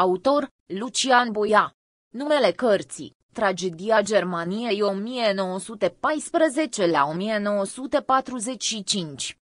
Autor, Lucian Boia. Numele cărții, Tragedia Germaniei 1914 la 1945.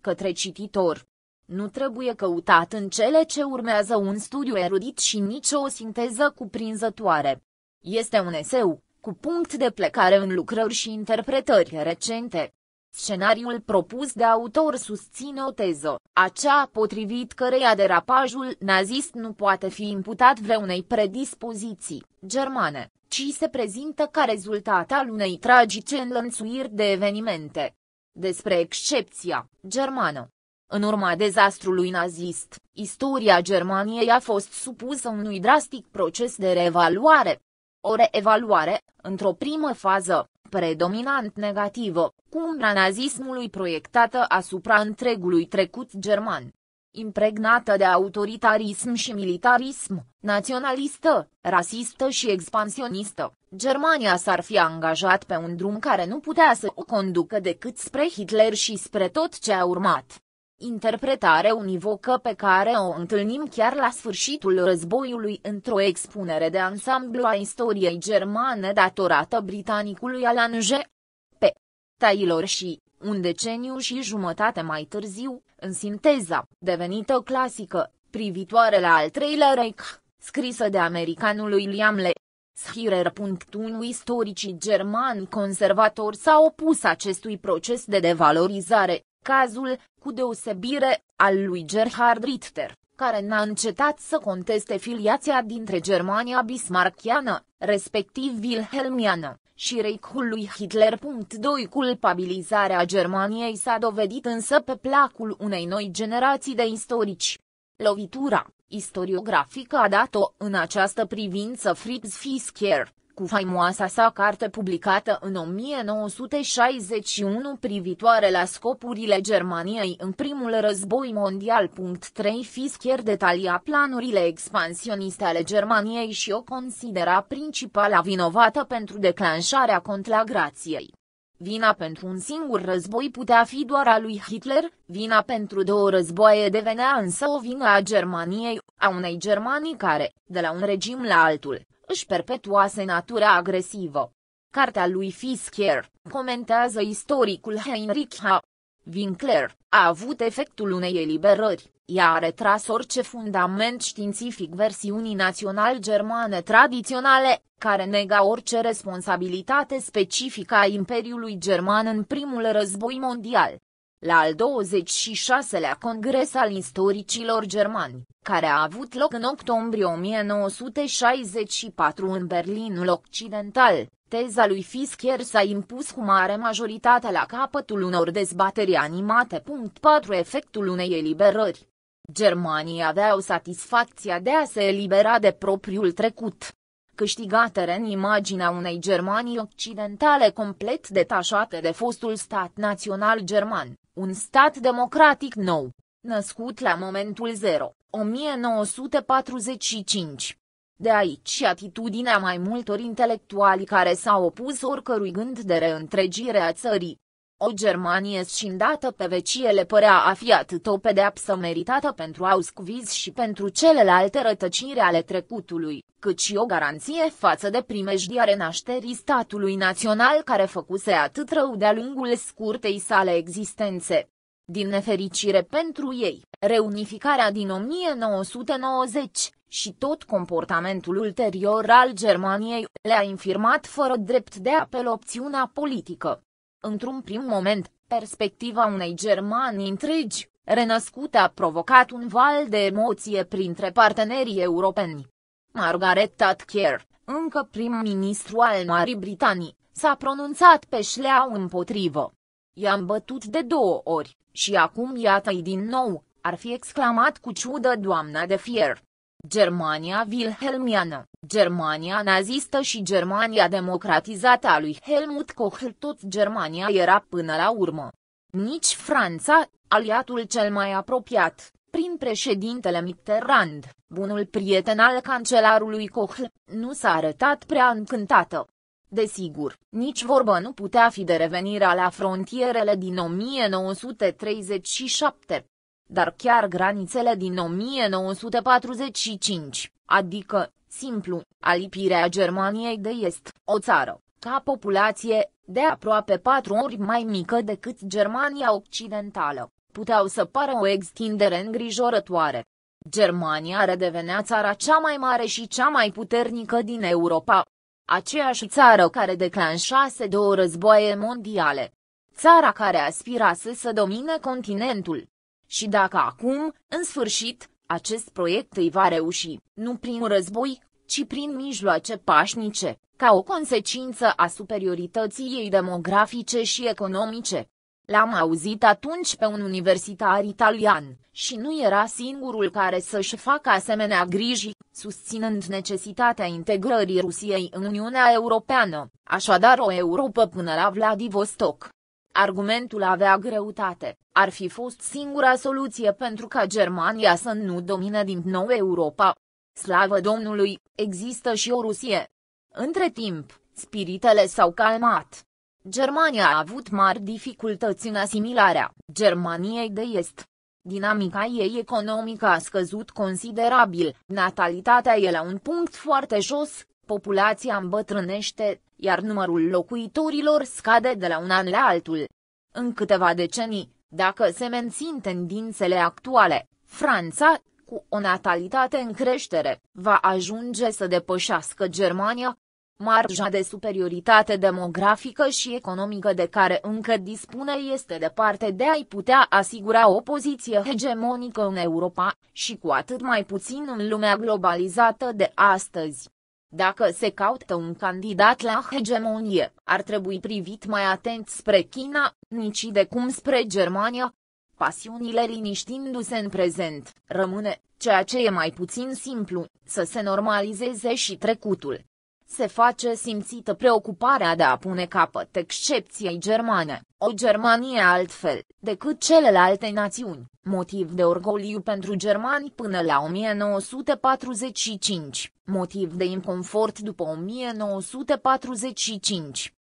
Către cititor. Nu trebuie căutat în cele ce urmează un studiu erudit și nici o sinteză cuprinzătoare. Este un eseu, cu punct de plecare în lucrări și interpretări recente. Scenariul propus de autor susține o teză, acea potrivit căreia derapajul nazist nu poate fi imputat vreunei predispoziții germane, ci se prezintă ca rezultat al unei tragice înlănțuiri de evenimente. Despre excepția germană. În urma dezastrului nazist, istoria Germaniei a fost supusă unui drastic proces de reevaluare. O reevaluare, într-o primă fază, predominant negativă, cu umbra nazismului proiectată asupra întregului trecut german. Impregnată de autoritarism și militarism, naționalistă, rasistă și expansionistă, Germania s-ar fi angajat pe un drum care nu putea să o conducă decât spre Hitler și spre tot ce a urmat. Interpretare univocă pe care o întâlnim chiar la sfârșitul războiului într-o expunere de ansamblu a istoriei germane datorată britanicului Alan G. P. Taylor și, un deceniu și jumătate mai târziu, în sinteza, devenită clasică, privitoare la al treilea Reich, scrisă de americanul William Le. Schirer. Istoricii germani conservatori s-au opus acestui proces de devalorizare, cazul, cu deosebire, al lui Gerhard Richter, care n-a încetat să conteste filiația dintre Germania bismarckiană, respectiv wilhelmiană, și Reichul lui Hitler. 2 Culpabilizarea Germaniei s-a dovedit însă pe placul unei noi generații de istorici. Lovitura istoriografică a dat-o în această privință Fritz Fisker, cu faimoasa sa carte publicată în 1961 privitoare la scopurile Germaniei în primul război mondial. 3 Fisker detalia planurile expansioniste ale Germaniei și o considera principala vinovată pentru declanșarea conflagrației. Vina pentru un singur război putea fi doar a lui Hitler, vina pentru două războaie devenea însă o vină a Germaniei, a unei Germanii care, de la un regim la altul, își perpetuase natura agresivă. Cartea lui Fisker, comentează istoricul Heinrich H. Winkler, a avut efectul unei eliberări. Ea a retras orice fundament științific versiunii național-germane tradiționale, care nega orice responsabilitate specifică a Imperiului German în primul război mondial. La al 26-lea congres al istoricilor germani, care a avut loc în octombrie 1964 în Berlinul Occidental, teza lui Fisker s-a impus cu mare majoritate la capătul unor dezbateri animate. 4 Efectul unei eliberări Germanii aveau satisfacția de a se elibera de propriul trecut. Câștiga teren imaginea unei Germanii occidentale complet detașate de fostul stat național german, un stat democratic nou, născut la momentul 0, 1945. De aici atitudinea mai multor intelectuali care s-au opus oricărui gând de reîntregire a țării. O Germanie scindată pe vecie le părea a fi atât o pedeapsă meritată pentru Auschwitz și pentru celelalte rătăciri ale trecutului, cât și o garanție față de primejdia renașterii statului național care făcuse atât rău de-a lungul scurtei sale existențe. Din nefericire pentru ei, reunificarea din 1990 și tot comportamentul ulterior al Germaniei le-a infirmat fără drept de apel opțiunea politică. Într-un prim moment, perspectiva unei germani întregi, renăscute a provocat un val de emoție printre partenerii europeni. Margaret Thatcher, încă prim-ministru al Marii Britanii, s-a pronunțat pe șleau împotrivă. I-am bătut de două ori, și acum iată-i din nou, ar fi exclamat cu ciudă doamna de fier. Germania Wilhelmiană, Germania nazistă și Germania democratizată a lui Helmut Kohl tot Germania era până la urmă. Nici Franța, aliatul cel mai apropiat, prin președintele Mitterrand, bunul prieten al cancelarului Kohl, nu s-a arătat prea încântată. Desigur, nici vorbă nu putea fi de revenirea la frontierele din 1937. Dar chiar granițele din 1945, adică, simplu, alipirea Germaniei de Est, o țară, ca populație, de aproape patru ori mai mică decât Germania Occidentală, puteau să pară o extindere îngrijorătoare. Germania redevenea țara cea mai mare și cea mai puternică din Europa. Aceeași țară care declanșase două războaie mondiale. Țara care aspirase să domine continentul. Și dacă acum, în sfârșit, acest proiect îi va reuși, nu prin război, ci prin mijloace pașnice, ca o consecință a superiorității ei demografice și economice. L-am auzit atunci pe un universitar italian, și nu era singurul care să-și facă asemenea griji, susținând necesitatea integrării Rusiei în Uniunea Europeană, așadar o Europa până la Vladivostok. Argumentul avea greutate, ar fi fost singura soluție pentru ca Germania să nu domine din nou Europa. Slavă Domnului, există și o Rusie. Între timp, spiritele s-au calmat. Germania a avut mari dificultăți în asimilarea Germaniei de Est. Dinamica ei economică a scăzut considerabil, natalitatea e la un punct foarte jos, populația îmbătrânește, iar numărul locuitorilor scade de la un an la altul. În câteva decenii, dacă se mențin tendințele actuale, Franța, cu o natalitate în creștere, va ajunge să depășească Germania. Marja de superioritate demografică și economică de care încă dispune este departe de a-i putea asigura o poziție hegemonică în Europa, și cu atât mai puțin în lumea globalizată de astăzi. Dacă se caută un candidat la hegemonie, ar trebui privit mai atent spre China, nici de cum spre Germania. Pasiunile liniștindu-se în prezent, rămâne, ceea ce e mai puțin simplu, să se normalizeze și trecutul. Se face simțită preocuparea de a pune capăt excepției germane, o Germanie altfel decât celelalte națiuni, motiv de orgoliu pentru germani până la 1945, motiv de inconfort după 1945.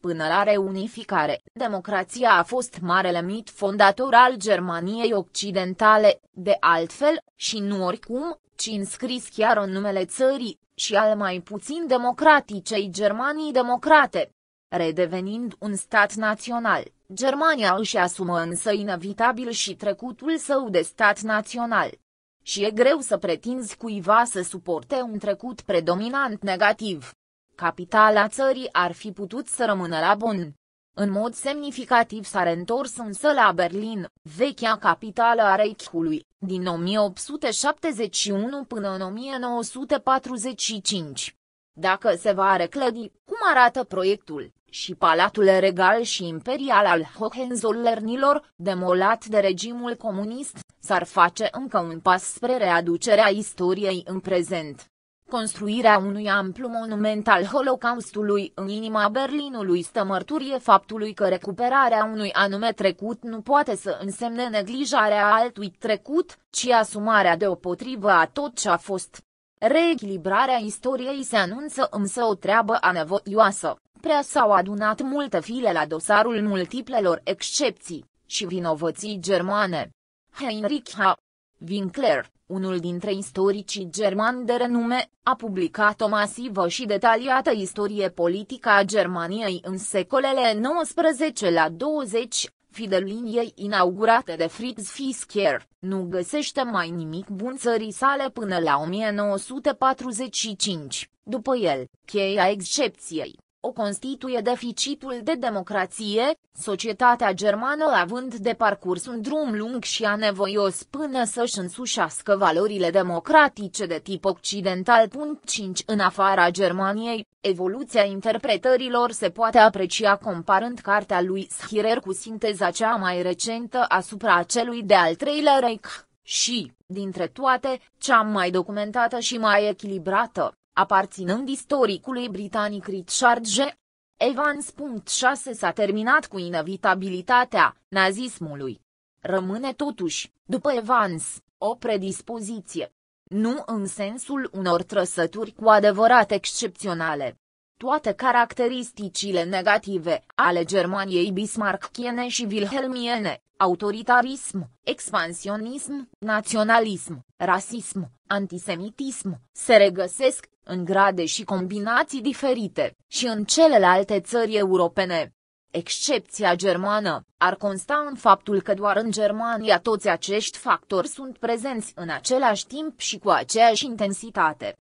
Până la reunificare, democrația a fost marele mit fondator al Germaniei Occidentale, de altfel, și nu oricum, ci înscris chiar în numele țării, și al mai puțin democraticei Germanii democrate. Redevenind un stat național, Germania își asumă însă inevitabil și trecutul său de stat național. Și e greu să pretinzi cuiva să suporte un trecut predominant negativ. Capitala țării ar fi putut să rămână la Bonn. În mod semnificativ s-a reîntors însă la Berlin, vechea capitală a Reichului, din 1871 până în 1945. Dacă se va reclădi, cum arată proiectul, și Palatul Regal și Imperial al Hohenzollernilor, demolat de regimul comunist, s-ar face încă un pas spre readucerea istoriei în prezent. Construirea unui amplu monument al Holocaustului în inima Berlinului stă mărturie faptului că recuperarea unui anume trecut nu poate să însemne neglijarea altui trecut, ci asumarea deopotrivă a tot ce a fost. Reechilibrarea istoriei se anunță însă o treabă anevoioasă. Prea s-au adunat multe file la dosarul multiplelor excepții și vinovății germane. Heinrich H. Winkler, unul dintre istoricii germani de renume, a publicat o masivă și detaliată istorie politică a Germaniei în secolele 19 la 20, fidel liniei inaugurate de Fritz Fisker, nu găsește mai nimic bun țării sale până la 1945. După el, cheia excepției, o constituie deficitul de democrație, societatea germană având de parcurs un drum lung și anevoios până să-și însușească valorile democratice de tip occidental. 5 În afara Germaniei, evoluția interpretărilor se poate aprecia comparând cartea lui Schirer cu sinteza cea mai recentă asupra celui de al treilea Reich și, dintre toate, cea mai documentată și mai echilibrată aparținând istoricului britanic Richard G. Evans. 6 s-a terminat cu inevitabilitatea nazismului. Rămâne totuși, după Evans, o predispoziție. Nu în sensul unor trăsături cu adevărat excepționale. Toate caracteristicile negative ale Germaniei bismarckiene și wilhelmiene, autoritarism, expansionism, naționalism, rasism, antisemitism, se regăsesc, în grade și combinații diferite, și în celelalte țări europene. Excepția germană ar consta în faptul că doar în Germania toți acești factori sunt prezenți în același timp și cu aceeași intensitate.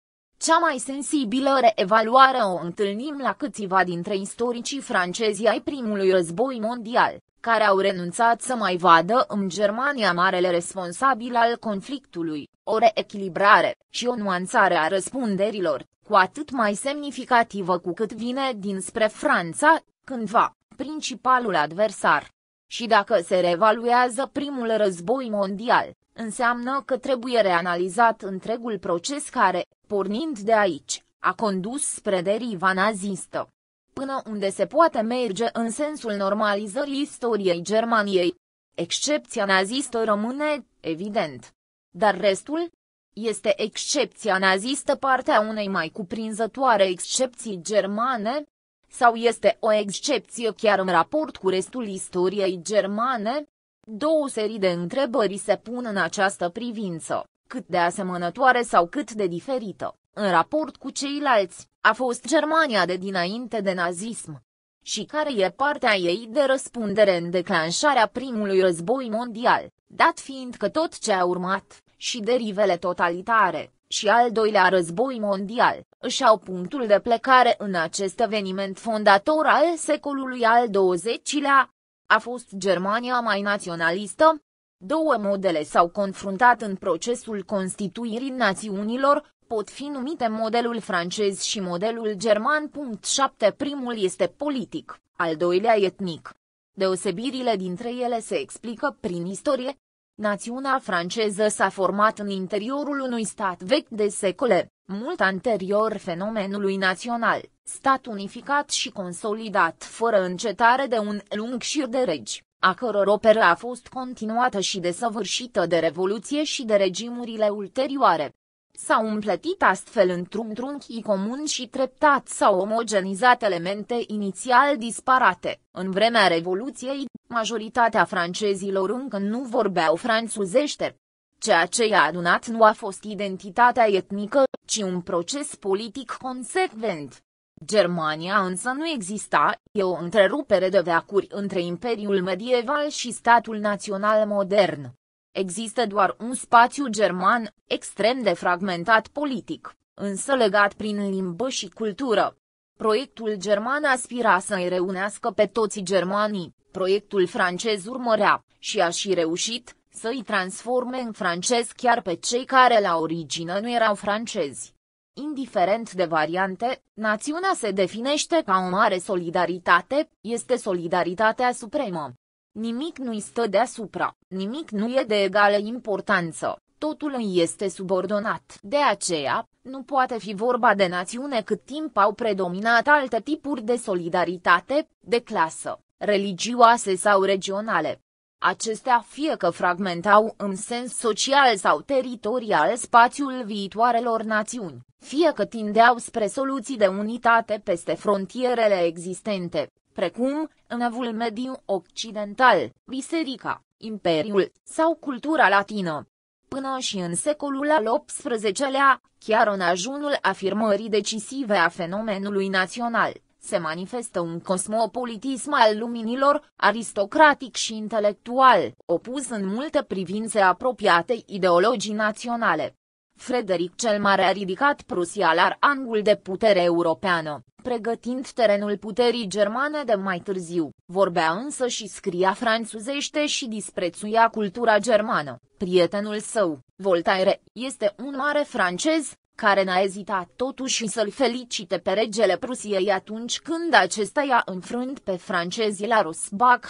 Cea mai sensibilă reevaluare o întâlnim la câțiva dintre istoricii francezi ai primului război mondial, care au renunțat să mai vadă în Germania marele responsabil al conflictului, o reechilibrare și o nuanțare a răspunderilor, cu atât mai semnificativă cu cât vine dinspre Franța, cândva, principalul adversar. Și dacă se reevaluează primul război mondial, înseamnă că trebuie reanalizat întregul proces care, pornind de aici, a condus spre deriva nazistă. Până unde se poate merge în sensul normalizării istoriei Germaniei. Excepția nazistă rămâne, evident. Dar restul? Este excepția nazistă partea unei mai cuprinzătoare excepții germane? Sau este o excepție chiar în raport cu restul istoriei germane? Două serii de întrebări se pun în această privință, cât de asemănătoare sau cât de diferită, în raport cu ceilalți, a fost Germania de dinainte de nazism. Și care e partea ei de răspundere în declanșarea primului război mondial, dat fiind că tot ce a urmat, și derivele totalitare, și al doilea război mondial, își au punctul de plecare în acest eveniment fondator al secolului al XX-lea, a fost Germania mai naționalistă? Două modele s-au confruntat în procesul constituirii națiunilor, pot fi numite modelul francez și modelul german. 7 Primul este politic, al doilea etnic. Deosebirile dintre ele se explică prin istorie. Națiunea franceză s-a format în interiorul unui stat vechi de secole, mult anterior fenomenului național, stat unificat și consolidat fără încetare de un lung șir de regi, a căror operă a fost continuată și desăvârșită de revoluție și de regimurile ulterioare. S-au împletit astfel într-un trunchi comun și treptat s-au omogenizat elemente inițial disparate. În vremea Revoluției, majoritatea francezilor încă nu vorbeau franțuzește, Ceea ce i-a adunat nu a fost identitatea etnică, ci un proces politic consecvent. Germania însă nu exista, e o întrerupere de veacuri între Imperiul medieval și statul național modern. Există doar un spațiu german, extrem de fragmentat politic, însă legat prin limbă și cultură. Proiectul german aspira să-i reunească pe toți germanii, proiectul francez urmărea, și a și reușit, să îi transforme în francez chiar pe cei care la origine nu erau francezi. Indiferent de variante, națiunea se definește ca o mare solidaritate, este solidaritatea supremă. Nimic nu-i stă deasupra, nimic nu e de egală importanță, totul îi este subordonat. De aceea, nu poate fi vorba de națiune cât timp au predominat alte tipuri de solidaritate, de clasă, religioase sau regionale. Acestea fie că fragmentau în sens social sau teritorial spațiul viitoarelor națiuni, fie că tindeau spre soluții de unitate peste frontierele existente, precum, în evul mediu occidental, biserica, imperiul sau cultura latină. Până și în secolul al XVIII-lea, chiar în ajunul afirmării decisive a fenomenului național, se manifestă un cosmopolitism al luminilor, aristocratic și intelectual, opus în multe privințe apropiate ideologii naționale. Frederic cel Mare a ridicat Prusia la angul de putere europeană, pregătind terenul puterii germane de mai târziu, vorbea însă și scria franțuzește și disprețuia cultura germană. Prietenul său, Voltaire, este un mare francez, care n-a ezitat totuși să-l felicite pe regele Prusiei atunci când acesta i-a înfrânt pe francezii la Rosbach.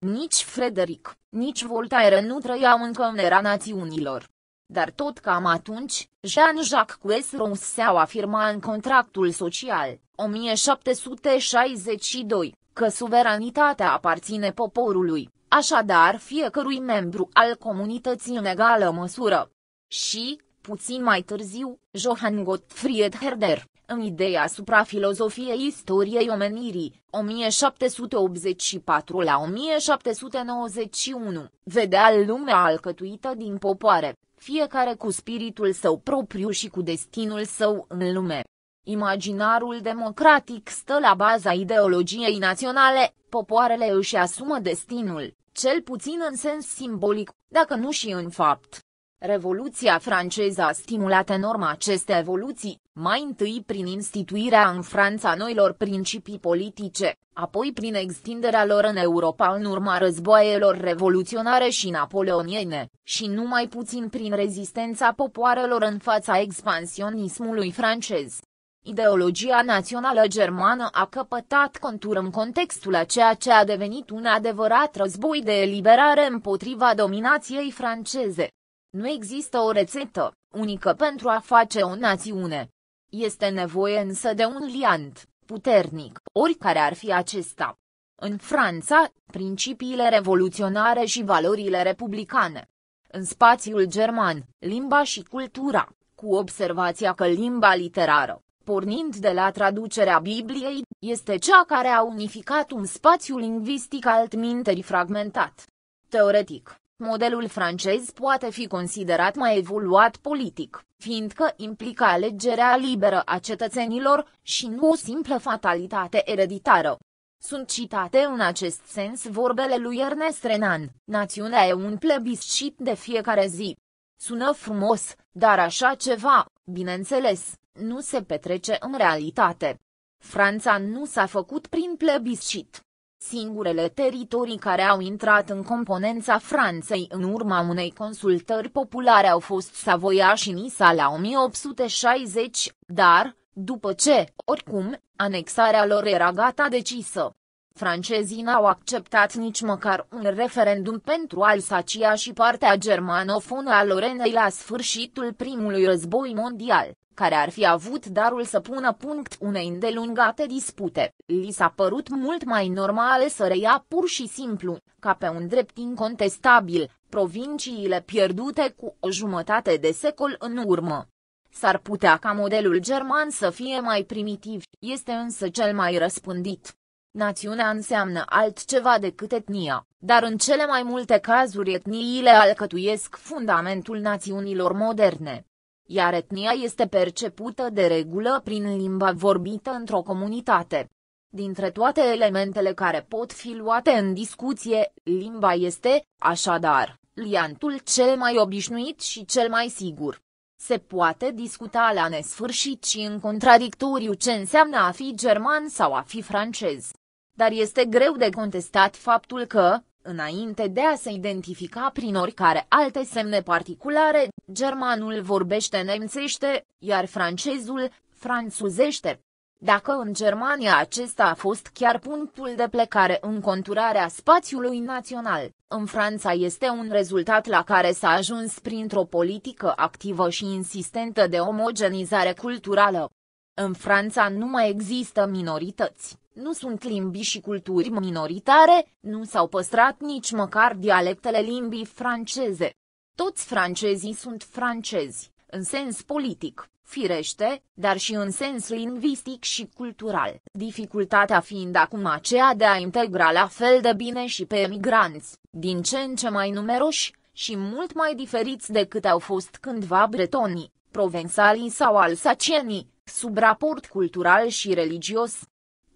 Nici Frederic, nici Voltaire nu trăiau încă în era națiunilor. Dar tot cam atunci, Jean-Jacques Rousseau afirma în contractul social, 1762, că suveranitatea aparține poporului, așadar fiecărui membru al comunității în egală măsură. Și, Puțin mai târziu, Johann Gottfried Herder, în ideea asupra filozofiei istoriei omenirii, 1784 la 1791, vedea lumea alcătuită din popoare, fiecare cu spiritul său propriu și cu destinul său în lume. Imaginarul democratic stă la baza ideologiei naționale, popoarele își asumă destinul, cel puțin în sens simbolic, dacă nu și în fapt. Revoluția franceză a stimulat enorm aceste evoluții, mai întâi prin instituirea în Franța noilor principii politice, apoi prin extinderea lor în Europa în urma războaielor revoluționare și napoleoniene, și numai puțin prin rezistența popoarelor în fața expansionismului francez. Ideologia națională germană a căpătat contur în contextul a ceea ce a devenit un adevărat război de eliberare împotriva dominației franceze. Nu există o rețetă unică pentru a face o națiune. Este nevoie însă de un liant, puternic, oricare ar fi acesta. În Franța, principiile revoluționare și valorile republicane. În spațiul german, limba și cultura, cu observația că limba literară, pornind de la traducerea Bibliei, este cea care a unificat un spațiu lingvistic altminteri fragmentat. Teoretic, modelul francez poate fi considerat mai evoluat politic, fiindcă implică alegerea liberă a cetățenilor și nu o simplă fatalitate ereditară. Sunt citate în acest sens vorbele lui Ernest Renan, națiunea e un plebiscit de fiecare zi. Sună frumos, dar așa ceva, bineînțeles, nu se petrece în realitate. Franța nu s-a făcut prin plebiscit. Singurele teritorii care au intrat în componența Franței în urma unei consultări populare au fost Savoia și Nisa la 1860, dar, după ce, oricum, anexarea lor era gata decisă. Francezii n-au acceptat nici măcar un referendum pentru Alsacia și partea germanofonă a Lorenei la sfârșitul primului război mondial care ar fi avut darul să pună punct unei îndelungate dispute, li s-a părut mult mai normal să reia pur și simplu, ca pe un drept incontestabil, provinciile pierdute cu o jumătate de secol în urmă. S-ar putea ca modelul german să fie mai primitiv, este însă cel mai răspândit. Națiunea înseamnă altceva decât etnia, dar în cele mai multe cazuri etniile alcătuiesc fundamentul națiunilor moderne iar etnia este percepută de regulă prin limba vorbită într-o comunitate. Dintre toate elementele care pot fi luate în discuție, limba este, așadar, liantul cel mai obișnuit și cel mai sigur. Se poate discuta la nesfârșit și în contradictoriu ce înseamnă a fi german sau a fi francez. Dar este greu de contestat faptul că, Înainte de a se identifica prin oricare alte semne particulare, germanul vorbește nemțește, iar francezul, franțuzește. Dacă în Germania acesta a fost chiar punctul de plecare în conturarea spațiului național, în Franța este un rezultat la care s-a ajuns printr-o politică activă și insistentă de omogenizare culturală. În Franța nu mai există minorități. Nu sunt limbi și culturi minoritare, nu s-au păstrat nici măcar dialectele limbii franceze. Toți francezii sunt francezi, în sens politic, firește, dar și în sens lingvistic și cultural, dificultatea fiind acum aceea de a integra la fel de bine și pe emigranți, din ce în ce mai numeroși, și mult mai diferiți decât au fost cândva bretonii, provențalii sau alsacienii, sub raport cultural și religios,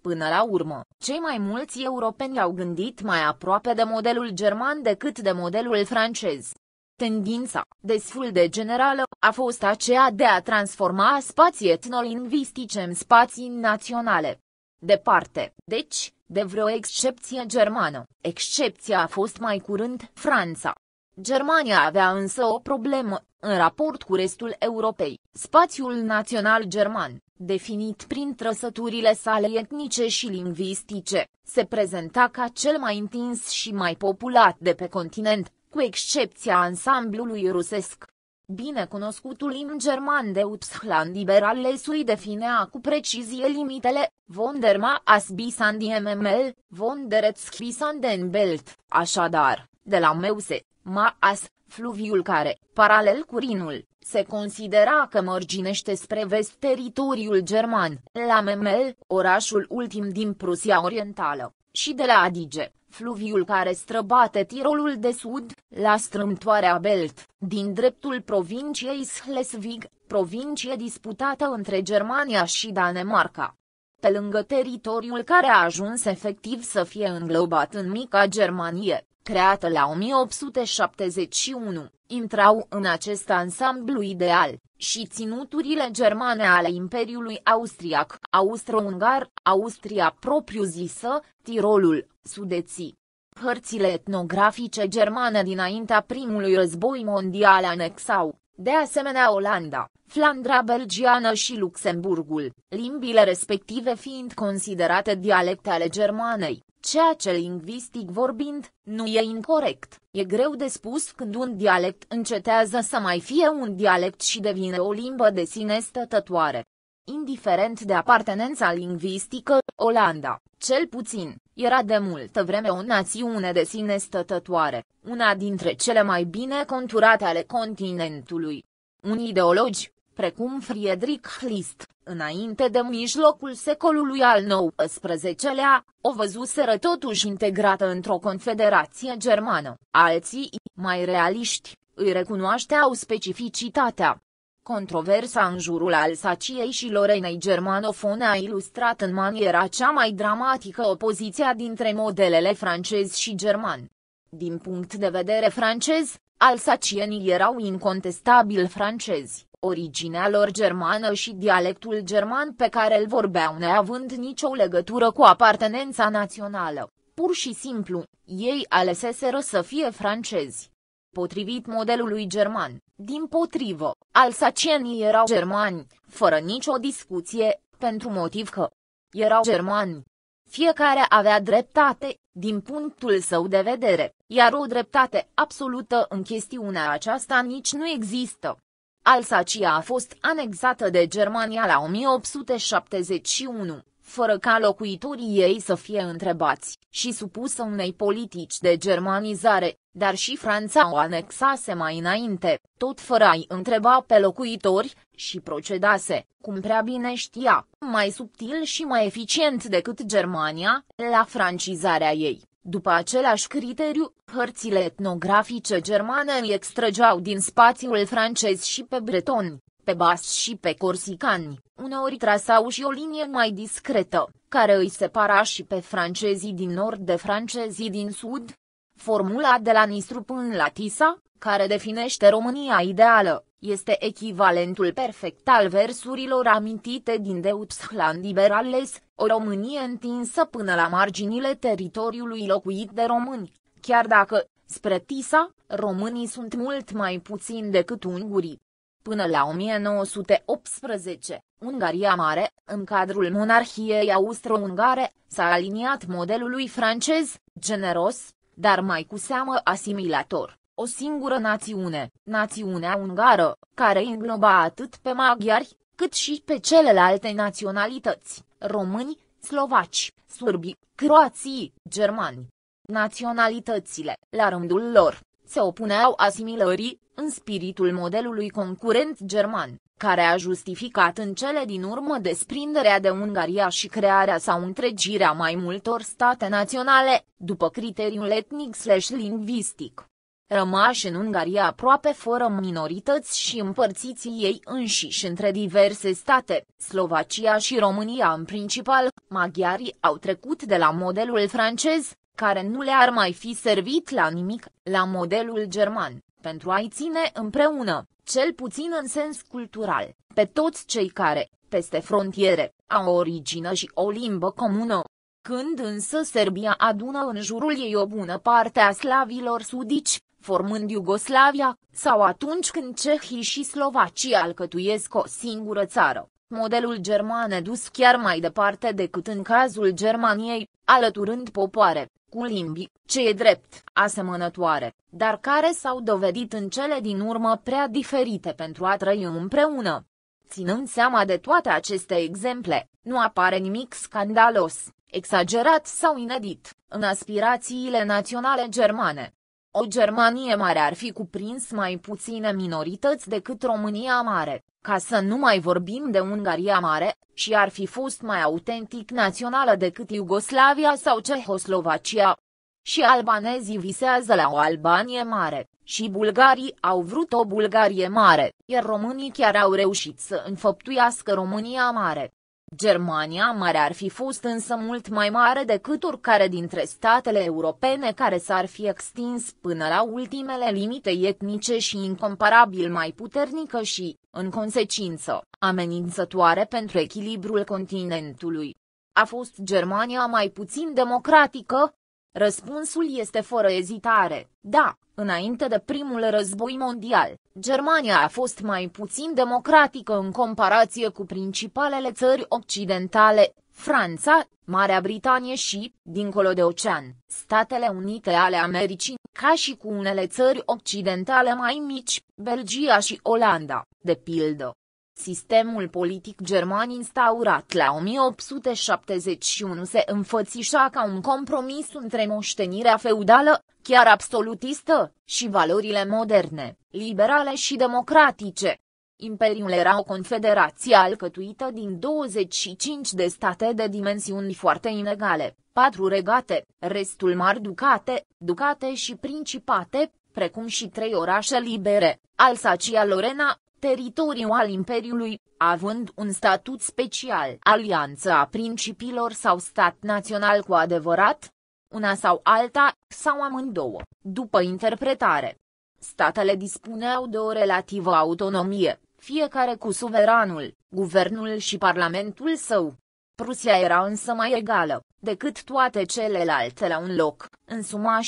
Până la urmă, cei mai mulți europeni au gândit mai aproape de modelul german decât de modelul francez. Tendința, desful de generală, a fost aceea de a transforma spații etnolingvistice în spații naționale. Departe, deci, de vreo excepție germană, excepția a fost mai curând Franța. Germania avea însă o problemă, în raport cu restul Europei, spațiul național german, definit prin trăsăturile sale etnice și lingvistice, se prezenta ca cel mai întins și mai populat de pe continent, cu excepția ansamblului rusesc. Bine cunoscutul im german de Deutschland liberalesui definea cu precizie limitele, von der Maas bis an die MML, von der bis an den Belt, așadar, de la Meuse, Maas, fluviul care, paralel cu Rinul, se considera că mărginește spre vest teritoriul german, la Memel, orașul ultim din Prusia Orientală, și de la Adige, fluviul care străbate Tirolul de sud, la strâmtoarea Belt, din dreptul provinciei Schleswig, provincie disputată între Germania și Danemarca. Pe lângă teritoriul care a ajuns efectiv să fie înglobat în mica Germanie, creată la 1871, intrau în acest ansamblu ideal, și ținuturile germane ale Imperiului Austriac, Austro-Ungar, Austria propriu-zisă, Tirolul, Sudeții. Hărțile etnografice germane dinaintea primului război mondial anexau, de asemenea Olanda, Flandra belgiană și Luxemburgul, limbile respective fiind considerate dialecte ale germanei, ceea ce lingvistic vorbind, nu e incorrect. E greu de spus când un dialect încetează să mai fie un dialect și devine o limbă de sine stătătoare. Indiferent de apartenența lingvistică, Olanda, cel puțin, era de multă vreme o națiune de sine stătătoare, una dintre cele mai bine conturate ale continentului. Unii ideologi, precum Friedrich List, înainte de mijlocul secolului al XIX-lea, o văzuseră totuși integrată într-o confederație germană. Alții, mai realiști, îi recunoașteau specificitatea. Controversa în jurul Alsaciei și Lorenei germanofone a ilustrat în maniera cea mai dramatică opoziția dintre modelele francez și german. Din punct de vedere francez, alsacienii erau incontestabil francezi originea lor germană și dialectul german pe care îl vorbeau neavând nicio legătură cu apartenența națională. Pur și simplu, ei aleseseră să fie francezi. Potrivit modelului german, din potrivă, alsacienii erau germani, fără nicio discuție, pentru motiv că erau germani. Fiecare avea dreptate, din punctul său de vedere, iar o dreptate absolută în chestiunea aceasta nici nu există. Alsacia a fost anexată de Germania la 1871, fără ca locuitorii ei să fie întrebați, și supusă unei politici de germanizare, dar și Franța o anexase mai înainte, tot fără a-i întreba pe locuitori, și procedase, cum prea bine știa, mai subtil și mai eficient decât Germania, la francizarea ei. După același criteriu, hărțile etnografice germane îi extrăgeau din spațiul francez și pe bretoni, pe bas și pe corsicani, uneori trasau și o linie mai discretă, care îi separa și pe francezii din nord de francezii din sud. Formula de la Nistru până la Tisa, care definește România ideală, este echivalentul perfect al versurilor amintite din Deutschland Liberales, o Românie întinsă până la marginile teritoriului locuit de români, chiar dacă, spre Tisa, românii sunt mult mai puțini decât ungurii. Până la 1918, Ungaria Mare, în cadrul monarhiei austro-ungare, s-a aliniat modelului francez, generos, dar mai cu seamă asimilator o singură națiune, națiunea ungară, care îngloba atât pe maghiari, cât și pe celelalte naționalități, români, slovaci, surbi, croații, germani. Naționalitățile, la rândul lor, se opuneau asimilării, în spiritul modelului concurent german, care a justificat în cele din urmă desprinderea de Ungaria și crearea sau întregirea mai multor state naționale, după criteriul etnic-lingvistic rămași în Ungaria aproape fără minorități și împărțiți ei înșiși între diverse state, Slovacia și România în principal, maghiarii au trecut de la modelul francez, care nu le-ar mai fi servit la nimic, la modelul german, pentru a-i ține împreună, cel puțin în sens cultural, pe toți cei care, peste frontiere, au o origine și o limbă comună. Când însă Serbia adună în jurul ei o bună parte a slavilor sudici, formând Iugoslavia, sau atunci când Cehii și Slovacia alcătuiesc o singură țară. Modelul german e dus chiar mai departe decât în cazul Germaniei, alăturând popoare, cu limbi, ce e drept, asemănătoare, dar care s-au dovedit în cele din urmă prea diferite pentru a trăi împreună. Ținând seama de toate aceste exemple, nu apare nimic scandalos, exagerat sau inedit, în aspirațiile naționale germane. O Germanie mare ar fi cuprins mai puține minorități decât România mare, ca să nu mai vorbim de Ungaria mare, și ar fi fost mai autentic națională decât Iugoslavia sau Cehoslovacia. Și albanezii visează la o Albanie mare, și bulgarii au vrut o Bulgarie mare, iar românii chiar au reușit să înfăptuiască România mare. Germania mare ar fi fost însă mult mai mare decât oricare dintre statele europene care s-ar fi extins până la ultimele limite etnice și incomparabil mai puternică și, în consecință, amenințătoare pentru echilibrul continentului. A fost Germania mai puțin democratică? Răspunsul este fără ezitare, da, Înainte de primul război mondial, Germania a fost mai puțin democratică în comparație cu principalele țări occidentale, Franța, Marea Britanie și, dincolo de ocean, Statele Unite ale Americii, ca și cu unele țări occidentale mai mici, Belgia și Olanda, de pildă. Sistemul politic german instaurat la 1871 se înfățișa ca un compromis între moștenirea feudală, chiar absolutistă, și valorile moderne, liberale și democratice. Imperiul era o confederație alcătuită din 25 de state de dimensiuni foarte inegale, patru regate, restul mari ducate, ducate și principate, precum și trei orașe libere, Alsacia-Lorena, teritoriu al Imperiului, având un statut special. Alianță a principiilor sau stat național cu adevărat? Una sau alta, sau amândouă, după interpretare. Statele dispuneau de o relativă autonomie, fiecare cu suveranul, guvernul și parlamentul său. Prusia era însă mai egală decât toate celelalte la un loc, însuma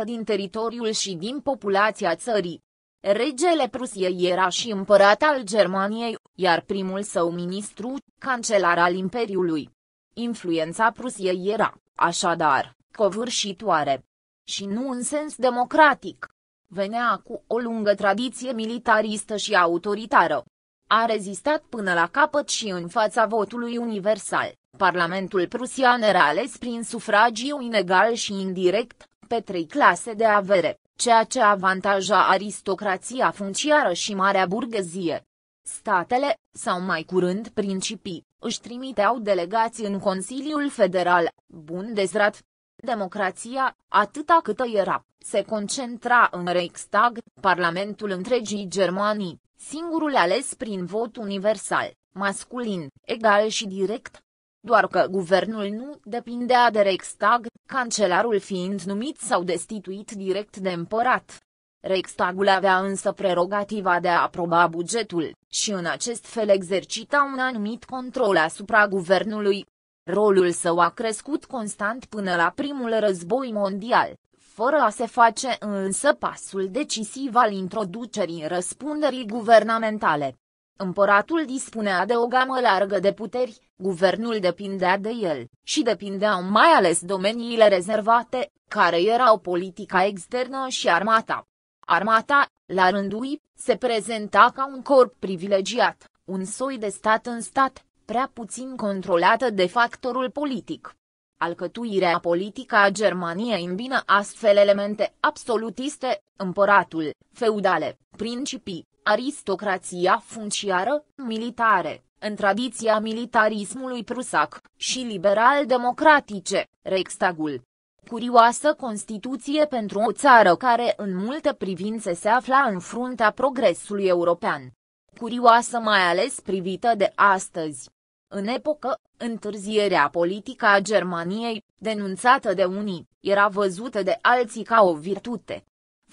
60% din teritoriul și din populația țării, Regele Prusiei era și împărat al Germaniei, iar primul său ministru, cancelar al Imperiului. Influența Prusiei era, așadar, covârșitoare. Și nu în sens democratic. Venea cu o lungă tradiție militaristă și autoritară. A rezistat până la capăt și în fața votului universal. Parlamentul prusian era ales prin sufragiu inegal și indirect, pe trei clase de avere ceea ce avantaja aristocrația funciară și marea burghezie. Statele, sau mai curând principii, își trimiteau delegații în Consiliul Federal, Bundesrat. Democrația, atâta câtă era, se concentra în Reichstag, Parlamentul întregii Germanii, singurul ales prin vot universal, masculin, egal și direct, doar că guvernul nu depindea de Reichstag, cancelarul fiind numit sau destituit direct de împărat. Reichstagul avea însă prerogativa de a aproba bugetul, și în acest fel exercita un anumit control asupra guvernului. Rolul său a crescut constant până la primul război mondial, fără a se face însă pasul decisiv al introducerii răspunderii guvernamentale. Împăratul dispunea de o gamă largă de puteri, guvernul depindea de el, și depindeau mai ales domeniile rezervate, care erau politica externă și armata. Armata, la rândul ei, se prezenta ca un corp privilegiat, un soi de stat în stat, prea puțin controlată de factorul politic. Alcătuirea politică a Germaniei îmbină astfel elemente absolutiste, împăratul, feudale, principii, aristocrația funciară, militare, în tradiția militarismului prusac, și liberal-democratice, Reichstagul. Curioasă Constituție pentru o țară care în multe privințe se afla în fruntea progresului european. Curioasă mai ales privită de astăzi. În epocă, întârzierea politică a Germaniei, denunțată de unii, era văzută de alții ca o virtute.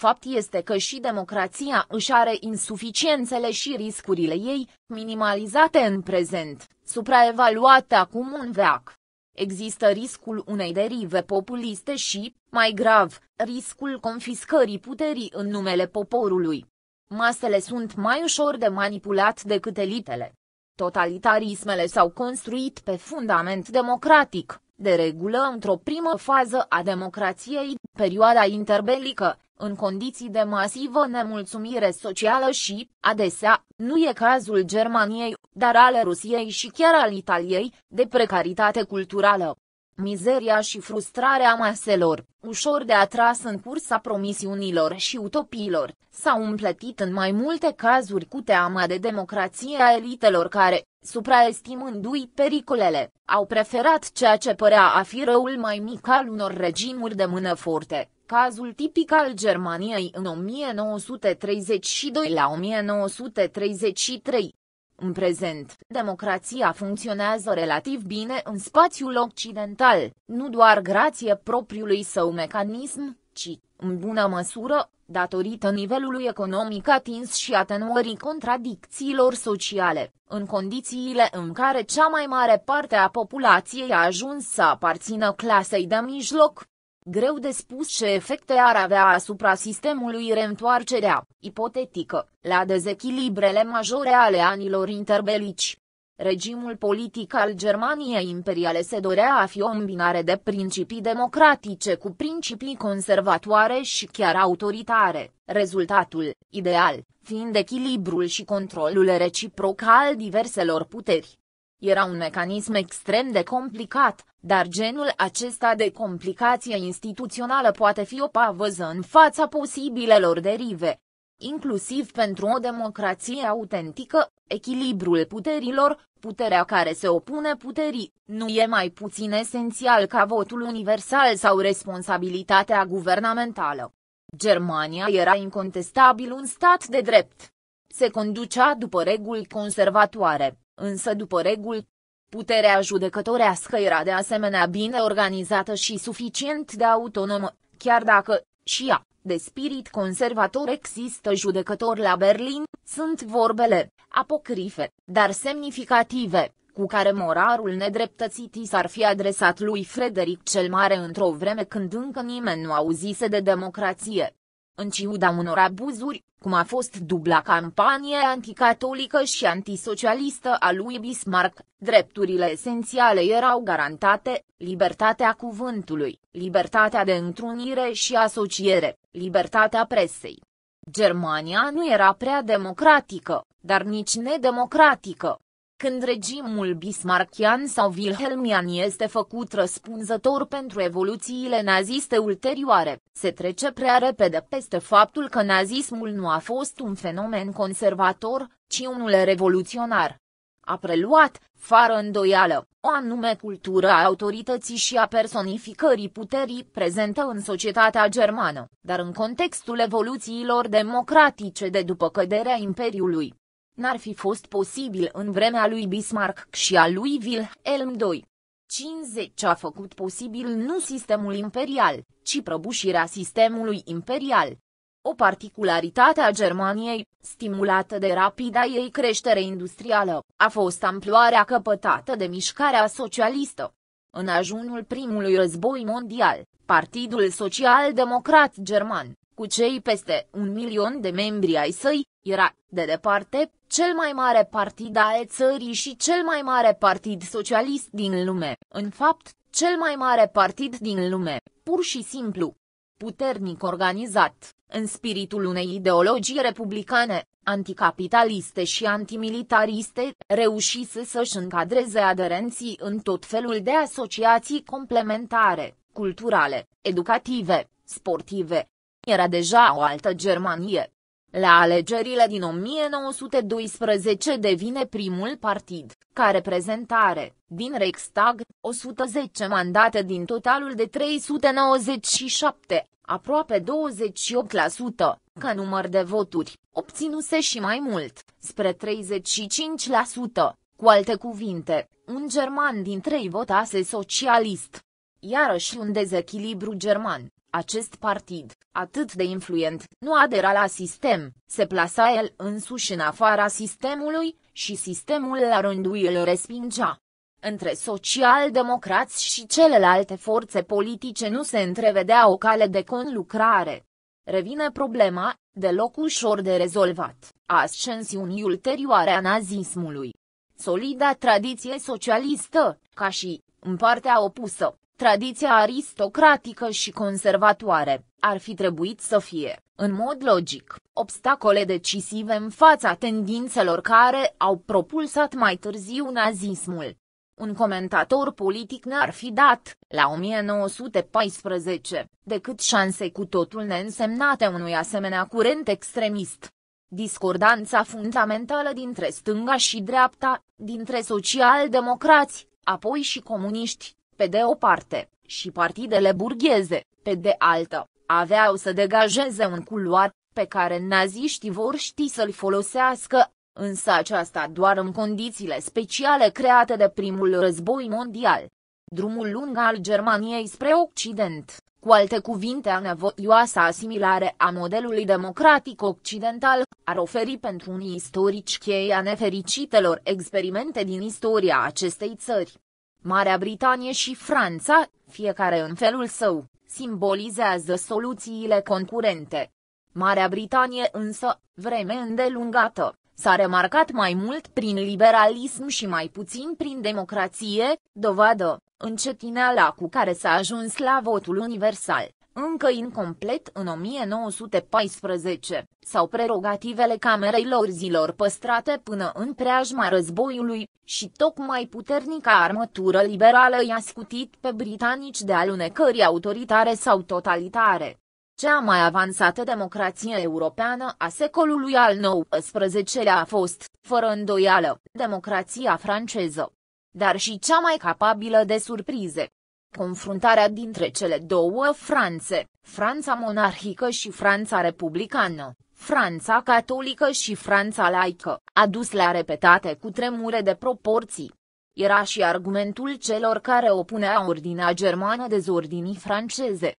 Fapt este că și democrația își are insuficiențele și riscurile ei, minimalizate în prezent, supraevaluate acum un veac. Există riscul unei derive populiste și, mai grav, riscul confiscării puterii în numele poporului. Masele sunt mai ușor de manipulat decât elitele. Totalitarismele s-au construit pe fundament democratic, de regulă într-o primă fază a democrației, perioada interbelică, în condiții de masivă nemulțumire socială și, adesea, nu e cazul Germaniei, dar ale Rusiei și chiar al Italiei, de precaritate culturală. Mizeria și frustrarea maselor, ușor de atras în cursa promisiunilor și utopiilor, s-au împletit în mai multe cazuri cu teama de democrație a elitelor care, supraestimându-i pericolele, au preferat ceea ce părea a fi răul mai mic al unor regimuri de mână forte, cazul tipic al Germaniei în 1932 la 1933, în prezent, democrația funcționează relativ bine în spațiul occidental, nu doar grație propriului său mecanism, ci, în bună măsură, datorită nivelului economic atins și atenuării contradicțiilor sociale, în condițiile în care cea mai mare parte a populației a ajuns să aparțină clasei de mijloc, Greu de spus ce efecte ar avea asupra sistemului reîntoarcerea, ipotetică, la dezechilibrele majore ale anilor interbelici. Regimul politic al Germaniei imperiale se dorea a fi o îmbinare de principii democratice cu principii conservatoare și chiar autoritare, rezultatul, ideal, fiind echilibrul și controlul reciproc al diverselor puteri. Era un mecanism extrem de complicat, dar genul acesta de complicație instituțională poate fi o pavăză în fața posibilelor derive. Inclusiv pentru o democrație autentică, echilibrul puterilor, puterea care se opune puterii, nu e mai puțin esențial ca votul universal sau responsabilitatea guvernamentală. Germania era incontestabil un stat de drept. Se conducea după reguli conservatoare, însă după reguli Puterea judecătorească era de asemenea bine organizată și suficient de autonomă, chiar dacă, și ea, de spirit conservator există judecători la Berlin, sunt vorbele, apocrife, dar semnificative, cu care morarul nedreptățit s-ar fi adresat lui Frederic cel Mare într-o vreme când încă nimeni nu auzise de democrație. În ciuda unor abuzuri, cum a fost dubla campanie anticatolică și antisocialistă a lui Bismarck, drepturile esențiale erau garantate, libertatea cuvântului, libertatea de întrunire și asociere, libertatea presei. Germania nu era prea democratică, dar nici nedemocratică, când regimul bismarckian sau wilhelmian este făcut răspunzător pentru evoluțiile naziste ulterioare, se trece prea repede peste faptul că nazismul nu a fost un fenomen conservator, ci unul revoluționar. A preluat, fără îndoială, o anume cultură a autorității și a personificării puterii prezentă în societatea germană, dar în contextul evoluțiilor democratice de după căderea Imperiului n-ar fi fost posibil în vremea lui Bismarck și a lui Wilhelm II. 50 a făcut posibil nu sistemul imperial, ci prăbușirea sistemului imperial. O particularitate a Germaniei, stimulată de rapida ei creștere industrială, a fost amploarea căpătată de mișcarea socialistă. În ajunul primului război mondial, Partidul Social-Democrat German, cu cei peste un milion de membri ai săi, era, de departe, cel mai mare partid al țării și cel mai mare partid socialist din lume, în fapt, cel mai mare partid din lume, pur și simplu. Puternic organizat, în spiritul unei ideologii republicane, anticapitaliste și antimilitariste, reușise să-și încadreze aderenții în tot felul de asociații complementare, culturale, educative, sportive. Era deja o altă Germanie, la alegerile din 1912 devine primul partid, ca reprezentare, din Reichstag, 110 mandate din totalul de 397, aproape 28%, ca număr de voturi, obținuse și mai mult, spre 35%. Cu alte cuvinte, un german din trei votase socialist. Iarăși un dezechilibru german, acest partid, atât de influent, nu adera la sistem, se plasa el însuși în afara sistemului, și sistemul la rândul îl respingea. Între social-democrați și celelalte forțe politice nu se întrevedea o cale de conlucrare. Revine problema, deloc ușor de rezolvat, a ascensiunii ulterioare a nazismului. Solida tradiție socialistă, ca și, în partea opusă, tradiția aristocratică și conservatoare, ar fi trebuit să fie, în mod logic, obstacole decisive în fața tendințelor care au propulsat mai târziu nazismul. un comentator politic n-ar fi dat, la 1914, decât șanse cu totul neînsemnate unui asemenea curent extremist. Discordanța fundamentală dintre stânga și dreapta, dintre social-democrați, apoi și comuniști, pe de o parte, și partidele burgheze, pe de altă, aveau să degajeze un culoar, pe care naziștii vor ști să-l folosească, însă aceasta doar în condițiile speciale create de primul război mondial. Drumul lung al Germaniei spre Occident, cu alte cuvinte anevoioasa asimilare a modelului democratic occidental, ar oferi pentru unii istorici cheia nefericitelor experimente din istoria acestei țări. Marea Britanie și Franța, fiecare în felul său, simbolizează soluțiile concurente. Marea Britanie însă, vreme îndelungată, s-a remarcat mai mult prin liberalism și mai puțin prin democrație, dovadă, încetineala cu care s-a ajuns la votul universal, încă incomplet în 1914, sau prerogativele camerei lor zilor păstrate până în preajma războiului, și tocmai puternica armătură liberală i-a scutit pe britanici de alunecări autoritare sau totalitare. Cea mai avansată democrație europeană a secolului al XIX-lea a fost, fără îndoială, democrația franceză. Dar și cea mai capabilă de surprize. Confruntarea dintre cele două Franțe, Franța monarhică și Franța republicană, Franța catolică și Franța laică, a dus la repetate cu tremure de proporții. Era și argumentul celor care opuneau ordinea germană dezordinii franceze.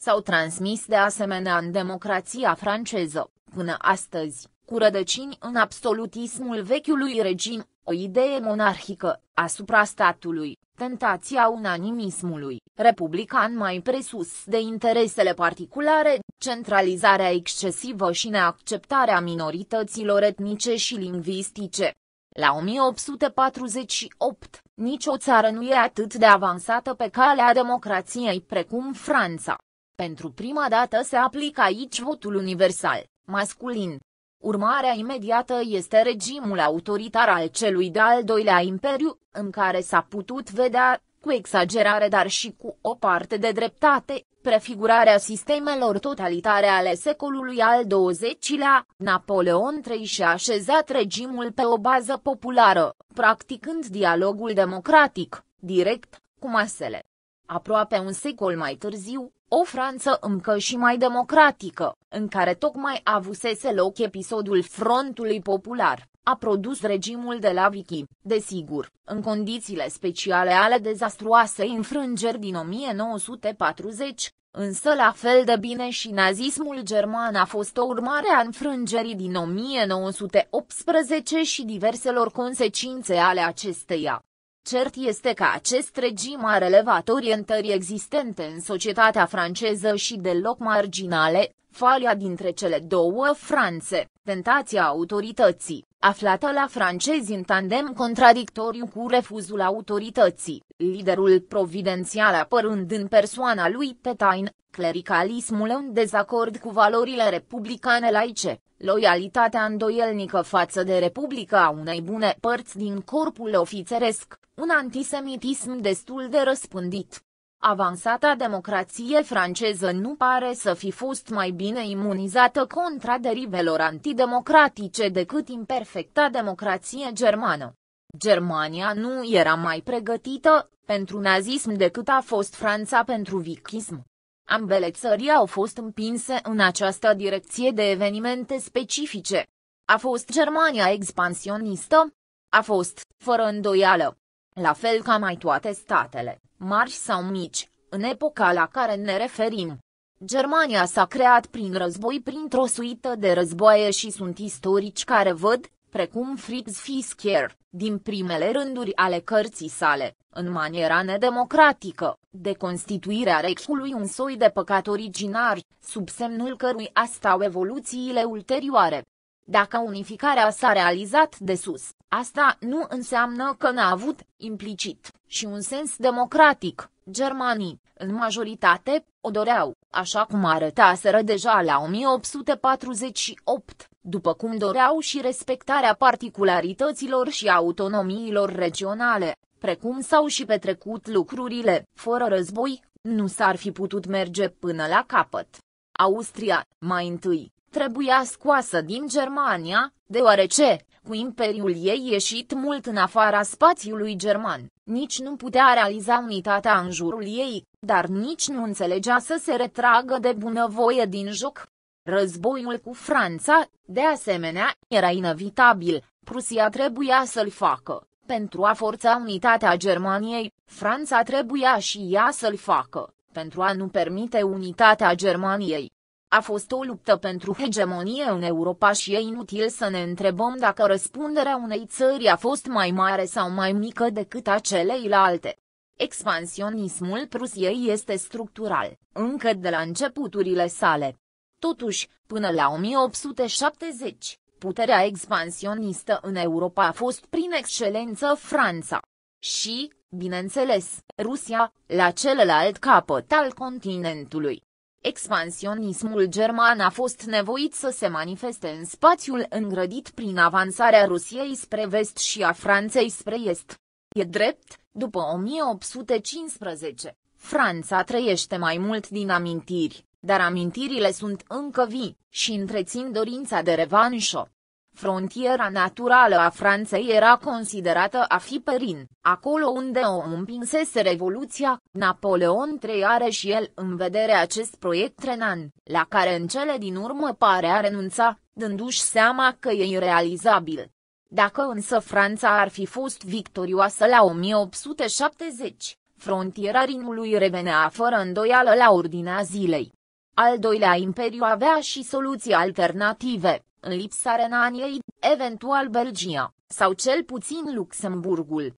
S-au transmis de asemenea în democrația franceză, până astăzi, cu rădăcini în absolutismul vechiului regim, o idee monarhică, asupra statului, tentația unanimismului, republican mai presus de interesele particulare, centralizarea excesivă și neacceptarea minorităților etnice și lingvistice. La 1848, nicio țară nu e atât de avansată pe calea democrației precum Franța. Pentru prima dată se aplică aici votul universal, masculin. Urmarea imediată este regimul autoritar al celui de-al doilea imperiu, în care s-a putut vedea, cu exagerare dar și cu o parte de dreptate, prefigurarea sistemelor totalitare ale secolului al XX-lea, Napoleon III și-a așezat regimul pe o bază populară, practicând dialogul democratic, direct, cu masele. Aproape un secol mai târziu, o Franță încă și mai democratică, în care tocmai avusese loc episodul Frontului Popular, a produs regimul de la Vichy, desigur, în condițiile speciale ale dezastruoasei înfrângeri din 1940, însă la fel de bine și nazismul german a fost o urmare a înfrângerii din 1918 și diverselor consecințe ale acesteia. Cert este că acest regim a relevat orientări existente în societatea franceză și deloc marginale, falia dintre cele două Franțe, tentația autorității, aflată la francezi în tandem contradictoriu cu refuzul autorității, liderul providențial apărând în persoana lui Petain, clericalismul în dezacord cu valorile republicane laice, loialitatea îndoielnică față de Republica a unei bune părți din corpul ofițeresc, un antisemitism destul de răspândit. Avansata democrație franceză nu pare să fi fost mai bine imunizată contra derivelor antidemocratice decât imperfecta democrație germană. Germania nu era mai pregătită pentru nazism decât a fost Franța pentru vichism. Ambele țări au fost împinse în această direcție de evenimente specifice. A fost Germania expansionistă? A fost, fără îndoială, la fel ca mai toate statele, mari sau mici, în epoca la care ne referim. Germania s-a creat prin război printr-o suită de războaie și sunt istorici care văd, precum Fritz Fisker, din primele rânduri ale cărții sale, în maniera nedemocratică, de constituirea Reichului un soi de păcat originar, sub semnul cărui stau evoluțiile ulterioare. Dacă unificarea s-a realizat de sus, asta nu înseamnă că n-a avut, implicit, și un sens democratic. Germanii, în majoritate, o doreau, așa cum arătaseră deja la 1848, după cum doreau și respectarea particularităților și autonomiilor regionale, precum s-au și petrecut lucrurile, fără război, nu s-ar fi putut merge până la capăt. Austria, mai întâi, trebuia scoasă din Germania, deoarece, cu imperiul ei ieșit mult în afara spațiului german, nici nu putea realiza unitatea în jurul ei, dar nici nu înțelegea să se retragă de bunăvoie din joc. Războiul cu Franța, de asemenea, era inevitabil, Prusia trebuia să-l facă. Pentru a forța unitatea Germaniei, Franța trebuia și ea să-l facă, pentru a nu permite unitatea Germaniei. A fost o luptă pentru hegemonie în Europa și e inutil să ne întrebăm dacă răspunderea unei țări a fost mai mare sau mai mică decât a celeilalte. Expansionismul Prusiei este structural, încă de la începuturile sale. Totuși, până la 1870, puterea expansionistă în Europa a fost prin excelență Franța. Și, bineînțeles, Rusia, la celălalt capăt al continentului. Expansionismul german a fost nevoit să se manifeste în spațiul îngrădit prin avansarea Rusiei spre vest și a Franței spre est. E drept, după 1815, Franța trăiește mai mult din amintiri, dar amintirile sunt încă vii și întrețin dorința de revanșă. Frontiera naturală a Franței era considerată a fi Perin, acolo unde o împinsese Revoluția, Napoleon III are și el în vedere acest proiect renan, la care în cele din urmă pare a renunța, dându-și seama că e irealizabil. Dacă însă Franța ar fi fost victorioasă la 1870, frontiera Rinului revenea fără îndoială la ordinea zilei. Al doilea imperiu avea și soluții alternative, în lipsa Renaniei, eventual Belgia, sau cel puțin Luxemburgul.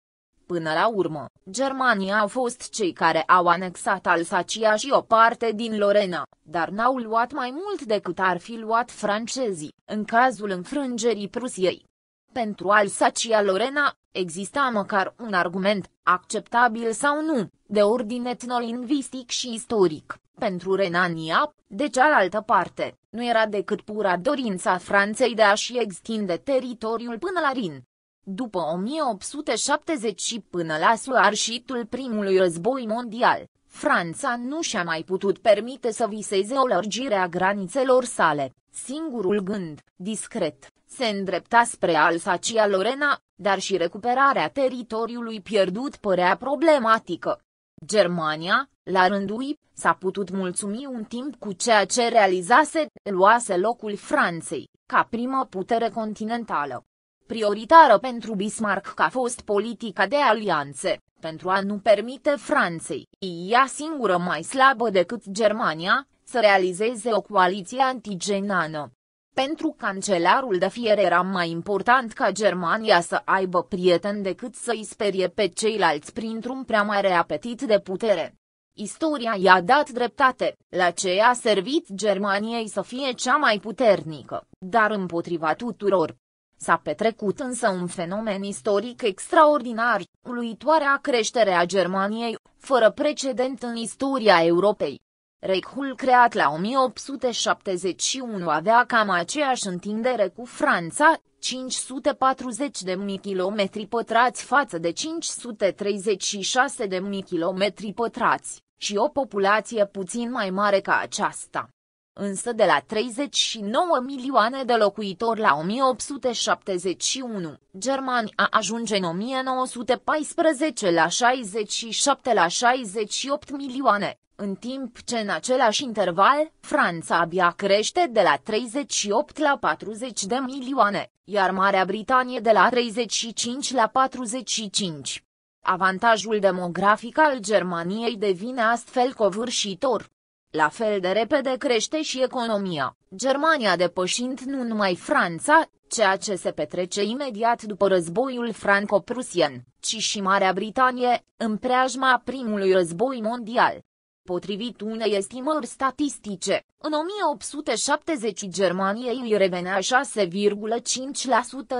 Până la urmă, Germania au fost cei care au anexat Alsacia și o parte din Lorena, dar n-au luat mai mult decât ar fi luat francezii, în cazul înfrângerii Prusiei. Pentru Alsacia-Lorena, exista măcar un argument, acceptabil sau nu, de ordine etnolingvistic și istoric. Pentru Renania, de cealaltă parte, nu era decât pura dorința Franței de a-și extinde teritoriul până la Rin. După 1870 și până la sfârșitul primului război mondial, Franța nu și-a mai putut permite să viseze o lărgire a granițelor sale. Singurul gând, discret, se îndrepta spre Alsacia-Lorena, dar și recuperarea teritoriului pierdut părea problematică. Germania, la rândul ei, s-a putut mulțumi un timp cu ceea ce realizase, luase locul Franței, ca primă putere continentală. Prioritară pentru Bismarck a fost politica de alianțe, pentru a nu permite Franței, ea singură mai slabă decât Germania, să realizeze o coaliție antigenană. Pentru cancelarul de fier era mai important ca Germania să aibă prieteni decât să-i sperie pe ceilalți printr-un prea mare apetit de putere. Istoria i-a dat dreptate, la ce a servit Germaniei să fie cea mai puternică, dar împotriva tuturor. S-a petrecut însă un fenomen istoric extraordinar, uluitoarea creștere a Germaniei, fără precedent în istoria Europei. Reichul creat la 1871 avea cam aceeași întindere cu Franța, 540 de mii kilometri pătrați față de 536 de mii kilometri pătrați, și o populație puțin mai mare ca aceasta. Însă de la 39 milioane de locuitori la 1871, Germania ajunge în 1914 la 67 la 68 milioane, în timp ce în același interval, Franța abia crește de la 38 la 40 de milioane, iar Marea Britanie de la 35 la 45. Avantajul demografic al Germaniei devine astfel covârșitor. La fel de repede crește și economia, Germania depășind nu numai Franța, ceea ce se petrece imediat după războiul franco-prusian, ci și Marea Britanie, în preajma primului război mondial. Potrivit unei estimări statistice, în 1870 Germaniei îi revenea 6,5%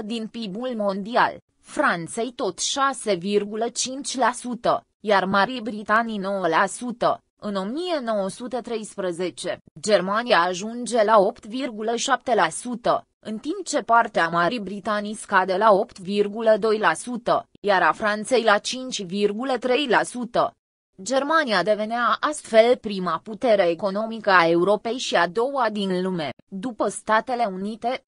din PIB-ul mondial, Franței tot 6,5%, iar Marii Britanii 9%. În 1913, Germania ajunge la 8,7%, în timp ce partea Marii Britanii scade la 8,2%, iar a Franței la 5,3%. Germania devenea astfel prima putere economică a Europei și a doua din lume, după Statele Unite,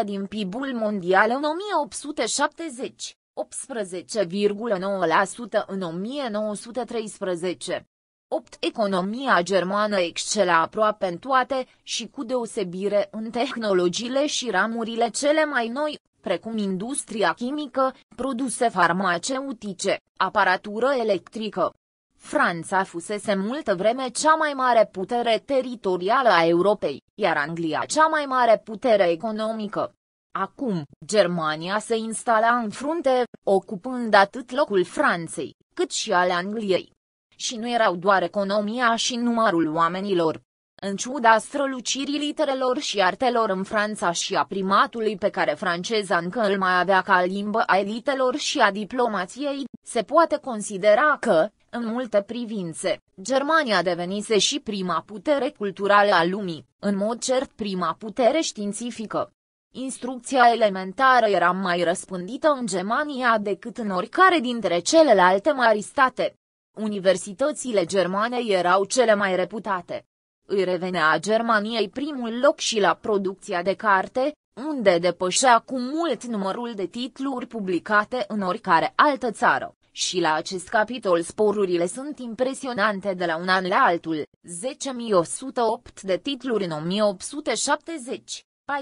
8,8% din PIB-ul mondial în 1870, 18,9% în 1913. 8. Economia germană excela aproape în toate, și cu deosebire în tehnologiile și ramurile cele mai noi, precum industria chimică, produse farmaceutice, aparatură electrică. Franța fusese multă vreme cea mai mare putere teritorială a Europei, iar Anglia cea mai mare putere economică. Acum, Germania se instala în frunte, ocupând atât locul Franței, cât și ale Angliei. Și nu erau doar economia și numărul oamenilor, în ciuda strălucirii literelor și artelor în Franța și a primatului pe care franceza încă îl mai avea ca limbă a elitelor și a diplomației, se poate considera că, în multe privințe, Germania devenise și prima putere culturală a lumii, în mod cert prima putere științifică. Instrucția elementară era mai răspândită în Germania decât în oricare dintre celelalte mari state. Universitățile germane erau cele mai reputate, îi revenea Germaniei primul loc și la producția de carte, unde depășea cu mult numărul de titluri publicate în oricare altă țară. Și la acest capitol sporurile sunt impresionante de la un an la altul, 10.108 de titluri în 1870, 14.941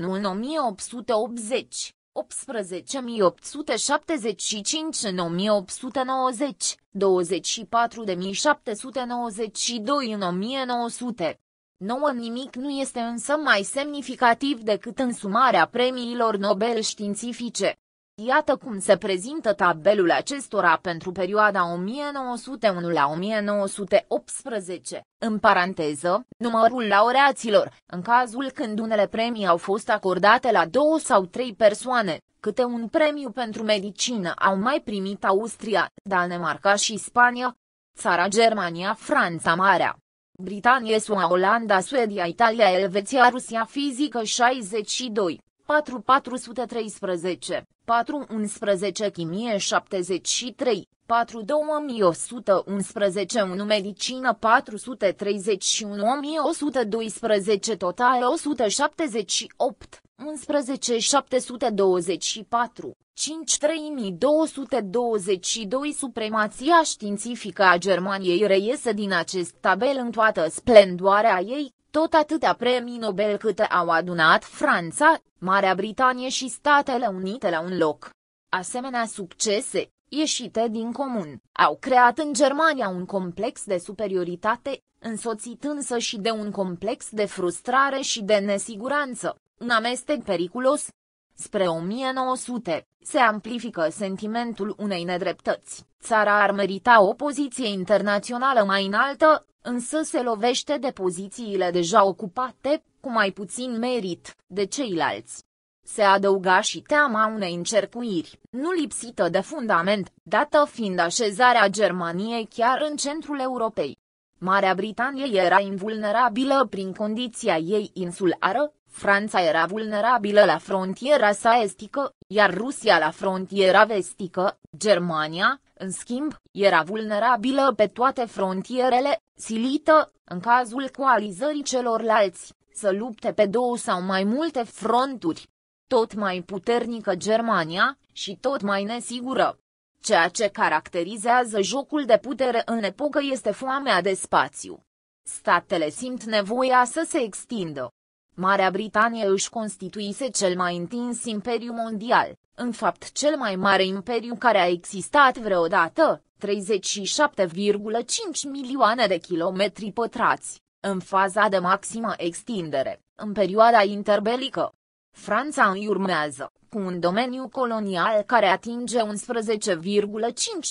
în 1880, 18.875 în 1890, 24.792 în 1900. Nouă nimic nu este însă mai semnificativ decât însumarea premiilor Nobel științifice. Iată cum se prezintă tabelul acestora pentru perioada 1901 la 1918. În paranteză, numărul laureaților, în cazul când unele premii au fost acordate la două sau trei persoane, câte un premiu pentru medicină au mai primit Austria, Danemarca și Spania, țara Germania, Franța Marea. Britanie, SUA, Olanda, Suedia, Italia, Elveția, Rusia, fizică 62. 4 413, 4 11 chimie 73, 4 2111 1 medicină 431 1112 total 178, 11 724, 5 3222 Supremația științifică a Germaniei reiese din acest tabel în toată splendoarea ei, tot atâtea premii Nobel câte au adunat Franța, Marea Britanie și Statele Unite la un loc. Asemenea succese, ieșite din comun, au creat în Germania un complex de superioritate, însoțit însă și de un complex de frustrare și de nesiguranță, un amestec periculos. Spre 1900, se amplifică sentimentul unei nedreptăți. Țara ar merita o poziție internațională mai înaltă, însă se lovește de pozițiile deja ocupate, cu mai puțin merit, de ceilalți. Se adăuga și teama unei încercuiri, nu lipsită de fundament, dată fiind așezarea Germaniei chiar în centrul Europei. Marea Britanie era invulnerabilă prin condiția ei insulară, Franța era vulnerabilă la frontiera sa estică, iar Rusia la frontiera vestică, Germania, în schimb, era vulnerabilă pe toate frontierele, silită, în cazul coalizării celorlalți, să lupte pe două sau mai multe fronturi. Tot mai puternică Germania, și tot mai nesigură. Ceea ce caracterizează jocul de putere în epocă este foamea de spațiu. Statele simt nevoia să se extindă. Marea Britanie își constituise cel mai întins imperiu mondial, în fapt cel mai mare imperiu care a existat vreodată, 37,5 milioane de kilometri pătrați, în faza de maximă extindere, în perioada interbelică. Franța îi urmează, cu un domeniu colonial care atinge 11,5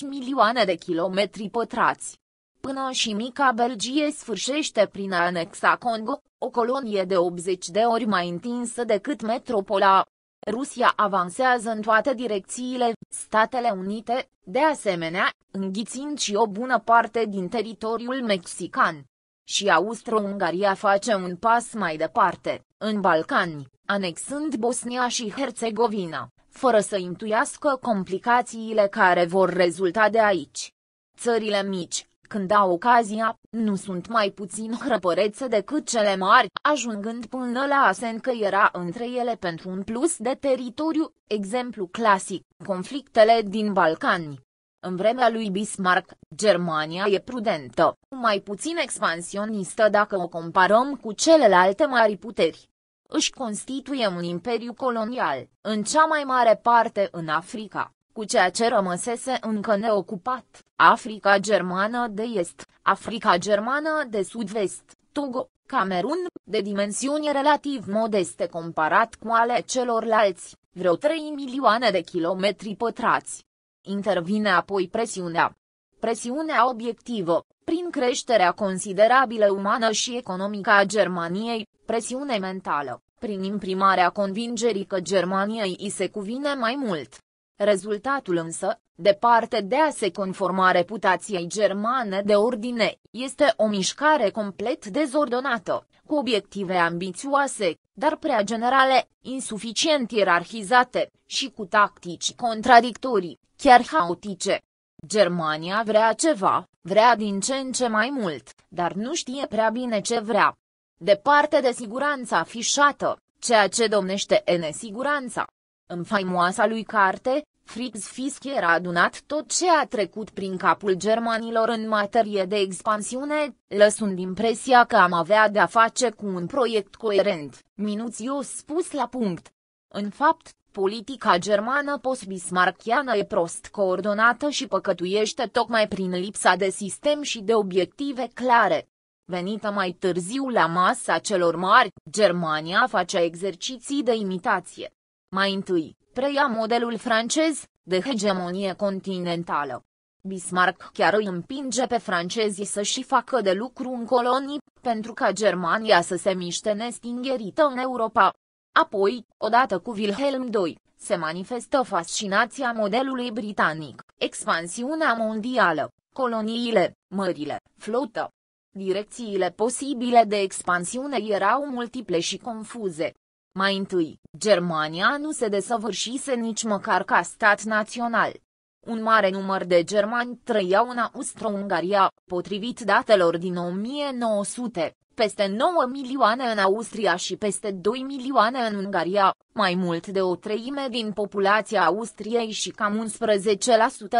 milioane de kilometri pătrați. Până și mica Belgie sfârșește prin a anexa Congo, o colonie de 80 de ori mai întinsă decât metropola. Rusia avansează în toate direcțiile, Statele Unite, de asemenea, înghițind și o bună parte din teritoriul mexican. și Austro-Ungaria face un pas mai departe, în Balcani, anexând Bosnia și Herțegovina, fără să intuiască complicațiile care vor rezulta de aici. Țările mici, când au ocazia, nu sunt mai puțin hrăpărețe decât cele mari, ajungând până la a se încăiera între ele pentru un plus de teritoriu, exemplu clasic, conflictele din Balcani. În vremea lui Bismarck, Germania e prudentă, mai puțin expansionistă dacă o comparăm cu celelalte mari puteri. Își constituie un imperiu colonial, în cea mai mare parte în Africa, cu ceea ce rămăsese încă neocupat, Africa Germană de Est, Africa Germană de Sud-Vest, Togo, Camerun, de dimensiuni relativ modeste comparat cu ale celorlalți, vreo 3 milioane de kilometri pătrați. Intervine apoi presiunea. Presiunea obiectivă, prin creșterea considerabilă umană și economică a Germaniei, presiune mentală, prin imprimarea convingerii că Germaniei îi se cuvine mai mult, Rezultatul însă, departe de a se conforma reputației germane de ordine, este o mișcare complet dezordonată, cu obiective ambițioase, dar prea generale, insuficient ierarhizate, și cu tactici contradictorii, chiar haotice. Germania vrea ceva, vrea din ce în ce mai mult, dar nu știe prea bine ce vrea. Departe de siguranța afișată, ceea ce domnește e nesiguranța, în faimoasa lui carte, Fritz Fisker a adunat tot ce a trecut prin capul germanilor în materie de expansiune, lăsând impresia că am avea de-a face cu un proiect coerent, minuțios spus la punct. În fapt, politica germană post-bismarckiană e prost coordonată și păcătuiește tocmai prin lipsa de sistem și de obiective clare. Venită mai târziu la masa celor mari, Germania face exerciții de imitație. Mai întâi, preia modelul francez, de hegemonie continentală. Bismarck chiar îi împinge pe francezi să-și facă de lucru în colonii, pentru ca Germania să se miște nestingherită în Europa. Apoi, odată cu Wilhelm II, se manifestă fascinația modelului britanic, expansiunea mondială, coloniile, mările, flotă. Direcțiile posibile de expansiune erau multiple și confuze, mai întâi, Germania nu se desăvârșise nici măcar ca stat național. Un mare număr de germani trăiau în Austro-Ungaria, potrivit datelor din 1900, peste 9 milioane în Austria și peste 2 milioane în Ungaria, mai mult de o treime din populația Austriei și cam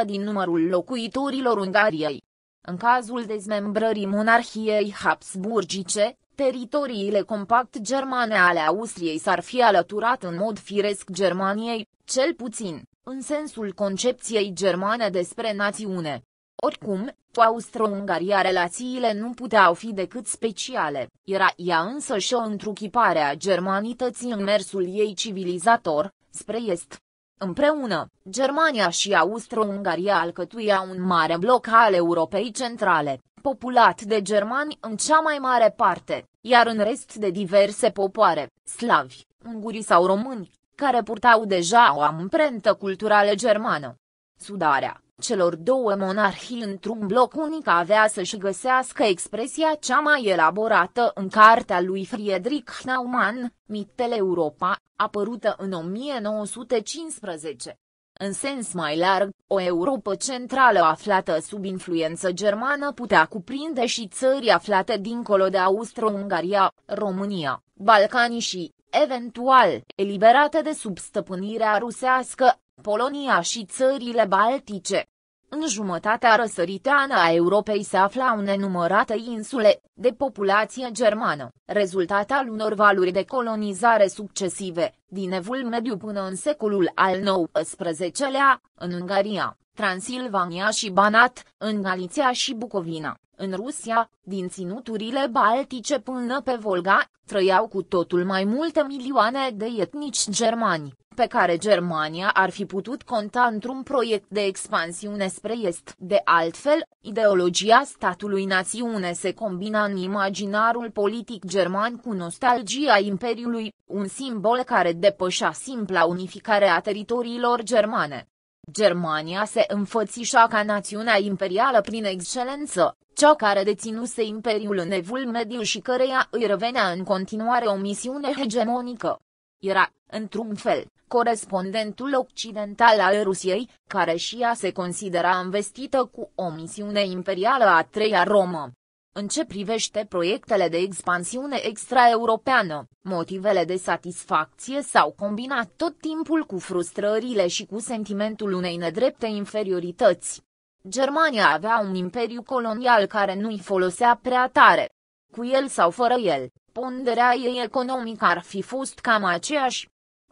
11% din numărul locuitorilor Ungariei. În cazul dezmembrării monarhiei Habsburgice, teritoriile compact germane ale Austriei s-ar fi alăturat în mod firesc Germaniei, cel puțin, în sensul concepției germane despre națiune. Oricum, cu Austro-Ungaria relațiile nu puteau fi decât speciale, era ea însă și o întruchipare a germanității în mersul ei civilizator, spre est. Împreună, Germania și Austro-Ungaria alcătuia un mare bloc al Europei centrale, populat de germani în cea mai mare parte, iar în rest de diverse popoare, slavi, unguri sau români, care purtau deja o amprentă culturală germană. Sudarea celor două monarhii într-un bloc unic avea să-și găsească expresia cea mai elaborată în cartea lui Friedrich Naumann, Mittel Europa, apărută în 1915. În sens mai larg, o Europa centrală aflată sub influență germană putea cuprinde și țări aflate dincolo de Austro-Ungaria, România, Balcanii și, eventual, eliberate de sub stăpânirea rusească, Polonia și țările Baltice. În jumătatea răsăriteană a Europei se aflau nenumărate insule, de populație germană, rezultat al unor valuri de colonizare succesive, din evul mediu până în secolul al XIX-lea, în Ungaria, Transilvania și Banat, în Galiția și Bucovina, în Rusia, din ținuturile baltice până pe Volga, trăiau cu totul mai multe milioane de etnici germani, pe care Germania ar fi putut conta într-un proiect de expansiune spre est. De altfel, ideologia statului națiune se combina în imaginarul politic german cu nostalgia Imperiului, un simbol care depășea simpla unificare a teritoriilor germane. Germania se înfățișa ca națiunea imperială prin excelență, cea care deținuse imperiul în evul mediu și căreia îi revenea în continuare o misiune hegemonică. Era, într-un fel, corespondentul occidental al Rusiei, care și ea se considera investită cu o misiune imperială a treia Romă. În ce privește proiectele de expansiune extraeuropeană, motivele de satisfacție s-au combinat tot timpul cu frustrările și cu sentimentul unei nedrepte inferiorități. Germania avea un imperiu colonial care nu-i folosea prea tare. Cu el sau fără el, ponderea ei economică ar fi fost cam aceeași,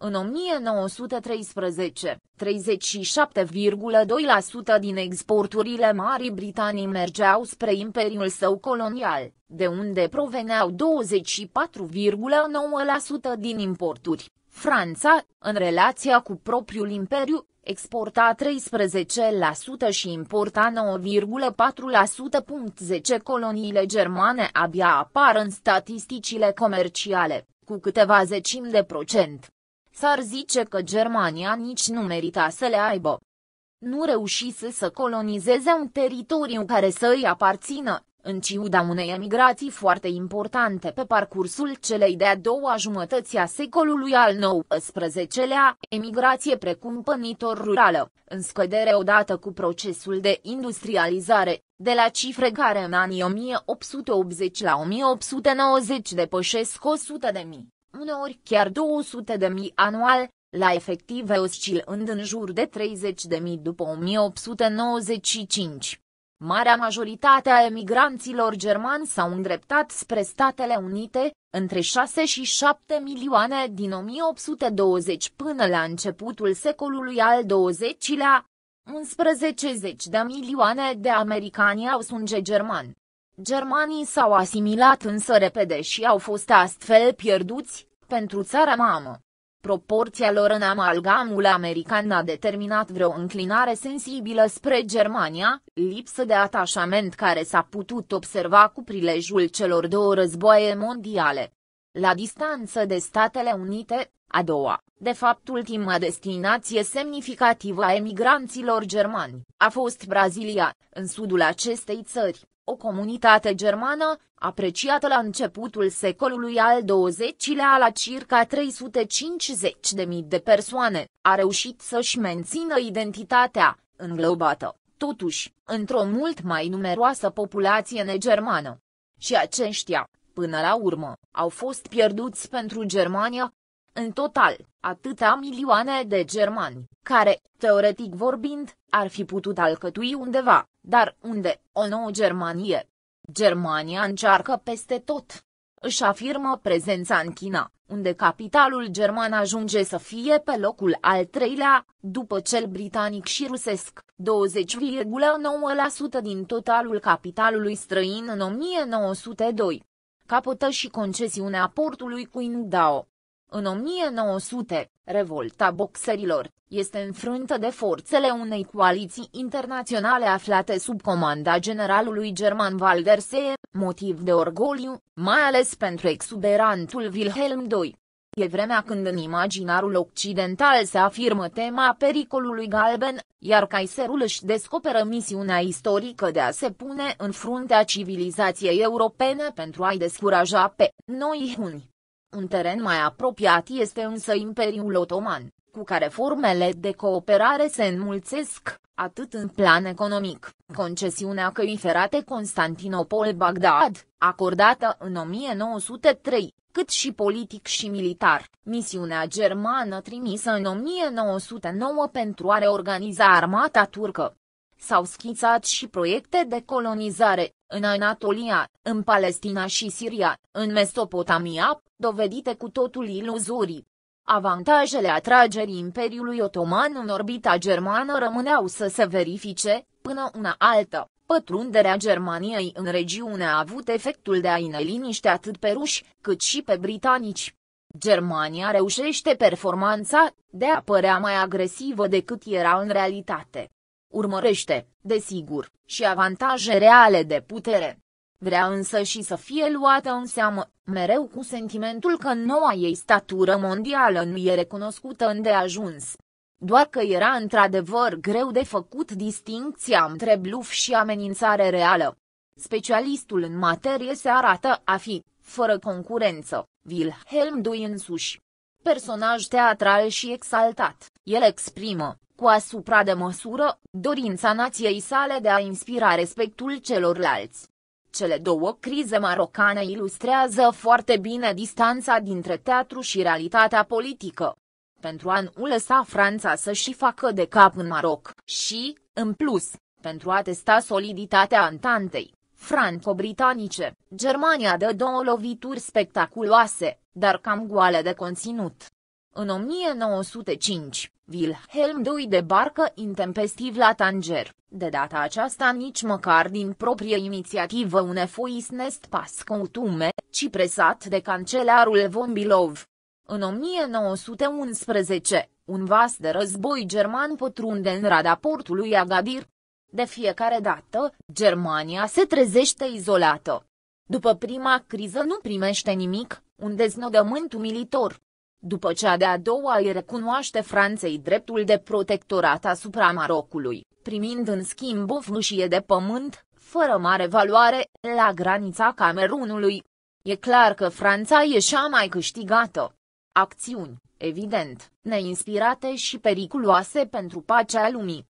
în 1913, 37,2% din exporturile Marii Britanii mergeau spre imperiul său colonial, de unde proveneau 24,9% din importuri. Franța, în relația cu propriul imperiu, exporta 13% și importa 9,4%. Coloniile germane abia apar în statisticile comerciale, cu câteva zecimi de procent. S-ar zice că Germania nici nu merita să le aibă. Nu reușise să colonizeze un teritoriu care să îi aparțină, în ciuda unei emigrații foarte importante pe parcursul celei de-a doua jumătăți a secolului al XIX-lea, emigrație precumpănitor rurală, în scădere odată cu procesul de industrializare, de la cifre care în anii 1880 la 1890 depășesc 100 de mii uneori chiar 200 de mii anual, la efective oscilând în jur de 30 de mii după 1895. Marea majoritate a emigranților germani s-au îndreptat spre Statele Unite, între 6 și 7 milioane din 1820 până la începutul secolului al XX-lea, 11 zeci de milioane de americani au sânge german. Germanii s-au asimilat însă repede și au fost astfel pierduți, pentru țara mamă. Proporția lor în amalgamul american a determinat vreo înclinare sensibilă spre Germania, lipsă de atașament care s-a putut observa cu prilejul celor două războaie mondiale. La distanță de Statele Unite, a doua, de fapt ultima destinație semnificativă a emigranților germani, a fost Brazilia, în sudul acestei țări, o comunitate germană, apreciată la începutul secolului al XX-lea la circa 350.000 de persoane, a reușit să-și mențină identitatea, înglobată, totuși, într-o mult mai numeroasă populație negermană. Și aceștia, până la urmă, au fost pierduți pentru Germania, în total, atâtea milioane de germani, care, teoretic vorbind, ar fi putut alcătui undeva, dar unde, o nouă Germanie. Germania încearcă peste tot. Își afirmă prezența în China, unde capitalul german ajunge să fie pe locul al treilea, după cel britanic și rusesc, 20,9% din totalul capitalului străin în 1902. Capătă și concesiunea portului Qingdao, în 1900, revolta boxerilor este înfrântă de forțele unei coaliții internaționale aflate sub comanda generalului german Waldersee, motiv de orgoliu, mai ales pentru exuberantul Wilhelm II. E vremea când în imaginarul occidental se afirmă tema pericolului galben, iar Kaiserul își descoperă misiunea istorică de a se pune în fruntea civilizației europene pentru a-i descuraja pe noi huni. Un teren mai apropiat este însă Imperiul Otoman, cu care formele de cooperare se înmulțesc, atât în plan economic, concesiunea căii ferate Constantinopol-Bagdad, acordată în 1903, cât și politic și militar, misiunea germană trimisă în 1909 pentru a reorganiza armata turcă. S-au schițat și proiecte de colonizare, în Anatolia, în Palestina și Siria, în Mesopotamia, dovedite cu totul iluzorii. Avantajele atragerii Imperiului Otoman în orbita germană rămâneau să se verifice, până una altă. Pătrunderea Germaniei în regiune a avut efectul de a-i neliniște atât pe ruși, cât și pe britanici. Germania reușește performanța de a părea mai agresivă decât era în realitate. Urmărește, desigur, și avantaje reale de putere. Vrea însă și să fie luată în seamă, mereu cu sentimentul că noua ei statură mondială nu e recunoscută îndeajuns. doar că era într-adevăr greu de făcut distincția între bluf și amenințare reală. Specialistul în materie se arată a fi, fără concurență, Wilhelm Dui însuși. Personaj teatral și exaltat, el exprimă, cu asupra de măsură, dorința nației sale de a inspira respectul celorlalți. Cele două crize marocane ilustrează foarte bine distanța dintre teatru și realitatea politică. Pentru a nu lăsa Franța să și facă de cap în Maroc și, în plus, pentru a testa soliditatea Antantei, franco-britanice, Germania dă două lovituri spectaculoase, dar cam goale de conținut. În 1905, Wilhelm II debarcă intempestiv la Tanger, de data aceasta nici măcar din proprie inițiativă une fois nest pas căutume, ci presat de cancelarul von Bilov. În 1911, un vas de război german pătrunde în rada portului Agadir. De fiecare dată, Germania se trezește izolată. După prima criză nu primește nimic, un deznodământ umilitor, după cea de-a doua îi recunoaște Franței dreptul de protectorat asupra Marocului, primind în schimb o fâșie de pământ, fără mare valoare, la granița Camerunului. E clar că Franța e cea mai câștigată. Acțiuni, evident, neinspirate și periculoase pentru pacea lumii.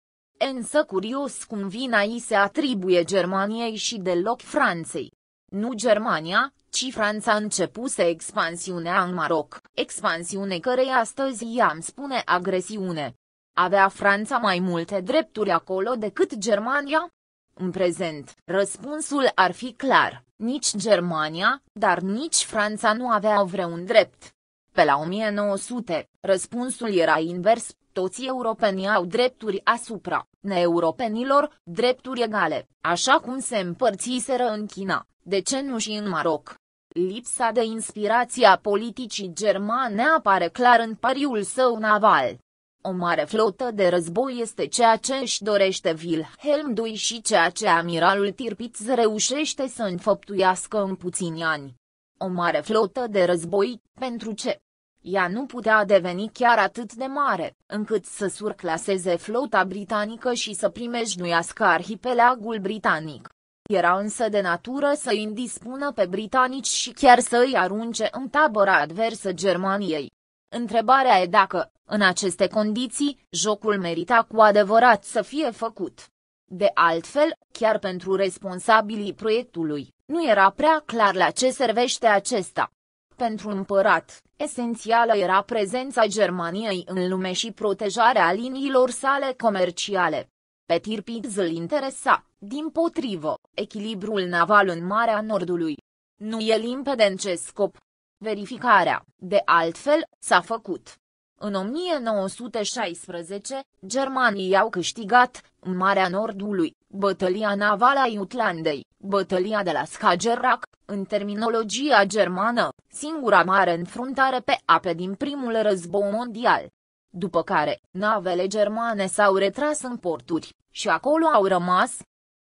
Însă curios cum vina ei se atribuie Germaniei și deloc Franței. Nu Germania, ci Franța începuse expansiunea în Maroc, expansiune cărei astăzi i-am spune agresiune. Avea Franța mai multe drepturi acolo decât Germania? În prezent, răspunsul ar fi clar, nici Germania, dar nici Franța nu avea vreun drept. Pe la 1900, răspunsul era invers, toți europenii au drepturi asupra neeuropenilor, drepturi egale, așa cum se împărțiseră în China, de ce nu și în Maroc. Lipsa de inspirație a politicii germane apare clar în pariul său naval. O mare flotă de război este ceea ce își dorește Wilhelm II și ceea ce amiralul Tirpitz reușește să înfăptuiască în puțini ani. O mare flotă de război, pentru ce? Ea nu putea deveni chiar atât de mare, încât să surclaseze flota britanică și să primejduiască arhipelagul britanic. Era însă de natură să îi indispună pe britanici și chiar să îi arunce în tabăra adversă Germaniei. Întrebarea e dacă, în aceste condiții, jocul merita cu adevărat să fie făcut. De altfel, chiar pentru responsabilii proiectului, nu era prea clar la ce servește acesta. Pentru împărat, esențială era prezența Germaniei în lume și protejarea liniilor sale comerciale. Pe Tirpitz îl interesa, din potrivă, echilibrul naval în Marea Nordului. Nu e limpede în ce scop. Verificarea, de altfel, s-a făcut. În 1916, germanii au câștigat, în Marea Nordului, bătălia navală a Jutlandei, bătălia de la Skagerrak, în terminologia germană, singura mare înfruntare pe ape din primul război mondial. După care, navele germane s-au retras în porturi, și acolo au rămas,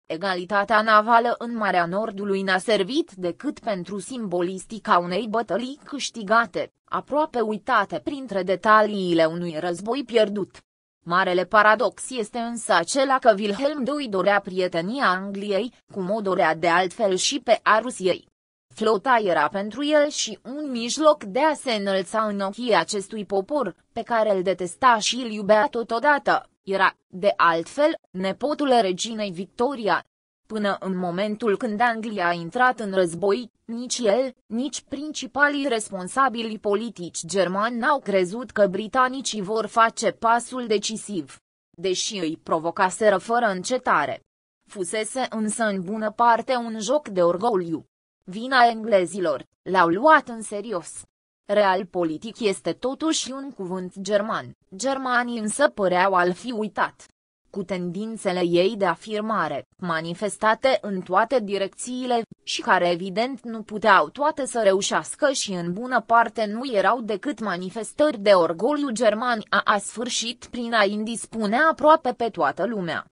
Egalitatea navală în Marea Nordului n-a servit decât pentru simbolistica unei bătălii câștigate, aproape uitate printre detaliile unui război pierdut. Marele paradox este însă acela că Wilhelm II dorea prietenia Angliei, cum o dorea de altfel și pe a Rusiei. Flota era pentru el și un mijloc de a se înălța în ochii acestui popor, pe care îl detesta și îl iubea totodată, era, de altfel, nepotul reginei Victoria. Până în momentul când Anglia a intrat în război, nici el, nici principalii responsabili politici germani n-au crezut că britanicii vor face pasul decisiv. Deși îi provocaseră fără încetare. Fusese însă în bună parte un joc de orgoliu. Vina englezilor, l-au luat în serios. Real politic este totuși un cuvânt german, germanii însă păreau al fi uitat. Cu tendințele ei de afirmare, manifestate în toate direcțiile, și care evident nu puteau toate să reușească și în bună parte nu erau decât manifestări de orgoliu german a, a sfârșit prin a indispune aproape pe toată lumea.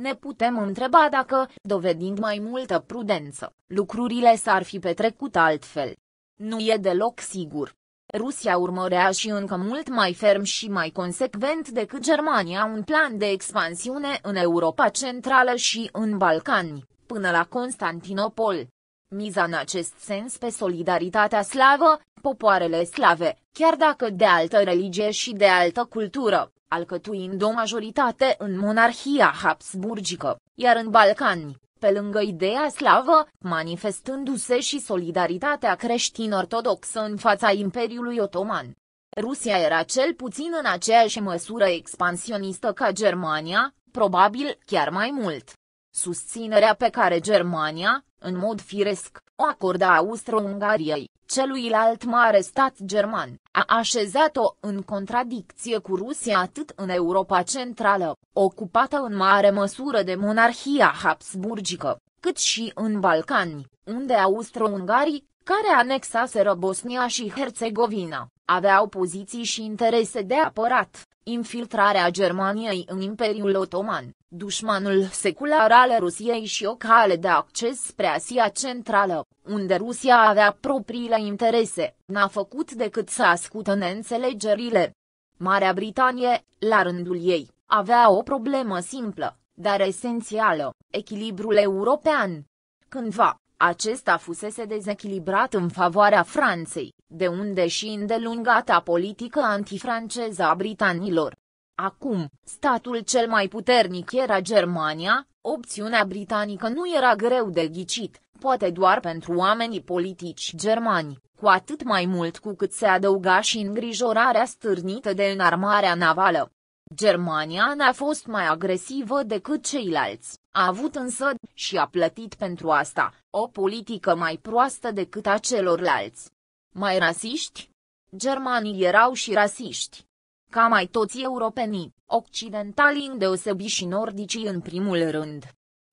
Ne putem întreba dacă, dovedind mai multă prudență, lucrurile s-ar fi petrecut altfel. Nu e deloc sigur. Rusia urmărea și încă mult mai ferm și mai consecvent decât Germania un plan de expansiune în Europa Centrală și în Balcani, până la Constantinopol. Miza în acest sens pe solidaritatea slavă, popoarele slave, chiar dacă de altă religie și de altă cultură, alcătuind o majoritate în monarhia habsburgică, iar în Balcani, pe lângă ideea slavă, manifestându-se și solidaritatea creștin-ortodoxă în fața Imperiului Otoman. Rusia era cel puțin în aceeași măsură expansionistă ca Germania, probabil chiar mai mult. Susținerea pe care Germania, în mod firesc, o acorda Austro-Ungariei, celuilalt mare stat german, a așezat-o în contradicție cu Rusia atât în Europa Centrală, ocupată în mare măsură de monarhia habsburgică, cât și în Balcani, unde austro-ungarii, care anexaseră Bosnia și Herțegovina, aveau poziții și interese de apărat, infiltrarea Germaniei în Imperiul Otoman, dușmanul secular al Rusiei și o cale de acces spre Asia Centrală, unde Rusia avea propriile interese, n-a făcut decât să ascută neînțelegerile. Marea Britanie, la rândul ei, avea o problemă simplă, dar esențială, echilibrul european. Cândva, acesta fusese dezechilibrat în favoarea Franței, de unde și îndelungata politică antifranceză a britanilor. Acum, statul cel mai puternic era Germania, opțiunea britanică nu era greu de ghicit, poate doar pentru oamenii politici germani, cu atât mai mult cu cât se adăuga și îngrijorarea stârnită de înarmarea navală. Germania n-a fost mai agresivă decât ceilalți, a avut însă, și a plătit pentru asta, o politică mai proastă decât a celorlalți. Mai rasiști? Germanii erau și rasiști. Ca mai toți europenii, occidentalii îndeosebi și nordicii în primul rând.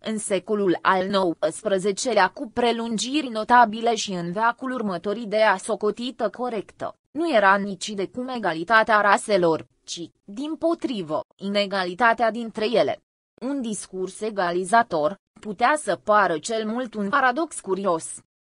În secolul al XIX-lea cu prelungiri notabile și în veacul următor ideea socotită corectă, nu era nici de cum egalitatea raselor, ci, din potrivă, inegalitatea dintre ele. Un discurs egalizator, putea să pară cel mult un paradox curios.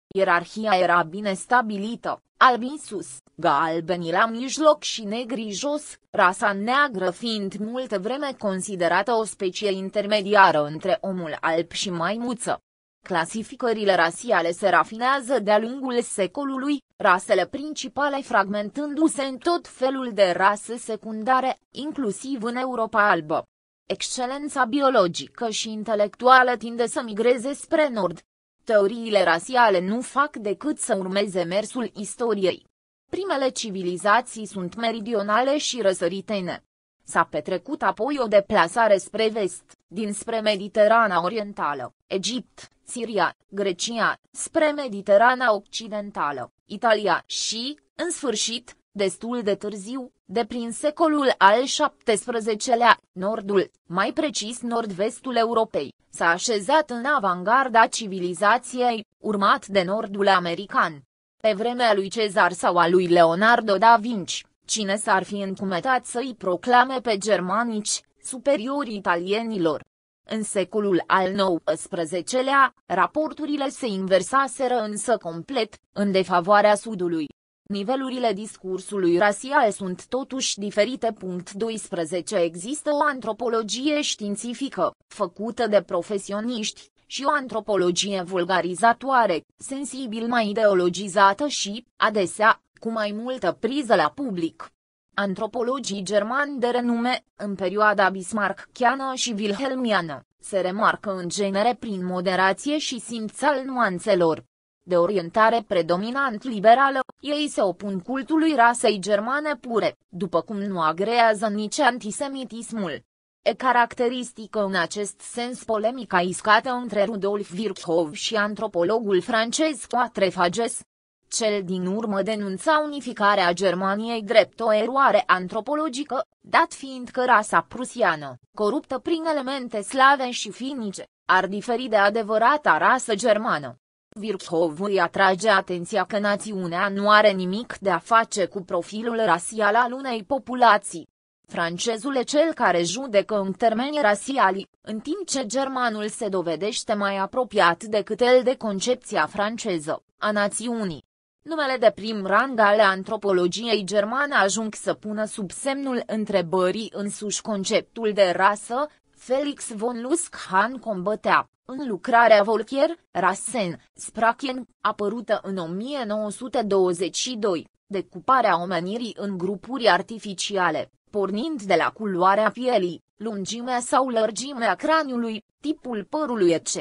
Ierarhia era bine stabilită, albi sus, galbenii la mijloc și negri jos, rasa neagră fiind multă vreme considerată o specie intermediară între omul alb și maimuță. Clasificările rasiale se rafinează de-a lungul secolului, rasele principale fragmentându-se în tot felul de rase secundare, inclusiv în Europa albă. Excelența biologică și intelectuală tinde să migreze spre nord. Teoriile rasiale nu fac decât să urmeze mersul istoriei. Primele civilizații sunt meridionale și răsăritene. S-a petrecut apoi o deplasare spre vest, dinspre Mediterana Orientală, Egipt, Siria, Grecia, spre Mediterana Occidentală, Italia și, în sfârșit, destul de târziu, de prin secolul al XVII-lea, nordul, mai precis nord-vestul Europei, s-a așezat în avangarda civilizației, urmat de nordul american. Pe vremea lui Cezar sau a lui Leonardo da Vinci, cine s-ar fi încumetat să-i proclame pe germanici, superiori italienilor, în secolul al XIX-lea, raporturile se inversaseră însă complet, în defavoarea Sudului. Nivelurile discursului rasial sunt totuși diferite. 12. Există o antropologie științifică, făcută de profesioniști, și o antropologie vulgarizatoare, sensibil mai ideologizată și, adesea, cu mai multă priză la public. Antropologii germani de renume, în perioada bismarckiană și wilhelmiană, se remarcă în genere prin moderație și simț al nuanțelor. De orientare predominant liberală, ei se opun cultului rasei germane pure, după cum nu agrează nici antisemitismul. E caracteristică în acest sens polemica iscată între Rudolf Virchow și antropologul francez Quatrefages, cel din urmă denunța unificarea Germaniei drept o eroare antropologică, dat fiind că rasa prusiană, coruptă prin elemente slave și finice, ar diferi de adevărata rasă germană. Virchow îi atrage atenția că națiunea nu are nimic de a face cu profilul rasial al unei populații. Francezul e cel care judecă în termeni rasiali, în timp ce germanul se dovedește mai apropiat decât el de concepția franceză, a națiunii. numele de prim rang ale antropologiei germane ajung să pună sub semnul întrebării însuși conceptul de rasă, Felix von Luskhan combătea, în lucrarea Volker, Rassen, Sprachen, apărută în 1922, decuparea omenirii în grupuri artificiale, pornind de la culoarea pielii, lungimea sau lărgimea craniului, tipul părului etc.,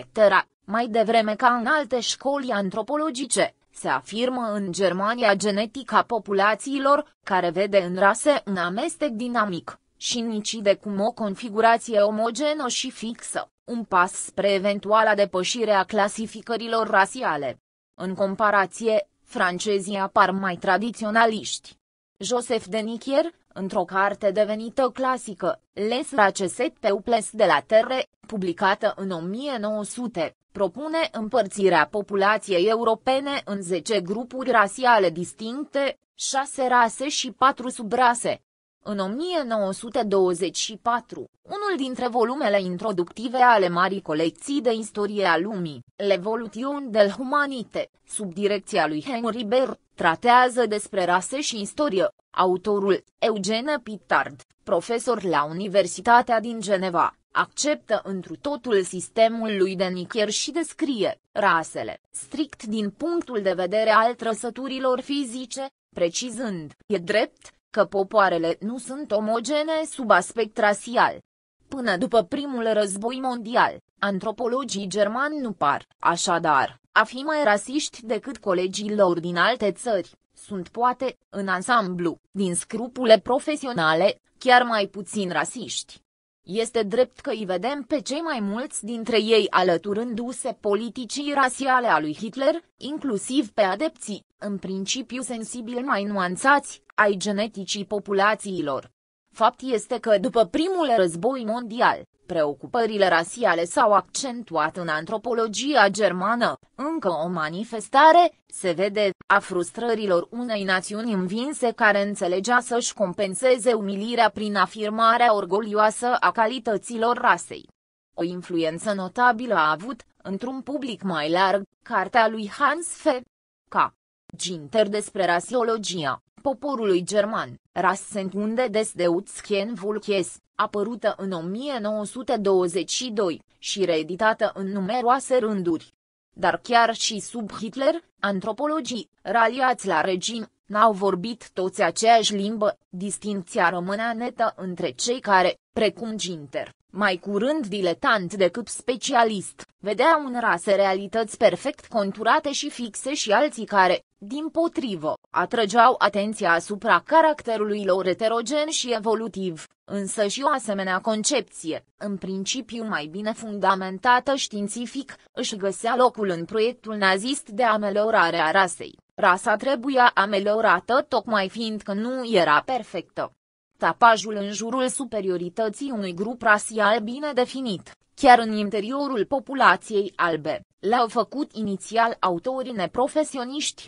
mai devreme ca în alte școli antropologice, se afirmă în Germania genetica populațiilor, care vede în rase un amestec dinamic, și nicide cum o configurație omogenă și fixă, un pas spre eventuala depășire a clasificărilor rasiale. În comparație, francezii apar mai tradiționaliști. Joseph de Nichier, într-o carte devenită clasică, Les Raceset Peuples de la Terre, publicată în 1900, propune împărțirea populației europene în 10 grupuri rasiale distincte, 6 rase și 4 subrase. În 1924, unul dintre volumele introductive ale marii colecții de istorie a lumii, L'Evolution del Humanite, sub direcția lui Henry Baird, tratează despre rase și istorie. Autorul, Eugene Pittard, profesor la Universitatea din Geneva, acceptă întru totul sistemul lui de Nichier și descrie rasele, strict din punctul de vedere al trăsăturilor fizice, precizând, e drept, că popoarele nu sunt omogene sub aspect rasial. Până după primul război mondial, antropologii germani nu par, așadar, a fi mai rasiști decât colegii lor din alte țări. Sunt poate, în ansamblu, din scrupule profesionale, chiar mai puțin rasiști. Este drept că îi vedem pe cei mai mulți dintre ei alăturându-se politicii rasiale a lui Hitler, inclusiv pe adepții, în principiu sensibil mai nuanțați, ai geneticii populațiilor. Fapt este că după primul război mondial, preocupările rasiale s-au accentuat în antropologia germană, încă o manifestare, se vede, a frustrărilor unei națiuni învinse care înțelegea să-și compenseze umilirea prin afirmarea orgolioasă a calităților rasei. O influență notabilă a avut, într-un public mai larg, cartea lui Hans F. K. Ginter despre rasiologia poporului german, Rassenkunde des Deutschen Volkes, apărută în 1922 și reeditată în numeroase rânduri. Dar chiar și sub Hitler, antropologii, raliați la regim, n-au vorbit toți aceeași limbă, distinția rămânea netă între cei care, precum Ginter, mai curând diletant decât specialist, vedeau în rase realități perfect conturate și fixe și alții care, din potrivă, atrăgeau atenția asupra caracterului lor heterogen și evolutiv, însă și o asemenea concepție, în principiu mai bine fundamentată științific, își găsea locul în proiectul nazist de ameliorare a rasei. Rasa trebuia ameliorată tocmai fiindcă nu era perfectă. Tapajul în jurul superiorității unui grup rasial bine definit, chiar în interiorul populației albe, l-au făcut inițial autorii neprofesioniști,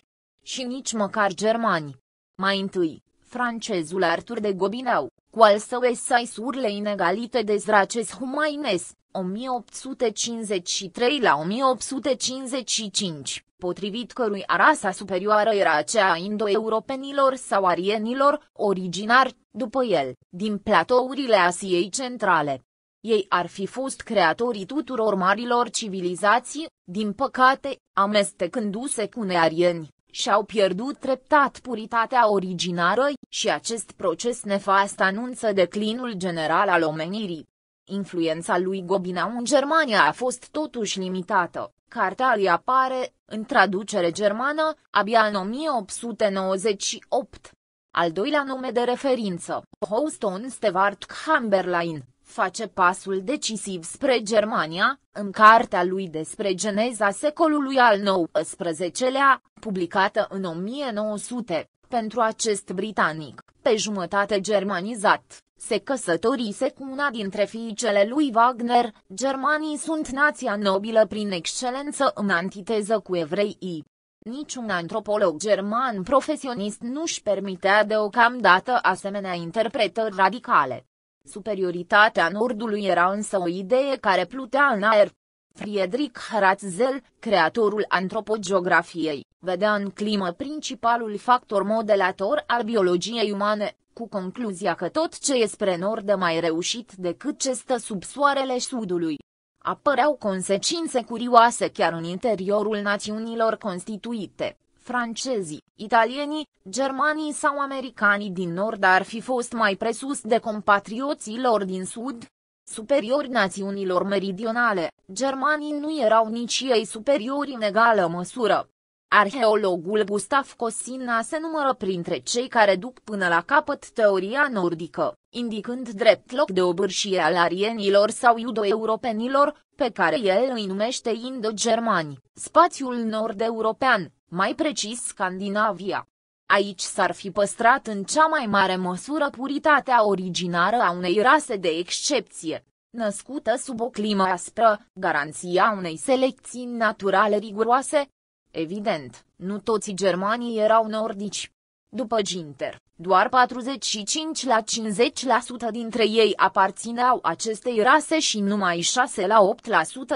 și nici măcar germani. Mai întâi, francezul Arthur de Gobineau, cu al său esai sur le inegalite de zraces humaines, 1853 la 1855, potrivit cărui rasa superioară era aceea a indo-europenilor sau arienilor, originari, după el, din platourile Asiei centrale. Ei ar fi fost creatorii tuturor marilor civilizații, din păcate, amestecându-se cu nearieni, și-au pierdut treptat puritatea originară, și acest proces nefast anunță declinul general al omenirii. Influența lui Gobinau în Germania a fost totuși limitată. Cartea lui apare, în traducere germană, abia în 1898. Al doilea nume de referință, Houston Stewart Chamberlain, face pasul decisiv spre Germania, în cartea lui despre geneza secolului al XIX-lea, publicată în 1900, pentru acest britanic, pe jumătate germanizat, se căsătorise cu una dintre fiicele lui Wagner, germanii sunt nația nobilă prin excelență în antiteză cu evreii. Niciun antropolog german profesionist nu-și permitea deocamdată asemenea interpretări radicale. Superioritatea Nordului era însă o idee care plutea în aer. Friedrich Ratzel, creatorul antropogeografiei, vedea în climă principalul factor modelator al biologiei umane, cu concluzia că tot ce e spre nord e mai reușit decât ce stă sub soarele sudului. Apăreau consecințe curioase chiar în interiorul națiunilor constituite. Francezii, italienii, germanii sau americanii din nord ar fi fost mai presus de compatrioții lor din sud, superiori națiunilor meridionale, germanii nu erau nici ei superiori în egală măsură. Arheologul Gustav Cosina se numără printre cei care duc până la capăt teoria nordică, indicând drept loc de obârșie al arienilor sau iudo-europenilor, pe care el îi numește indo-germani, spațiul nord-european, mai precis Scandinavia. Aici s-ar fi păstrat în cea mai mare măsură puritatea originară a unei rase de excepție, născută sub o climă aspră, garanția unei selecții naturale riguroase, Evident, nu toți germanii erau nordici. După Ginter, doar 45 la 50% dintre ei aparțineau acestei rase și numai 6 la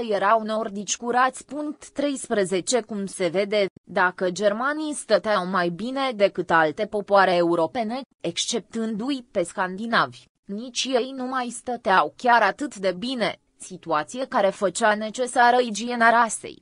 8% erau nordici curați. Punct 13 Cum se vede, dacă germanii stăteau mai bine decât alte popoare europene, exceptându-i pe scandinavi, nici ei nu mai stăteau chiar atât de bine, situație care făcea necesară igiena rasei.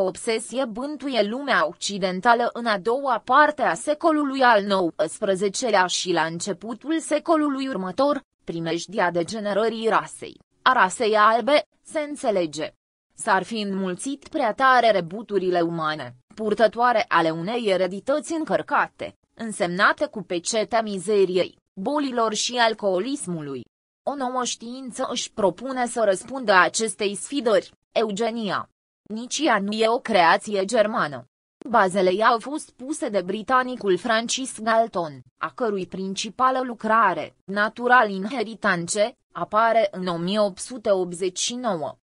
O obsesie bântuie lumea occidentală în a doua parte a secolului al XIX-lea și la începutul secolului următor, primejdia degenerării rasei, a rasei albe, se înțelege. S-ar fi înmulțit prea tare rebuturile umane, purtătoare ale unei eredități încărcate, însemnate cu pecetea mizeriei, bolilor și alcoolismului. O nouă știință își propune să răspundă acestei sfidări, eugenia, nici ea nu e o creație germană. Bazele ei au fost puse de britanicul Francis Galton, a cărui principală lucrare, Natural Inheritance, apare în 1889.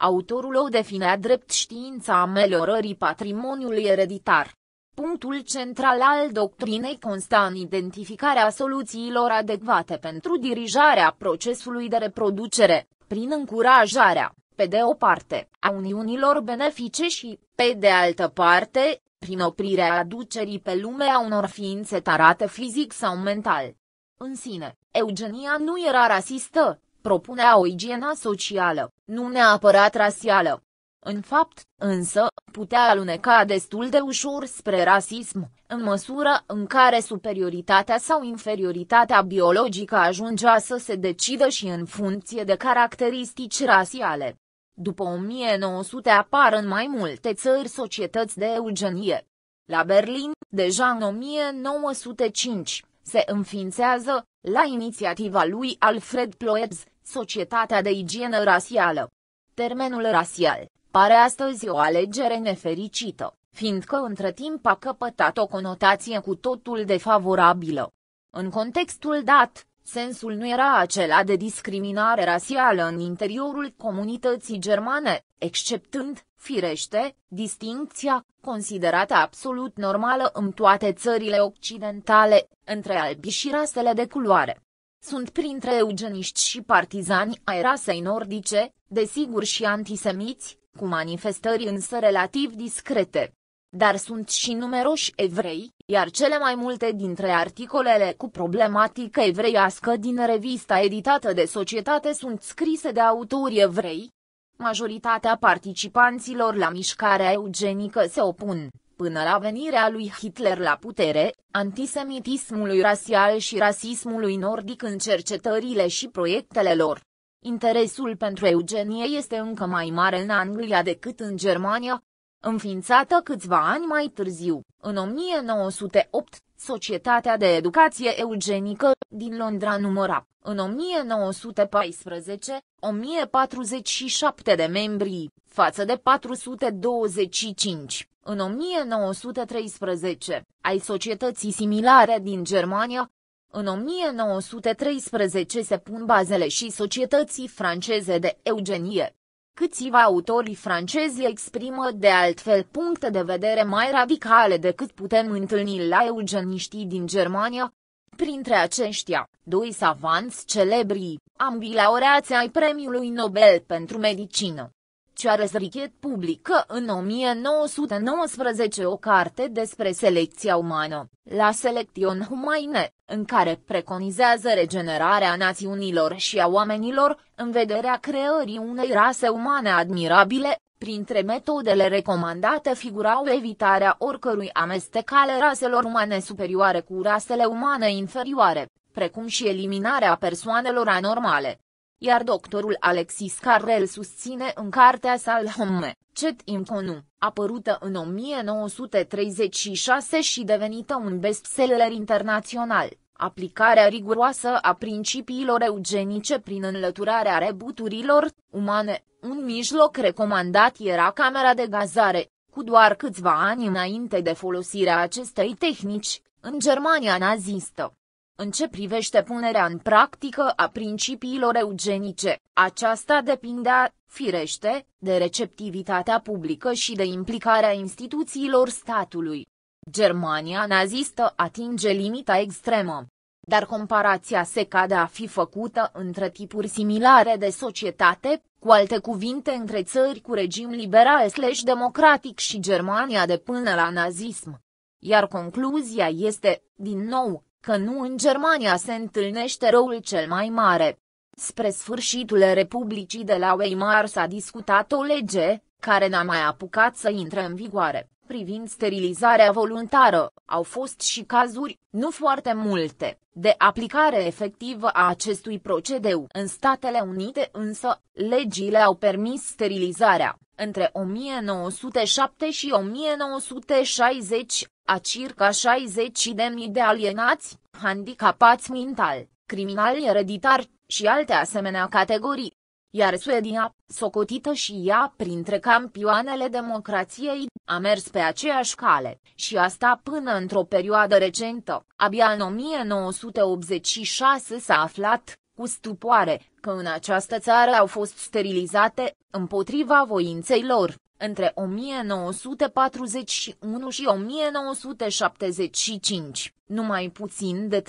Autorul o definea drept știința ameliorării patrimoniului ereditar. Punctul central al doctrinei consta în identificarea soluțiilor adecvate pentru dirijarea procesului de reproducere, prin încurajarea, pe de o parte, a uniunilor benefice și, pe de altă parte, prin oprirea aducerii pe lume a unor ființe tarate fizic sau mental. În sine, eugenia nu era rasistă, propunea o igienă socială, nu neapărat rasială. În fapt, însă, putea aluneca destul de ușor spre rasism, în măsură în care superioritatea sau inferioritatea biologică ajungea să se decidă și în funcție de caracteristici rasiale. După 1900 apar în mai multe țări societăți de eugenie. La Berlin, deja în 1905, se înființează, la inițiativa lui Alfred Ploetz, Societatea de Igienă Rasială. Termenul rasial pare astăzi o alegere nefericită, fiindcă între timp a căpătat o conotație cu totul defavorabilă. În contextul dat, Sensul nu era acela de discriminare rasială în interiorul comunității germane, exceptând, firește, distincția, considerată absolut normală în toate țările occidentale, între albi și rasele de culoare. Sunt printre eugeniști și partizani ai rasei nordice, desigur și antisemiți, cu manifestări însă relativ discrete. Dar sunt și numeroși evrei, iar cele mai multe dintre articolele cu problematică evreiască din revista editată de societate sunt scrise de autori evrei. Majoritatea participanților la mișcarea eugenică se opun, până la venirea lui Hitler la putere, antisemitismului rasial și rasismului nordic în cercetările și proiectele lor. Interesul pentru eugenie este încă mai mare în Anglia decât în Germania, Înființată câțiva ani mai târziu, în 1908, Societatea de Educație Eugenică din Londra număra, în 1914, 1047 de membri, față de 425, în 1913, ai societății similare din Germania, în 1913 se pun bazele și societății franceze de eugenie. Câțiva autorii francezi exprimă de altfel puncte de vedere mai radicale decât putem întâlni la eugeniștii din Germania. Printre aceștia, doi savanți celebri, ambii laureați ai Premiului Nobel pentru Medicină. Charles Rickett publică în 1919 o carte despre selecția umană, la Selection Humaine, în care preconizează regenerarea națiunilor și a oamenilor, în vederea creării unei rase umane admirabile, Printre metodele recomandate figurau evitarea oricărui amestec ale raselor umane superioare cu rasele umane inferioare, precum și eliminarea persoanelor anormale. Iar doctorul Alexis Carrel susține în cartea sa Homme, Cet Inconu, apărută în 1936 și devenită un bestseller internațional, aplicarea riguroasă a principiilor eugenice prin înlăturarea rebuturilor umane, un mijloc recomandat era camera de gazare, cu doar câțiva ani înainte de folosirea acestei tehnici, în Germania nazistă. În ce privește punerea în practică a principiilor eugenice, aceasta depindea, firește, de receptivitatea publică și de implicarea instituțiilor statului. Germania nazistă atinge limita extremă. Dar comparația se cade a fi făcută între tipuri similare de societate, cu alte cuvinte între țări cu regim liberal slash democratic și Germania de până la nazism. Iar concluzia este, din nou, că nu în Germania se întâlnește răul cel mai mare. Spre sfârșitul Republicii de la Weimar s-a discutat o lege, care n-a mai apucat să intre în vigoare, privind sterilizarea voluntară, au fost și cazuri, nu foarte multe, de aplicare efectivă a acestui procedeu. În Statele Unite însă, legile au permis sterilizarea, între 1907 și 1960, a circa 60 de mii de alienați, handicapați mental, criminali ereditari și alte asemenea categorii, iar Suedia, socotită și ea printre campioanele democrației, a mers pe aceeași cale, și asta până într-o perioadă recentă, abia în 1986 s-a aflat, cu stupoare, că în această țară au fost sterilizate, împotriva voinței lor, între 1941 și 1975, numai puțin de 13.000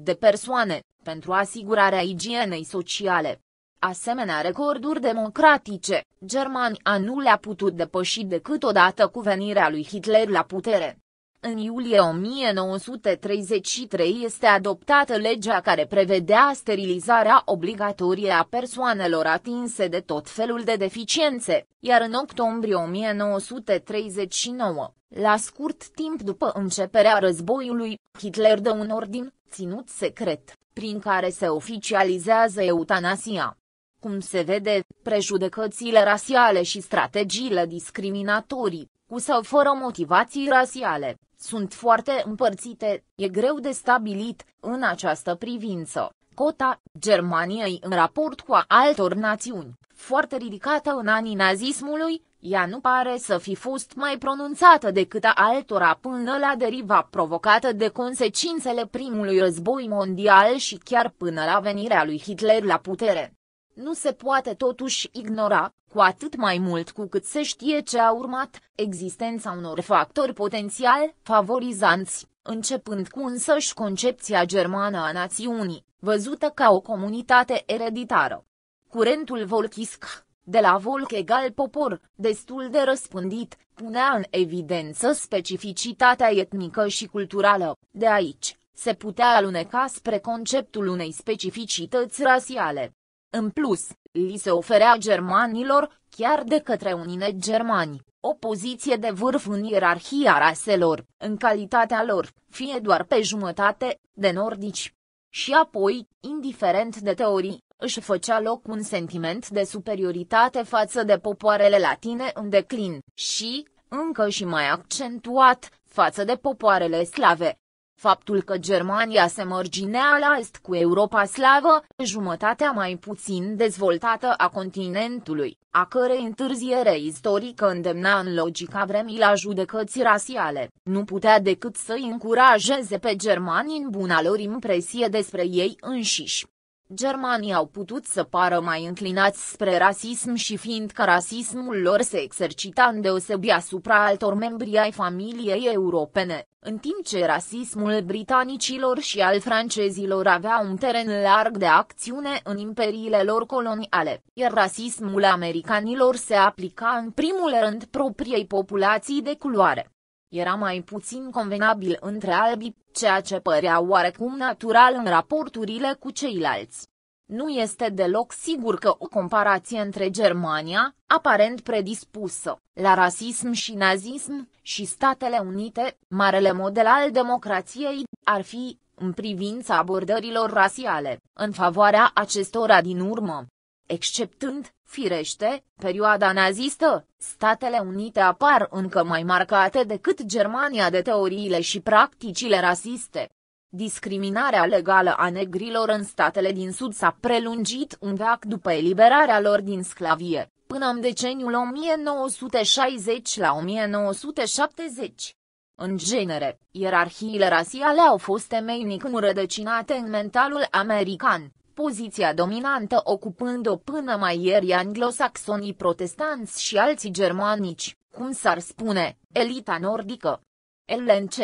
de persoane, pentru asigurarea igienei sociale. Asemenea recorduri democratice, Germania nu le-a putut depăși decât odată cu venirea lui Hitler la putere. În iulie 1933 este adoptată legea care prevedea sterilizarea obligatorie a persoanelor atinse de tot felul de deficiențe, iar în octombrie 1939, la scurt timp după începerea războiului, Hitler dă un ordin, ținut secret, prin care se oficializează eutanasia. Cum se vede, prejudecățile rasiale și strategiile discriminatorii, cu sau fără motivații rasiale, sunt foarte împărțite, e greu de stabilit, în această privință. Cota Germaniei în raport cu altor națiuni, foarte ridicată în anii nazismului, ea nu pare să fi fost mai pronunțată decât a altora până la deriva provocată de consecințele primului război mondial și chiar până la venirea lui Hitler la putere. Nu se poate totuși ignora, cu atât mai mult cu cât se știe ce a urmat, existența unor factori potențial favorizanți, începând cu însăși concepția germană a națiunii, văzută ca o comunitate ereditară. Curentul volchisc, de la volc egal popor, destul de răspândit, punea în evidență specificitatea etnică și culturală, de aici, se putea aluneca spre conceptul unei specificități rasiale, în plus, li se oferea germanilor, chiar de către unii germani, o poziție de vârf în ierarhia raselor, în calitatea lor, fie doar pe jumătate, de nordici. Și apoi, indiferent de teorii, își făcea loc un sentiment de superioritate față de popoarele latine în declin, și, încă și mai accentuat, față de popoarele slave, Faptul că Germania se mărginea la est cu Europa slavă, jumătatea mai puțin dezvoltată a continentului, a cărei întârziere istorică îndemna în logica vremii la judecăți rasiale, nu putea decât să încurajeze pe germani în buna lor impresie despre ei înșiși. Germanii au putut să pară mai înclinați spre rasism și fiindcă rasismul lor se exercita îndeosebi asupra altor membri ai familiei europene, în timp ce rasismul britanicilor și al francezilor avea un teren larg de acțiune în imperiile lor coloniale, iar rasismul americanilor se aplica în primul rând propriei populații de culoare. Era mai puțin convenabil între albi, ceea ce părea oarecum natural în raporturile cu ceilalți. Nu este deloc sigur că o comparație între Germania, aparent predispusă la rasism și nazism, și Statele Unite, marele model al democrației, ar fi, în privința abordărilor rasiale, în favoarea acestora din urmă. Exceptând, firește, perioada nazistă, Statele Unite apar încă mai marcate decât Germania de teoriile și practicile rasiste. Discriminarea legală a negrilor în statele din sud s-a prelungit un veac după eliberarea lor din sclavie, până în deceniul 1960 la 1970. În genere, ierarhiile rasiale au fost temeinic înrădăcinate în mentalul american, poziția dominantă ocupând-o până mai ieri anglosaxonii protestanți și alții germanici, cum s-ar spune, elita nordică. LNC.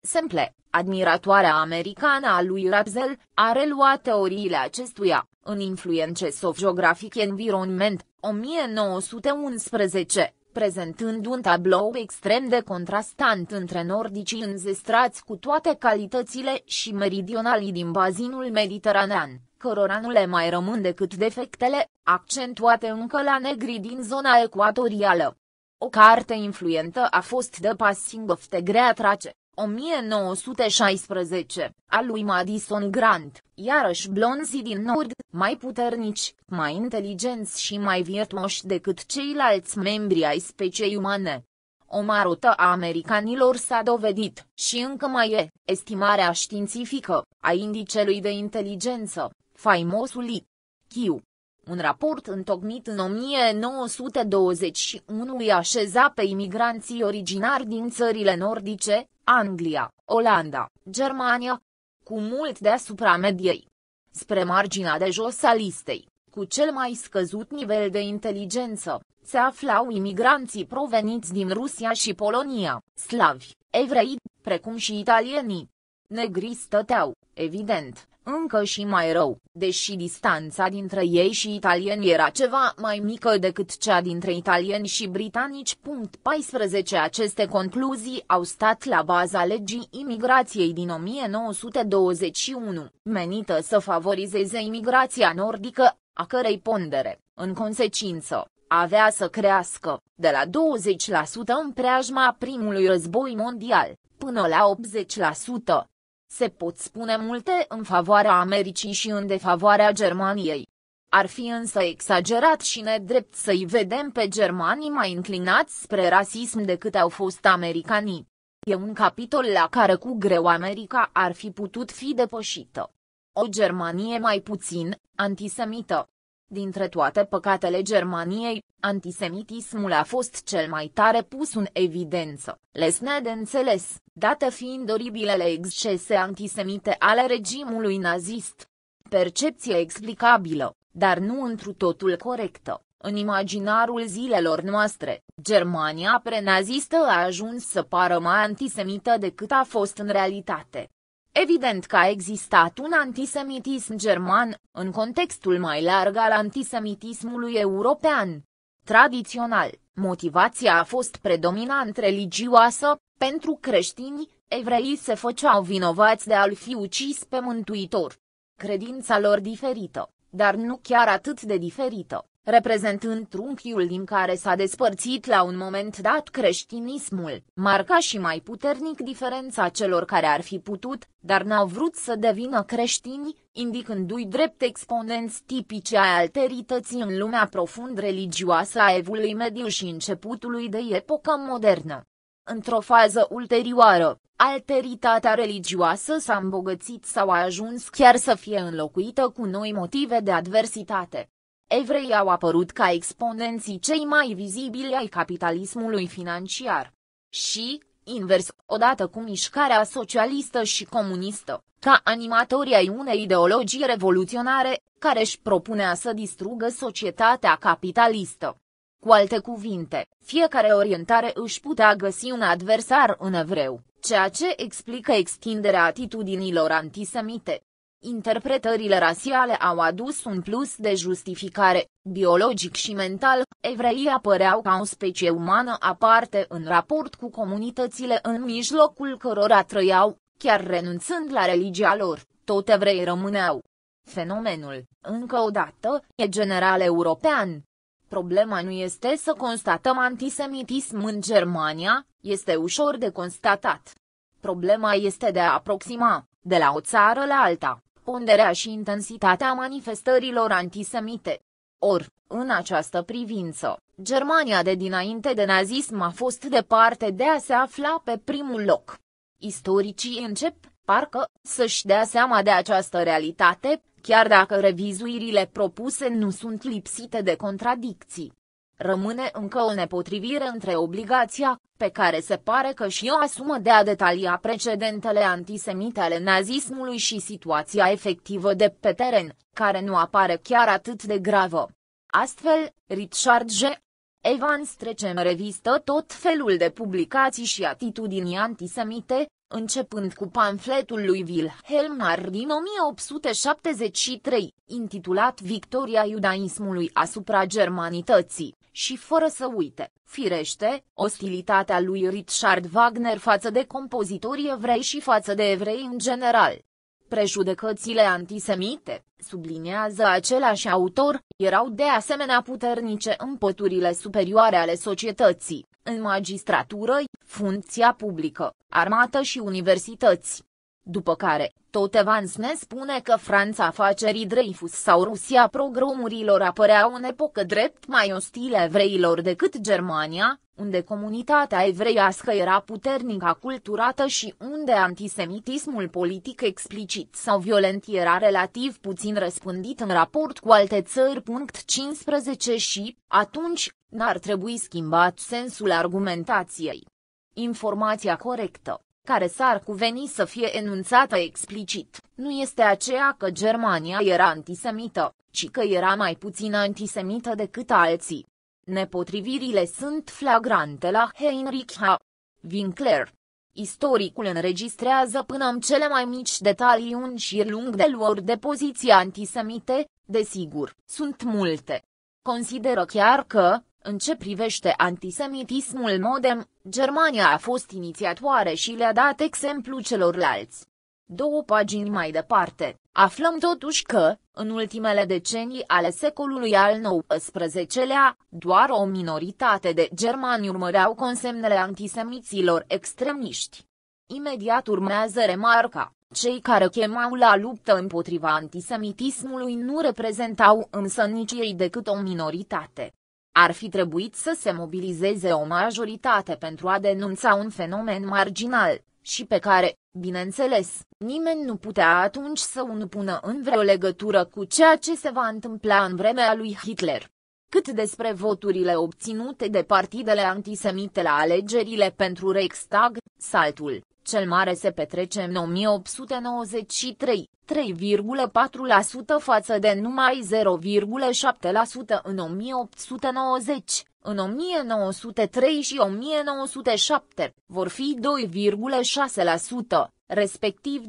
Semple, admiratoarea americană a lui Rapzel, a reluat teoriile acestuia, în Influences of Geographic Environment, 1911, prezentând un tablou extrem de contrastant între nordicii înzestrați cu toate calitățile și meridionalii din bazinul mediteranean, cărora nu le mai rămân decât defectele, accentuate încă la negri din zona ecuatorială. O carte influentă a fost The Passing of the Great Trace, 1916, a lui Madison Grant, iarăși blonzii din nord, mai puternici, mai inteligenți și mai virtuoși decât ceilalți membri ai speciei umane. O marotă a americanilor s-a dovedit, și încă mai e, estimarea științifică, a indicelui de inteligență, faimosul IQ. Un raport întocmit în 1921 îi așeza pe imigranții originari din țările nordice, Anglia, Olanda, Germania, cu mult deasupra mediei. Spre marginea de jos a listei, cu cel mai scăzut nivel de inteligență, se aflau imigranții proveniți din Rusia și Polonia, slavi, evrei, precum și italienii. Negri stăteau, evident, încă și mai rău, deși distanța dintre ei și italieni era ceva mai mică decât cea dintre italieni și britanici. 14 Aceste concluzii au stat la baza legii imigrației din 1921, menită să favorizeze imigrația nordică, a cărei pondere, în consecință, avea să crească, de la 20% în preajma primului război mondial, până la 80%. Se pot spune multe în favoarea Americii și în defavoarea Germaniei. Ar fi însă exagerat și nedrept să-i vedem pe germanii mai înclinați spre rasism decât au fost americanii. E un capitol la care cu greu America ar fi putut fi depășită. O Germanie mai puțin, antisemită, Dintre toate păcatele Germaniei, antisemitismul a fost cel mai tare pus în evidență, lesne de înțeles, date fiind oribilele excese antisemite ale regimului nazist. Percepție explicabilă, dar nu întru totul corectă. În imaginarul zilelor noastre, Germania prenazistă a ajuns să pară mai antisemită decât a fost în realitate. Evident că a existat un antisemitism german, în contextul mai larg al antisemitismului european. Tradițional, motivația a fost predominant religioasă, pentru creștini, evreii se făceau vinovați de a-l fi ucis pe Mântuitor. Credința lor diferită, dar nu chiar atât de diferită, reprezentând trunchiul din care s-a despărțit la un moment dat creștinismul, marca și mai puternic diferența celor care ar fi putut, dar n-au vrut să devină creștini, indicându-i drept exponenți tipice ai alterității în lumea profund religioasă a evului mediu și începutului de epocă modernă. Într-o fază ulterioară, alteritatea religioasă s-a îmbogățit sau a ajuns chiar să fie înlocuită cu noi motive de adversitate. Evrei au apărut ca exponenții cei mai vizibili ai capitalismului financiar. Și, invers, odată cu mișcarea socialistă și comunistă, ca animatorii ai unei ideologii revoluționare, care își propunea să distrugă societatea capitalistă. Cu alte cuvinte, fiecare orientare își putea găsi un adversar în evreu, ceea ce explică extinderea atitudinilor antisemite. Interpretările rasiale au adus un plus de justificare, biologic și mental, evreii apăreau ca o specie umană aparte în raport cu comunitățile în mijlocul cărora trăiau, chiar renunțând la religia lor, tot evrei rămâneau. Fenomenul, încă o dată, e general european. Problema nu este să constatăm antisemitism în Germania, este ușor de constatat. Problema este de a aproxima, de la o țară la alta, ponderea și intensitatea manifestărilor antisemite. Or, în această privință, Germania de dinainte de nazism a fost departe de a se afla pe primul loc. Istoricii încep, parcă, să-și dea seama de această realitate, chiar dacă revizuirile propuse nu sunt lipsite de contradicții. Rămâne încă o nepotrivire între obligația, pe care se pare că și o asumă de a detalia precedentele antisemite ale nazismului și situația efectivă de pe teren, care nu apare chiar atât de gravă. Astfel, Richard G. Evans trece în revistă tot felul de publicații și atitudini antisemite, începând cu pamfletul lui Wilhelm Marr din 1873, intitulat Victoria iudaismului asupra germanității, și fără să uite, firește, ostilitatea lui Richard Wagner față de compozitorii evrei și față de evrei în general. Prejudecățile antisemite, subliniază același autor, erau de asemenea puternice în păturile superioare ale societății, în magistratură, funcția publică, armată și universități. După care, tot Evans ne spune că Franța afacerii Dreyfus sau Rusia progromurilor apăreau în epocă drept mai ostile evreilor decât Germania, unde comunitatea evreiască era puternic aculturată și unde antisemitismul politic explicit sau violent era relativ puțin răspândit în raport cu alte țări. 15 și, atunci, n-ar trebui schimbat sensul argumentației. Informația corectă care s-ar cuveni să fie enunțată explicit, nu este aceea că Germania era antisemită, ci că era mai puțin antisemită decât alții. Nepotrivirile sunt flagrante la Heinrich H. Winkler. Istoricul înregistrează până în cele mai mici detalii un șir lung de luări de poziții antisemite, desigur, sunt multe. Consideră chiar că, în ce privește antisemitismul modem, Germania a fost inițiatoare și le-a dat exemplu celorlalți. Două pagini mai departe, aflăm totuși că, în ultimele decenii ale secolului al XIX-lea, doar o minoritate de germani urmăreau consemnele antisemiților extremiști. Imediat urmează remarca, cei care chemau la luptă împotriva antisemitismului nu reprezentau însă nici ei decât o minoritate. Ar fi trebuit să se mobilizeze o majoritate pentru a denunța un fenomen marginal, și pe care, bineînțeles, nimeni nu putea atunci să un pună în vreo legătură cu ceea ce se va întâmpla în vremea lui Hitler. Cât despre voturile obținute de partidele antisemite la alegerile pentru Reichstag, saltul, cel mare se petrece în 1893, 3,4% față de numai 0,7% în 1890. În 1903 și 1907 vor fi 2,6%, respectiv 2,2%.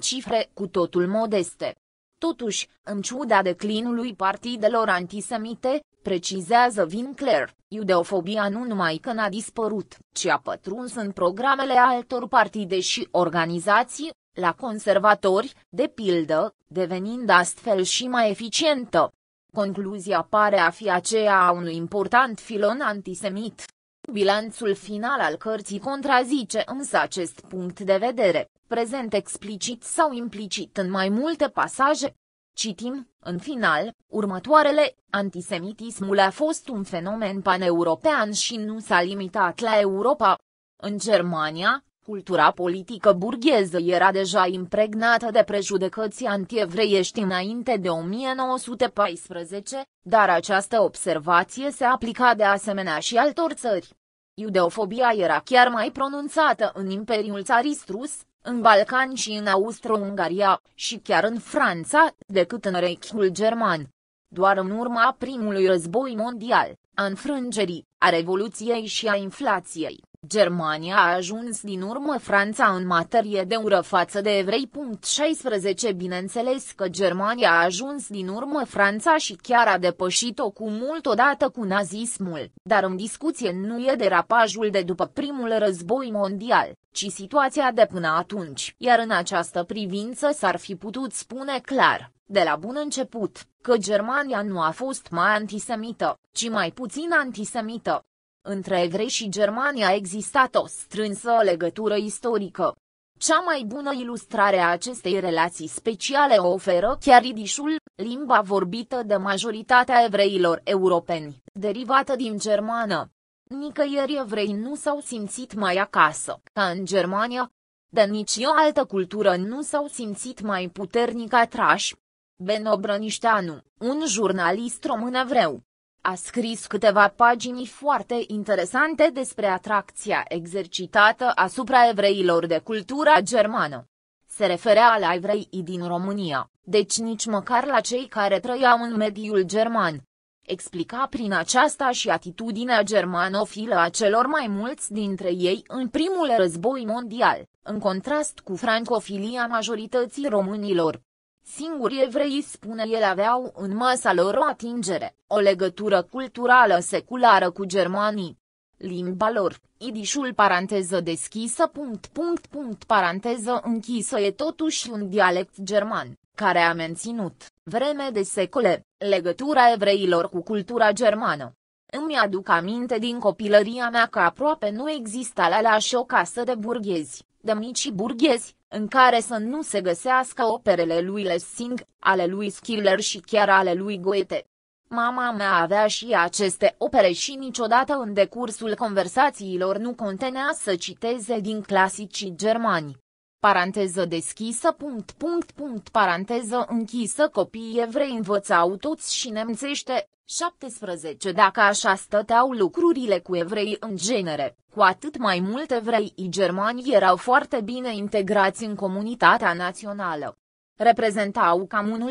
Cifre cu totul modeste. Totuși, în ciuda declinului partidelor antisemite, precizează Winkler, iudeofobia nu numai că n-a dispărut, ci a pătruns în programele altor partide și organizații, la conservatori, de pildă, devenind astfel și mai eficientă. Concluzia pare a fi aceea a unui important filon antisemit. Bilanțul final al cărții contrazice însă acest punct de vedere, prezent explicit sau implicit în mai multe pasaje. Citim, în final, următoarele, antisemitismul a fost un fenomen paneuropean și nu s-a limitat la Europa. În Germania, cultura politică burgheză era deja impregnată de prejudecăți antievreiești înainte de 1914, dar această observație se aplica de asemenea și altor țări. Iudeofobia era chiar mai pronunțată în Imperiul Țarist Rus, în Balcani și în Austro-Ungaria, și chiar în Franța, decât în Reichul German. Doar în urma primului război mondial, a înfrângerii, a revoluției și a inflației, Germania a ajuns din urmă Franța în materie de ură față de evrei. 16 Bineînțeles că Germania a ajuns din urmă Franța și chiar a depășit-o cu mult odată cu nazismul, dar în discuție nu e derapajul de după primul război mondial, ci situația de până atunci. Iar în această privință s-ar fi putut spune clar, de la bun început, că Germania nu a fost mai antisemită, ci mai puțin antisemită, între evrei și Germania a existat o strânsă legătură istorică. Cea mai bună ilustrare a acestei relații speciale o oferă chiar idișul, limba vorbită de majoritatea evreilor europeni, derivată din germană. Nicăieri evrei nu s-au simțit mai acasă, ca în Germania, de nici o altă cultură nu s-au simțit mai puternic atrași. Ben Obrănișteanu, un jurnalist român evreu, a scris câteva pagini foarte interesante despre atracția exercitată asupra evreilor de cultura germană. Se referea la evrei din România, deci nici măcar la cei care trăiau în mediul german. Explica prin aceasta și atitudinea germanofilă a celor mai mulți dintre ei în primul război mondial, în contrast cu francofilia majorității românilor. Singurii evrei spune el aveau în masa lor o atingere, o legătură culturală seculară cu germanii. Limba lor, idișul paranteză deschisă punct punct punct paranteză închisă e totuși un dialect german, care a menținut, vreme de secole, legătura evreilor cu cultura germană. Îmi aduc aminte din copilăria mea că aproape nu exista la la și o casă de burghezi, de mici burghezi, în care să nu se găsească operele lui Lessing, ale lui Schiller și chiar ale lui Goethe. Mama mea avea și aceste opere și niciodată în decursul conversațiilor nu contenea să citeze din clasicii germani. Paranteză deschisă punct punct punct paranteză închisă copiii evrei învățau toți și nemțește, 17 Dacă așa stăteau lucrurile cu evrei în genere, cu atât mai mult evrei germani erau foarte bine integrați în comunitatea națională. Reprezentau cam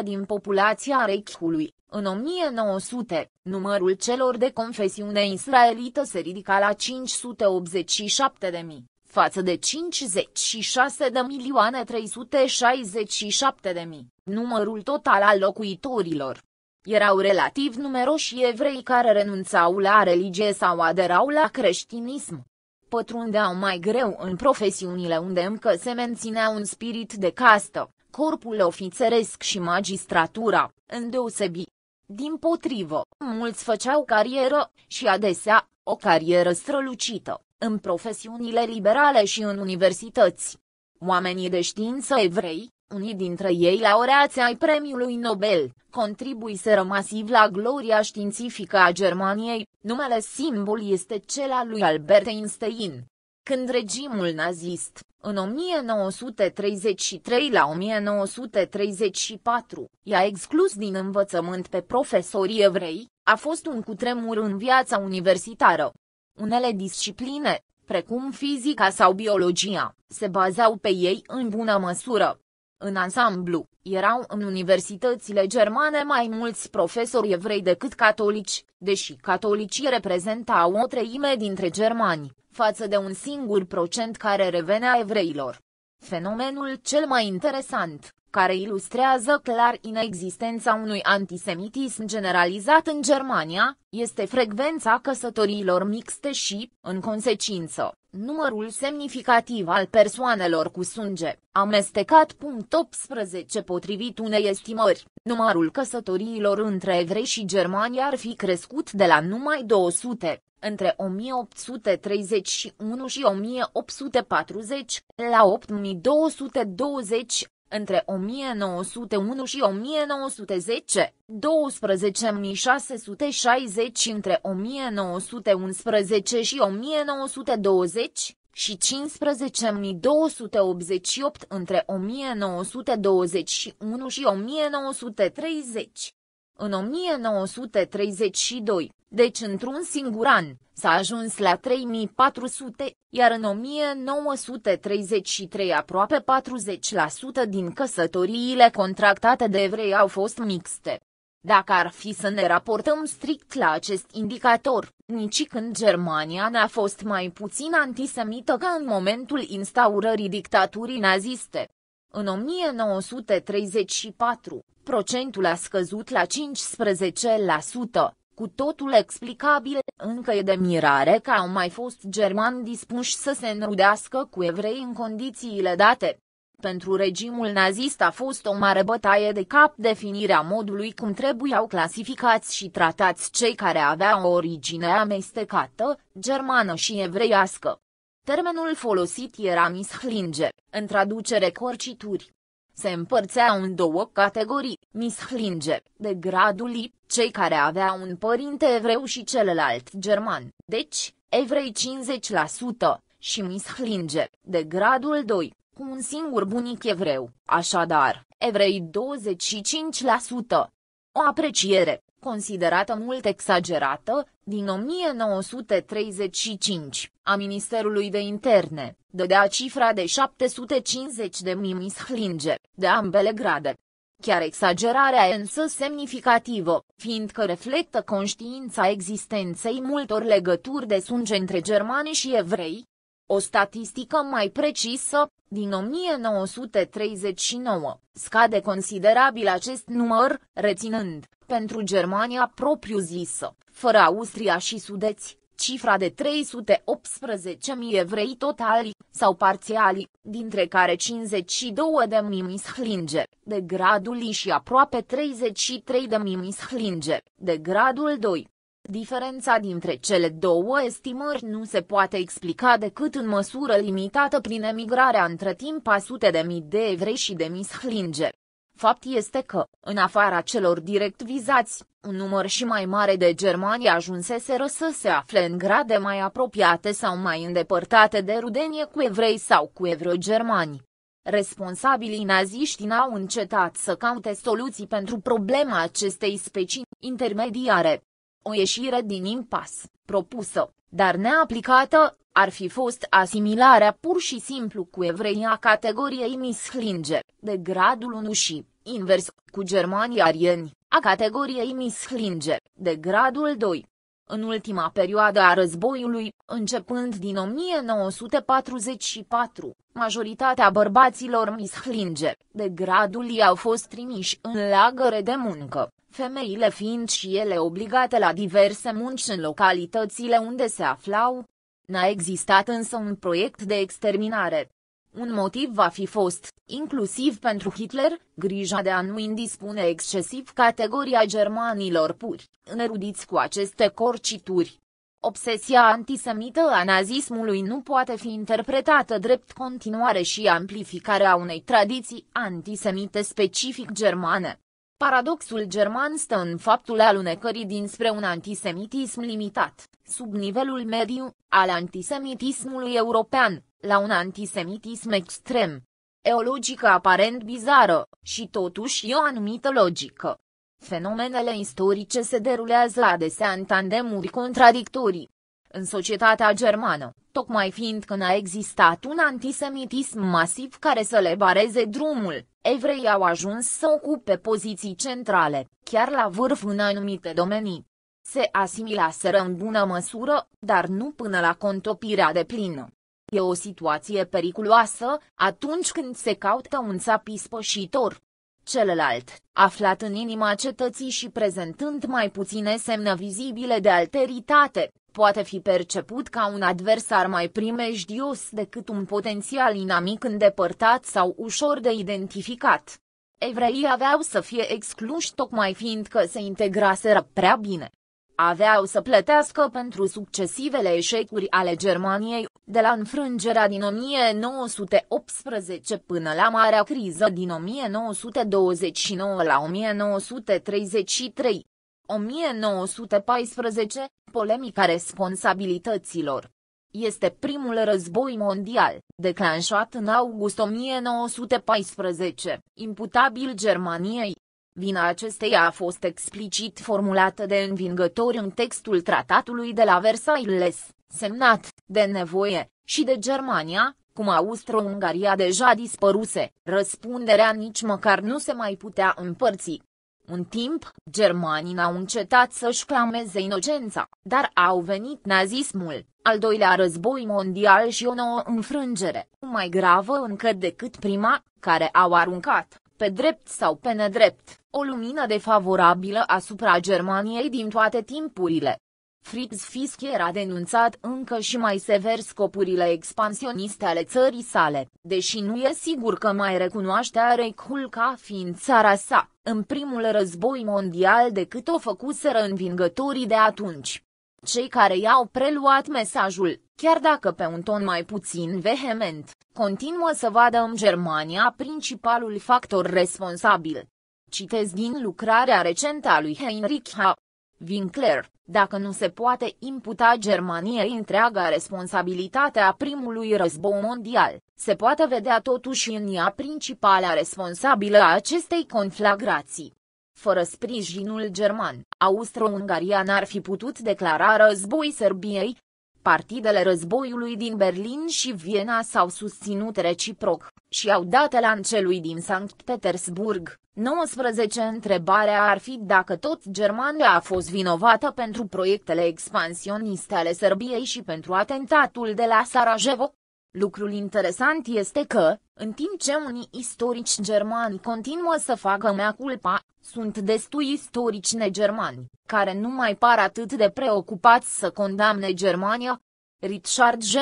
1% din populația Reichului. În 1900, numărul celor de confesiune israelită se ridica la 587 de mii, față de 56 de milioane 367 de mii, numărul total al locuitorilor. Erau relativ numeroși evrei care renunțau la religie sau aderau la creștinism. Pătrundeau mai greu în profesiunile unde încă se menținea un spirit de castă, corpul ofițeresc și magistratura, îndeosebi. Din potrivă, mulți făceau carieră, și adesea, o carieră strălucită, în profesiunile liberale și în universități. Oamenii de știință evrei, unii dintre ei laureați ai premiului Nobel, contribuiseră masiv la gloria științifică a Germaniei, numele simbol este cel al lui Albert Einstein. Când regimul nazist, în 1933 la 1934, i-a exclus din învățământ pe profesorii evrei, a fost un cutremur în viața universitară. Unele discipline, precum fizica sau biologia, se bazau pe ei în bună măsură. În ansamblu, erau în universitățile germane mai mulți profesori evrei decât catolici, deși catolicii reprezentau o treime dintre germani, față de un singur procent care revenea evreilor. Fenomenul cel mai interesant, care ilustrează clar inexistența unui antisemitism generalizat în Germania, este frecvența căsătoriilor mixte și, în consecință, numărul semnificativ al persoanelor cu sânge, amestecat. 18 Potrivit unei estimări, numărul căsătoriilor între evrei și germani ar fi crescut de la numai 200, între 1831 și 1840, la 8220, între 1901 și 1910, 12.660 între 1911 și 1920 și 15.288 între 1921 și 1930. În 1932, deci într-un singur an, s-a ajuns la 3400, iar în 1933 aproape 40% din căsătoriile contractate de evrei au fost mixte. Dacă ar fi să ne raportăm strict la acest indicator, nici când Germania n-a fost mai puțin antisemită ca în momentul instaurării dictaturii naziste. În 1934, procentul a scăzut la 15%, cu totul explicabil, încă e de mirare că au mai fost germani dispuși să se înrudească cu evrei în condițiile date. Pentru regimul nazist a fost o mare bătaie de cap definirea modului cum trebuiau clasificați și tratați cei care aveau o origine amestecată, germană și evreiască. Termenul folosit era mishlinge, în traducere corcituri. Se împărțeau în două categorii, mishlinge, de gradul I, cei care aveau un părinte evreu și celălalt german, deci, evrei 50%, și mishlinge, de gradul 2, cu un singur bunic evreu, așadar, evrei 25%. O apreciere, considerată mult exagerată, din 1935, a Ministerului de Interne, dădea cifra de 750 de mimishlinge, de ambele grade. Chiar exagerarea e însă semnificativă, fiindcă reflectă conștiința existenței multor legături de sânge între germani și evrei, o statistică mai precisă, din 1939, scade considerabil acest număr, reținând, pentru Germania propriu-zisă, fără Austria și Sudeți, cifra de 318.000 evrei totali, sau parțiali, dintre care 52 de mimishlinge, de gradul Și și aproape 33 de mimishlinge, de gradul 2. Diferența dintre cele două estimări nu se poate explica decât în măsură limitată prin emigrarea între timp a sute de mii de evrei și de mishlinge. Fapt este că, în afara celor direct vizați, un număr și mai mare de germani ajunseseră să se afle în grade mai apropiate sau mai îndepărtate de rudenie cu evrei sau cu evro-germani. Responsabilii naziști n-au încetat să caute soluții pentru problema acestei specii intermediare, o ieșire din impas, propusă, dar neaplicată, ar fi fost asimilarea pur și simplu cu evrei a categoriei mishlinge, de gradul 1 și, invers, cu germanii arieni, a categoriei mishlinge, de gradul 2. În ultima perioadă a războiului, începând din 1944, majoritatea bărbaților mishlinge, de gradul i au fost trimiși în lagăre de muncă, femeile fiind și ele obligate la diverse munci în localitățile unde se aflau. N-a existat însă un proiect de exterminare. Un motiv va fi fost, inclusiv pentru Hitler, grija de a nu indispune excesiv categoria germanilor puri, înerudiți cu aceste corcituri. Obsesia antisemită a nazismului nu poate fi interpretată drept continuare și amplificarea unei tradiții antisemite specific germane. Paradoxul german stă în faptul alunecării dinspre un antisemitism limitat, sub nivelul mediu, al antisemitismului european, la un antisemitism extrem. E o logică aparent bizară, și totuși e o anumită logică. Fenomenele istorice se derulează adesea în tandemuri contradictorii. În societatea germană, tocmai fiindcă n-a existat un antisemitism masiv care să le bareze drumul, evrei au ajuns să ocupe poziții centrale, chiar la vârf în anumite domenii. Se asimilaseră în bună măsură, dar nu până la contopirea de plină. E o situație periculoasă, atunci când se caută un țap ispășitor. Celălalt, aflat în inima cetății și prezentând mai puține semne vizibile de alteritate, poate fi perceput ca un adversar mai primejdios decât un potențial inamic îndepărtat sau ușor de identificat. Evreii aveau să fie excluși tocmai fiindcă se integraseră prea bine. Aveau să plătească pentru succesivele eșecuri ale Germaniei, de la înfrângerea din 1918 până la marea criză din 1929 la 1933. 1914, polemica responsabilităților. Este primul război mondial, declanșat în august 1914, imputabil Germaniei. Vina acesteia a fost explicit formulată de învingători în textul tratatului de la Versailles, semnat, de nevoie, și de Germania, cum Austro-Ungaria deja dispăruse, răspunderea nici măcar nu se mai putea împărți. Un timp, germanii n-au încetat să-și clameze inocența, dar au venit nazismul, al doilea război mondial și o nouă înfrângere, mai gravă încă decât prima, care au aruncat, pe drept sau pe nedrept, o lumină defavorabilă asupra Germaniei din toate timpurile. Fritz Fischer a denunțat încă și mai sever scopurile expansioniste ale țării sale, deși nu e sigur că mai recunoaște Reichul ca fiind țara sa, în primul război mondial decât o făcuseră învingătorii de atunci. Cei care i-au preluat mesajul, chiar dacă pe un ton mai puțin vehement, continuă să vadă în Germania principalul factor responsabil. Citez din lucrarea recentă a lui Heinrich H. Winkler, dacă nu se poate imputa Germaniei întreaga responsabilitate a primului război mondial, se poate vedea totuși în ea principala responsabilă a acestei conflagrații. Fără sprijinul german, Austro-Ungaria n-ar fi putut declara război Serbiei. Partidele războiului din Berlin și Viena s-au susținut reciproc și au dat la celui din Sankt Petersburg. 19. Întrebarea ar fi dacă tot Germania a fost vinovată pentru proiectele expansioniste ale Serbiei și pentru atentatul de la Sarajevo. Lucrul interesant este că, în timp ce unii istorici germani continuă să facă mea culpa, sunt destui istorici negermani, care nu mai par atât de preocupați să condamne Germania. Richard G.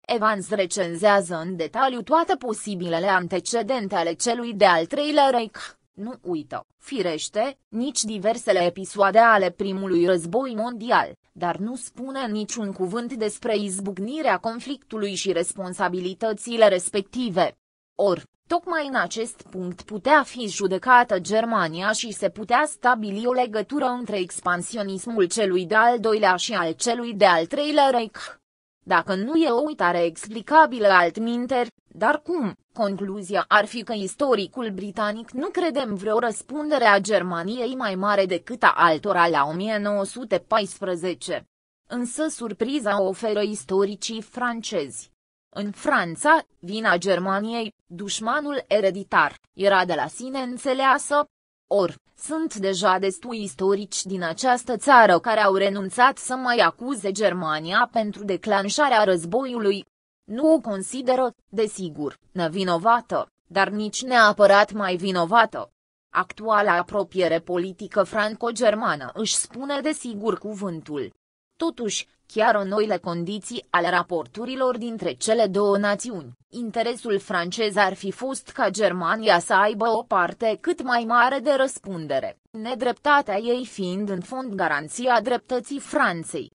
Evans recenzează în detaliu toate posibilele antecedente ale celui de-al treilea Reich. Nu uită, firește, nici diversele episoade ale primului război mondial, dar nu spune niciun cuvânt despre izbucnirea conflictului și responsabilitățile respective. Or, tocmai în acest punct putea fi judecată Germania și se putea stabili o legătură între expansionismul celui de-al doilea și al celui de-al treilea Reich. Dacă nu e o uitare explicabilă altminteri, dar cum, concluzia ar fi că istoricul britanic nu credem vreo răspundere a Germaniei mai mare decât a altora la 1914. Însă surpriza o oferă istoricii francezi. În Franța, vina Germaniei, dușmanul ereditar, era de la sine înțeleasă, Or, sunt deja destui istorici din această țară care au renunțat să mai acuze Germania pentru declanșarea războiului. Nu o consideră, desigur, nevinovată, dar nici neapărat mai vinovată. Actuala apropiere politică franco-germană își spune desigur cuvântul. Totuși, chiar în noile condiții ale raporturilor dintre cele două națiuni, interesul francez ar fi fost ca Germania să aibă o parte cât mai mare de răspundere, nedreptatea ei fiind în fond garanția dreptății Franței.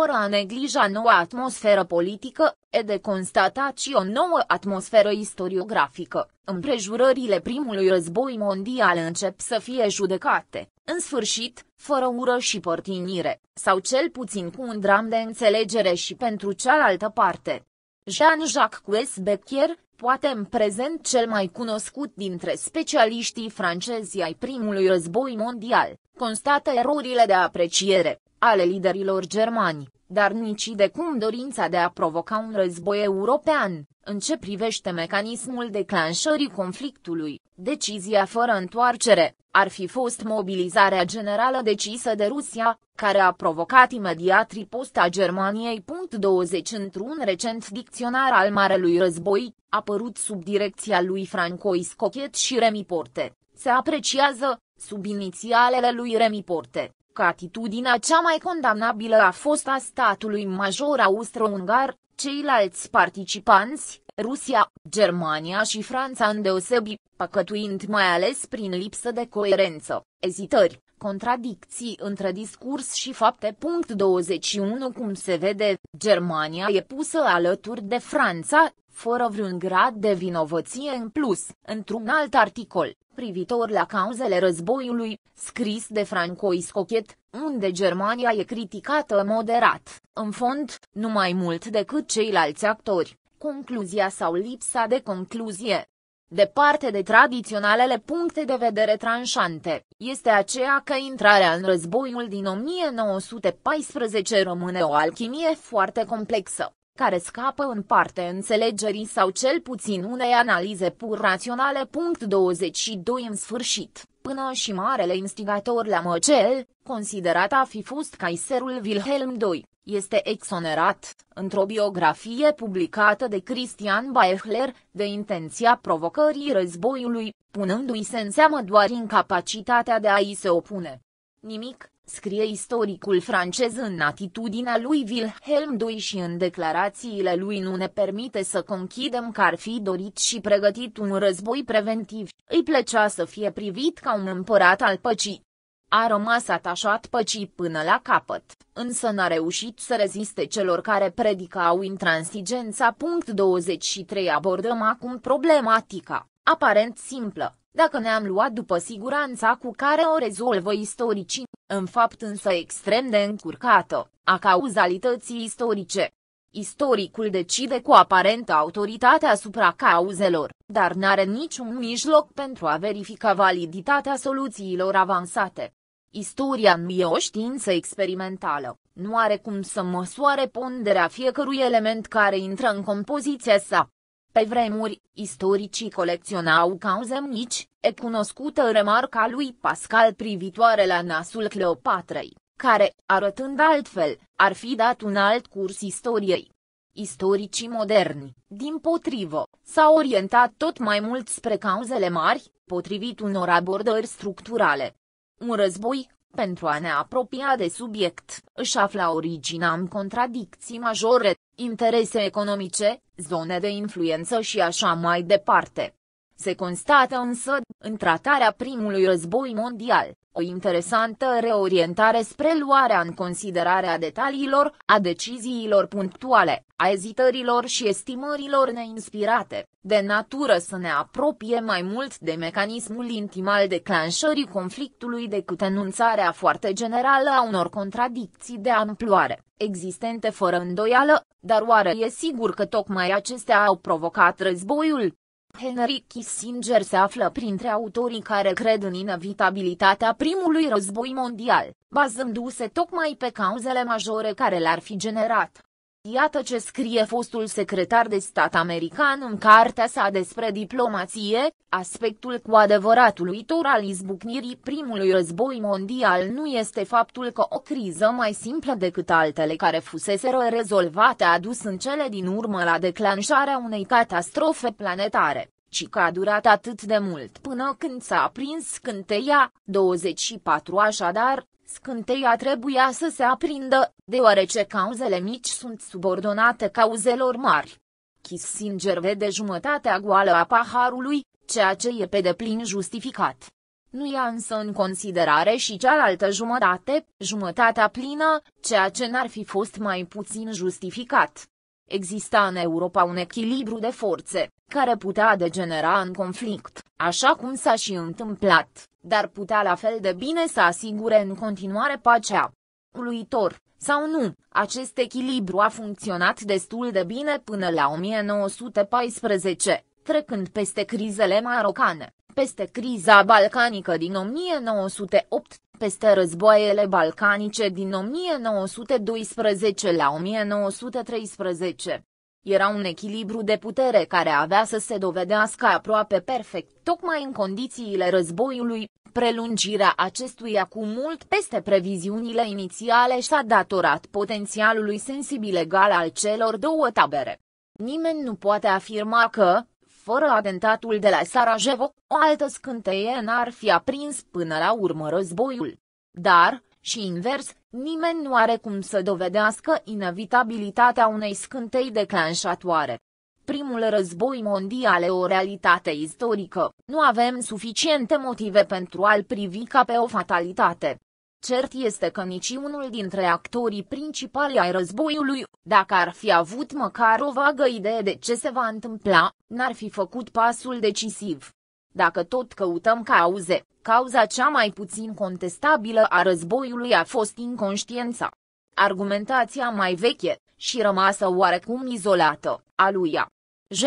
Fără a neglija noua atmosferă politică, e de constatat și o nouă atmosferă istoriografică. Împrejurările primului război mondial încep să fie judecate, în sfârșit, fără ură și părtinire, sau cel puțin cu un dram de înțelegere și pentru cealaltă parte. Jean-Jacques Cues-Becker, poate în prezent cel mai cunoscut dintre specialiștii francezi ai primului război mondial, constată erorile de apreciere ale liderilor germani, dar nici de cum dorința de a provoca un război european, în ce privește mecanismul declanșării conflictului, decizia fără întoarcere, ar fi fost mobilizarea generală decisă de Rusia, care a provocat imediat riposta Germaniei. 20 într-un recent dicționar al Marelui Război, apărut sub direcția lui Francois Cochet și Remi Porte, se apreciază, sub inițialele lui Remi Porte, că atitudinea cea mai condamnabilă a fost a statului major austro-ungar, ceilalți participanți, Rusia, Germania și Franța îndeosebi, păcătuind mai ales prin lipsă de coerență, ezitări, contradicții între discurs și fapte. 21 Cum se vede, Germania e pusă alături de Franța, fără vreun grad de vinovăție în plus, într-un alt articol, privitor la cauzele războiului, scris de Francois Cochet, unde Germania e criticată moderat, în fond, nu mai mult decât ceilalți actori, concluzia sau lipsa de concluzie. departe de tradiționalele puncte de vedere tranșante, este aceea că intrarea în războiul din 1914 rămâne o alchimie foarte complexă, care scapă în parte înțelegerii sau cel puțin unei analize pur raționale. 22 În sfârșit, până și marele instigator la Măcel, considerat a fi fost Kaiserul Wilhelm II, este exonerat, într-o biografie publicată de Christian Beichler, de intenția provocării războiului, punându-i se în seamă doar incapacitatea de a-i se opune. Nimic, scrie istoricul francez în atitudinea lui Wilhelm II și în declarațiile lui nu ne permite să conchidem că ar fi dorit și pregătit un război preventiv, îi plăcea să fie privit ca un împărat al păcii. A rămas atașat păcii până la capăt, însă n-a reușit să reziste celor care predicau intransigența. 23 Abordăm acum problematica, aparent simplă, dacă ne-am luat după siguranța cu care o rezolvă istoricii, în fapt însă extrem de încurcată, a cauzalității istorice. Istoricul decide cu aparentă autoritate asupra cauzelor, dar n-are niciun mijloc pentru a verifica validitatea soluțiilor avansate. Istoria nu e o știință experimentală, nu are cum să măsoare ponderea fiecărui element care intră în compoziția sa. Pe vremuri, istoricii colecționau cauze mici, e cunoscută remarca lui Pascal privitoare la nasul Cleopatrei, care, arătând altfel, ar fi dat un alt curs istoriei. Istoricii moderni, din potrivă, s-au orientat tot mai mult spre cauzele mari, potrivit unor abordări structurale. Un război, pentru a ne apropia de subiect, își afla originea în contradicții majore, interese economice, zone de influență și așa mai departe. Se constată însă, în tratarea primului război mondial, o interesantă reorientare spre luarea în considerare a detaliilor, a deciziilor punctuale, a ezitărilor și estimărilor neinspirate, de natură să ne apropie mai mult de mecanismul intim al declanșării conflictului decât enunțarea foarte generală a unor contradicții de amploare, existente fără îndoială, dar oare e sigur că tocmai acestea au provocat războiul? Henry Kissinger se află printre autorii care cred în inevitabilitatea primului război mondial, bazându-se tocmai pe cauzele majore care l-ar fi generat. Iată ce scrie fostul secretar de stat american în cartea sa despre diplomație, aspectul cu adevărat uluitor al izbucnirii primului război mondial nu este faptul că o criză mai simplă decât altele care fuseseră rezolvate a dus în cele din urmă la declanșarea unei catastrofe planetare, ci că a durat atât de mult până când s-a aprins scânteia, 24 așadar, Scânteia trebuia să se aprindă, deoarece cauzele mici sunt subordonate cauzelor mari. Kissinger vede jumătatea goală a paharului, ceea ce e pe deplin justificat. Nu ia însă în considerare și cealaltă jumătate, jumătatea plină, ceea ce n-ar fi fost mai puțin justificat. Exista în Europa un echilibru de forțe, care putea degenera în conflict, așa cum s-a și întâmplat, dar putea la fel de bine să asigure în continuare pacea. Uluitor, sau nu, acest echilibru a funcționat destul de bine până la 1914, trecând peste crizele marocane, peste criza balcanică din 1908, peste războaiele balcanice din 1912 la 1913. Era un echilibru de putere care avea să se dovedească aproape perfect, tocmai în condițiile războiului, prelungirea acestuia cu mult peste previziunile inițiale și-a datorat potențialului sensibil egal al celor două tabere. Nimeni nu poate afirma că, fără atentatul de la Sarajevo, o altă scânteie n-ar fi aprins până la urmă războiul. Dar, și invers, nimeni nu are cum să dovedească inevitabilitatea unei scântei declanșatoare. Primul război mondial e o realitate istorică, nu avem suficiente motive pentru a-l privi ca pe o fatalitate. Cert este că niciunul dintre actorii principali ai războiului, dacă ar fi avut măcar o vagă idee de ce se va întâmpla, n-ar fi făcut pasul decisiv. Dacă tot căutăm cauze, cauza cea mai puțin contestabilă a războiului a fost inconștiența. Argumentația mai veche, și rămasă oarecum izolată, a lui A. J.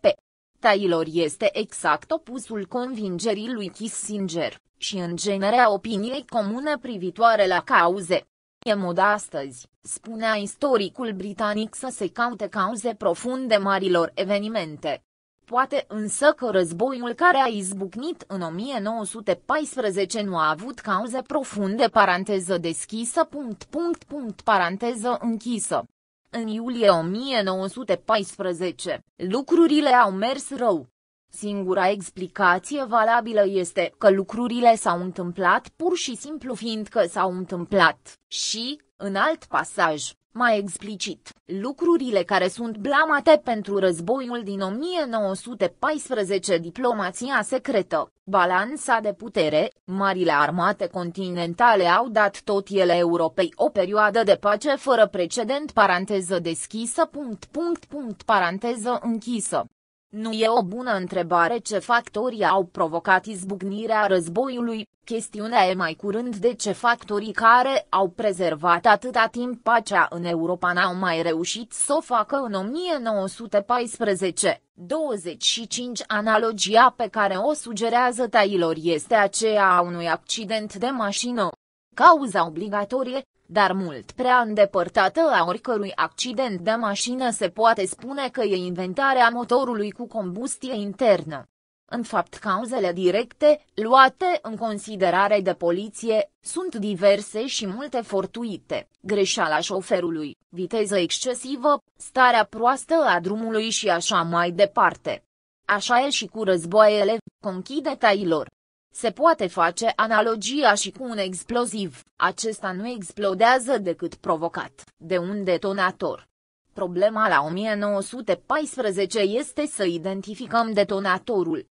P. Taylor este exact opusul convingerii lui Kissinger, și în genere a opiniei comune privitoare la cauze. E mod astăzi, spunea istoricul britanic să se caute cauze profunde marilor evenimente. Poate însă că războiul care a izbucnit în 1914 nu a avut cauze profunde paranteză deschisă punct punct punct paranteză închisă. În iulie 1914, lucrurile au mers rău. Singura explicație valabilă este că lucrurile s-au întâmplat pur și simplu fiindcă s-au întâmplat, și, în alt pasaj, mai explicit, lucrurile care sunt blamate pentru războiul din 1914 diplomația secretă, balanța de putere, marile armate continentale au dat tot ele Europei o perioadă de pace fără precedent paranteză deschisă punct punct punct paranteză închisă. Nu e o bună întrebare ce factorii au provocat izbucnirea războiului, chestiunea e mai curând de ce factorii care au prezervat atâta timp pacea în Europa n-au mai reușit să o facă în 1914. 25 Analogia pe care o sugerează Taylor este aceea a unui accident de mașină. Cauza obligatorie, dar mult prea îndepărtată a oricărui accident de mașină se poate spune că e inventarea motorului cu combustie internă. În fapt cauzele directe, luate în considerare de poliție, sunt diverse și multe fortuite, greșeala șoferului, viteză excesivă, starea proastă a drumului și așa mai departe. Așa e și cu războaiele, conchide Taylor. Se poate face analogia și cu un exploziv, acesta nu explodează decât provocat de un detonator. Problema la 1914 este să identificăm detonatorul.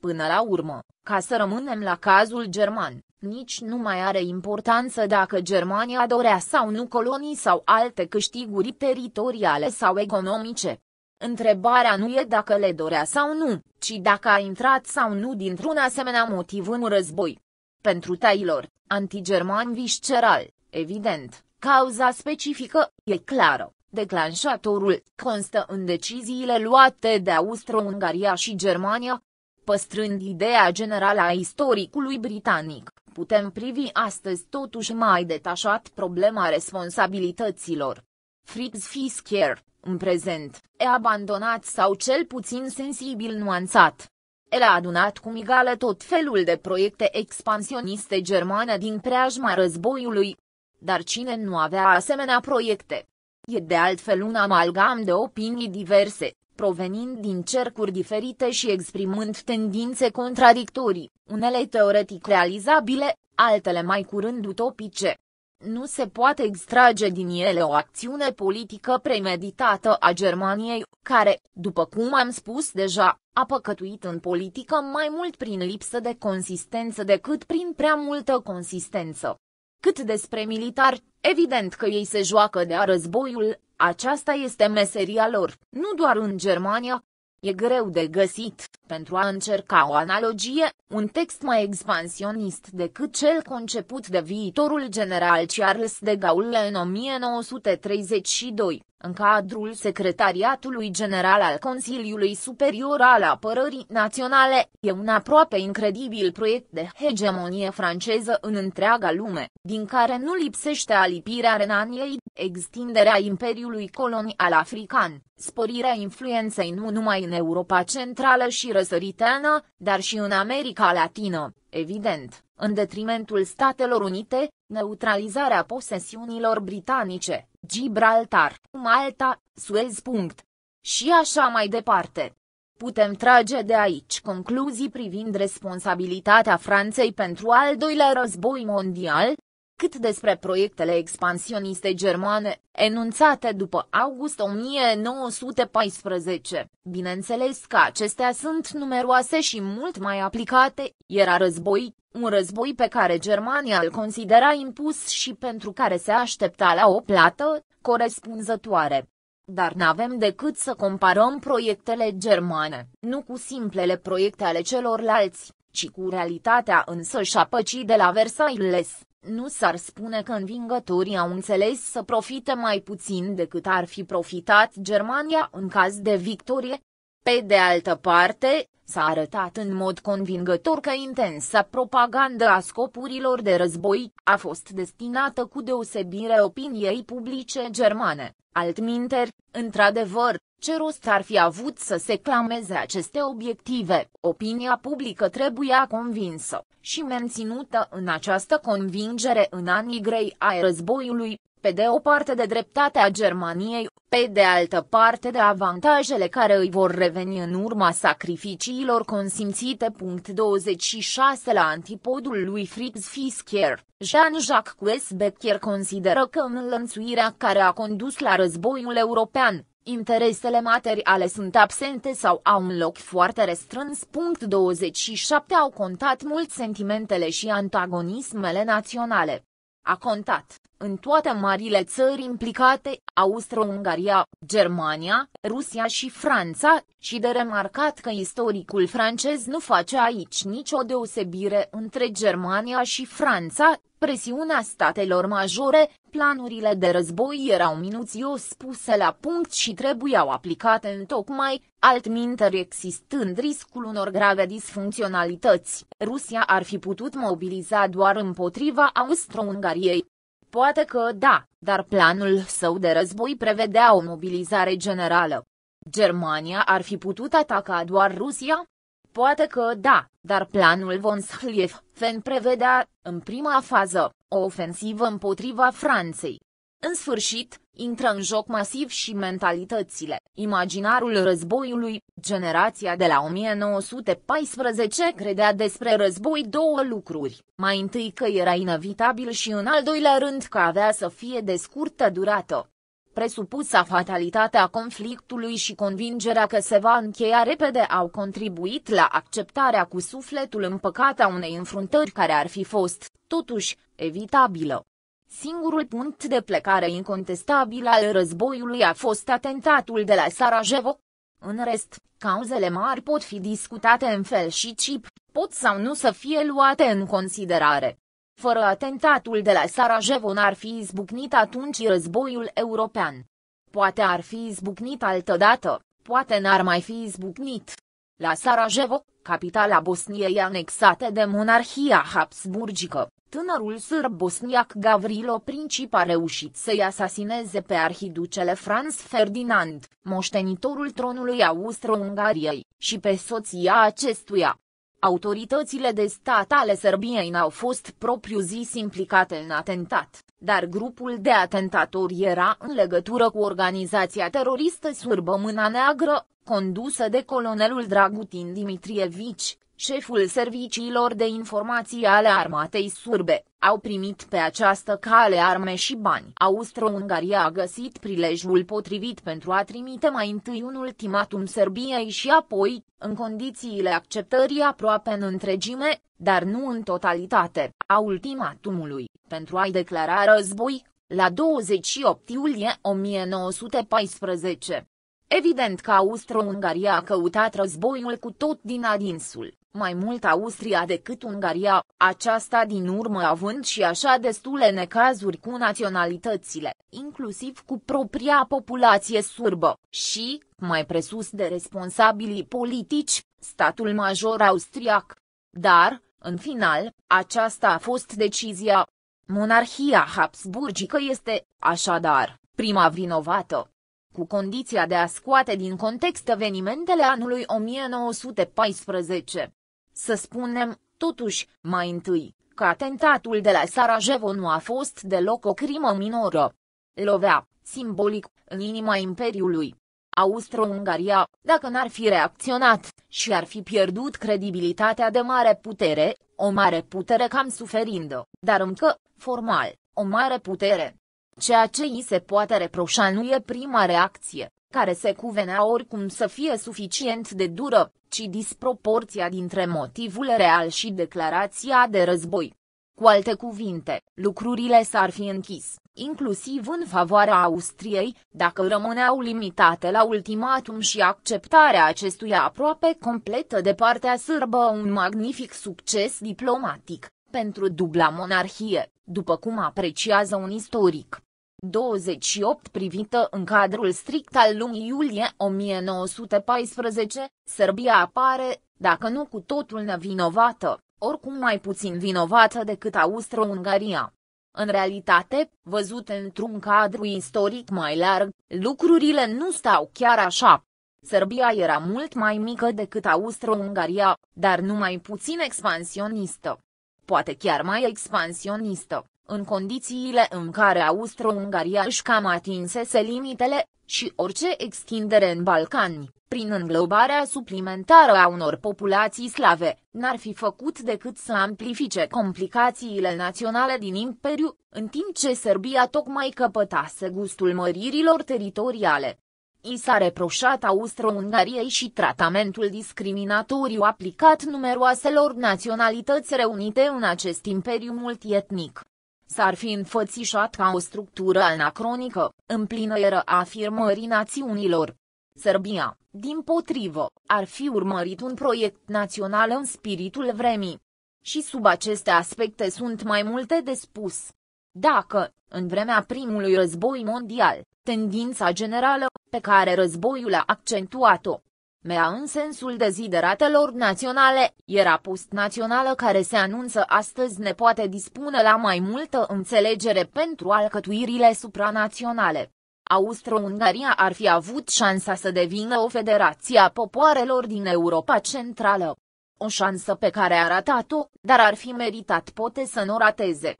Până la urmă, ca să rămânem la cazul german, nici nu mai are importanță dacă Germania dorea sau nu colonii sau alte câștiguri teritoriale sau economice. Întrebarea nu e dacă le dorea sau nu, ci dacă a intrat sau nu dintr-un asemenea motiv în război. Pentru Taylor, antigerman visceral, evident, cauza specifică, e clară. Declanșatorul constă în deciziile luate de Austro-Ungaria și Germania. Păstrând ideea generală a istoricului britanic, putem privi astăzi totuși mai detașat problema responsabilităților. Fritz Fisker, în prezent, e abandonat sau cel puțin sensibil nuanțat. El a adunat cu migală tot felul de proiecte expansioniste germane din preajma războiului. Dar cine nu avea asemenea proiecte? E de altfel un amalgam de opinii diverse, provenind din cercuri diferite și exprimând tendințe contradictorii, unele teoretic realizabile, altele mai curând utopice nu se poate extrage din ele o acțiune politică premeditată a Germaniei, care, după cum am spus deja, a păcătuit în politică mai mult prin lipsă de consistență decât prin prea multă consistență. Cât despre militari, evident că ei se joacă de-a războiul, aceasta este meseria lor, nu doar în Germania, E greu de găsit, pentru a încerca o analogie, un text mai expansionist decât cel conceput de viitorul general Charles de Gaulle în 1932 în cadrul Secretariatului General al Consiliului Superior al Apărării Naționale, e un aproape incredibil proiect de hegemonie franceză în întreaga lume, din care nu lipsește alipirea Renaniei, extinderea Imperiului Colonial African, sporirea influenței nu numai în Europa Centrală și Răsăriteană, dar și în America Latină, evident, în detrimentul Statelor Unite, neutralizarea posesiunilor britanice, Gibraltar, Malta, Suez. Și așa mai departe. Putem trage de aici concluzii privind responsabilitatea Franței pentru al doilea război mondial, cât despre proiectele expansioniste germane, enunțate după august 1914. Bineînțeles că acestea sunt numeroase și mult mai aplicate, era război, un război pe care Germania îl considera impus și pentru care se aștepta la o plată corespunzătoare. Dar n-avem decât să comparăm proiectele germane, nu cu simplele proiecte ale celorlalți, ci cu realitatea însăși a păcii de la Versailles. Nu s-ar spune că învingătorii au înțeles să profite mai puțin decât ar fi profitat Germania în caz de victorie? Pe de altă parte, s-a arătat în mod convingător că intensa propagandă a scopurilor de război a fost destinată cu deosebire opiniei publice germane. Altminteri, într-adevăr, ce rost ar fi avut să se clameze aceste obiective? Opinia publică trebuia convinsă și menținută în această convingere în anii grei ai războiului, pe de o parte de dreptatea Germaniei, pe de altă parte de avantajele care îi vor reveni în urma sacrificiilor consimțite. 26 la antipodul lui Fritz Fischer, Jean-Jacques Quesbecker consideră că înlănțuirea care a condus la războiul european, Interesele materiale sunt absente sau au un loc foarte restrâns. 27 Au contat mult sentimentele și antagonismele naționale. A contat, în toate marile țări implicate, Austro-Ungaria, Germania, Rusia și Franța, și de remarcat că istoricul francez nu face aici nicio deosebire între Germania și Franța, presiunea statelor majore, planurile de război erau minuțios puse la punct și trebuiau aplicate în tocmai, altminteri existând riscul unor grave disfuncționalități. Rusia ar fi putut mobiliza doar împotriva Austro-Ungariei, Poate că da, dar planul său de război prevedea o mobilizare generală. Germania ar fi putut ataca doar Rusia? Poate că da, dar planul von Schlieffen prevedea, în prima fază, o ofensivă împotriva Franței. În sfârșit, intră în joc masiv și mentalitățile, imaginarul războiului, generația de la 1914 credea despre război două lucruri, mai întâi că era inevitabil și în al doilea rând că avea să fie de scurtă durată. Presupusa fatalitatea conflictului și convingerea că se va încheia repede au contribuit la acceptarea cu sufletul împăcat a unei înfruntări care ar fi fost, totuși, evitabilă. Singurul punct de plecare incontestabil al războiului a fost atentatul de la Sarajevo. În rest, cauzele mari pot fi discutate în fel și chip, pot sau nu să fie luate în considerare. Fără atentatul de la Sarajevo n-ar fi izbucnit atunci războiul european. Poate ar fi izbucnit altădată, poate n-ar mai fi izbucnit. La Sarajevo, capitala Bosniei anexate de monarhia habsburgică, Tânărul sârb bosniac Gavrilo Princip a reușit să-i asasineze pe arhiducele Franz Ferdinand, moștenitorul tronului Austro-Ungariei, și pe soția acestuia. Autoritățile de stat ale Serbiei n-au fost propriu-zis implicate în atentat, dar grupul de atentatori era în legătură cu organizația teroristă surbă Mâna Neagră, condusă de colonelul Dragutin Dimitrievici, șeful serviciilor de informații ale armatei surbe, au primit pe această cale arme și bani. Austro-Ungaria a găsit prilejul potrivit pentru a trimite mai întâi un ultimatum Serbiei și apoi, în condițiile acceptării aproape în întregime, dar nu în totalitate, a ultimatumului, pentru a-i declara război, la 28 iulie 1914. Evident că Austro-Ungaria a căutat războiul cu tot din adinsul mai mult Austria decât Ungaria, aceasta din urmă având și așa destule necazuri cu naționalitățile, inclusiv cu propria populație surbă, și, mai presus de responsabilii politici, statul major austriac. Dar, în final, aceasta a fost decizia. Monarhia habsburgică este, așadar, prima vinovată cu condiția de a scoate din context evenimentele anului 1914. Să spunem, totuși, mai întâi, că atentatul de la Sarajevo nu a fost deloc o crimă minoră. Lovea, simbolic, în inima Imperiului. Austro-Ungaria, dacă n-ar fi reacționat, și ar fi pierdut credibilitatea de mare putere, o mare putere cam suferindă, dar încă, formal, o mare putere. Ceea ce îi se poate reproșa nu e prima reacție, care se cuvenea oricum să fie suficient de dură, ci disproporția dintre motivul real și declarația de război. Cu alte cuvinte, lucrurile s-ar fi închis, inclusiv în favoarea Austriei, dacă rămâneau limitate la ultimatum și acceptarea acestuia aproape completă de partea sârbă un magnific succes diplomatic, pentru dubla monarhie, după cum apreciază un istoric. 28 privită în cadrul strict al lunii iulie 1914, Serbia apare, dacă nu cu totul nevinovată, oricum mai puțin vinovată decât Austro-Ungaria. În realitate, văzute într-un cadru istoric mai larg, lucrurile nu stau chiar așa. Serbia era mult mai mică decât Austro-Ungaria, dar nu mai puțin expansionistă. Poate chiar mai expansionistă, în condițiile în care Austro-Ungaria își cam atinsese limitele, și orice extindere în Balcani, prin înglobarea suplimentară a unor populații slave, n-ar fi făcut decât să amplifice complicațiile naționale din Imperiu, în timp ce Serbia tocmai căpătase gustul măririlor teritoriale. I s-a reproșat Austro-Ungariei și tratamentul discriminatoriu aplicat numeroaselor naționalități reunite în acest imperiu multietnic. S-ar fi înfățișat ca o structură anacronică, în plină eră afirmării națiunilor. Serbia, din potrivă, ar fi urmărit un proiect național în spiritul vremii. Și sub aceste aspecte sunt mai multe de spus. Dacă, în vremea primului război mondial, tendința generală, pe care războiul a accentuat-o, mea în sensul dezideratelor naționale, era post-națională care se anunță astăzi ne poate dispune la mai multă înțelegere pentru alcătuirile supranaționale. Austro-Ungaria ar fi avut șansa să devină o federație a popoarelor din Europa Centrală. O șansă pe care a ratat-o, dar ar fi meritat poate să nu rateze.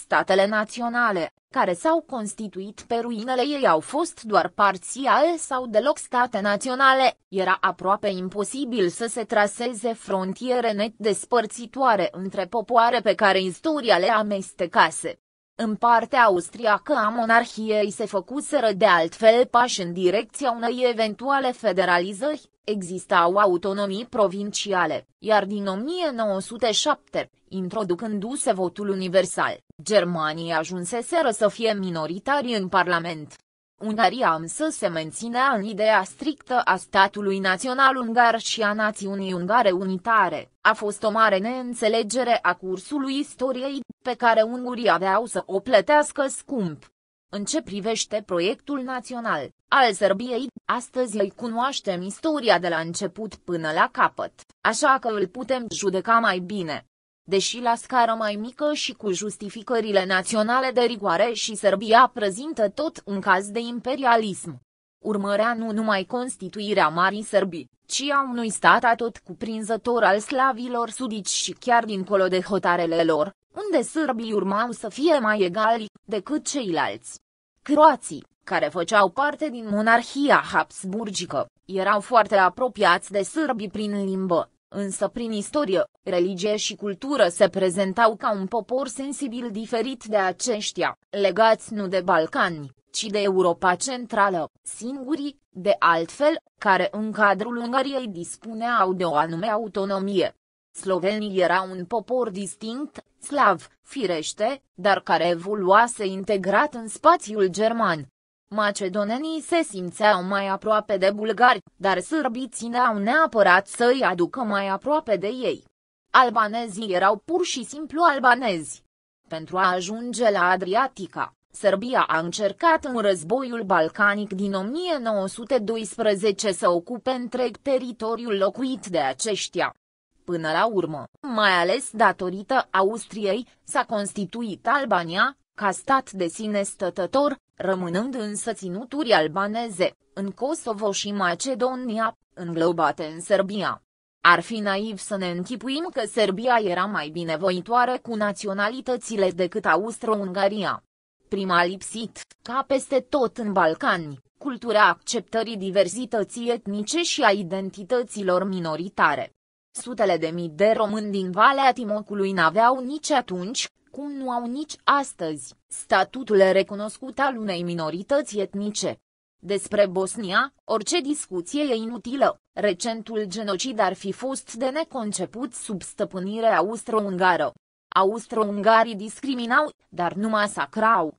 Statele naționale, care s-au constituit pe ruinele ei au fost doar parțiale sau deloc state naționale, era aproape imposibil să se traseze frontiere net despărțitoare între popoare pe care istoria le amestecase. În partea austriacă a monarhiei se făcuseră de altfel pași în direcția unei eventuale federalizări, existau autonomii provinciale, iar din 1907, introducându-se votul universal, germanii ajunseseră să fie minoritari în Parlament. Ungaria însă se menținea în ideea strictă a statului național ungar și a națiunii ungare unitare. A fost o mare neînțelegere a cursului istoriei, pe care ungurii aveau să o plătească scump. În ce privește proiectul național al Serbiei, astăzi îi cunoaștem istoria de la început până la capăt, așa că îl putem judeca mai bine deși la scară mai mică și cu justificările naționale de rigoare și Serbia prezintă tot un caz de imperialism. Urmărea nu numai constituirea Marii Sărbii, ci a unui stat atot cuprinzător al slavilor sudici și chiar dincolo de hotarele lor, unde sârbii urmau să fie mai egali decât ceilalți. Croații, care făceau parte din monarhia habsburgică, erau foarte apropiați de sârbii prin limbă, însă prin istorie, religie și cultură se prezentau ca un popor sensibil diferit de aceștia, legați nu de Balcani, ci de Europa Centrală, singurii, de altfel, care în cadrul Ungariei dispuneau de o anume autonomie. Slovenii erau un popor distinct, slav, firește, dar care evoluase integrat în spațiul german. Macedonenii se simțeau mai aproape de bulgari, dar sârbii țineau neapărat să-i aducă mai aproape de ei. Albanezii erau pur și simplu albanezi. Pentru a ajunge la Adriatica, Serbia a încercat în războiul balcanic din 1912 să ocupe întreg teritoriul locuit de aceștia. Până la urmă, mai ales datorită Austriei, s-a constituit Albania, ca stat de sine stătător, rămânând însă ținuturi albaneze, în Kosovo și Macedonia, înglobate în Serbia. Ar fi naiv să ne închipuim că Serbia era mai binevoitoare cu naționalitățile decât Austro-Ungaria. Prima lipsit, ca peste tot în Balcani, cultura acceptării diversității etnice și a identităților minoritare. Sutele de mii de români din Valea Timocului n-aveau nici atunci, cum nu au nici astăzi, statutul recunoscut al unei minorități etnice. Despre Bosnia, orice discuție e inutilă, recentul genocid ar fi fost de neconceput sub stăpânire austro-ungară. Austro-ungarii discriminau, dar nu masacrau.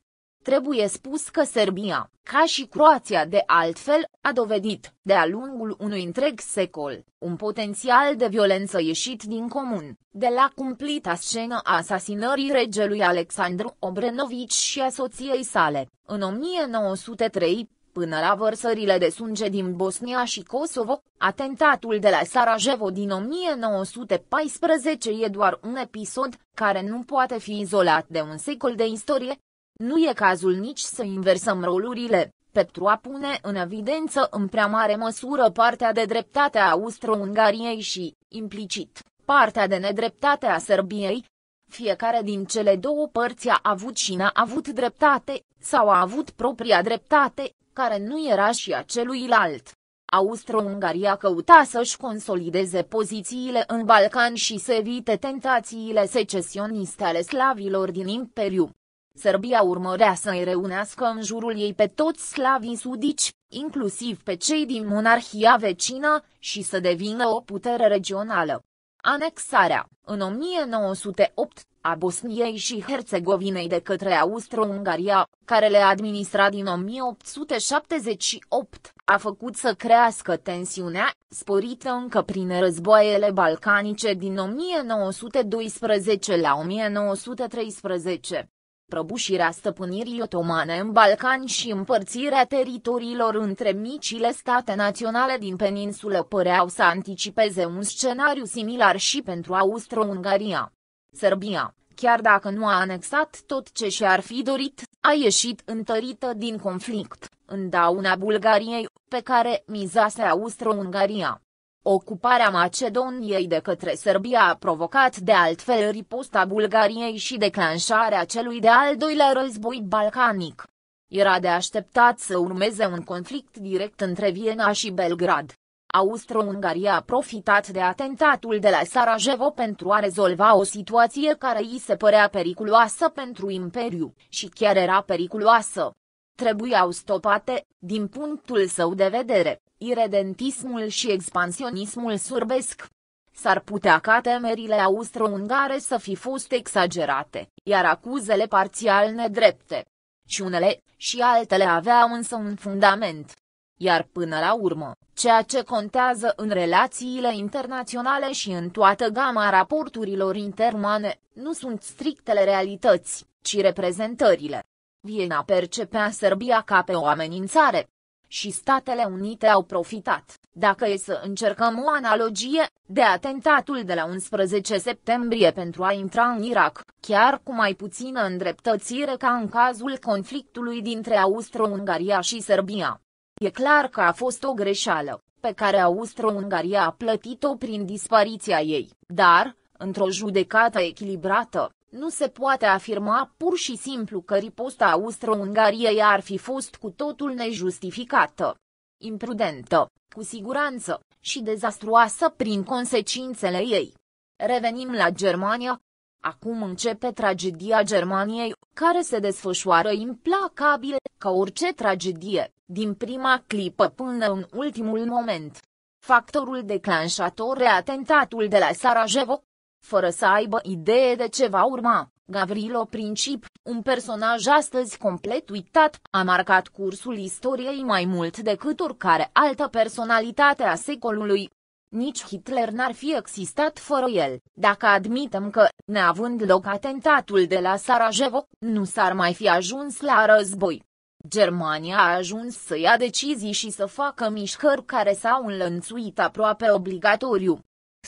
Trebuie spus că Serbia, ca și Croația de altfel, a dovedit, de-a lungul unui întreg secol, un potențial de violență ieșit din comun, de la cumplita scenă a asasinării regelui Alexandru Obrenovici și a soției sale, în 1903, până la vărsările de sânge din Bosnia și Kosovo, atentatul de la Sarajevo din 1914 e doar un episod, care nu poate fi izolat de un secol de istorie, nu e cazul nici să inversăm rolurile, pentru a pune în evidență în prea mare măsură partea de dreptate a Austro-Ungariei și, implicit, partea de nedreptate a Serbiei. Fiecare din cele două părți a avut și n-a avut dreptate, sau a avut propria dreptate, care nu era și a celuilalt. Austro-Ungaria căuta să-și consolideze pozițiile în Balcan și să evite tentațiile secesioniste ale slavilor din Imperiu. Serbia urmărea să-i reunească în jurul ei pe toți slavii sudici, inclusiv pe cei din monarhia vecină, și să devină o putere regională. Anexarea, în 1908, a Bosniei și Herțegovinei de către Austro-Ungaria, care le administra din 1878, a făcut să crească tensiunea, sporită încă prin războaiele balcanice din 1912 la 1913 prăbușirea stăpânirii otomane în Balcani și împărțirea teritoriilor între micile state naționale din peninsulă păreau să anticipeze un scenariu similar și pentru Austro-Ungaria. Serbia, chiar dacă nu a anexat tot ce și-ar fi dorit, a ieșit întărită din conflict, în dauna Bulgariei, pe care mizase Austro-Ungaria. Ocuparea Macedoniei de către Serbia a provocat de altfel riposta Bulgariei și declanșarea celui de al doilea război balcanic. Era de așteptat să urmeze un conflict direct între Viena și Belgrad. Austro-Ungaria a profitat de atentatul de la Sarajevo pentru a rezolva o situație care îi se părea periculoasă pentru Imperiu, și chiar era periculoasă. Trebuiau stopate, din punctul său de vedere, iredentismul și expansionismul surbesc. S-ar putea ca temerile austro-ungare să fi fost exagerate, iar acuzele parțial nedrepte. Și unele, și altele aveau însă un fundament. Iar până la urmă, ceea ce contează în relațiile internaționale și în toată gama raporturilor intermane, nu sunt strictele realități, ci reprezentările. Viena percepea Serbia ca pe o amenințare, și Statele Unite au profitat, dacă e să încercăm o analogie, de atentatul de la 11 septembrie pentru a intra în Irak, chiar cu mai puțină îndreptățire ca în cazul conflictului dintre Austro-Ungaria și Serbia. E clar că a fost o greșeală, pe care Austro-Ungaria a plătit-o prin dispariția ei, dar, într-o judecată echilibrată, nu se poate afirma pur și simplu că riposta Austro-Ungariei ar fi fost cu totul nejustificată, imprudentă, cu siguranță, și dezastruoasă prin consecințele ei. Revenim la Germania. Acum începe tragedia Germaniei, care se desfășoară implacabil, ca orice tragedie, din prima clipă până în ultimul moment. Factorul declanșator e atentatul de la Sarajevo, fără să aibă idee de ce va urma. Gavrilo Princip, un personaj astăzi complet uitat, a marcat cursul istoriei mai mult decât oricare altă personalitate a secolului. Nici Hitler n-ar fi existat fără el, dacă admitem că, neavând loc atentatul de la Sarajevo, nu s-ar mai fi ajuns la război. Germania a ajuns să ia decizii și să facă mișcări care s-au înlănțuit aproape obligatoriu.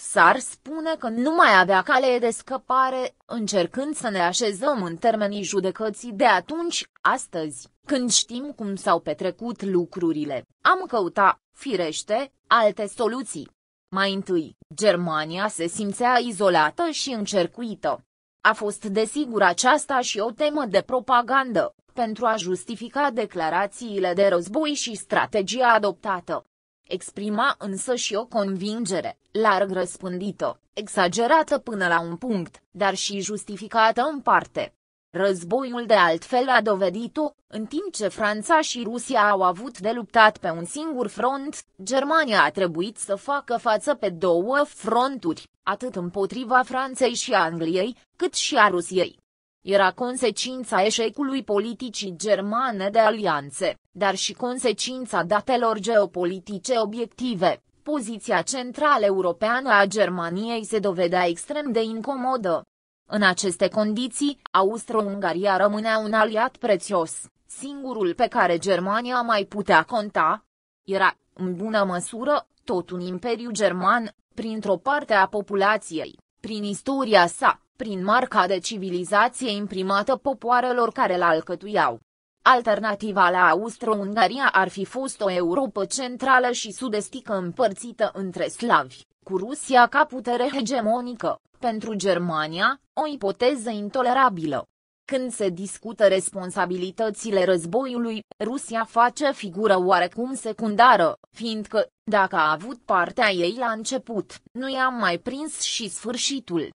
S-ar spune că nu mai avea cale de scăpare, încercând să ne așezăm în termenii judecății de atunci, astăzi, când știm cum s-au petrecut lucrurile. Am căutat, firește, alte soluții. Mai întâi, Germania se simțea izolată și încercuită. A fost desigur aceasta și o temă de propagandă, pentru a justifica declarațiile de război și strategia adoptată exprima însă și o convingere, larg răspândită, exagerată până la un punct, dar și justificată în parte. Războiul de altfel a dovedit-o, în timp ce Franța și Rusia au avut de luptat pe un singur front, Germania a trebuit să facă față pe două fronturi, atât împotriva Franței și Angliei, cât și a Rusiei. Era consecința eșecului politicii germane de alianțe, dar și consecința datelor geopolitice obiective. Poziția centrală europeană a Germaniei se dovedea extrem de incomodă. În aceste condiții, Austro-Ungaria rămânea un aliat prețios, singurul pe care Germania mai putea conta. Era, în bună măsură, tot un imperiu german, printr-o parte a populației, prin istoria sa, prin marca de civilizație imprimată popoarelor care l alcătuiau. Alternativa la Austro-Ungaria ar fi fost o Europa centrală și sud-estică împărțită între slavi, cu Rusia ca putere hegemonică, pentru Germania, o ipoteză intolerabilă. Când se discută responsabilitățile războiului, Rusia face figură oarecum secundară, fiindcă, dacă a avut partea ei la început, nu i-am mai prins și sfârșitul.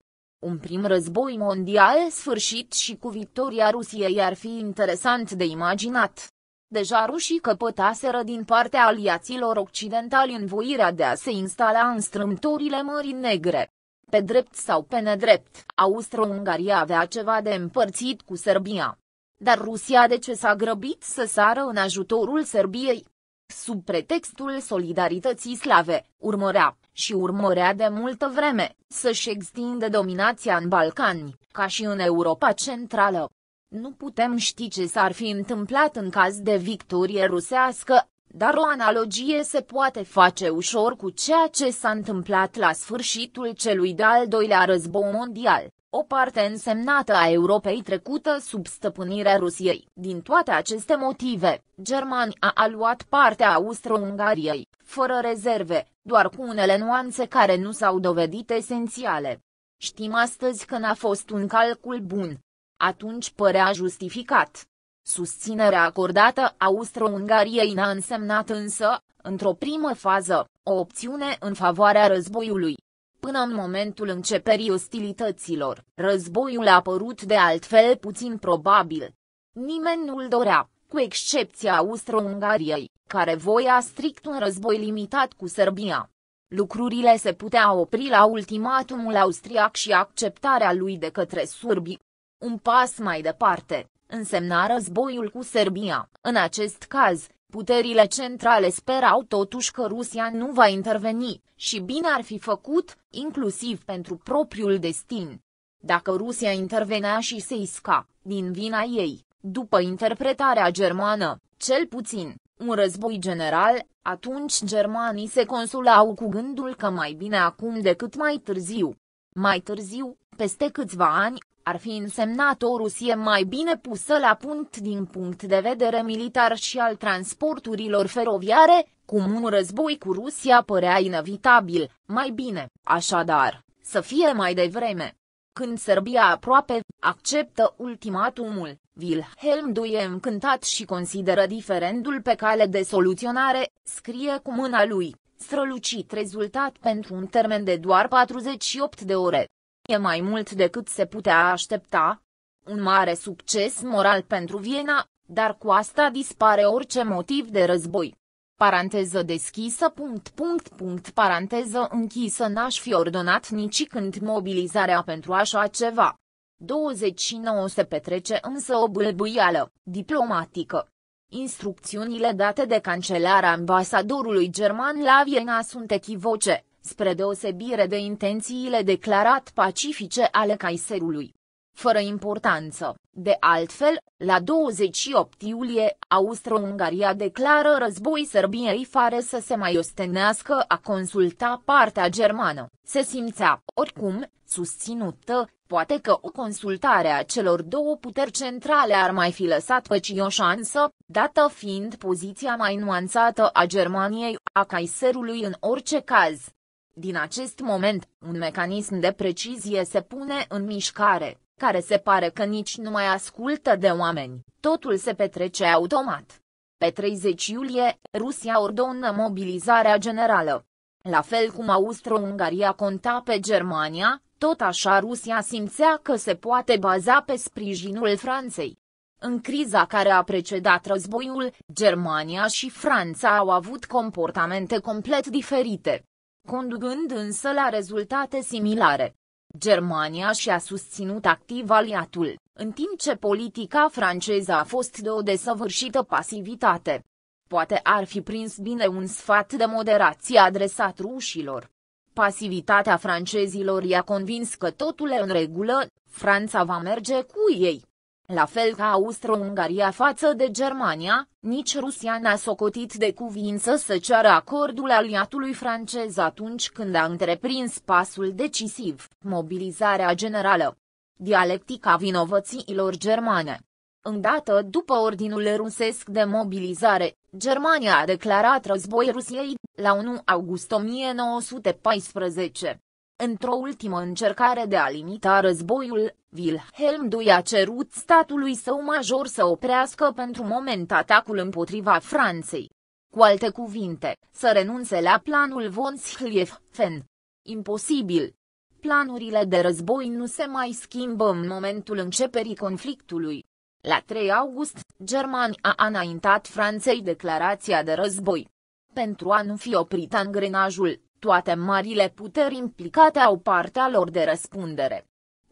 Un prim război mondial sfârșit și cu victoria Rusiei ar fi interesant de imaginat. Deja rușii căpătaseră din partea aliaților occidentali învoirea de a se instala în strâmtorile Mării Negre. Pe drept sau pe nedrept, Austro-Ungaria avea ceva de împărțit cu Serbia. Dar Rusia de ce s-a grăbit să sară în ajutorul Serbiei? Sub pretextul solidarității slave, urmărea, și urmărea de multă vreme, să-și extinde dominația în Balcani, ca și în Europa Centrală. Nu putem ști ce s-ar fi întâmplat în caz de victorie rusească, dar o analogie se poate face ușor cu ceea ce s-a întâmplat la sfârșitul celui de-al doilea război mondial, o parte însemnată a Europei trecută sub stăpânirea Rusiei. Din toate aceste motive, Germania a luat partea Austro-Ungariei, fără rezerve, doar cu unele nuanțe care nu s-au dovedit esențiale. Știm astăzi că n-a fost un calcul bun. Atunci părea justificat. Susținerea acordată Austro-Ungariei n-a însemnat însă, într-o primă fază, o opțiune în favoarea războiului. Până în momentul începerii ostilităților, războiul a părut de altfel puțin probabil. Nimeni nu-l dorea, cu excepția Austro-Ungariei, care voia strict un război limitat cu Serbia. Lucrurile se puteau opri la ultimatumul austriac și acceptarea lui de către surbi. Un pas mai departe, însemna războiul cu Serbia. În acest caz, puterile centrale sperau totuși că Rusia nu va interveni, și bine ar fi făcut, inclusiv pentru propriul destin. Dacă Rusia intervenea și se isca, din vina ei, după interpretarea germană, cel puțin, un război general, atunci germanii se consulau cu gândul că mai bine acum decât mai târziu. Mai târziu, peste câțiva ani, ar fi însemnat o Rusie mai bine pusă la punct din punct de vedere militar și al transporturilor feroviare, cum un război cu Rusia părea inevitabil, mai bine, așadar, să fie mai devreme. Când Serbia aproape acceptă ultimatumul, Wilhelm II e încântat și consideră diferendul pe cale de soluționare, scrie cu mâna lui, strălucit rezultat pentru un termen de doar 48 de ore. E mai mult decât se putea aștepta. Un mare succes moral pentru Viena, dar cu asta dispare orice motiv de război. Paranteză deschisă punct punct punct paranteză închisă n-aș fi ordonat nici când mobilizarea pentru așa ceva. 29 se petrece însă o bâlbâială diplomatică. Instrucțiunile date de cancelarea ambasadorului german la Viena sunt echivoce, spre deosebire de intențiile declarat pacifice ale Kaiserului. Fără importanță, de altfel, la 28 iulie, Austro-Ungaria declară război Serbiei fără să se mai ostenească a consulta partea germană. Se simțea, oricum, susținută, poate că o consultare a celor două puteri centrale ar mai fi lăsat păci o șansă, dată fiind poziția mai nuanțată a Germaniei, a Kaiserului în orice caz. Din acest moment, un mecanism de precizie se pune în mișcare, care se pare că nici nu mai ascultă de oameni, totul se petrece automat. Pe 30 iulie, Rusia ordonă mobilizarea generală. La fel cum Austro-Ungaria conta pe Germania, tot așa Rusia simțea că se poate baza pe sprijinul Franței. În criza care a precedat războiul, Germania și Franța au avut comportamente complet diferite conducând însă la rezultate similare. Germania și-a susținut activ aliatul, în timp ce politica franceză a fost de o desăvârșită pasivitate. Poate ar fi prins bine un sfat de moderație adresat rușilor. Pasivitatea francezilor i-a convins că totul e în regulă, Franța va merge cu ei. La fel ca Austro-Ungaria față de Germania, nici Rusia n-a socotit de cuvință să ceară acordul aliatului francez atunci când a întreprins pasul decisiv, mobilizarea generală. Dialectica vinovățiilor germane Îndată după ordinul rusesc de mobilizare, Germania a declarat război Rusiei, la 1 august 1914. Într-o ultimă încercare de a limita războiul, Wilhelm II a cerut statului său major să oprească pentru moment atacul împotriva Franței. Cu alte cuvinte, să renunțe la planul von Schlieffen. Imposibil. Planurile de război nu se mai schimbă în momentul începerii conflictului. La 3 august, Germania a înaintat Franței declarația de război. Pentru a nu fi oprit angrenajul, toate marile puteri implicate au partea lor de răspundere.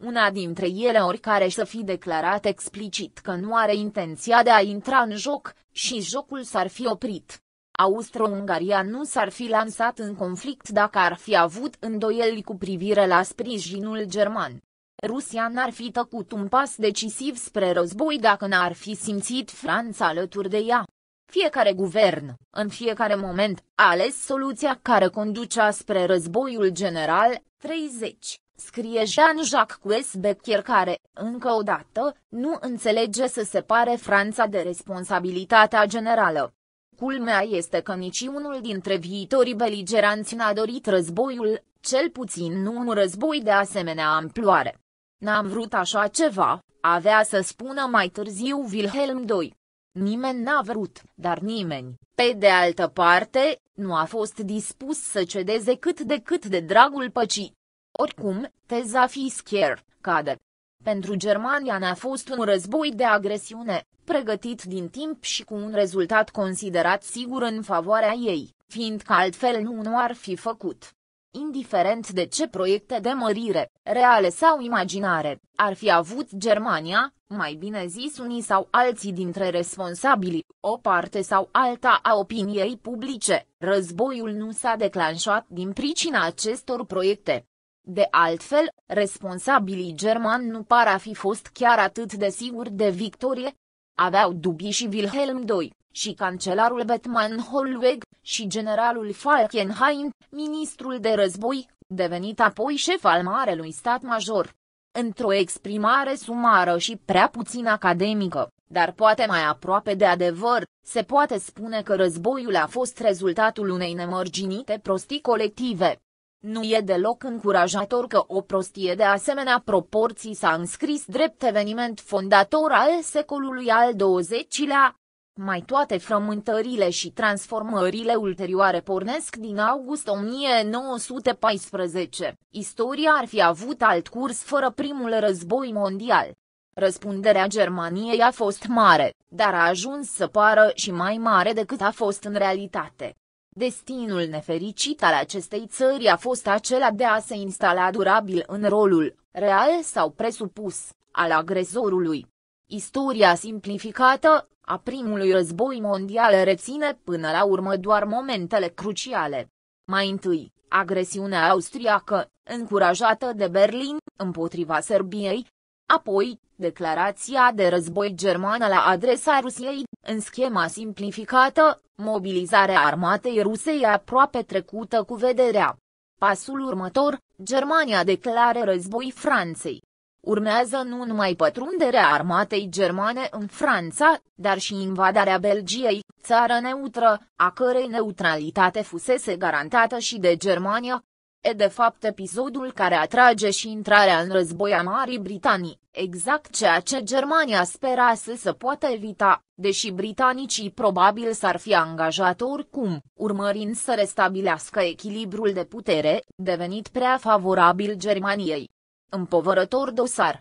Una dintre ele oricare să fi declarat explicit că nu are intenția de a intra în joc, și jocul s-ar fi oprit. Austro-Ungaria nu s-ar fi lansat în conflict dacă ar fi avut îndoieli cu privire la sprijinul german. Rusia n-ar fi tăcut un pas decisiv spre război dacă n-ar fi simțit Franța alături de ea. Fiecare guvern, în fiecare moment, a ales soluția care conducea spre războiul general, 30, scrie Jean-Jacques Becker care, încă o dată, nu înțelege să separe Franța de responsabilitatea generală. Culmea este că niciunul dintre viitorii beligeranți n-a dorit războiul, cel puțin nu un război de asemenea amploare. N-am vrut așa ceva, avea să spună mai târziu Wilhelm II. Nimeni n-a vrut, dar nimeni, pe de altă parte, nu a fost dispus să cedeze cât de cât de dragul păcii. Oricum, teza Fiskier cade. Pentru Germania n-a fost un război de agresiune, pregătit din timp și cu un rezultat considerat sigur în favoarea ei, fiindcă altfel nu, nu ar fi făcut indiferent de ce proiecte de mărire, reale sau imaginare, ar fi avut Germania, mai bine zis unii sau alții dintre responsabili, o parte sau alta a opiniei publice, războiul nu s-a declanșat din pricina acestor proiecte. De altfel, responsabilii germani nu par a fi fost chiar atât de siguri de victorie. Aveau dubii și Wilhelm II, și cancelarul Bettmann Hollweg, și generalul Falkenhayn, ministrul de război, devenit apoi șef al Marelui Stat Major. Într-o exprimare sumară și prea puțin academică, dar poate mai aproape de adevăr, se poate spune că războiul a fost rezultatul unei nemărginite prostii colective. Nu e deloc încurajator că o prostie de asemenea proporții s-a înscris drept eveniment fondator al secolului al XX-lea, mai toate frământările și transformările ulterioare pornesc din august 1914. Istoria ar fi avut alt curs fără primul război mondial. Răspunderea Germaniei a fost mare, dar a ajuns să pară și mai mare decât a fost în realitate. Destinul nefericit al acestei țări a fost acela de a se instala durabil în rolul, real sau presupus, al agresorului. Istoria simplificată, a primului război mondial reține până la urmă doar momentele cruciale. Mai întâi, agresiunea austriacă, încurajată de Berlin, împotriva Serbiei, apoi, declarația de război germană la adresa Rusiei, în schema simplificată, mobilizarea armatei rusei aproape trecută cu vederea. Pasul următor, Germania declară război Franței. Urmează nu numai pătrunderea armatei germane în Franța, dar și invadarea Belgiei, țară neutră, a cărei neutralitate fusese garantată și de Germania. E de fapt episodul care atrage și intrarea în război a Marii Britanii, exact ceea ce Germania spera să se poată evita, deși britanicii probabil s-ar fi angajat oricum, urmărind să restabilească echilibrul de putere, devenit prea favorabil Germaniei împovărător dosar.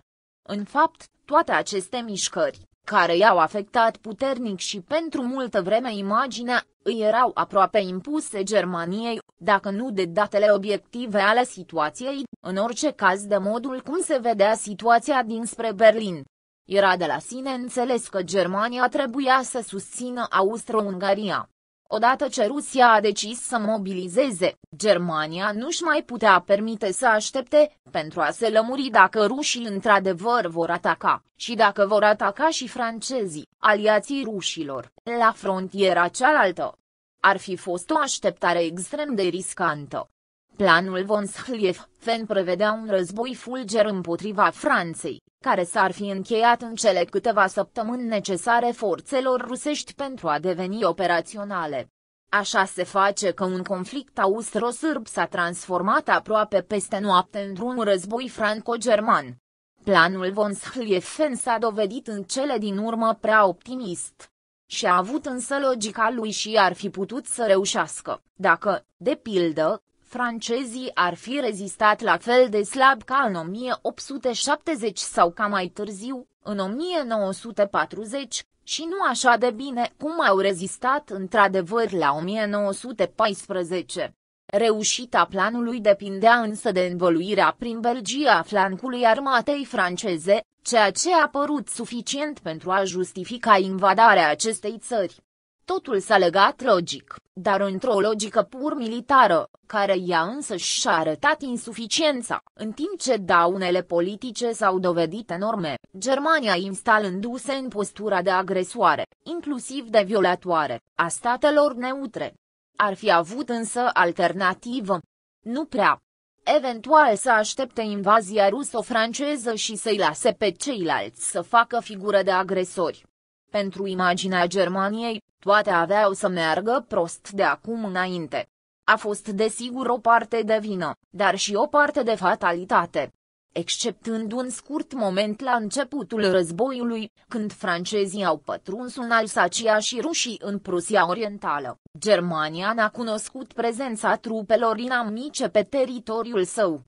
În fapt, toate aceste mișcări, care i-au afectat puternic și pentru multă vreme imaginea, îi erau aproape impuse Germaniei, dacă nu de datele obiective ale situației, în orice caz de modul cum se vedea situația dinspre Berlin. Era de la sine înțeles că Germania trebuia să susțină Austro-Ungaria. Odată ce Rusia a decis să mobilizeze, Germania nu-și mai putea permite să aștepte, pentru a se lămuri dacă rușii într-adevăr vor ataca, și dacă vor ataca și francezii, aliații rușilor, la frontiera cealaltă. Ar fi fost o așteptare extrem de riscantă. Planul von Schlieffen prevedea un război fulger împotriva Franței, care s-ar fi încheiat în cele câteva săptămâni necesare forțelor rusești pentru a deveni operaționale. Așa se face că un conflict austro-sârb s-a transformat aproape peste noapte într-un război franco-german. Planul von Schlieffen s-a dovedit în cele din urmă prea optimist. Și a avut însă logica lui și ar fi putut să reușească, dacă, de pildă, francezii ar fi rezistat la fel de slab ca în 1870 sau ca mai târziu, în 1940, și nu așa de bine cum au rezistat într-adevăr la 1914. Reușita planului depindea însă de învoluirea prin Belgia a flancului armatei franceze, ceea ce a părut suficient pentru a justifica invadarea acestei țări. Totul s-a legat logic, dar într-o logică pur militară, care ea însă și-a arătat insuficiența, în timp ce daunele politice s-au dovedit enorme, Germania instalându-se în postura de agresoare, inclusiv de violatoare, a statelor neutre. Ar fi avut însă alternativă? Nu prea. Eventual să aștepte invazia ruso-franceză și să-i lase pe ceilalți să facă figură de agresori. Pentru imaginea Germaniei, toate aveau să meargă prost de acum înainte. A fost desigur o parte de vină, dar și o parte de fatalitate. Exceptând un scurt moment la începutul războiului, când francezii au pătruns în Alsacia și rușii în Prusia Orientală, Germania n-a cunoscut prezența trupelor inamice pe teritoriul său.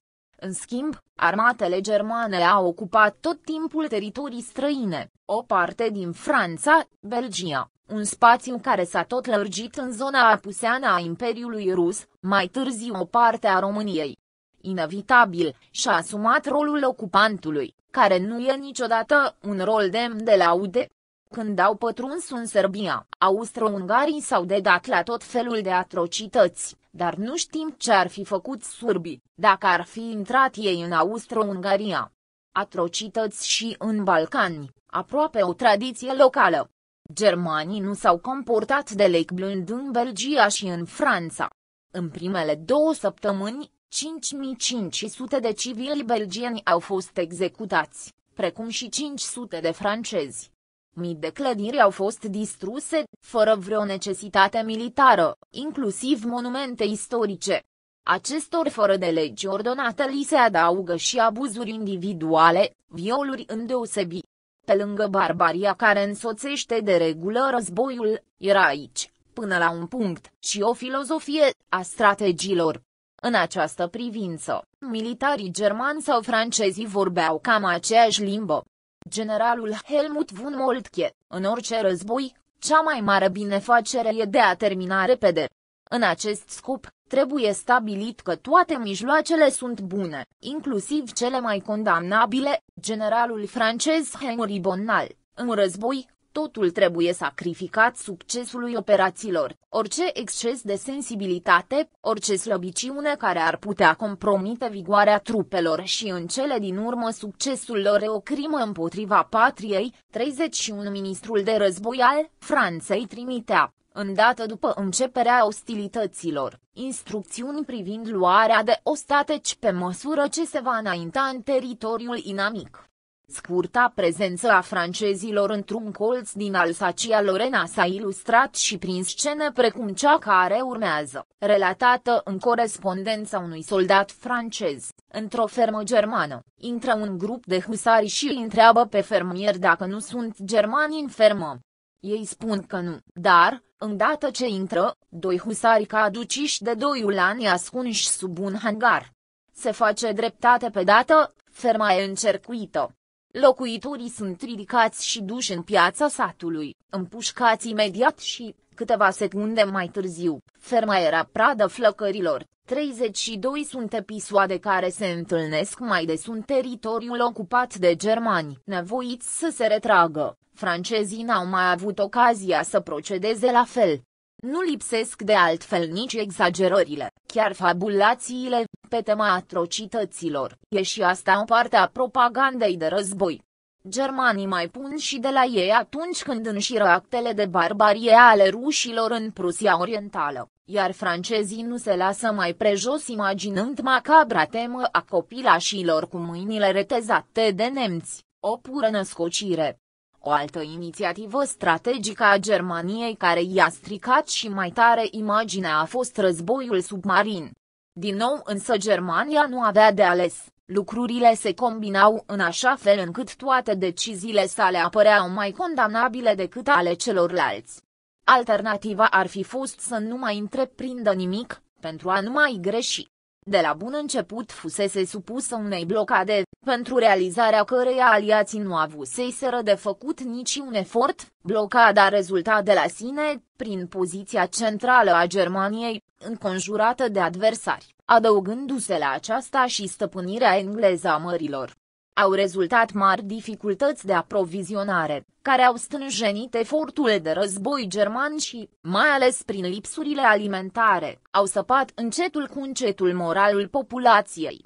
În schimb, armatele germane au ocupat tot timpul teritorii străine, o parte din Franța, Belgia, un spațiu care s-a tot lărgit în zona apuseană a Imperiului Rus, mai târziu o parte a României. Inevitabil, și-a asumat rolul ocupantului, care nu e niciodată un rol demn de laude. Când au pătruns în Serbia, austro-ungarii s-au dedat la tot felul de atrocități, dar nu știm ce ar fi făcut surbii, dacă ar fi intrat ei în Austro-Ungaria. Atrocități și în Balcani, aproape o tradiție locală. Germanii nu s-au comportat de blând în Belgia și în Franța. În primele două săptămâni, 5500 de civili belgieni au fost executați, precum și 500 de francezi. Mii de clădiri au fost distruse, fără vreo necesitate militară, inclusiv monumente istorice. Acestor fără de legi ordonate li se adaugă și abuzuri individuale, violuri îndeosebi. Pe lângă barbaria care însoțește de regulă războiul, era aici, până la un punct, și o filozofie a strategiilor. În această privință, militarii germani sau francezii vorbeau cam aceeași limbă. Generalul Helmut von Moltke, în orice război, cea mai mare binefacere e de a termina repede. În acest scop, trebuie stabilit că toate mijloacele sunt bune, inclusiv cele mai condamnabile, generalul francez Henri Bonnal, în război, totul trebuie sacrificat succesului operațiilor, orice exces de sensibilitate, orice slăbiciune care ar putea compromite vigoarea trupelor și în cele din urmă succesul lor e o crimă împotriva patriei, 31 ministrul de război al Franței trimitea, îndată după începerea ostilităților, instrucțiuni privind luarea de ostateci pe măsură ce se va înainta în teritoriul inamic. Scurta prezență a francezilor într-un colț din Alsacia-Lorena s-a ilustrat și prin scene precum cea care urmează, relatată în corespondența unui soldat francez, într-o fermă germană. Intră un grup de husari și îi întreabă pe fermier dacă nu sunt germani în fermă. Ei spun că nu, dar, îndată ce intră, doi husari caduciși de doi ulani ascunși sub un hangar. Se face dreptate pe dată, ferma e încercuită. Locuitorii sunt ridicați și duși în piața satului, împușcați imediat și, Câteva secunde mai târziu, ferma era pradă flăcărilor. 32 sunt episoade care se întâlnesc mai des în teritoriul ocupat de germani, nevoiți să se retragă. Francezii n-au mai avut ocazia să procedeze la fel. Nu lipsesc de altfel nici exagerările, chiar fabulațiile, pe tema atrocităților. E și asta o parte a propagandei de război. Germanii mai pun și de la ei atunci când înșiră actele de barbarie ale rușilor în Prusia Orientală, iar francezii nu se lasă mai prejos imaginând macabra temă a copilașilor cu mâinile retezate de nemți, o pură născocire. O altă inițiativă strategică a Germaniei care i-a stricat și mai tare imaginea a fost războiul submarin. Din nou însă Germania nu avea de ales, lucrurile se combinau în așa fel încât toate deciziile sale apăreau mai condamnabile decât ale celorlalți. Alternativa ar fi fost să nu mai întreprindă nimic, pentru a nu mai greși de la bun început fusese supusă unei blocade, pentru realizarea căreia aliații nu avuseseră de făcut niciun efort, blocada rezulta de la sine, prin poziția centrală a Germaniei, înconjurată de adversari, adăugându-se la aceasta și stăpânirea engleză a mărilor au rezultat mari dificultăți de aprovizionare, care au stânjenit eforturile de război german și, mai ales prin lipsurile alimentare, au săpat încetul cu încetul moralul populației.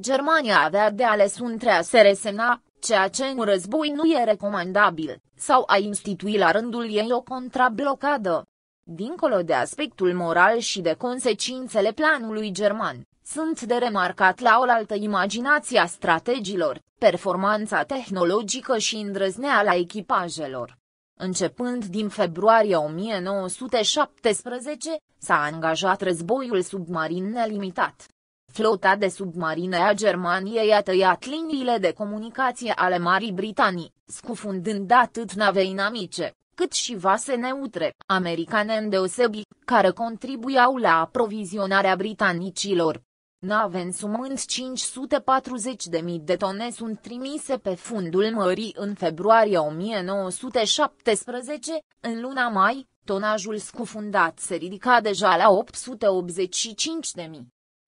Germania avea de ales între a se resemna, ceea ce în război nu e recomandabil, sau a institui la rândul ei o contrablocadă. Dincolo de aspectul moral și de consecințele planului german, sunt de remarcat la oaltă imaginația strategilor, performanța tehnologică și îndrăzneala echipajelor. Începând din februarie 1917, s-a angajat războiul submarin nelimitat. Flota de submarine a Germaniei a tăiat liniile de comunicație ale Marii Britanii, scufundând atât nave inamice, cât și vase neutre, americane îndeosebi, care contribuiau la aprovizionarea britanicilor. Nave însumând 540.000 de tone sunt trimise pe fundul mării în februarie 1917, în luna mai, tonajul scufundat se ridica deja la 885.000.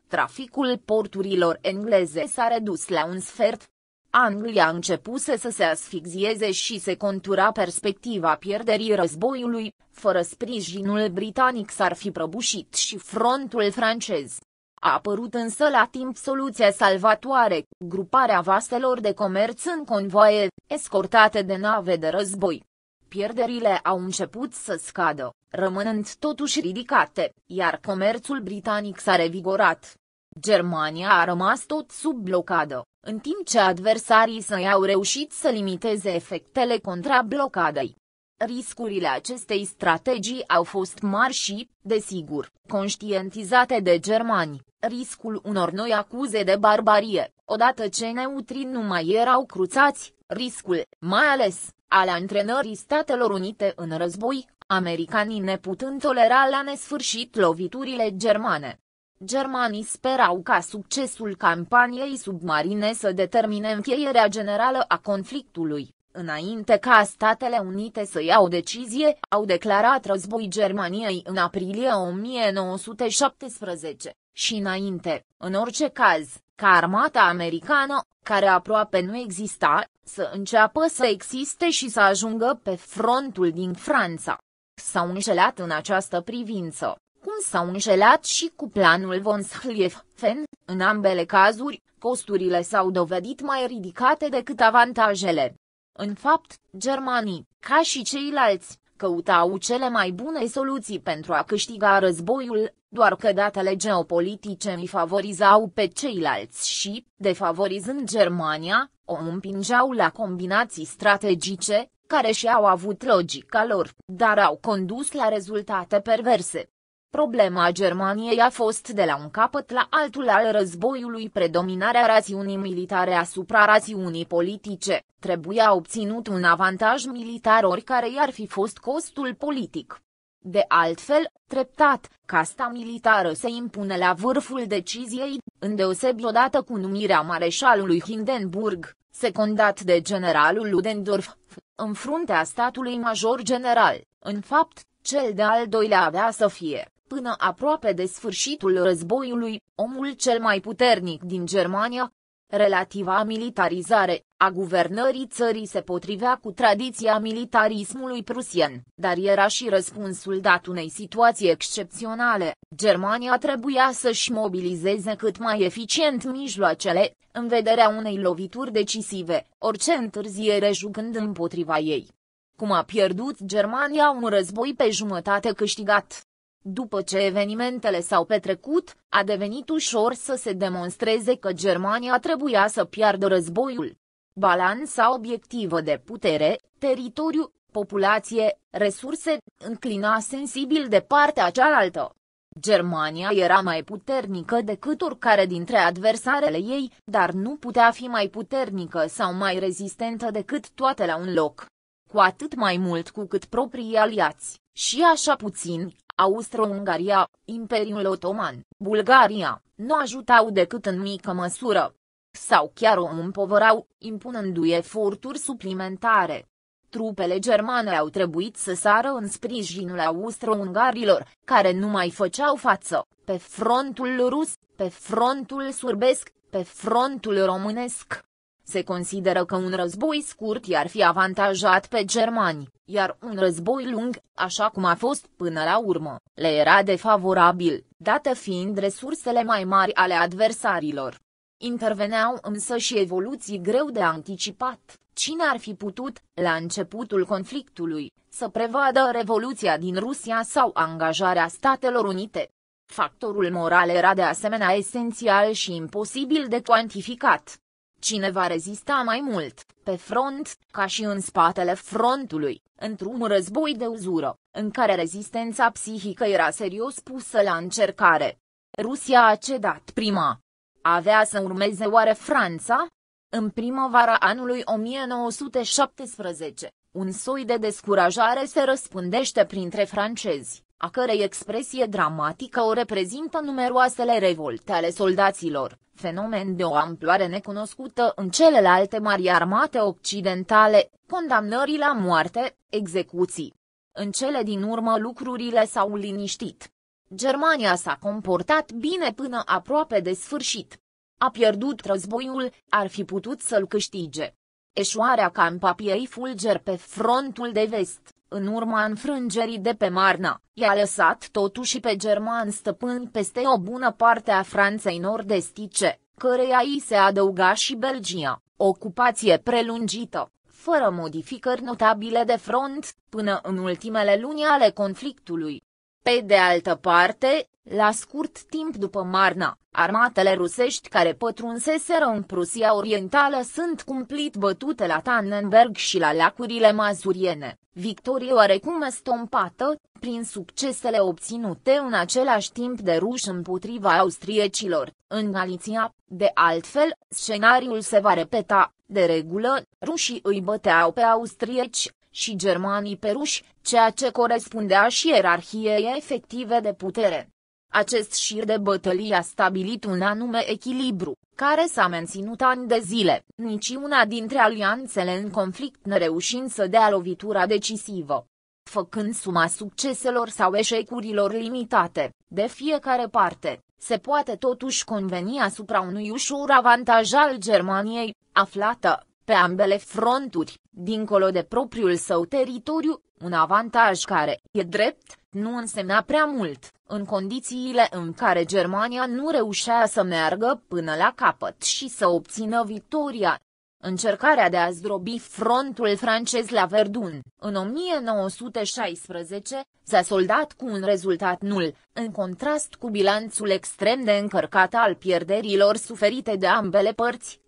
Traficul porturilor engleze s-a redus la un sfert. Anglia începuse să se asfixieze și se contura perspectiva pierderii războiului, fără sprijinul britanic s-ar fi prăbușit și frontul francez. A apărut însă la timp soluția salvatoare, gruparea vaselor de comerț în convoie, escortate de nave de război. Pierderile au început să scadă, rămânând totuși ridicate, iar comerțul britanic s-a revigorat. Germania a rămas tot sub blocadă, în timp ce adversarii săi au reușit să limiteze efectele contra blocadei. Riscurile acestei strategii au fost mari și, desigur, conștientizate de germani, riscul unor noi acuze de barbarie, odată ce neutrii nu mai erau cruțați, riscul, mai ales, al antrenării Statelor Unite în război, americanii neputând tolera la nesfârșit loviturile germane. Germanii sperau ca succesul campaniei submarine să determine încheierea generală a conflictului. Înainte ca Statele Unite să ia o decizie, au declarat război Germaniei în aprilie 1917 și înainte, în orice caz, ca armata americană, care aproape nu exista, să înceapă să existe și să ajungă pe frontul din Franța. S-au înșelat în această privință, cum s-au înșelat și cu planul von Schlieffen, în ambele cazuri, costurile s-au dovedit mai ridicate decât avantajele. În fapt, germanii, ca și ceilalți, căutau cele mai bune soluții pentru a câștiga războiul, doar că datele geopolitice îi favorizau pe ceilalți și, defavorizând Germania, o împingeau la combinații strategice, care și-au avut logica lor, dar au condus la rezultate perverse. Problema Germaniei a fost de la un capăt la altul al războiului predominarea rațiunii militare asupra rațiunii politice, trebuia obținut un avantaj militar oricare i-ar fi fost costul politic. De altfel, treptat, casta militară se impune la vârful deciziei, îndeosebi odată cu numirea mareșalului Hindenburg, secundat de generalul Ludendorff, în fruntea statului major general. În fapt, cel de-al doilea avea să fie, până aproape de sfârșitul războiului, omul cel mai puternic din Germania, Relativa militarizare a guvernării țării se potrivea cu tradiția militarismului prusian, dar era și răspunsul dat unei situații excepționale. Germania trebuia să-și mobilizeze cât mai eficient mijloacele, în vederea unei lovituri decisive, orice întârziere jucând împotriva ei. Cum a pierdut Germania un război pe jumătate câștigat, după ce evenimentele s-au petrecut, a devenit ușor să se demonstreze că Germania trebuia să piardă războiul. Balanța obiectivă de putere, teritoriu, populație, resurse, înclina sensibil de partea cealaltă. Germania era mai puternică decât oricare dintre adversarele ei, dar nu putea fi mai puternică sau mai rezistentă decât toate la un loc. Cu atât mai mult cu cât proprii aliați, și așa puțin, Austro-Ungaria, Imperiul Otoman, Bulgaria, nu ajutau decât în mică măsură. Sau chiar o împovărau, impunându-i eforturi suplimentare. Trupele germane au trebuit să sară în sprijinul austro-ungarilor, care nu mai făceau față, pe frontul rus, pe frontul surbesc, pe frontul românesc. Se consideră că un război scurt i-ar fi avantajat pe germani, iar un război lung, așa cum a fost până la urmă, le era defavorabil, date fiind resursele mai mari ale adversarilor. Interveneau însă și evoluții greu de anticipat. Cine ar fi putut, la începutul conflictului, să prevadă revoluția din Rusia sau angajarea Statelor Unite? Factorul moral era de asemenea esențial și imposibil de cuantificat. Cine va rezista mai mult, pe front, ca și în spatele frontului, într-un război de uzură, în care rezistența psihică era serios pusă la încercare. Rusia a cedat prima. Avea să urmeze oare Franța? În primăvara anului 1917, un soi de descurajare se răspândește printre francezi, a cărei expresie dramatică o reprezintă numeroasele revolte ale soldaților, fenomen de o amploare necunoscută în celelalte mari armate occidentale, condamnări la moarte, execuții. În cele din urmă lucrurile s-au liniștit. Germania s-a comportat bine până aproape de sfârșit. A pierdut războiul, ar fi putut să-l câștige. Eșuarea campapiei fulger pe frontul de vest, în urma înfrângerii de pe Marna, i-a lăsat totuși pe germani stăpâni peste o bună parte a Franței nord-estice, căreia îi se adăuga și Belgia, ocupație prelungită, fără modificări notabile de front, până în ultimele luni ale conflictului. Pe de altă parte, la scurt timp după Marna, armatele rusești care pătrunseseră în Prusia Orientală sunt cumplit bătute la Tannenberg și la lacurile mazuriene, victorie oarecum estompată, prin succesele obținute în același timp de ruși împotriva austriecilor. În Galiția, de altfel, scenariul se va repeta, de regulă, rușii îi băteau pe austrieci, și germanii pe ruși, ceea ce corespundea și ierarhiei efective de putere. Acest șir de bătălii a stabilit un anume echilibru, care s-a menținut ani de zile, niciuna dintre alianțele în conflict nereușind să dea lovitura decisivă. Făcând suma succeselor sau eșecurilor limitate, de fiecare parte, se poate totuși conveni asupra unui ușor avantaj al Germaniei, aflată, pe ambele fronturi, dincolo de propriul său teritoriu, un avantaj care, e drept, nu însemna prea mult, în condițiile în care Germania nu reușea să meargă până la capăt și să obțină victoria. Încercarea de a zdrobi frontul francez la Verdun, în 1916, s-a soldat cu un rezultat nul, în contrast cu bilanțul extrem de încărcat al pierderilor suferite de ambele părți,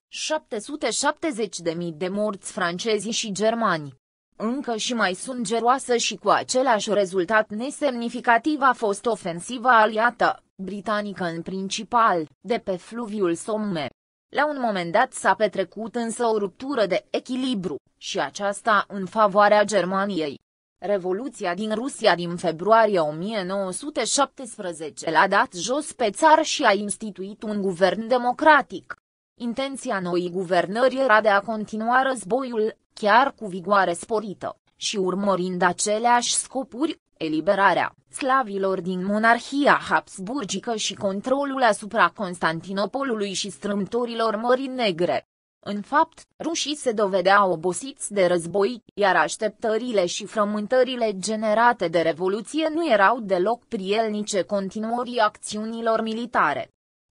770.000 de morți francezi și germani. Încă și mai sângeroasă și cu același rezultat nesemnificativ a fost ofensiva aliată, britanică în principal, de pe fluviul Somme. La un moment dat s-a petrecut însă o ruptură de echilibru, și aceasta în favoarea Germaniei. Revoluția din Rusia din februarie 1917 l-a dat jos pe țar și a instituit un guvern democratic. Intenția noii guvernări era de a continua războiul, chiar cu vigoare sporită, și urmărind aceleași scopuri, eliberarea slavilor din monarhia habsburgică și controlul asupra Constantinopolului și strâmtorilor Mării Negre. În fapt, rușii se dovedeau obosiți de război, iar așteptările și frământările generate de revoluție nu erau deloc prielnice continuării acțiunilor militare.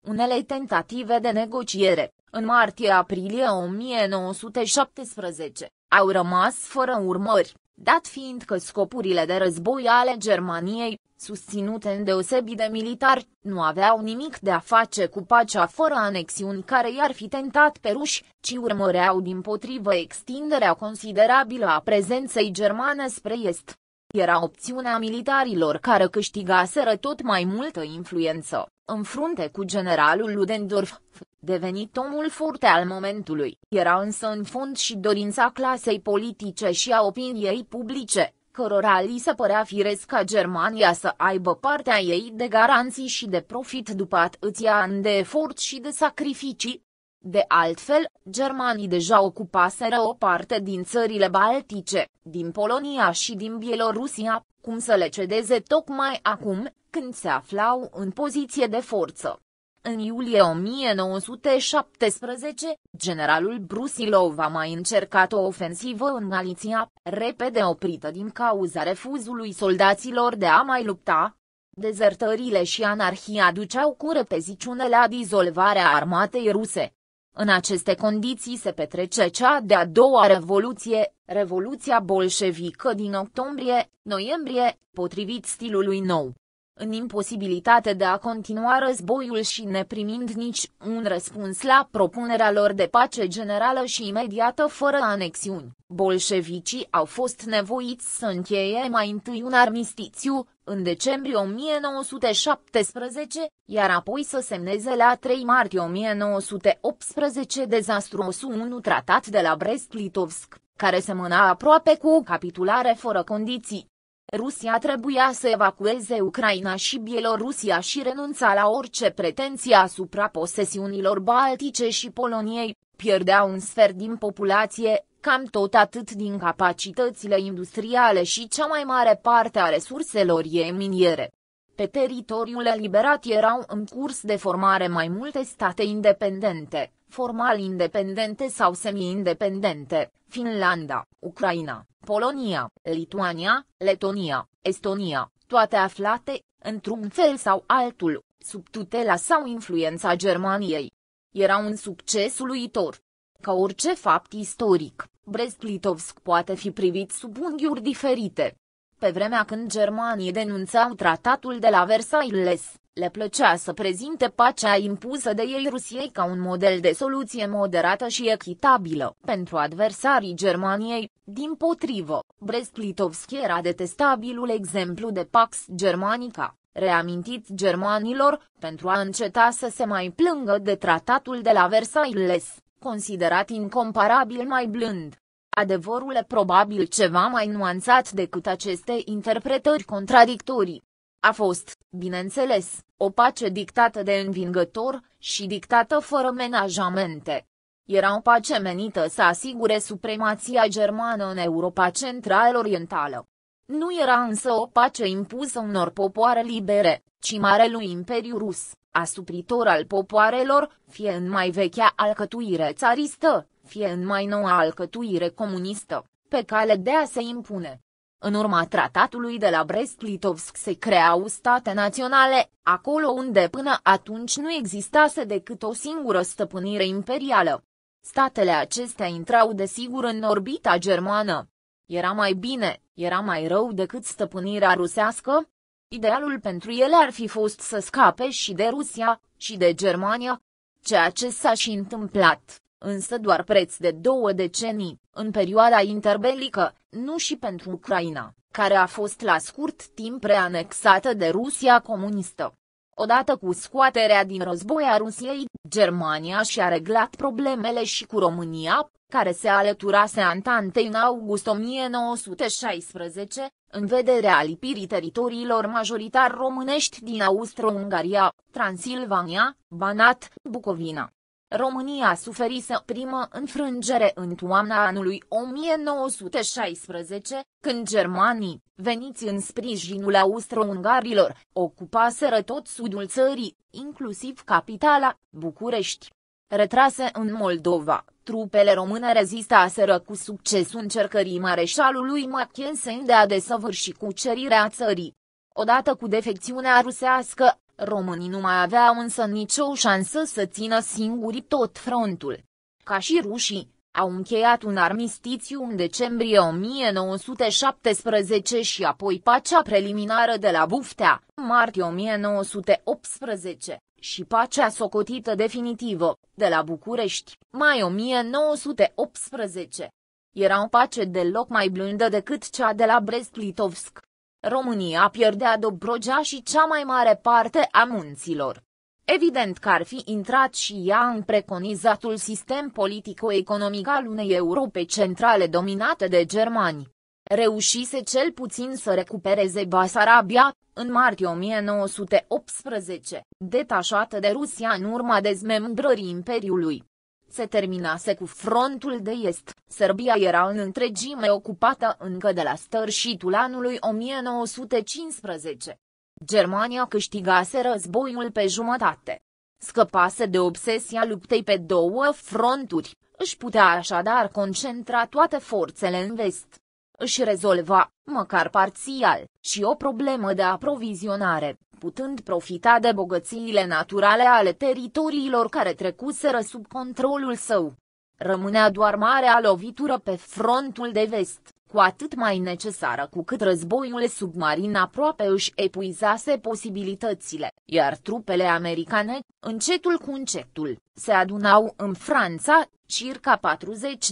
Unele tentative de negociere, în martie-aprilie 1917, au rămas fără urmări, dat fiind că scopurile de război ale Germaniei, susținute îndeosebi de militari, nu aveau nimic de a face cu pacea fără anexiuni care i-ar fi tentat pe ruși, ci urmăreau din potrivă extinderea considerabilă a prezenței germane spre est. Era opțiunea militarilor care câștigaseră tot mai multă influență, în frunte cu generalul Ludendorff, devenit omul forte al momentului, era însă în fond și dorința clasei politice și a opiniei publice, cărora li se părea firesc ca Germania să aibă partea ei de garanții și de profit după atâția ani de efort și de sacrificii. De altfel, germanii deja ocupaseră o parte din țările baltice, din Polonia și din Bielorusia, cum să le cedeze tocmai acum, când se aflau în poziție de forță. În iulie 1917, generalul Brusilov a mai încercat o ofensivă în Galiția, repede oprită din cauza refuzului soldaților de a mai lupta. Dezertările și anarhia duceau cu repeziciune la dizolvarea armatei ruse. În aceste condiții se petrece cea de-a doua revoluție, Revoluția bolșevică din octombrie-noiembrie, potrivit stilului nou. În imposibilitate de a continua războiul și neprimind nici un răspuns la propunerea lor de pace generală și imediată fără anexiuni, bolșevicii au fost nevoiți să încheie mai întâi un armistițiu, în decembrie 1917, iar apoi să semneze la 3 martie 1918 dezastruosul un tratat de la Brest-Litovsk, care semăna aproape cu o capitulare fără condiții. Rusia trebuia să evacueze Ucraina și Bielorusia și renunța la orice pretenție asupra posesiunilor baltice și Poloniei, pierdea un sfert din populație, cam tot atât din capacitățile industriale și cea mai mare parte a resurselor ei miniere. Pe teritoriul eliberat erau în curs de formare mai multe state independente, formal independente sau semi-independente, Finlanda, Ucraina, Polonia, Lituania, Letonia, Estonia, toate aflate, într-un fel sau altul, sub tutela sau influența Germaniei. Era un succes uluitor. Ca orice fapt istoric, Brest-Litovsk poate fi privit sub unghiuri diferite. Pe vremea când germanii denunțau tratatul de la Versailles, le plăcea să prezinte pacea impusă de ei Rusiei ca un model de soluție moderată și echitabilă pentru adversarii Germaniei, din potrivă, Brest-Litovsk era detestabilul exemplu de Pax Germanica, reamintit germanilor, pentru a înceta să se mai plângă de tratatul de la Versailles, considerat incomparabil mai blând. Adevărul e probabil ceva mai nuanțat decât aceste interpretări contradictorii. A fost, bineînțeles, o pace dictată de învingător și dictată fără menajamente. Era o pace menită să asigure supremația germană în Europa Central-Orientală. Nu era însă o pace impusă unor popoare libere, ci Marelui Imperiu Rus, asupritor al popoarelor, fie în mai vechea alcătuire țaristă, fie în mai noua alcătuire comunistă, pe cale de a se impune. În urma tratatului de la Brest-Litovsk se creau state naționale, acolo unde până atunci nu existase decât o singură stăpânire imperială. Statele acestea intrau desigur în orbita germană. Era mai bine, era mai rău decât stăpânirea rusească? Idealul pentru ele ar fi fost să scape și de Rusia, și de Germania, ceea ce s-a și întâmplat însă doar preț de două decenii, în perioada interbelică, nu și pentru Ucraina, care a fost la scurt timp reanexată de Rusia comunistă. Odată cu scoaterea din război a Rusiei, Germania și-a reglat problemele și cu România, care se alăturase Antantei în august 1916, în vederea lipirii teritoriilor majoritar românești din Austro-Ungaria, Transilvania, Banat, Bucovina. România suferise primă înfrângere în toamna anului 1916, când germanii, veniți în sprijinul austro-ungarilor, ocupaseră tot sudul țării, inclusiv capitala, București. Retrase în Moldova, trupele române rezistaseră cu succes încercării mareșalului Mackensen de a desăvârși cucerirea țării. Odată cu defecțiunea rusească, românii nu mai aveau însă nicio șansă să țină singuri tot frontul. Ca și rușii, au încheiat un armistițiu în decembrie 1917 și apoi pacea preliminară de la Buftea, martie 1918, și pacea socotită definitivă, de la București, mai 1918. Era o pace deloc mai blândă decât cea de la Brest-Litovsk. România pierdea Dobrogea și cea mai mare parte a munților. Evident că ar fi intrat și ea în preconizatul sistem politico-economic al unei Europe centrale dominate de germani. Reușise cel puțin să recupereze Basarabia, în martie 1918, detașată de Rusia în urma dezmembrării Imperiului se terminase cu frontul de est, Serbia era în întregime ocupată încă de la sfârșitul anului 1915. Germania câștigase războiul pe jumătate. Scăpase de obsesia luptei pe două fronturi, își putea așadar concentra toate forțele în vest. Își rezolva, măcar parțial, și o problemă de aprovizionare, putând profita de bogățiile naturale ale teritoriilor care trecuseră sub controlul său. Rămânea doar marea lovitură pe frontul de vest, cu atât mai necesară cu cât războiul submarin aproape își epuizase posibilitățile, iar trupele americane, încetul cu încetul, se adunau în Franța, circa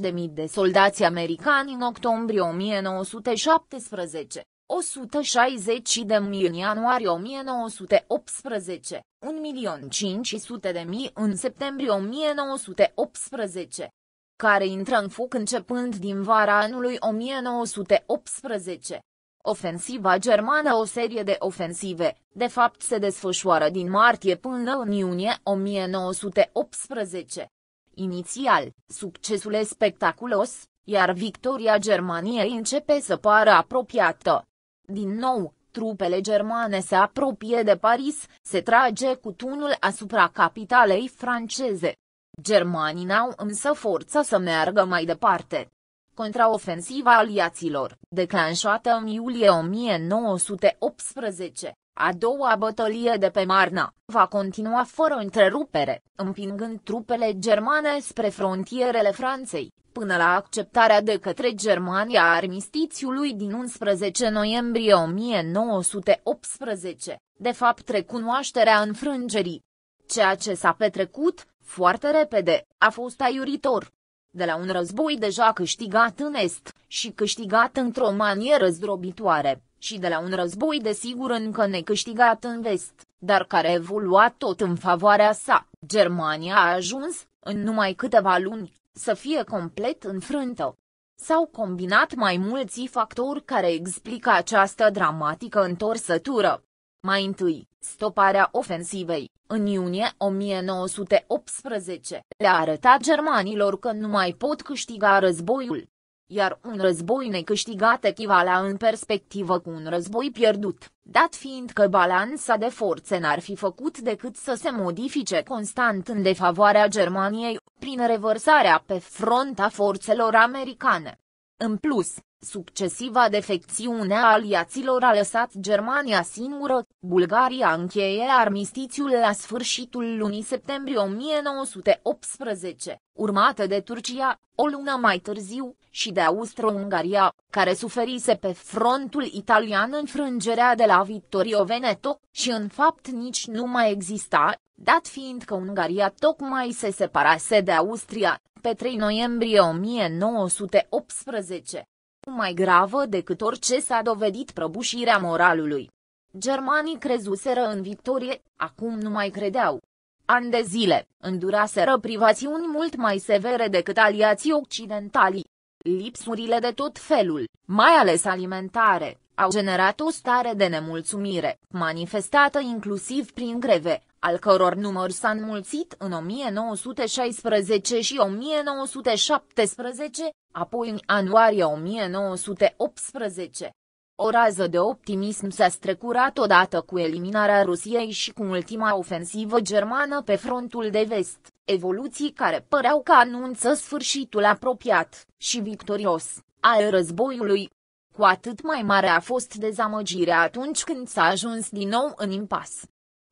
40.000 de soldați americani în octombrie 1917, 160 de mii în ianuarie 1918, 1.500.000 de mii în septembrie 1918, care intră în foc începând din vara anului 1918. Ofensiva germană O serie de ofensive, de fapt se desfășoară din martie până în iunie 1918. Inițial, succesul e spectaculos, iar victoria Germaniei începe să pară apropiată. Din nou, trupele germane se apropie de Paris, se trage cu tunul asupra capitalei franceze. Germanii n-au însă forța să meargă mai departe. Contraofensiva aliaților, declanșată în iulie 1918, a doua bătălie de pe Marna, va continua fără întrerupere, împingând trupele germane spre frontierele Franței, până la acceptarea de către Germania a armistițiului din 11 noiembrie 1918, de fapt recunoașterea înfrângerii. Ceea ce s-a petrecut, foarte repede, a fost aiuritor. De la un război deja câștigat în Est, și câștigat într-o manieră zdrobitoare, și de la un război desigur încă necâștigat în Vest, dar care evolua tot în favoarea sa, Germania a ajuns, în numai câteva luni, să fie complet înfrântă. S-au combinat mai mulți factori care explică această dramatică întorsătură. Mai întâi, stoparea ofensivei, în iunie 1918, le-a arătat germanilor că nu mai pot câștiga războiul. Iar un război necâștigat echivalea în perspectivă cu un război pierdut, dat fiind că balanța de forțe n-ar fi făcut decât să se modifice constant în defavoarea Germaniei, prin revărsarea pe front a forțelor americane. În plus, Succesiva defecțiune a aliaților a lăsat Germania singură, Bulgaria încheie armistițiul la sfârșitul lunii septembrie 1918, urmată de Turcia, o lună mai târziu, și de Austro-Ungaria, care suferise pe frontul italian înfrângerea de la Vittorio Veneto, și în fapt nici nu mai exista, dat fiind că Ungaria tocmai se separase de Austria, pe 3 noiembrie 1918 mai gravă decât orice s-a dovedit prăbușirea moralului. Germanii crezuseră în victorie, acum nu mai credeau. An de zile, înduraseră privațiuni mult mai severe decât aliații occidentali. Lipsurile de tot felul, mai ales alimentare, au generat o stare de nemulțumire, manifestată inclusiv prin greve, al căror număr s-a înmulțit în 1916 și 1917, apoi în ianuarie 1918. O rază de optimism s-a strecurat odată cu eliminarea Rusiei și cu ultima ofensivă germană pe frontul de vest, evoluții care păreau că anunță sfârșitul apropiat și victorios al războiului. Cu atât mai mare a fost dezamăgirea atunci când s-a ajuns din nou în impas.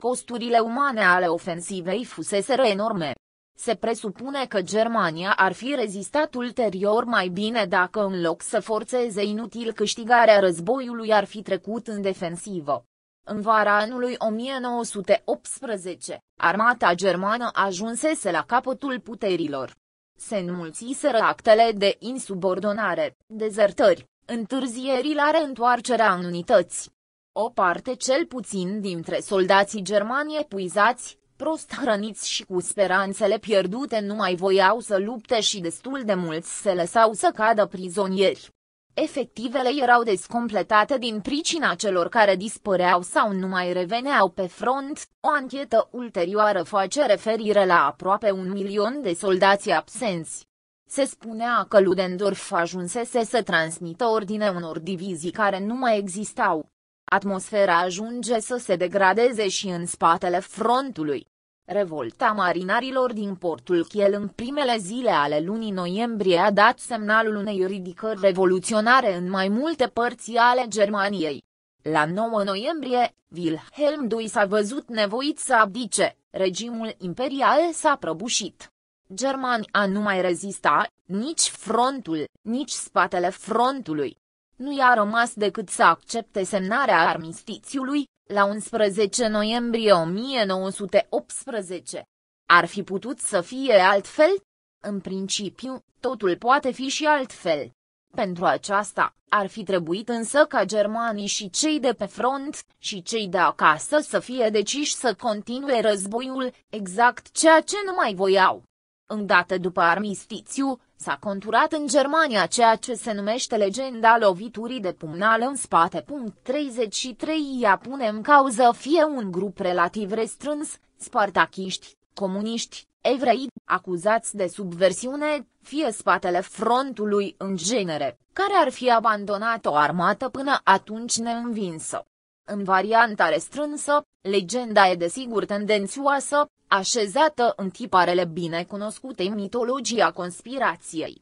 Costurile umane ale ofensivei fuseseră enorme. Se presupune că Germania ar fi rezistat ulterior mai bine dacă în loc să forțeze inutil câștigarea războiului ar fi trecut în defensivă. În vara anului 1918, armata germană ajunsese la capătul puterilor. Se înmulțiseră actele de insubordonare, dezertări, întârzieri la reîntoarcerea în unități. O parte cel puțin dintre soldații germani epuizați, prost hrăniți și cu speranțele pierdute nu mai voiau să lupte și destul de mulți se lăsau să cadă prizonieri. Efectivele erau descompletate din pricina celor care dispăreau sau nu mai reveneau pe front, o anchetă ulterioară face referire la aproape un milion de soldați absenți. Se spunea că Ludendorff ajunsese să transmită ordine unor divizii care nu mai existau. Atmosfera ajunge să se degradeze și în spatele frontului. Revolta marinarilor din portul Kiel în primele zile ale lunii noiembrie a dat semnalul unei ridicări revoluționare în mai multe părți ale Germaniei. La 9 noiembrie, Wilhelm II s-a văzut nevoit să abdice, regimul imperial s-a prăbușit. Germania nu mai rezista, nici frontul, nici spatele frontului. Nu i-a rămas decât să accepte semnarea armistițiului, la 11 noiembrie 1918. Ar fi putut să fie altfel? În principiu, totul poate fi și altfel. Pentru aceasta, ar fi trebuit însă ca germanii și cei de pe front, și cei de acasă să fie deciși să continue războiul, exact ceea ce nu mai voiau. Îndată după armistițiu, s-a conturat în Germania ceea ce se numește legenda loviturii de pumnală în spate. Punct 33 ea pune în cauză fie un grup relativ restrâns, spartachiști, comuniști, evrei, acuzați de subversiune, fie spatele frontului în genere, care ar fi abandonat o armată până atunci neînvinsă. În varianta restrânsă, legenda e desigur tendențioasă, așezată în tiparele bine cunoscute în mitologia conspirației.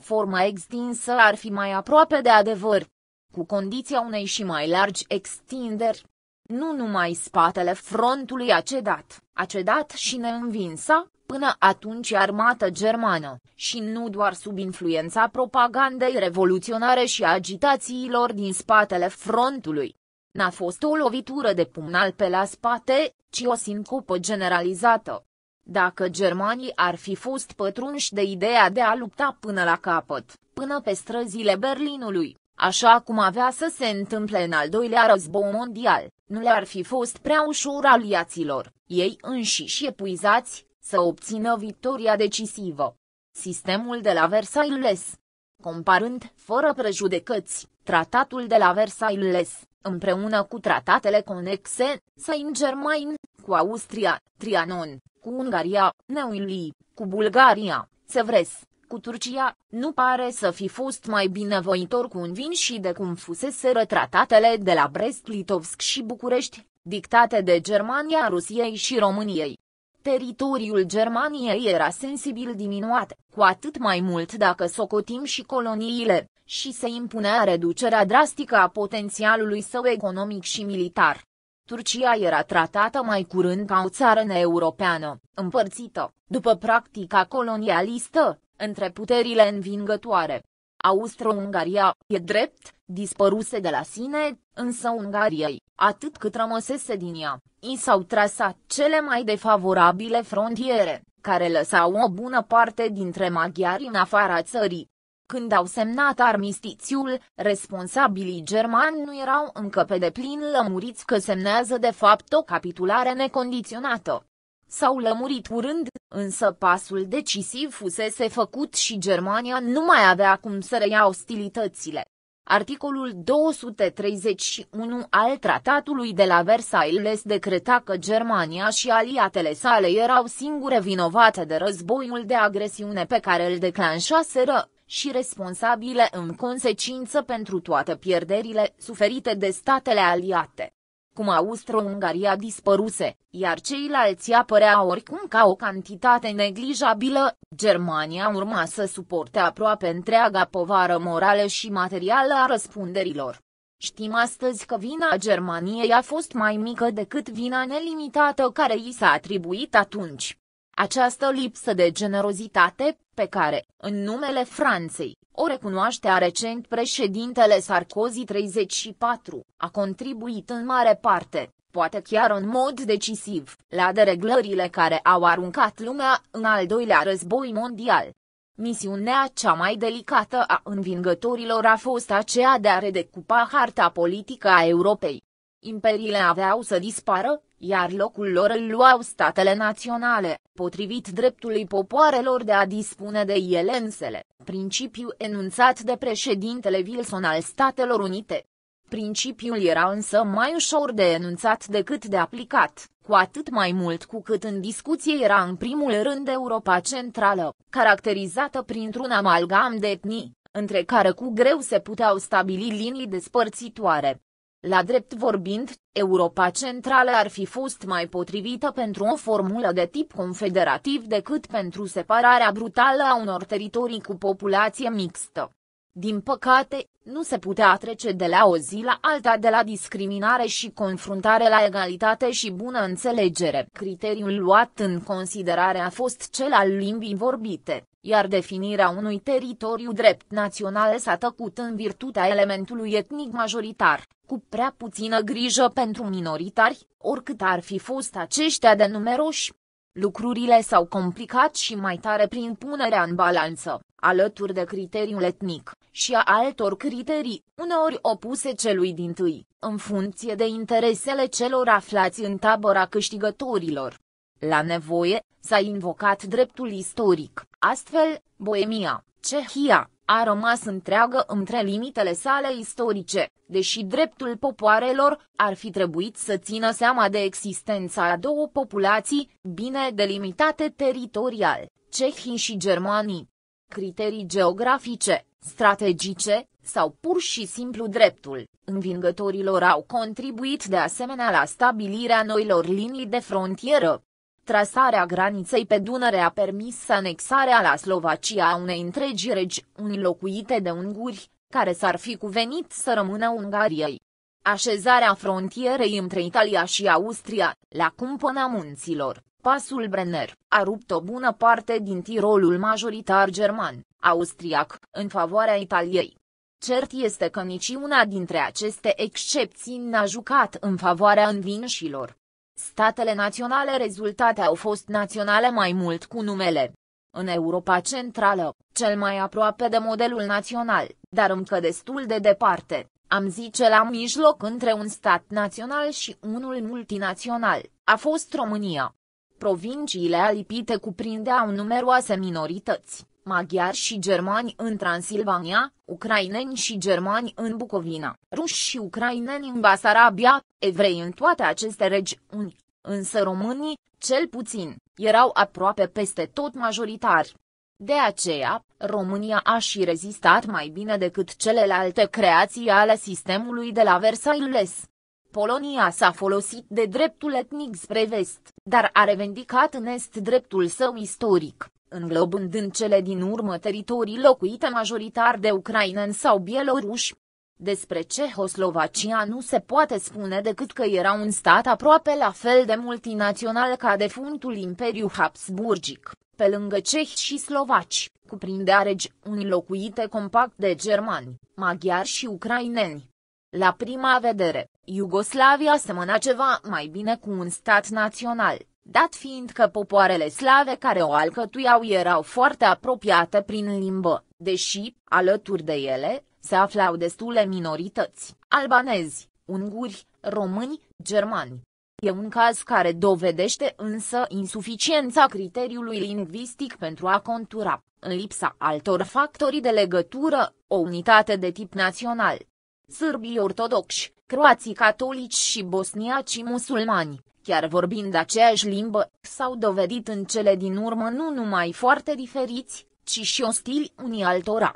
Forma extinsă ar fi mai aproape de adevăr, cu condiția unei și mai largi extinderi. Nu numai spatele frontului a cedat, a cedat și neînvinsa, până atunci armată germană, și nu doar sub influența propagandei revoluționare și agitațiilor din spatele frontului. N-a fost o lovitură de pumnal pe la spate, ci o sincopă generalizată. Dacă germanii ar fi fost pătrunși de ideea de a lupta până la capăt, până pe străzile Berlinului, așa cum avea să se întâmple în al doilea război mondial, nu le-ar fi fost prea ușor aliaților, ei înșiși epuizați, să obțină victoria decisivă. Sistemul de la Versailles Comparând, fără prejudecăți, tratatul de la Versailles, împreună cu tratatele conexe, Saint-Germain, cu Austria, Trianon, cu Ungaria, Neuilly, cu Bulgaria, Sevres, cu Turcia, nu pare să fi fost mai binevoitor cu un vin și de cum fuseseră tratatele de la Brest-Litovsk și București, dictate de Germania, Rusiei și României. Teritoriul Germaniei era sensibil diminuat, cu atât mai mult dacă socotim și coloniile, și se impunea reducerea drastică a potențialului său economic și militar. Turcia era tratată mai curând ca o țară neeuropeană, împărțită, după practica colonialistă, între puterile învingătoare. Austro-Ungaria, e drept, dispăruse de la sine, însă Ungariei, atât cât rămăsese din ea, i s-au trasat cele mai defavorabile frontiere, care lăsau o bună parte dintre maghiari în afara țării. Când au semnat armistițiul, responsabilii germani nu erau încă pe deplin lămuriți că semnează de fapt o capitulare necondiționată. S-au lămurit curând, însă pasul decisiv fusese făcut și Germania nu mai avea cum să reia ostilitățile. Articolul 231 al tratatului de la Versailles decreta că Germania și aliatele sale erau singure vinovate de războiul de agresiune pe care îl declanșaseră, și responsabile în consecință pentru toate pierderile suferite de statele aliate cum Austro-Ungaria dispăruse, iar ceilalți apăreau oricum ca o cantitate neglijabilă, Germania urma să suporte aproape întreaga povară morală și materială a răspunderilor. Știm astăzi că vina Germaniei a fost mai mică decât vina nelimitată care i s-a atribuit atunci. Această lipsă de generozitate, pe care, în numele Franței, o recunoaște recent președintele Sarkozy 34, a contribuit în mare parte, poate chiar în mod decisiv, la dereglările care au aruncat lumea în al doilea război mondial. Misiunea cea mai delicată a învingătorilor a fost aceea de a redecupa harta politică a Europei. Imperiile aveau să dispară, iar locul lor îl luau statele naționale, potrivit dreptului popoarelor de a dispune de ele însele, principiu enunțat de președintele Wilson al Statelor Unite. Principiul era însă mai ușor de enunțat decât de aplicat, cu atât mai mult cu cât în discuție era în primul rând Europa Centrală, caracterizată printr-un amalgam de etnii, între care cu greu se puteau stabili linii despărțitoare. La drept vorbind, Europa Centrală ar fi fost mai potrivită pentru o formulă de tip confederativ decât pentru separarea brutală a unor teritorii cu populație mixtă. Din păcate, nu se putea trece de la o zi la alta de la discriminare și confruntare la egalitate și bună înțelegere. Criteriul luat în considerare a fost cel al limbii vorbite, iar definirea unui teritoriu drept național s-a tăcut în virtutea elementului etnic majoritar, cu prea puțină grijă pentru minoritari, oricât ar fi fost aceștia de numeroși. Lucrurile s-au complicat și mai tare prin punerea în balanță, alături de criteriul etnic, și a altor criterii, uneori opuse celui din tâi, în funcție de interesele celor aflați în tabăra câștigătorilor. La nevoie, s-a invocat dreptul istoric, astfel, Boemia, Cehia, a rămas întreagă între limitele sale istorice, deși dreptul popoarelor ar fi trebuit să țină seama de existența a două populații, bine delimitate teritorial, cehii și germanii. Criterii geografice, strategice, sau pur și simplu dreptul, învingătorilor au contribuit de asemenea la stabilirea noilor linii de frontieră, Trasarea graniței pe Dunăre a permis anexarea la Slovacia a unei întregi regiuni locuite de unguri, care s-ar fi cuvenit să rămână Ungariei. Așezarea frontierei între Italia și Austria, la cumpăna munților, pasul Brenner, a rupt o bună parte din Tirolul majoritar german, austriac, în favoarea Italiei. Cert este că niciuna dintre aceste excepții n-a jucat în favoarea învinșilor. Statele naționale rezultate au fost naționale mai mult cu numele. În Europa Centrală, cel mai aproape de modelul național, dar încă destul de departe, am zice la mijloc între un stat național și unul multinațional, a fost România. Provinciile alipite cuprindeau numeroase minorități, maghiari și germani în Transilvania, ucraineni și germani în Bucovina, ruși și ucraineni în Basarabia, evrei în toate aceste regiuni, însă românii, cel puțin, erau aproape peste tot majoritari. De aceea, România a și rezistat mai bine decât celelalte creații ale sistemului de la Versailles. Polonia s-a folosit de dreptul etnic spre vest, dar a revendicat în est dreptul său istoric înglobând în cele din urmă teritorii locuite majoritar de ucraineni sau bieloruși. Despre Cehoslovacia nu se poate spune decât că era un stat aproape la fel de multinațional ca defuntul Imperiu Habsburgic, pe lângă cehi și slovaci, cuprindea regiuni locuite compact de germani, maghiari și ucraineni. La prima vedere, Iugoslavia semăna ceva mai bine cu un stat național, dat fiind că popoarele slave care o alcătuiau erau foarte apropiate prin limbă, deși, alături de ele, se aflau destule minorități, albanezi, unguri, români, germani. E un caz care dovedește însă insuficiența criteriului lingvistic pentru a contura, în lipsa altor factori de legătură, o unitate de tip național. Sârbii ortodoxi, croații catolici și bosniacii musulmani, chiar vorbind aceeași limbă, s-au dovedit în cele din urmă nu numai foarte diferiți, ci și ostili unii altora.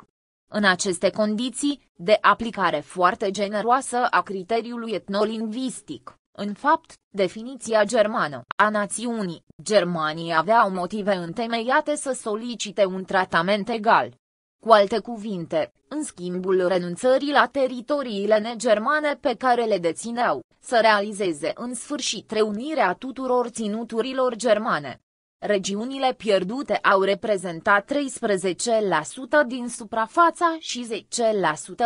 În aceste condiții, de aplicare foarte generoasă a criteriului etnolingvistic, în fapt, definiția germană a națiunii, germanii aveau motive întemeiate să solicite un tratament egal. Cu alte cuvinte, în schimbul renunțării la teritoriile negermane pe care le dețineau, să realizeze în sfârșit reunirea tuturor ținuturilor germane. Regiunile pierdute au reprezentat 13% din suprafața și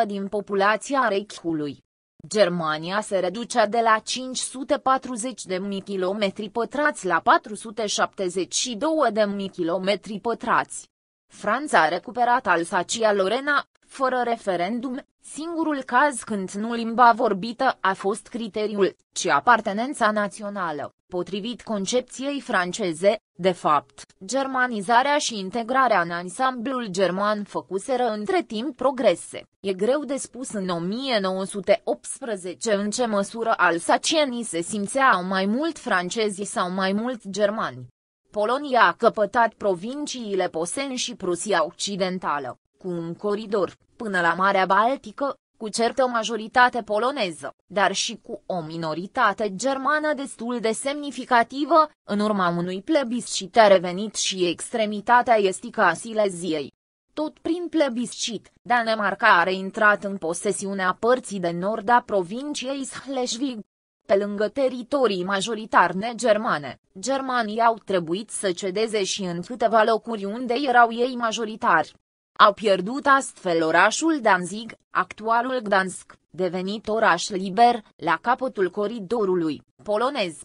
10% din populația Reichului. Germania se reducea de la 540 de mii kilometri pătrați la 472 de mii kilometri pătrați. Franța a recuperat Alsacia-Lorena, fără referendum, singurul caz când nu limba vorbită a fost criteriul, ci apartenența națională. Potrivit concepției franceze, de fapt, germanizarea și integrarea în ansamblul german făcuseră între timp progrese. E greu de spus în 1918 în ce măsură alsacienii se simțeau mai mult francezi sau mai mult germani. Polonia a căpătat provinciile Posen și Prusia Occidentală, cu un coridor, până la Marea Baltică, cu certă majoritate poloneză, dar și cu o minoritate germană destul de semnificativă, în urma unui plebiscit a revenit și extremitatea estică a Sileziei. Tot prin plebiscit, Danemarca a intrat în posesiunea părții de nord a provinciei Schleswig. Pe lângă teritorii majoritar negermane, germanii au trebuit să cedeze și în câteva locuri unde erau ei majoritari, au pierdut astfel orașul Danzig, actualul Gdansk, devenit oraș liber, la capătul coridorului polonez.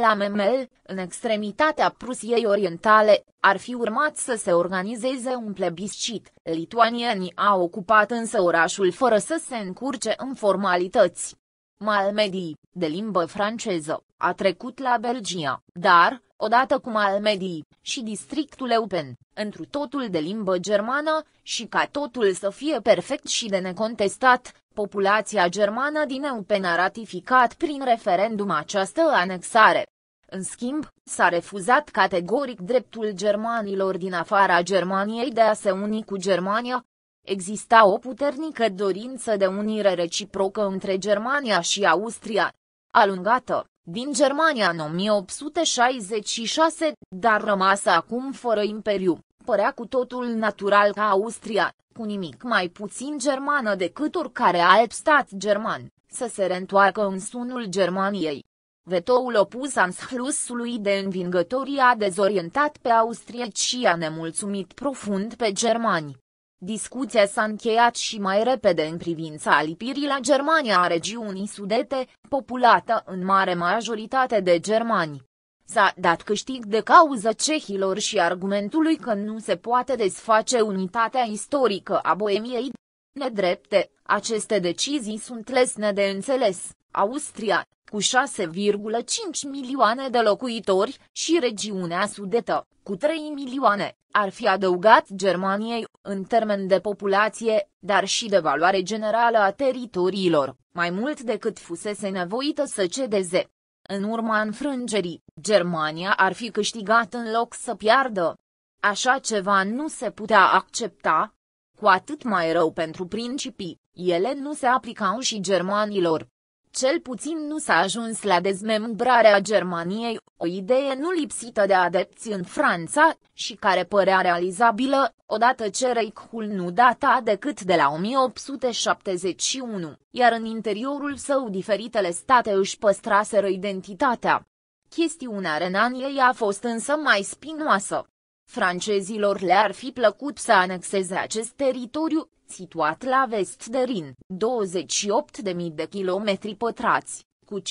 La Memel, în extremitatea Prusiei Orientale, ar fi urmat să se organizeze un plebiscit. Lituanienii au ocupat însă orașul fără să se încurce în formalități. Malmedy, de limbă franceză, a trecut la Belgia, dar, odată cu Malmedy și districtul Eupen, întru totul de limbă germană, și ca totul să fie perfect și de necontestat, populația germană din Eupen a ratificat prin referendum această anexare. În schimb, s-a refuzat categoric dreptul germanilor din afara Germaniei de a se uni cu Germania. Exista o puternică dorință de unire reciprocă între Germania și Austria, alungată, din Germania în 1866, dar rămasă acum fără imperiu, părea cu totul natural ca Austria, cu nimic mai puțin germană decât oricare alt stat german, să se reîntoarcă în sunul Germaniei. Vetoul opus Anschlussului de învingătorii a dezorientat pe austrieci și a nemulțumit profund pe germani. Discuția s-a încheiat și mai repede în privința alipirii la Germania a regiunii sudete, populată în mare majoritate de germani. S-a dat câștig de cauză cehilor și argumentului că nu se poate desface unitatea istorică a Boemiei. Nedrepte, aceste decizii sunt lesne de înțeles. Austria, cu 6,5 milioane de locuitori, și regiunea sudetă, cu 3 milioane, ar fi adăugat Germaniei, în termen de populație, dar și de valoare generală a teritoriilor, mai mult decât fusese nevoită să cedeze. În urma înfrângerii, Germania ar fi câștigat în loc să piardă. Așa ceva nu se putea accepta, cu atât mai rău pentru principii, ele nu se aplicau și germanilor, cel puțin nu s-a ajuns la dezmembrarea Germaniei, o idee nu lipsită de adepți în Franța, și care părea realizabilă, odată ce Reichul nu data decât de la 1871, iar în interiorul său diferitele state își păstraseră identitatea. Chestiunea Renaniei a fost însă mai spinoasă. Francezilor le-ar fi plăcut să anexeze acest teritoriu, situat la vest de Rin, 28.000 de kilometri pătrați, cu 5,5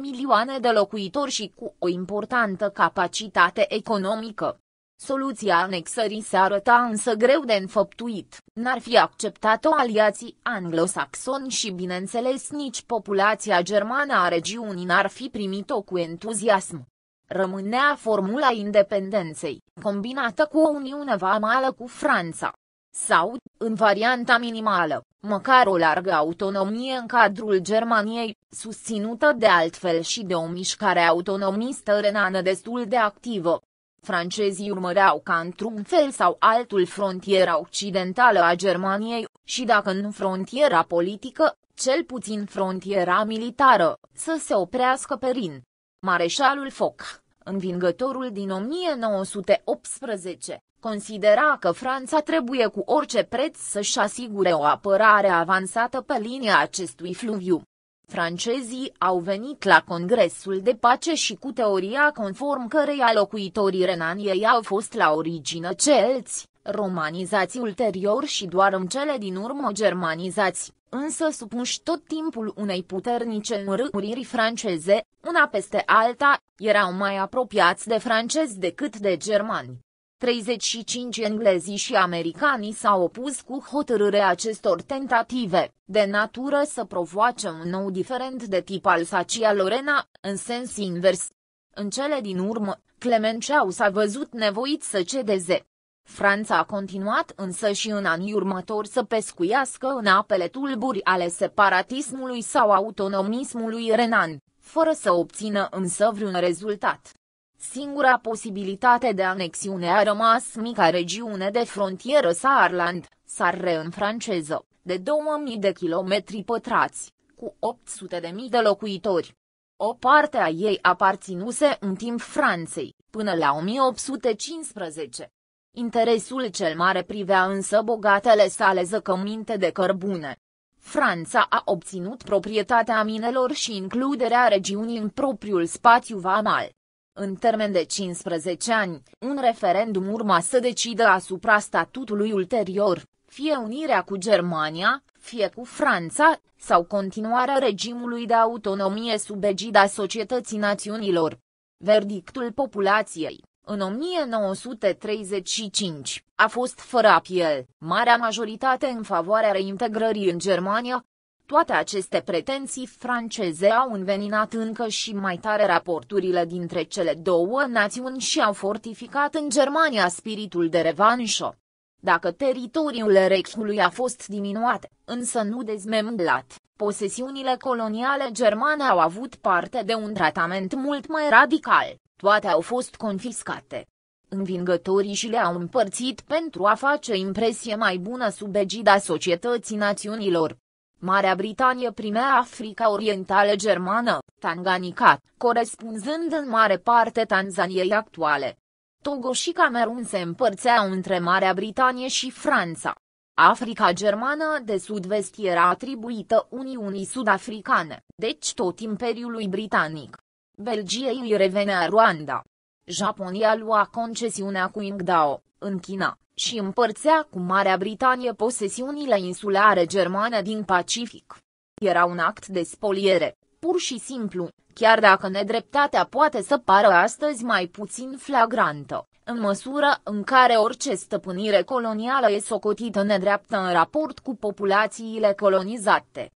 milioane de locuitori și cu o importantă capacitate economică. Soluția anexării se arăta însă greu de înfăptuit, n-ar fi acceptat-o aliații anglosaxoni și bineînțeles nici populația germană a regiunii n-ar fi primit-o cu entuziasm. Rămânea formula independenței, combinată cu o uniune vamală cu Franța. Sau, în varianta minimală, măcar o largă autonomie în cadrul Germaniei, susținută de altfel și de o mișcare autonomistă renană destul de activă, Francezii urmăreau ca într-un fel sau altul frontiera occidentală a Germaniei, și dacă nu frontiera politică, cel puțin frontiera militară, să se oprească pe Rin. Mareșalul Foch, învingătorul din 1918, considera că Franța trebuie cu orice preț să-și asigure o apărare avansată pe linia acestui fluviu. Francezii au venit la Congresul de Pace și cu teoria conform căreia locuitorii Renaniei au fost la origine celți, romanizați ulterior și doar în cele din urmă germanizați, însă supuși tot timpul unei puternice înrăuriri franceze, una peste alta, erau mai apropiați de francezi decât de germani. 35 englezii și americanii s-au opus cu hotărâre acestor tentative, de natură să provoace un nou diferent de tip al Sacia Lorena, în sens invers. În cele din urmă, Clemenceau s-a văzut nevoit să cedeze. Franța a continuat însă și în anii următori să pescuiască în apele tulburi ale separatismului sau autonomismului renan, fără să obțină însă vreun rezultat. Singura posibilitate de anexiune a rămas mica regiune de frontieră Saarland, Sarre în franceză, de 2000 de kilometri pătrați, cu 800 de mii de locuitori. O parte a ei aparținuse în timp Franței, până la 1815. Interesul cel mare privea însă bogatele sale zăcăminte de cărbune. Franța a obținut proprietatea minelor și includerea regiunii în propriul spațiu vamal. În termen de 15 ani, un referendum urma să decidă asupra statutului ulterior, fie unirea cu Germania, fie cu Franța, sau continuarea regimului de autonomie sub egida Societății Națiunilor. Verdictul populației, în 1935, a fost fără apel, marea majoritate în favoarea reintegrării în Germania, toate aceste pretenții franceze au înveninat încă și mai tare raporturile dintre cele două națiuni și au fortificat în Germania spiritul de revanșă. Dacă teritoriul Reichului a fost diminuat, însă nu dezmemblat, posesiunile coloniale germane au avut parte de un tratament mult mai radical, toate au fost confiscate. Învingătorii și le-au împărțit pentru a face impresie mai bună sub egida societății națiunilor. Marea Britanie primea Africa Orientală Germană, Tanganyika, corespunzând în mare parte Tanzaniei actuale. Togo și Camerun se împărțeau între Marea Britanie și Franța. Africa Germană de sud-vest era atribuită Uniunii Sud-Africane, deci tot Imperiului Britanic. Belgiei îi revenea Rwanda. Japonia lua concesiunea cu Qingdao, în China, și împărțea cu Marea Britanie posesiunile insulare germane din Pacific. Era un act de spoliere, pur și simplu, chiar dacă nedreptatea poate să pară astăzi mai puțin flagrantă, în măsură în care orice stăpânire colonială e socotită nedreaptă în raport cu populațiile colonizate.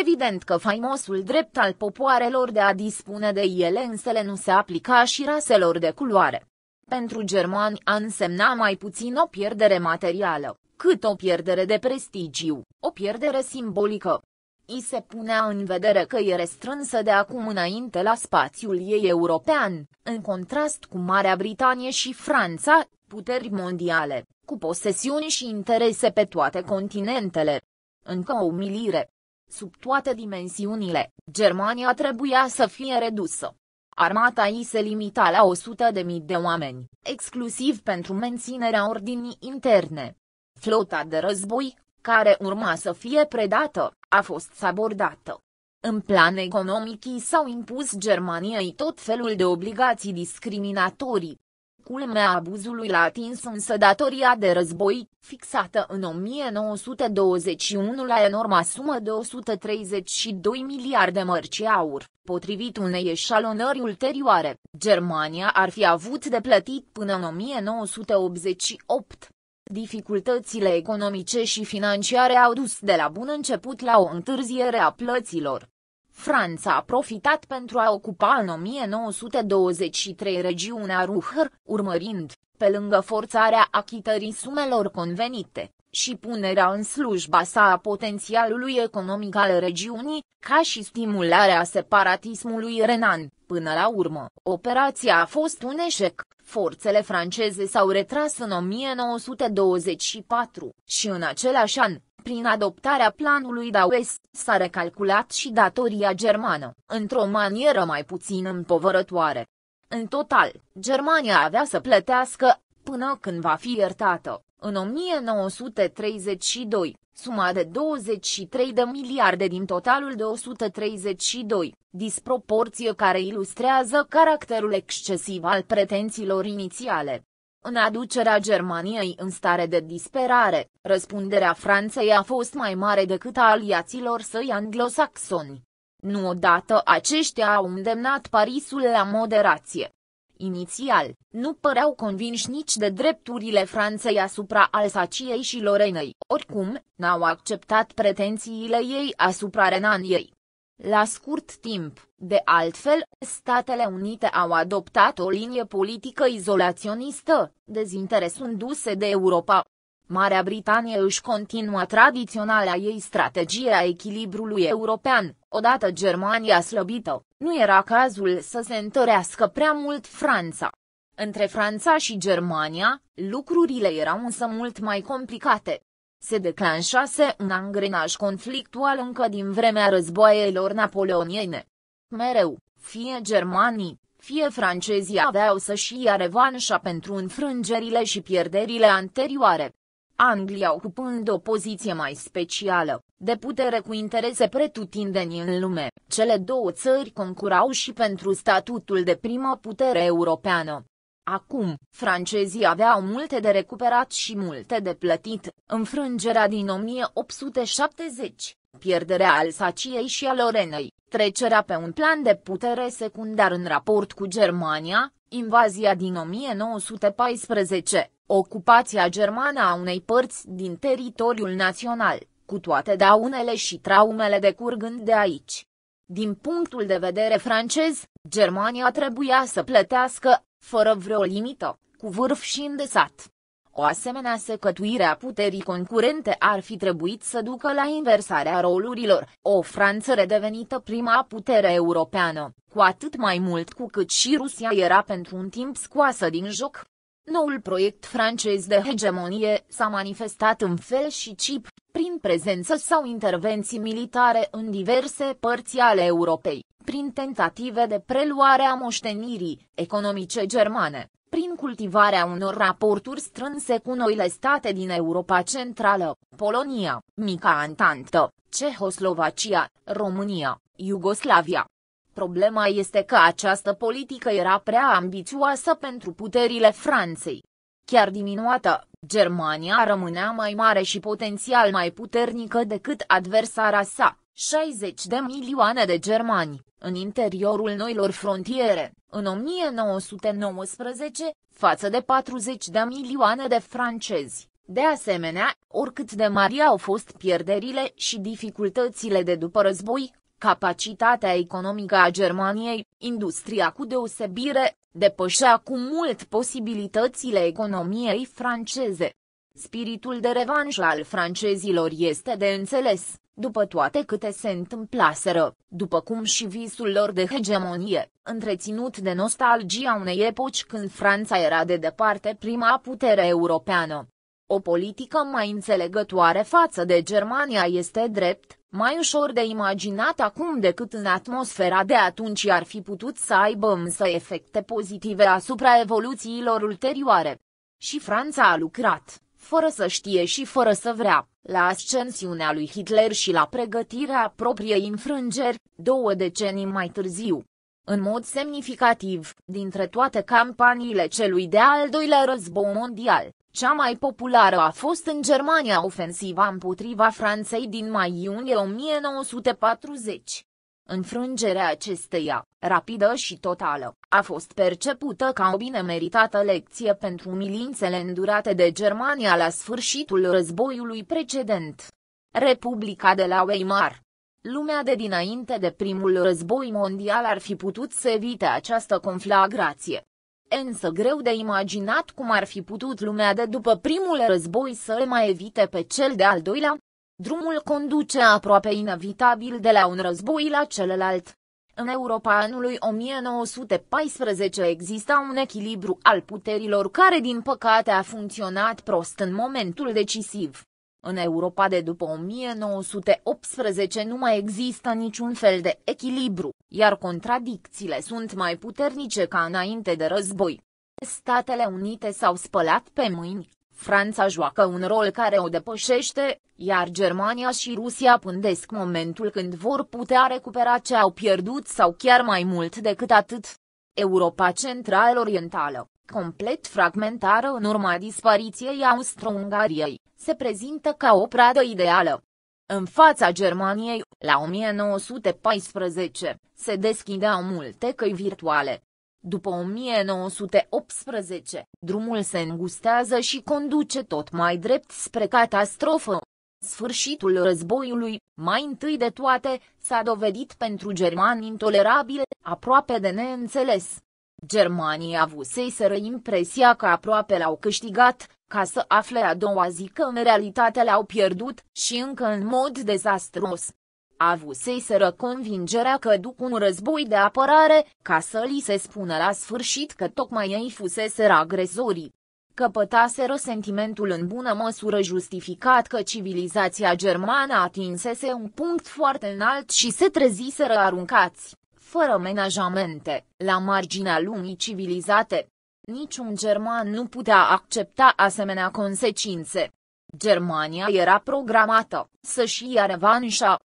Evident că faimosul drept al popoarelor de a dispune de ele însele nu se aplica și raselor de culoare. Pentru germani a însemna mai puțin o pierdere materială, cât o pierdere de prestigiu, o pierdere simbolică. I se punea în vedere că e restrânsă de acum înainte la spațiul ei european, în contrast cu Marea Britanie și Franța, puteri mondiale, cu posesiuni și interese pe toate continentele. Încă o umilire. Sub toate dimensiunile, Germania trebuia să fie redusă. Armata ei se limita la 100.000 de mii de oameni, exclusiv pentru menținerea ordinii interne. Flota de război, care urma să fie predată, a fost sabordată. În plan economic i s-au impus Germaniei tot felul de obligații discriminatorii. Culmea abuzului l-a atins însă datoria de război, fixată în 1921 la enorma sumă de 132 miliarde mărci aur. Potrivit unei eșalonări ulterioare, Germania ar fi avut de plătit până în 1988. Dificultățile economice și financiare au dus de la bun început la o întârziere a plăților. Franța a profitat pentru a ocupa în 1923 regiunea Ruhr, urmărind, pe lângă forțarea achitării sumelor convenite, și punerea în slujba sa a potențialului economic al regiunii, ca și stimularea separatismului renan. Până la urmă, operația a fost un eșec, forțele franceze s-au retras în 1924 și în același an, prin adoptarea planului West, s-a recalculat și datoria germană, într-o manieră mai puțin împovărătoare. În total, Germania avea să plătească, până când va fi iertată, în 1932, suma de 23 de miliarde din totalul de 132, disproporție care ilustrează caracterul excesiv al pretențiilor inițiale. În aducerea Germaniei în stare de disperare, răspunderea Franței a fost mai mare decât a aliaților săi anglosaxoni. Nu odată aceștia au îndemnat Parisul la moderație. Inițial, nu păreau convinși nici de drepturile Franței asupra Alsaciei și Lorenei, oricum, n-au acceptat pretențiile ei asupra Renaniei. La scurt timp, de altfel, Statele Unite au adoptat o linie politică izolaționistă, dezinteresându-se de Europa. Marea Britanie își continua tradiționala ei strategie a echilibrului european, odată Germania slăbită, nu era cazul să se întărească prea mult Franța. Între Franța și Germania, lucrurile erau însă mult mai complicate se declanșase un angrenaj conflictual încă din vremea războaielor napoleoniene. Mereu, fie germanii, fie francezii aveau să-și ia revanșa pentru înfrângerile și pierderile anterioare. Anglia ocupând o poziție mai specială, de putere cu interese pretutindeni în lume, cele două țări concurau și pentru statutul de primă putere europeană. Acum, francezii aveau multe de recuperat și multe de plătit, înfrângerea din 1870, pierderea Alsaciei și a Lorenei, trecerea pe un plan de putere secundar în raport cu Germania, invazia din 1914, ocupația germană a unei părți din teritoriul național, cu toate daunele și traumele decurgând de aici. Din punctul de vedere francez, Germania trebuia să plătească, fără vreo limită, cu vârf și îndesat. O asemenea secătuire a puterii concurente ar fi trebuit să ducă la inversarea rolurilor, o Franță redevenită prima putere europeană, cu atât mai mult cu cât și Rusia era pentru un timp scoasă din joc. Noul proiect francez de hegemonie s-a manifestat în fel și chip, prin prezență sau intervenții militare în diverse părți ale Europei, prin tentative de preluare a moștenirii economice germane, prin cultivarea unor raporturi strânse cu noile state din Europa Centrală, Polonia, Mica Antantă, Cehoslovacia, România, Iugoslavia. Problema este că această politică era prea ambițioasă pentru puterile Franței. Chiar diminuată, Germania rămânea mai mare și potențial mai puternică decât adversara sa, 60 de milioane de germani, în interiorul noilor frontiere, în 1919, față de 40 de milioane de francezi. De asemenea, oricât de mari au fost pierderile și dificultățile de după război, capacitatea economică a Germaniei, industria cu deosebire, depășea cu mult posibilitățile economiei franceze. Spiritul de revanșă al francezilor este de înțeles, după toate câte se întâmplaseră, după cum și visul lor de hegemonie, întreținut de nostalgia unei epoci când Franța era de departe prima putere europeană. O politică mai înțelegătoare față de Germania este drept, mai ușor de imaginat acum decât în atmosfera de atunci ar fi putut să aibă însă efecte pozitive asupra evoluțiilor ulterioare. Și Franța a lucrat, fără să știe și fără să vrea, la ascensiunea lui Hitler și la pregătirea propriei înfrângeri, două decenii mai târziu. În mod semnificativ, dintre toate campaniile celui de-al doilea război mondial, cea mai populară a fost în Germania ofensiva împotriva Franței din mai-iunie 1940. Înfrângerea acesteia, rapidă și totală, a fost percepută ca o bine meritată lecție pentru umilințele îndurate de Germania la sfârșitul războiului precedent. Republica de la Weimar Lumea de dinainte de primul război mondial ar fi putut să evite această conflagrație. Însă greu de imaginat cum ar fi putut lumea de după primul război să le mai evite pe cel de-al doilea. Drumul conduce aproape inevitabil de la un război la celălalt. În Europa anului 1914 exista un echilibru al puterilor care din păcate a funcționat prost în momentul decisiv. În Europa de după 1918 nu mai există niciun fel de echilibru, iar contradicțiile sunt mai puternice ca înainte de război. Statele Unite s-au spălat pe mâini, Franța joacă un rol care o depășește, iar Germania și Rusia pândesc momentul când vor putea recupera ce au pierdut sau chiar mai mult decât atât. Europa Central-Orientală, complet fragmentară în urma dispariției Austro-Ungariei, se prezintă ca o pradă ideală. În fața Germaniei, la 1914, se deschideau multe căi virtuale. După 1918, drumul se îngustează și conduce tot mai drept spre catastrofă. Sfârșitul războiului, mai întâi de toate, s-a dovedit pentru germani intolerabil, aproape de neînțeles. Germanii avuseseră impresia că aproape l-au câștigat, ca să afle a doua zi că în realitate le-au pierdut și încă în mod dezastros. Avuseseră convingerea că duc un război de apărare, ca să li se spună la sfârșit că tocmai ei fuseseră agresorii. Căpătaseră sentimentul în bună măsură justificat că civilizația germană atinsese un punct foarte înalt și se treziseră aruncați, fără menajamente, la marginea lumii civilizate. Niciun german nu putea accepta asemenea consecințe. Germania era programată să-și ia revanșa.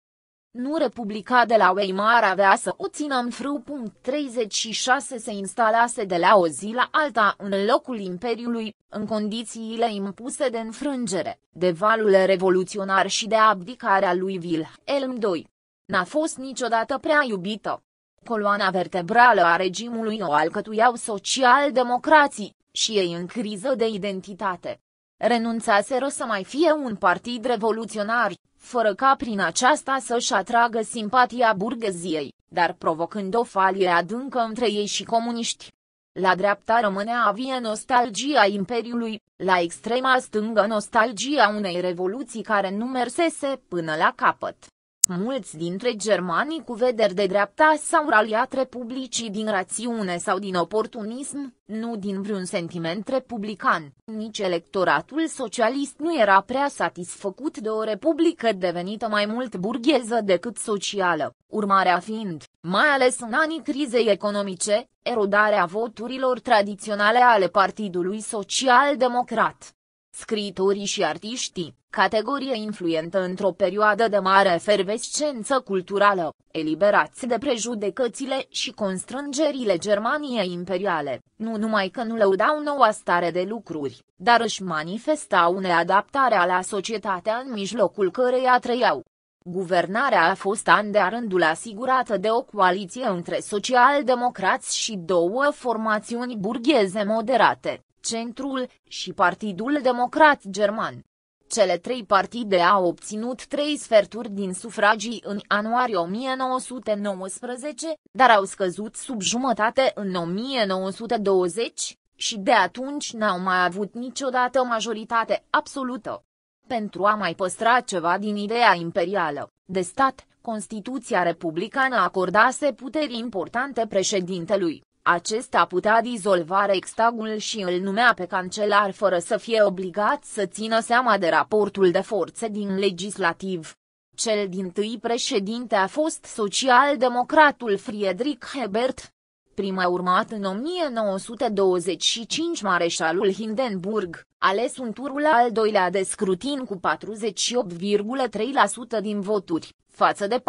Nu Republica de la Weimar avea să o țină în frâu. 36 se instalase de la o zi la alta în locul Imperiului, în condițiile impuse de înfrângere, de valul revoluționar și de abdicarea lui Wilhelm II. N-a fost niciodată prea iubită, Coloana vertebrală a regimului o alcătuiau social-democrații, și ei în criză de identitate. Renunțaseră să mai fie un partid revoluționar, fără ca prin aceasta să-și atragă simpatia burgheziei, dar provocând o falie adâncă între ei și comuniști. La dreapta rămânea avie nostalgia Imperiului, la extrema stângă nostalgia unei revoluții care nu mersese până la capăt. Mulți dintre germanii cu vederi de dreapta s-au raliat republicii din rațiune sau din oportunism, nu din vreun sentiment republican. Nici electoratul socialist nu era prea satisfăcut de o republică devenită mai mult burgheză decât socială, urmarea fiind, mai ales în anii crizei economice, erodarea voturilor tradiționale ale Partidului Social-Democrat. Scriitorii și artiștii, categorie influentă într-o perioadă de mare efervescență culturală, eliberați de prejudecățile și constrângerile Germaniei imperiale, nu numai că nu lăudau noua stare de lucruri, dar își manifestau neadaptarea la societatea în mijlocul căreia trăiau. Guvernarea a fost an de rândul asigurată de o coaliție între social-democrați și două formațiuni burgheze moderate, Centrul și Partidul Democrat German. Cele trei partide au obținut trei sferturi din sufragii în ianuarie 1919, dar au scăzut sub jumătate în 1920 și de atunci n-au mai avut niciodată majoritate absolută. Pentru a mai păstra ceva din ideea imperială, de stat, Constituția republicană acordase puteri importante președintelui. Acesta putea dizolva Reichstagul și îl numea pe cancelar fără să fie obligat să țină seama de raportul de forțe din legislativ. Cel din tâi președinte a fost social-democratul Friedrich Hebert. Prima urmat în 1925 mareșalul Hindenburg, ales un turul al doilea de scrutin cu 48,3% din voturi, față de 45,3%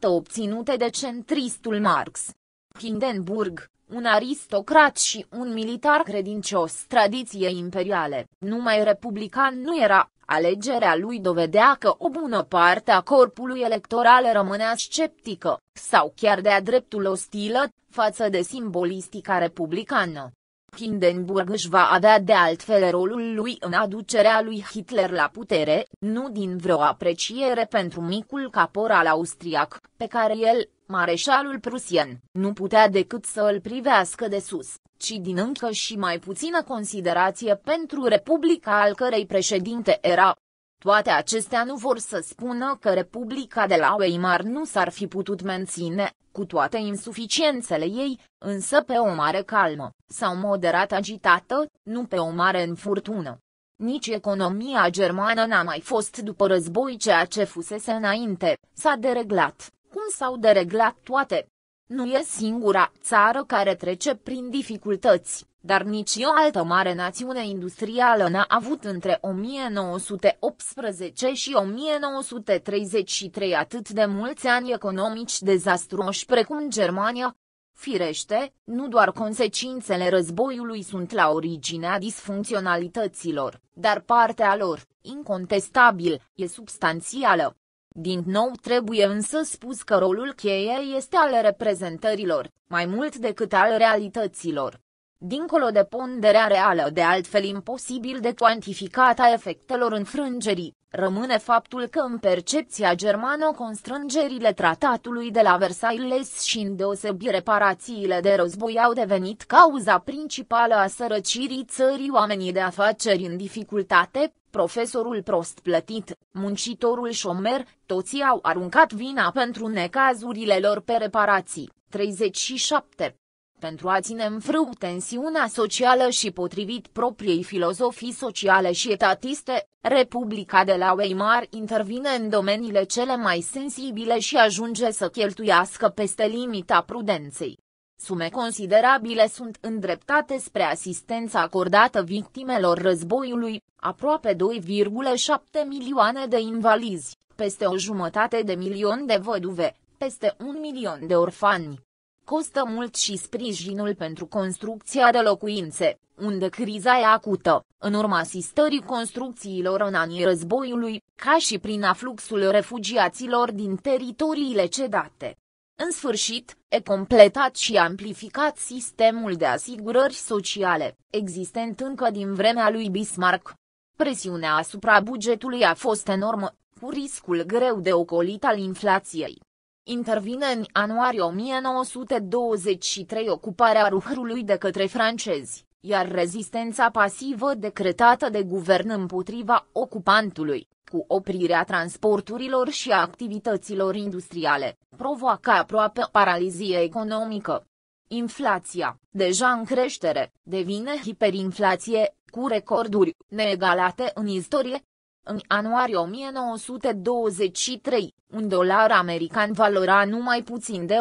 obținute de centristul Marx. Hindenburg, un aristocrat și un militar credincios. Tradiție imperiale, numai republican nu era, alegerea lui dovedea că o bună parte a corpului electoral rămânea sceptică, sau chiar de-a dreptul ostilă, față de simbolistica republicană. Hindenburg își va avea de altfel rolul lui în aducerea lui Hitler la putere, nu din vreo apreciere pentru micul caporal austriac, pe care el, mareșalul prusian, nu putea decât să îl privească de sus, ci din încă și mai puțină considerație pentru Republica al cărei președinte era. Toate acestea nu vor să spună că Republica de la Weimar nu s-ar fi putut menține, cu toate insuficiențele ei, însă pe o mare calmă, sau moderat agitată, nu pe o mare înfurtună. Nici economia germană n-a mai fost după război ceea ce fusese înainte, s-a dereglat, cum s-au dereglat toate. Nu e singura țară care trece prin dificultăți, dar nici o altă mare națiune industrială n-a avut între 1918 și 1933 atât de mulți ani economici dezastruoși precum Germania. Firește, nu doar consecințele războiului sunt la originea disfuncționalităților, dar partea lor, incontestabil, e substanțială. Din nou trebuie însă spus că rolul cheie este al reprezentărilor, mai mult decât al realităților. Dincolo de ponderea reală de altfel imposibil de cuantificat a efectelor înfrângerii, rămâne faptul că în percepția germană constrângerile tratatului de la Versailles și în deosebire reparațiile de război au devenit cauza principală a sărăcirii țării oamenii de afaceri în dificultate, profesorul prost plătit, muncitorul șomer, toții au aruncat vina pentru necazurile lor pe reparații. 37 pentru a ține în frâu tensiunea socială și potrivit propriei filozofii sociale și etatiste, Republica de la Weimar intervine în domeniile cele mai sensibile și ajunge să cheltuiască peste limita prudenței. Sume considerabile sunt îndreptate spre asistența acordată victimelor războiului, aproape 2,7 milioane de invalizi, peste o jumătate de milion de văduve, peste un milion de orfani. Costă mult și sprijinul pentru construcția de locuințe, unde criza e acută, în urma asistării construcțiilor în anii războiului, ca și prin afluxul refugiaților din teritoriile cedate. În sfârșit, e completat și amplificat sistemul de asigurări sociale, existent încă din vremea lui Bismarck. Presiunea asupra bugetului a fost enormă, cu riscul greu de ocolit al inflației. Intervine în ianuarie 1923 ocuparea Ruhrului de către francezi, iar rezistența pasivă decretată de guvern împotriva ocupantului, cu oprirea transporturilor și a activităților industriale, provoacă aproape paralizie economică. Inflația, deja în creștere, devine hiperinflație, cu recorduri neegalate în istorie, în ianuarie 1923, un dolar american valora numai puțin de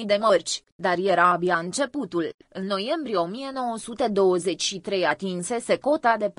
18.000 de mărci, dar era abia începutul. În noiembrie 1923 atinsese cota de 4.200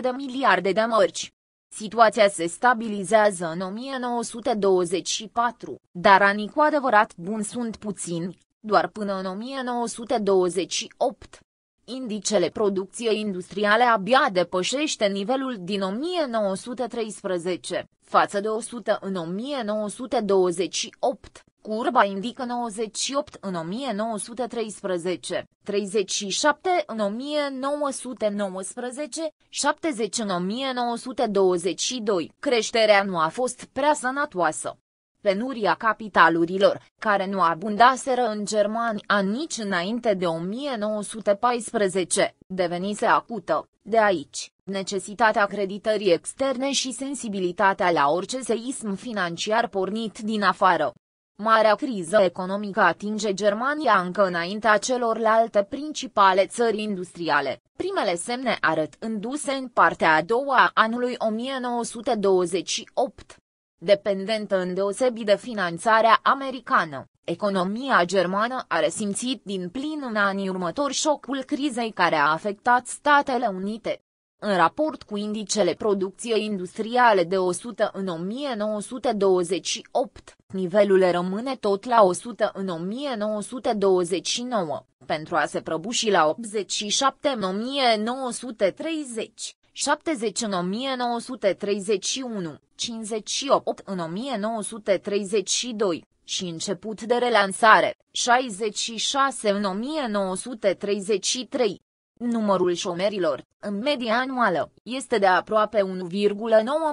de miliarde de mărci. Situația se stabilizează în 1924, dar anii cu adevărat buni sunt puțini, doar până în 1928. Indicele producției industriale abia depășește nivelul din 1913, față de 100 în 1928. Curba indică 98 în 1913, 37 în 1919, 70 în 1922. Creșterea nu a fost prea sănătoasă penuria capitalurilor, care nu abundaseră în Germania nici înainte de 1914, devenise acută. De aici, necesitatea creditării externe și sensibilitatea la orice seism financiar pornit din afară. Marea criză economică atinge Germania încă înaintea celorlalte principale țări industriale, primele semne arătându-se în partea a doua a anului 1928. Dependentă îndeosebi de finanțarea americană, economia germană a resimțit din plin în anii următori șocul crizei care a afectat Statele Unite. În raport cu indicele producției industriale de 100 în 1928, nivelul rămâne tot la 100 în 1929, pentru a se prăbuși la 87 în 1930. 70 în 1931, 58 în 1932 și început de relansare, 66 în 1933. Numărul șomerilor, în medie anuală, este de aproape 1,9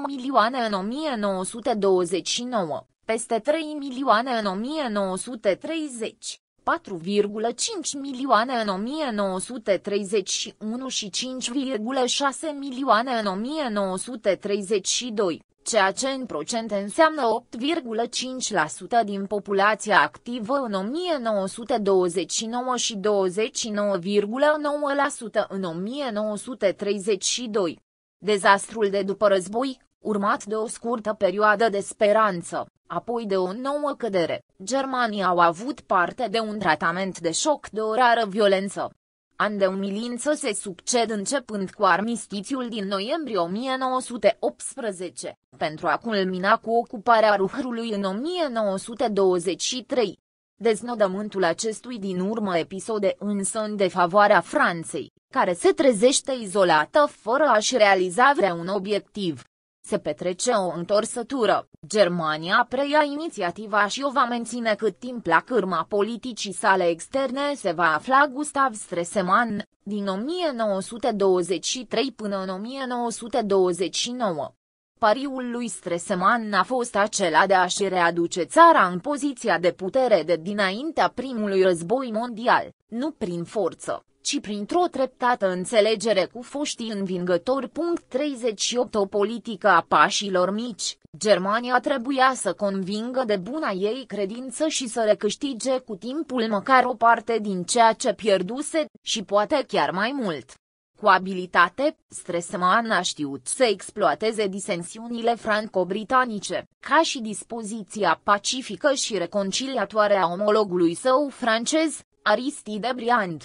milioane în 1929, peste 3 milioane în 1930. 4,5 milioane în 1931 și 5,6 milioane în 1932, ceea ce în procente înseamnă 8,5% din populația activă în 1929 și 29,9% în 1932. Dezastrul de după război, urmat de o scurtă perioadă de speranță, apoi de o nouă cădere, germanii au avut parte de un tratament de șoc de o rară violență. An de umilință se succed începând cu armistițiul din noiembrie 1918, pentru a culmina cu ocuparea Ruhrului în 1923. Deznodământul acestui din urmă episode însă în defavoarea Franței, care se trezește izolată fără a-și realiza vreun obiectiv se petrece o întorsătură. Germania preia inițiativa și o va menține cât timp la cârma politicii sale externe se va afla Gustav Stresemann, din 1923 până în 1929. Pariul lui Stresemann a fost acela de a-și readuce țara în poziția de putere de dinaintea primului război mondial, nu prin forță, ci printr-o treptată înțelegere cu foștii învingători. 38 O politică a pașilor mici, Germania trebuia să convingă de buna ei credință și să recâștige cu timpul măcar o parte din ceea ce pierduse, și poate chiar mai mult. Cu abilitate, Stresemann a știut să exploateze disensiunile franco-britanice, ca și dispoziția pacifică și reconciliatoare a omologului său francez, Aristide Briand.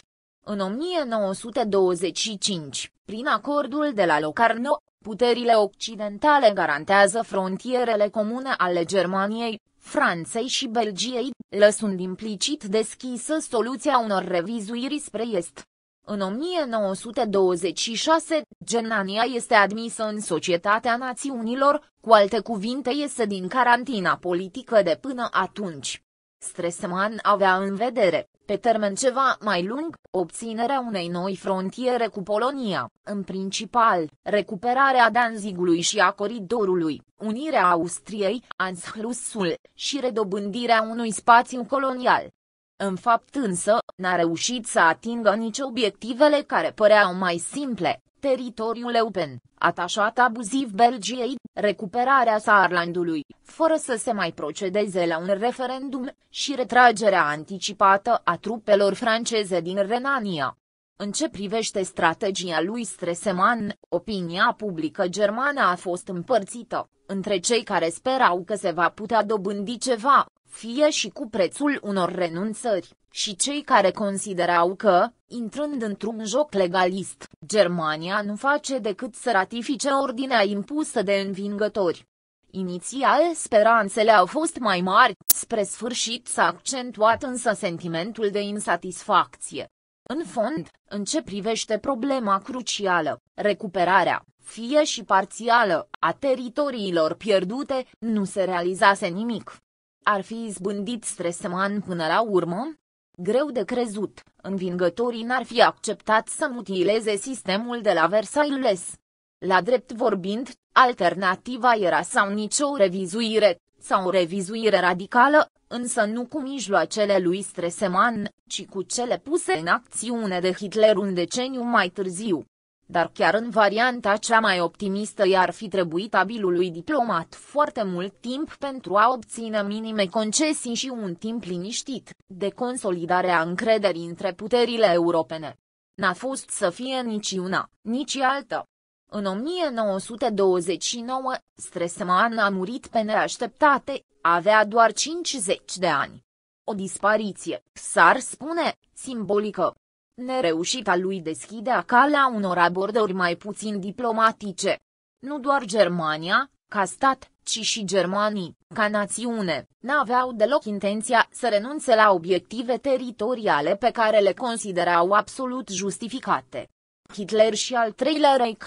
În 1925, prin acordul de la Locarno, puterile occidentale garantează frontierele comune ale Germaniei, Franței și Belgiei, lăsând implicit deschisă soluția unor revizuiri spre est. În 1926, Germania este admisă în Societatea Națiunilor, cu alte cuvinte iese din carantina politică de până atunci. Stresemann avea în vedere, pe termen ceva mai lung, obținerea unei noi frontiere cu Polonia, în principal, recuperarea Danzigului și a coridorului, unirea Austriei, Anschlussul, și redobândirea unui spațiu colonial. În fapt însă, n-a reușit să atingă nici obiectivele care păreau mai simple, teritoriul Eupen, atașat abuziv Belgiei, recuperarea Saarlandului, fără să se mai procedeze la un referendum, și retragerea anticipată a trupelor franceze din Renania. În ce privește strategia lui Stresemann, opinia publică germană a fost împărțită, între cei care sperau că se va putea dobândi ceva, fie și cu prețul unor renunțări, și cei care considerau că, intrând într-un joc legalist, Germania nu face decât să ratifice ordinea impusă de învingători. Inițial speranțele au fost mai mari, spre sfârșit s-a accentuat însă sentimentul de insatisfacție. În fond, în ce privește problema crucială, recuperarea, fie și parțială, a teritoriilor pierdute, nu se realizase nimic. Ar fi izbândit Streseman până la urmă? Greu de crezut, învingătorii n-ar fi acceptat să mutileze sistemul de la Versailles. La drept vorbind, alternativa era sau nicio revizuire, sau o revizuire radicală, însă nu cu mijloacele lui Streseman, ci cu cele puse în acțiune de Hitler un deceniu mai târziu. Dar chiar în varianta cea mai optimistă i-ar fi trebuit abilului diplomat foarte mult timp pentru a obține minime concesii și un timp liniștit, de consolidare a încrederii între puterile europene. N-a fost să fie nici una, nici alta. În 1929, Stresemann a murit pe neașteptate, avea doar 50 de ani. O dispariție, s-ar spune, simbolică. Nereușita lui deschidea calea unor abordări mai puțin diplomatice. Nu doar Germania, ca stat, ci și germanii, ca națiune, n-aveau deloc intenția să renunțe la obiective teritoriale pe care le considerau absolut justificate. Hitler și al treilea Reich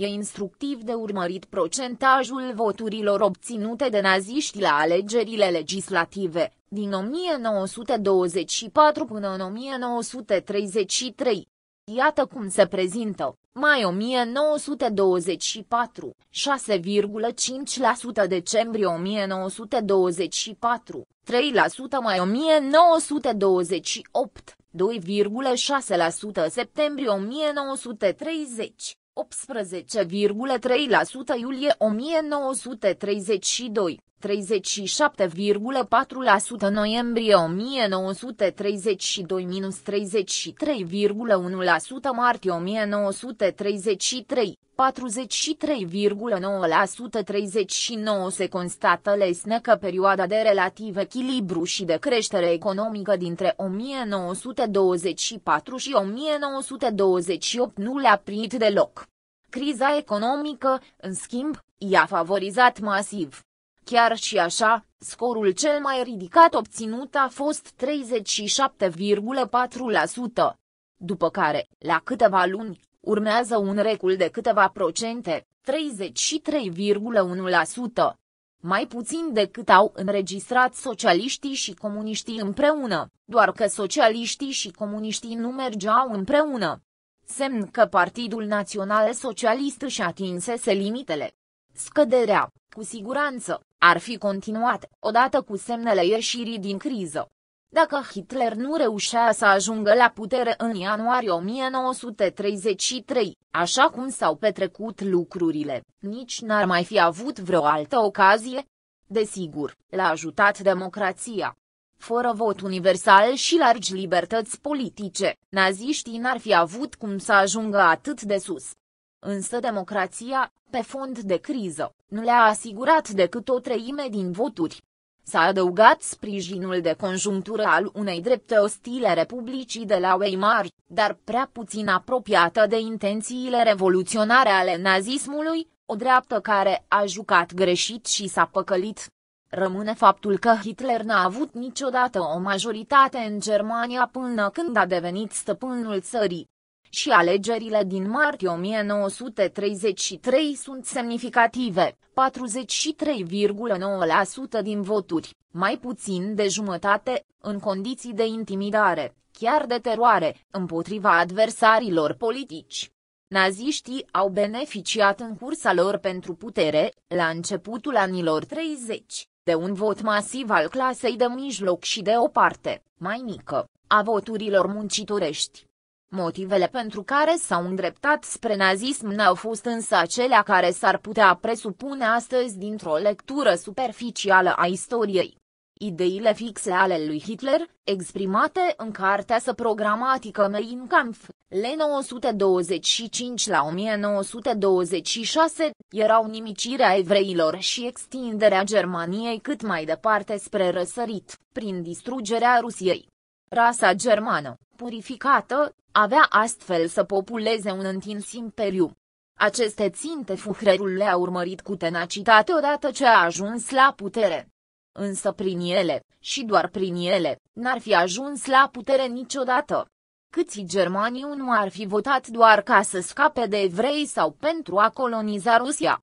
E instructiv de urmărit procentajul voturilor obținute de naziști la alegerile legislative, din 1924 până în 1933. Iată cum se prezintă. Mai 1924, 6,5% decembrie 1924, 3% mai 1928, 2,6% septembrie 1930. 18,3% iulie 1932, 37,4% noiembrie 1932 minus 33,1% martie 1933, 43,9% 39 se constată lesnecă perioada de relativ echilibru și de creștere economică dintre 1924 și 1928 nu le-a prit deloc. Criza economică, în schimb, i-a favorizat masiv. Chiar și așa, scorul cel mai ridicat obținut a fost 37,4%. După care, la câteva luni, urmează un recul de câteva procente, 33,1%. Mai puțin decât au înregistrat socialiștii și comuniștii împreună, doar că socialiștii și comuniștii nu mergeau împreună. Semn că Partidul Național Socialist își atinsese limitele. Scăderea, cu siguranță, ar fi continuat, odată cu semnele ieșirii din criză. Dacă Hitler nu reușea să ajungă la putere în ianuarie 1933, așa cum s-au petrecut lucrurile, nici n-ar mai fi avut vreo altă ocazie. Desigur, l-a ajutat democrația. Fără vot universal și largi libertăți politice, naziștii n-ar fi avut cum să ajungă atât de sus. Însă democrația, pe fond de criză, nu le-a asigurat decât o treime din voturi. S-a adăugat sprijinul de conjunctură al unei drepte ostile Republicii de la Weimar, dar prea puțin apropiată de intențiile revoluționare ale nazismului, o dreaptă care a jucat greșit și s-a păcălit. Rămâne faptul că Hitler n-a avut niciodată o majoritate în Germania până când a devenit stăpânul țării, și alegerile din martie 1933 sunt semnificative, 43,9% din voturi, mai puțin de jumătate, în condiții de intimidare, chiar de teroare, împotriva adversarilor politici. Naziștii au beneficiat în cursa lor pentru putere, la începutul anilor 30, de un vot masiv al clasei de mijloc și de o parte, mai mică, a voturilor muncitorești. Motivele pentru care s-au îndreptat spre nazism n-au fost însă acelea care s-ar putea presupune astăzi dintr-o lectură superficială a istoriei. Ideile fixe ale lui Hitler, exprimate în cartea sa programatică Mein Kampf, le 925 la 1926, erau nimicirea evreilor și extinderea Germaniei cât mai departe spre răsărit, prin distrugerea Rusiei. Rasa germană, purificată, avea astfel să populeze un întins imperiu. Aceste ținte Fuhrerul le-a urmărit cu tenacitate odată ce a ajuns la putere. Însă prin ele, și doar prin ele, n-ar fi ajuns la putere niciodată. Câți germanii nu ar fi votat doar ca să scape de evrei sau pentru a coloniza Rusia?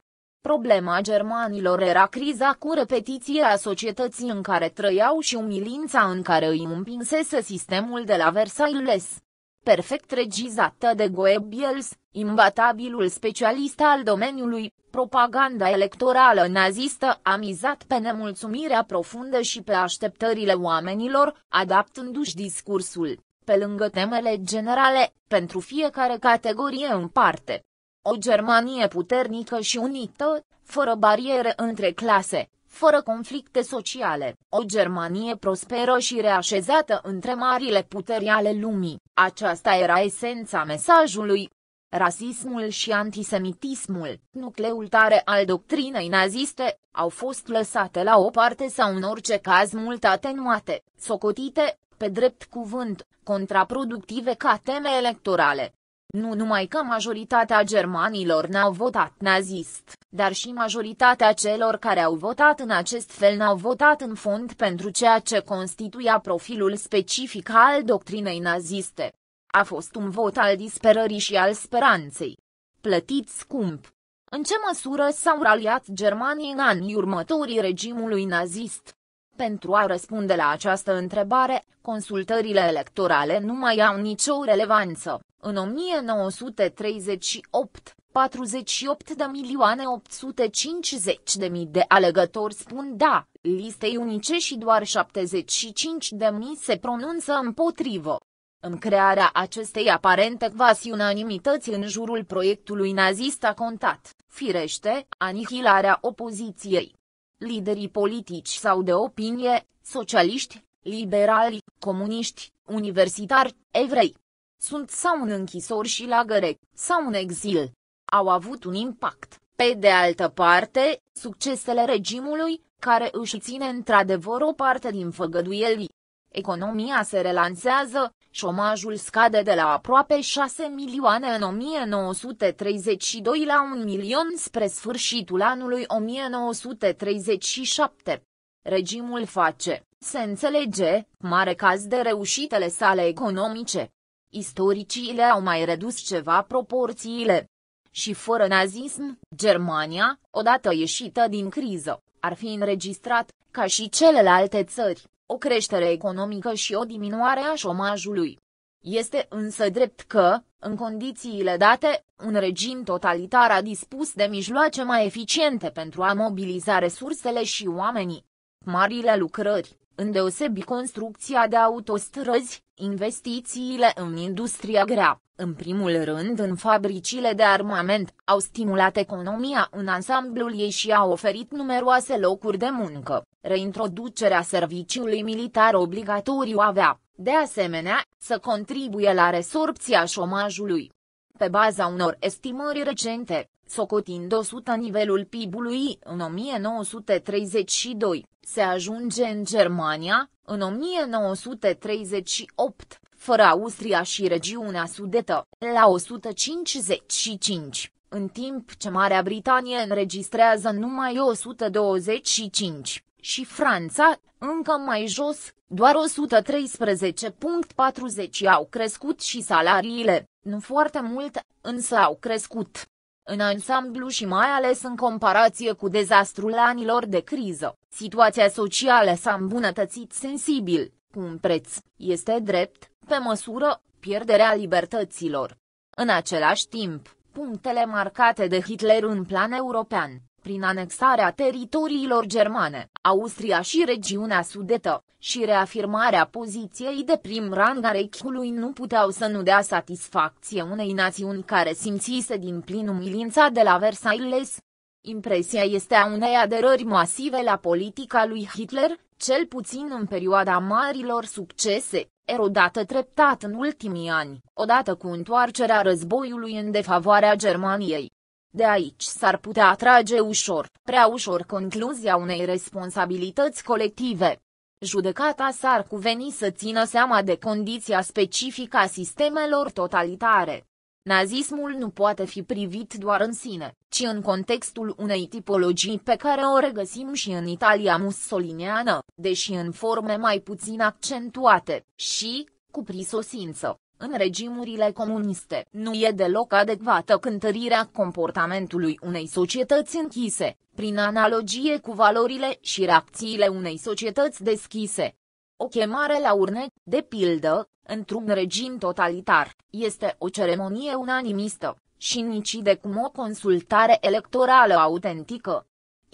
Problema germanilor era criza cu repetiție a societății în care trăiau și umilința în care îi împinsese sistemul de la Versailles perfect regizată de Goebbels, imbatabilul specialist al domeniului, propaganda electorală nazistă a mizat pe nemulțumirea profundă și pe așteptările oamenilor, adaptându-și discursul, pe lângă temele generale, pentru fiecare categorie în parte. O Germanie puternică și unită, fără bariere între clase, fără conflicte sociale, o Germanie prosperă și reașezată între marile puteri ale lumii. Aceasta era esența mesajului. rasismul și antisemitismul, nucleul tare al doctrinei naziste, au fost lăsate la o parte sau în orice caz mult atenuate, socotite, pe drept cuvânt, contraproductive ca teme electorale. Nu numai că majoritatea germanilor n-au votat nazist, dar și majoritatea celor care au votat în acest fel n-au votat în fond pentru ceea ce constituia profilul specific al doctrinei naziste. A fost un vot al disperării și al speranței. Plătit scump. În ce măsură s-au raliat germanii în anii următorii regimului nazist? Pentru a răspunde la această întrebare, consultările electorale nu mai au nicio relevanță. În 1938, 48 de milioane 850 de mii de alegători spun da, listei unice și doar 75 de mii se pronunță împotrivă. În crearea acestei aparente quasi unanimități în jurul proiectului nazist a contat, firește, anihilarea opoziției. Liderii politici sau de opinie, socialiști, liberali, comuniști, universitari, evrei, sunt sau în închisori și lagăre, sau în exil. Au avut un impact. Pe de altă parte, succesele regimului, care își ține într-adevăr o parte din făgăduielii. Economia se relansează, șomajul scade de la aproape 6 milioane în 1932 la 1 milion spre sfârșitul anului 1937. Regimul face, se înțelege, mare caz de reușitele sale economice. Istoricii le-au mai redus ceva proporțiile. Și fără nazism, Germania, odată ieșită din criză, ar fi înregistrat, ca și celelalte țări, o creștere economică și o diminuare a șomajului. Este însă drept că, în condițiile date, un regim totalitar a dispus de mijloace mai eficiente pentru a mobiliza resursele și oamenii. Marile lucrări, îndeosebi construcția de autostrăzi, investițiile în industria grea, în primul rând în fabricile de armament, au stimulat economia în ansamblul ei și au oferit numeroase locuri de muncă. Reintroducerea serviciului militar obligatoriu avea, de asemenea, să contribuie la resorpția șomajului. Pe baza unor estimări recente, socotind 100 nivelul PIB-ului în 1932, se ajunge în Germania, în 1938, fără Austria și regiunea sudetă, la 155, în timp ce Marea Britanie înregistrează numai 125, și Franța, încă mai jos, doar 113.40 au crescut și salariile, nu foarte mult, însă au crescut. În ansamblu și mai ales în comparație cu dezastrul anilor de criză, situația socială s-a îmbunătățit sensibil, cu un preț, este drept, pe măsură, pierderea libertăților. În același timp, punctele marcate de Hitler în plan european, prin anexarea teritoriilor germane, Austria și regiunea sudetă, și reafirmarea poziției de prim rang a Reichului nu puteau să nu dea satisfacție unei națiuni care simțise din plin umilința de la Versailles. Impresia este a unei aderări masive la politica lui Hitler, cel puțin în perioada marilor succese, erodată treptat în ultimii ani, odată cu întoarcerea războiului în defavoarea Germaniei. De aici s-ar putea atrage ușor, prea ușor concluzia unei responsabilități colective. Judecata s-ar cuveni să țină seama de condiția specifică a sistemelor totalitare. Nazismul nu poate fi privit doar în sine, ci în contextul unei tipologii pe care o regăsim și în Italia mussoliniană, deși în forme mai puțin accentuate, și, cu prisosință, în regimurile comuniste nu e deloc adecvată cântărirea comportamentului unei societăți închise, prin analogie cu valorile și reacțiile unei societăți deschise. O chemare la urne, de pildă, într-un regim totalitar, este o ceremonie unanimistă, și nici de cum o consultare electorală autentică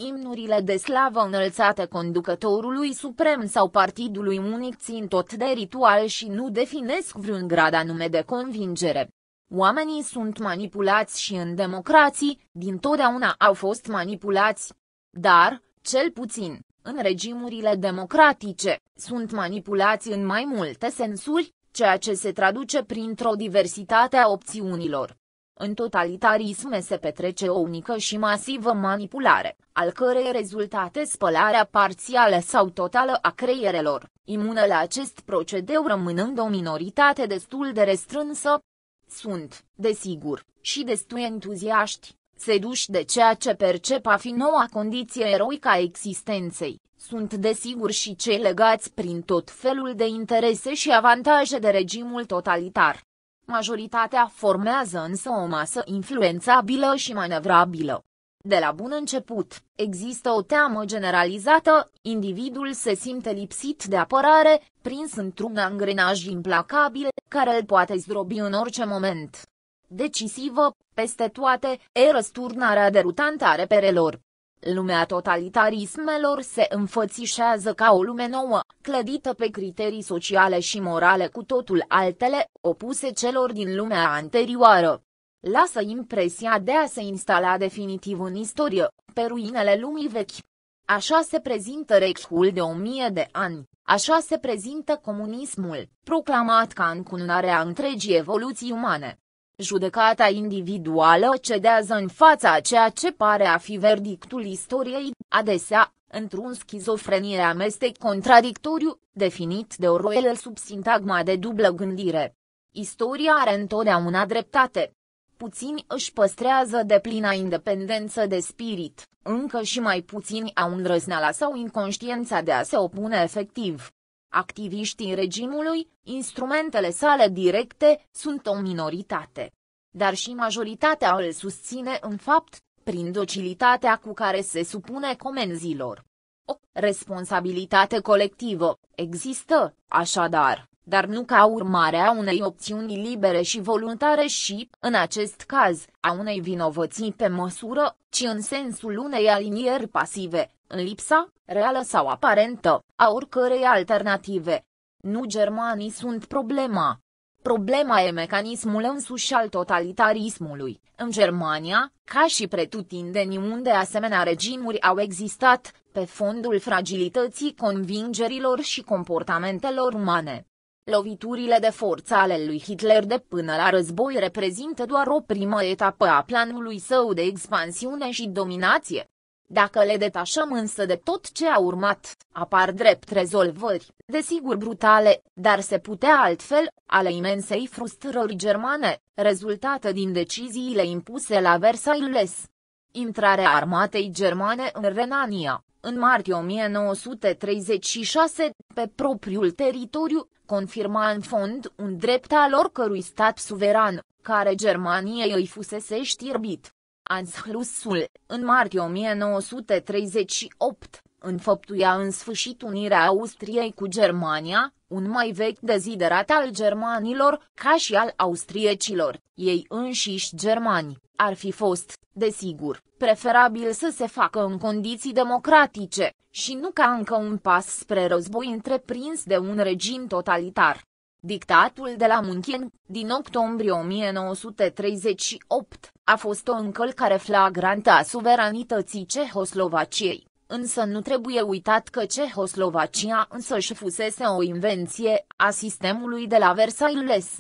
imnurile de slavă înălțate conducătorului suprem sau partidului unic țin tot de ritual și nu definesc vreun grad anume de convingere. Oamenii sunt manipulați și în democrații, din totdeauna au fost manipulați. Dar, cel puțin, în regimurile democratice, sunt manipulați în mai multe sensuri, ceea ce se traduce printr-o diversitate a opțiunilor. În totalitarisme se petrece o unică și masivă manipulare, al cărei rezultate spălarea parțială sau totală a creierelor, imună la acest procedeu rămânând o minoritate destul de restrânsă. Sunt, desigur, și destui entuziaști, seduși de ceea ce percep a fi noua condiție eroică a existenței, sunt desigur și cei legați prin tot felul de interese și avantaje de regimul totalitar. Majoritatea formează însă o masă influențabilă și manevrabilă. De la bun început, există o teamă generalizată, individul se simte lipsit de apărare, prins într-un angrenaj implacabil, care îl poate zdrobi în orice moment. Decisivă, peste toate, e răsturnarea derutantă a reperelor. Lumea totalitarismelor se înfățișează ca o lume nouă, clădită pe criterii sociale și morale cu totul altele, opuse celor din lumea anterioară. Lasă impresia de a se instala definitiv în istorie, pe ruinele lumii vechi. Așa se prezintă rexul de o mie de ani, așa se prezintă comunismul, proclamat ca încununarea întregii evoluții umane. Judecata individuală cedează în fața a ceea ce pare a fi verdictul istoriei, adesea, într-un schizofrenie amestec contradictoriu, definit de Orwell sub sintagma de dublă gândire. Istoria are întotdeauna dreptate. Puțini își păstrează de plina independență de spirit, încă și mai puțini au îndrăzneala sau inconștiența de a se opune efectiv. Activiștii regimului, instrumentele sale directe, sunt o minoritate. Dar și majoritatea îl susține în fapt, prin docilitatea cu care se supune comenzilor. O responsabilitate colectivă există, așadar, dar nu ca urmare a unei opțiuni libere și voluntare și, în acest caz, a unei vinovății pe măsură, ci în sensul unei alinieri pasive, în lipsa, reală sau aparentă, a oricărei alternative. Nu germanii sunt problema. Problema e mecanismul însuși al totalitarismului. În Germania, ca și pretutindeni unde asemenea regimuri au existat, pe fondul fragilității convingerilor și comportamentelor umane. Loviturile de forță ale lui Hitler de până la război reprezintă doar o primă etapă a planului său de expansiune și dominație. Dacă le detașăm însă de tot ce a urmat, apar drept rezolvări, desigur brutale, dar se putea altfel, ale imensei frustrări germane, rezultată din deciziile impuse la Versailles. Intrarea armatei germane în Renania, în martie 1936, pe propriul teritoriu, confirma în fond un drept al oricărui stat suveran, care Germaniei îi fusese știrbit. Anschlussul, în martie 1938, înfăptuia în sfârșit unirea Austriei cu Germania, un mai vechi deziderat al germanilor, ca și al austriecilor, ei înșiși germani, ar fi fost, desigur, preferabil să se facă în condiții democratice, și nu ca încă un pas spre război întreprins de un regim totalitar. Dictatul de la München, din octombrie 1938, a fost o încălcare flagrantă a suveranității Cehoslovaciei, însă nu trebuie uitat că Cehoslovacia însăși fusese o invenție a sistemului de la Versailles.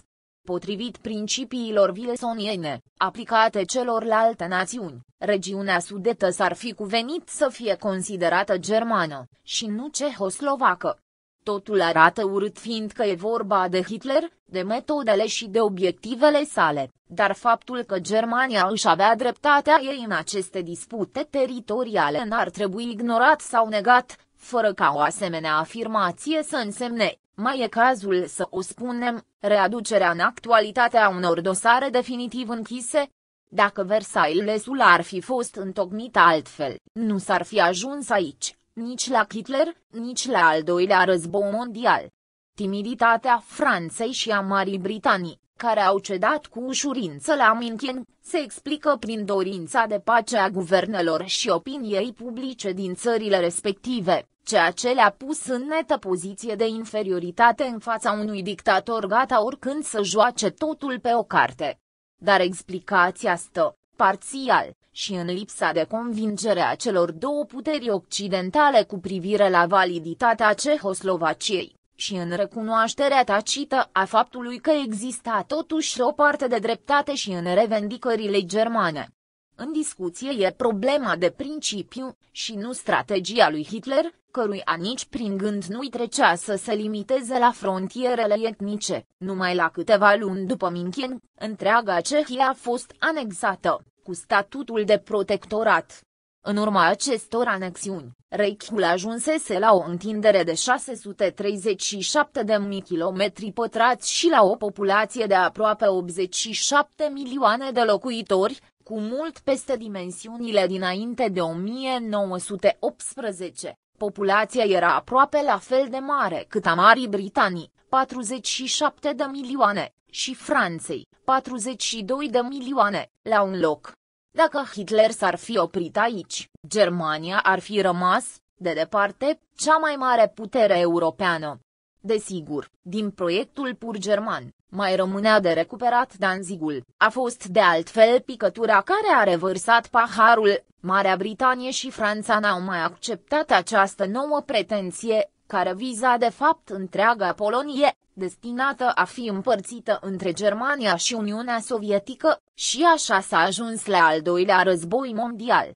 Potrivit principiilor wilsoniene, aplicate celorlalte națiuni, regiunea sudetă s-ar fi cuvenit să fie considerată germană, și nu cehoslovacă. Totul arată urât fiindcă e vorba de Hitler, de metodele și de obiectivele sale, dar faptul că Germania își avea dreptatea ei în aceste dispute teritoriale n-ar trebui ignorat sau negat, fără ca o asemenea afirmație să însemne, mai e cazul să o spunem, readucerea în actualitate a unor dosare definitiv închise? Dacă Versaillesul ar fi fost întocmit altfel, nu s-ar fi ajuns aici nici la Hitler, nici la al doilea război mondial. Timiditatea Franței și a Marii Britanii, care au cedat cu ușurință la München, se explică prin dorința de pace a guvernelor și opiniei publice din țările respective, ceea ce le-a pus în netă poziție de inferioritate în fața unui dictator gata oricând să joace totul pe o carte. Dar explicația stă, parțial, și în lipsa de convingere a celor două puteri occidentale cu privire la validitatea Cehoslovaciei, și în recunoașterea tacită a faptului că exista totuși o parte de dreptate și în revendicările germane. În discuție e problema de principiu, și nu strategia lui Hitler, căruia nici prin gând nu-i trecea să se limiteze la frontierele etnice. Numai la câteva luni după Minchen, întreaga Cehia a fost anexată, cu statutul de protectorat. În urma acestor anexiuni, Reichul ajunsese la o întindere de 637 de mii kilometri pătrați și la o populație de aproape 87 milioane de locuitori, cu mult peste dimensiunile dinainte de 1918. Populația era aproape la fel de mare cât a Marii Britanii, 47 de milioane, și Franței, 42 de milioane, la un loc. Dacă Hitler s-ar fi oprit aici, Germania ar fi rămas, de departe, cea mai mare putere europeană. Desigur, din proiectul pur german, mai rămânea de recuperat Danzigul. A fost de altfel picătura care a revărsat paharul. Marea Britanie și Franța n-au mai acceptat această nouă pretenție, care viza de fapt întreaga Polonie, destinată a fi împărțită între Germania și Uniunea Sovietică, și așa s-a ajuns la al doilea război mondial.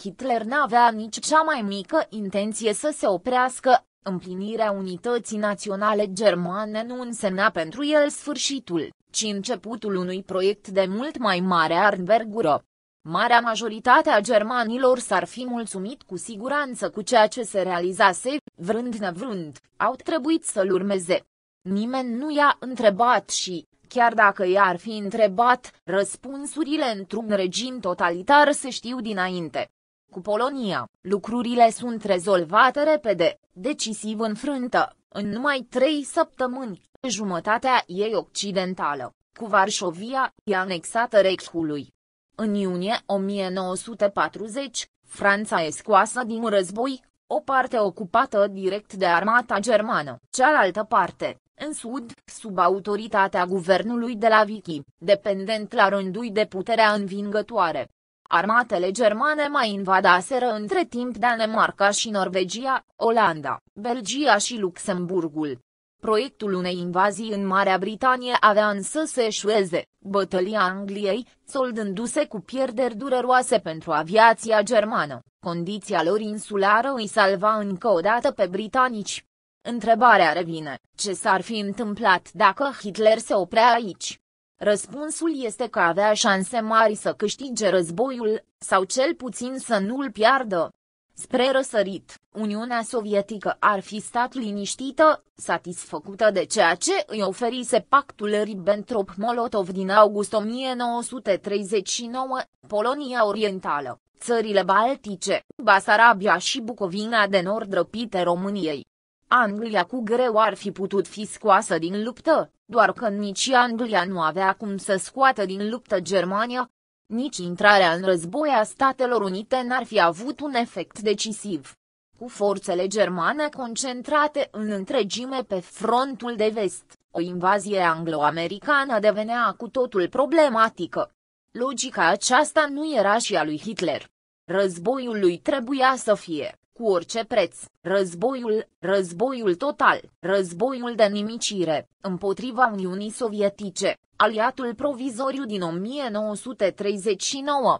Hitler n-avea nici cea mai mică intenție să se oprească, împlinirea unității naționale germane nu însemna pentru el sfârșitul, ci începutul unui proiect de mult mai mare arnvergură. Marea majoritate a germanilor s-ar fi mulțumit cu siguranță cu ceea ce se realizase, vrând nevrând, au trebuit să-l urmeze. Nimeni nu i-a întrebat și, chiar dacă i-ar fi întrebat, răspunsurile într-un regim totalitar se știu dinainte. Cu Polonia, lucrurile sunt rezolvate repede, decisiv înfrântă, în numai trei săptămâni, jumătatea ei occidentală, cu Varșovia, e anexată Reichului. În iunie 1940, Franța e scoasă din război, o parte ocupată direct de armata germană, cealaltă parte, în sud, sub autoritatea guvernului de la Vichy, dependent la rândui de puterea învingătoare. Armatele germane mai invadaseră între timp Danemarca și Norvegia, Olanda, Belgia și Luxemburgul. Proiectul unei invazii în Marea Britanie avea însă să eșueze, bătălia Angliei, soldându-se cu pierderi dureroase pentru aviația germană. Condiția lor insulară îi salva încă o dată pe britanici. Întrebarea revine, ce s-ar fi întâmplat dacă Hitler se oprea aici? Răspunsul este că avea șanse mari să câștige războiul, sau cel puțin să nu-l piardă. Spre răsărit, Uniunea Sovietică ar fi stat liniștită, satisfăcută de ceea ce îi oferise pactul Ribbentrop-Molotov din august 1939, Polonia Orientală, țările Baltice, Basarabia și Bucovina de nord răpite României. Anglia cu greu ar fi putut fi scoasă din luptă, doar că nici Anglia nu avea cum să scoată din luptă Germania, nici intrarea în război a Statelor Unite n-ar fi avut un efect decisiv. Cu forțele germane concentrate în întregime pe frontul de vest, o invazie anglo-americană devenea cu totul problematică. Logica aceasta nu era și a lui Hitler. Războiul lui trebuia să fie, cu orice preț, războiul, războiul total, războiul de nimicire, împotriva Uniunii Sovietice, aliatul provizoriu din 1939.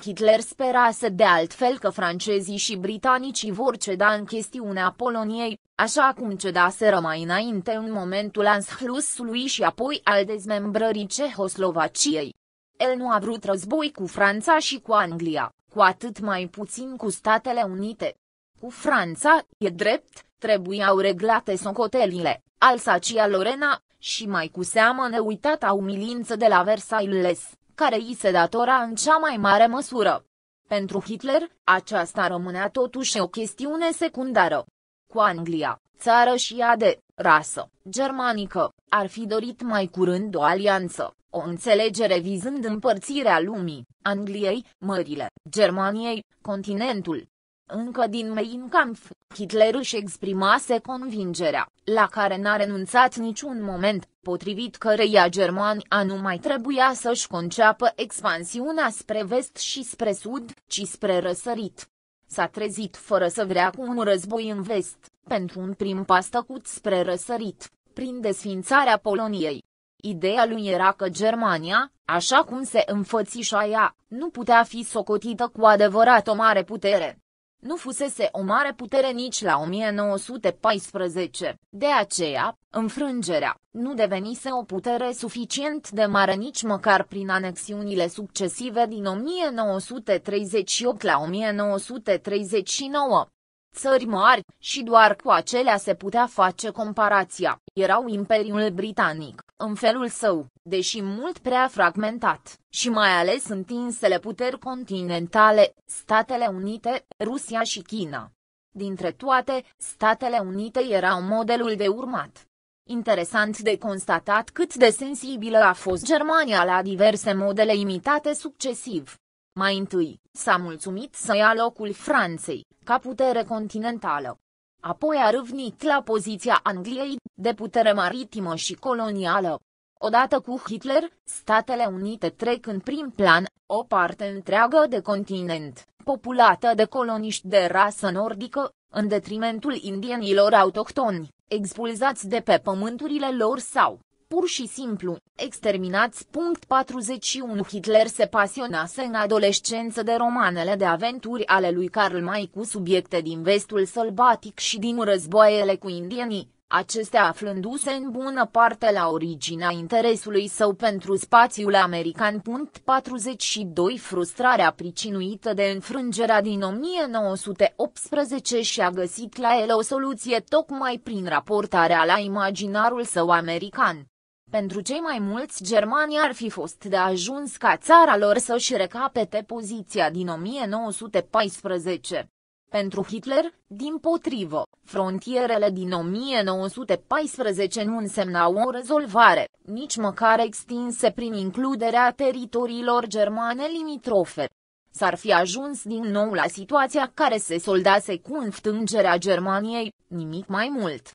Hitler sperase de altfel că francezii și britanicii vor ceda în chestiunea Poloniei, așa cum cedaseră mai înainte în momentul Anschlussului și apoi al dezmembrării Cehoslovaciei. El nu a vrut război cu Franța și cu Anglia, cu atât mai puțin cu Statele Unite. Cu Franța, e drept, trebuiau reglate socotelile, Alsacia-Lorena, și mai cu seamă neuitata umilință de la Versailles, care îi se datora în cea mai mare măsură. Pentru Hitler, aceasta rămânea totuși o chestiune secundară. Cu Anglia, țară și ea de rasă germanică, ar fi dorit mai curând o alianță, o înțelegere vizând împărțirea lumii, Angliei, mările, Germaniei, continentul, încă din Mein Kampf, Hitler își exprimase convingerea, la care n-a renunțat niciun moment, potrivit căreia Germania nu mai trebuia să-și conceapă expansiunea spre vest și spre sud, ci spre răsărit. S-a trezit fără să vrea cu un război în vest, pentru un prim pas tăcut spre răsărit, prin desfințarea Poloniei. Ideea lui era că Germania, așa cum se înfățișa ea, nu putea fi socotită cu adevărat o mare putere. Nu fusese o mare putere nici la 1914, de aceea, înfrângerea, nu devenise o putere suficient de mare nici măcar prin anexiunile succesive din 1938 la 1939 țări mari, și doar cu acelea se putea face comparația, erau Imperiul Britanic, în felul său, deși mult prea fragmentat, și mai ales întinsele puteri continentale, Statele Unite, Rusia și China. Dintre toate, Statele Unite erau modelul de urmat. Interesant de constatat cât de sensibilă a fost Germania la diverse modele imitate succesiv. Mai întâi, s-a mulțumit să ia locul Franței, ca putere continentală. Apoi a râvnit la poziția Angliei, de putere maritimă și colonială. Odată cu Hitler, Statele Unite trec în prim plan, o parte întreagă de continent, populată de coloniști de rasă nordică, în detrimentul indienilor autohtoni, expulzați de pe pământurile lor sau, pur și simplu, exterminați. 41 Hitler se pasionase în adolescență de romanele de aventuri ale lui Karl May cu subiecte din vestul sălbatic și din războaiele cu indienii, acestea aflându-se în bună parte la originea interesului său pentru spațiul american. 42 Frustrarea pricinuită de înfrângerea din 1918 și-a găsit la el o soluție tocmai prin raportarea la imaginarul său american. Pentru cei mai mulți germani ar fi fost de ajuns ca țara lor să-și recapete poziția din 1914. Pentru Hitler, din potrivă, frontierele din 1914 nu însemnau o rezolvare, nici măcar extinse prin includerea teritoriilor germane limitrofe. S-ar fi ajuns din nou la situația care se soldase cu înftângerea Germaniei, nimic mai mult.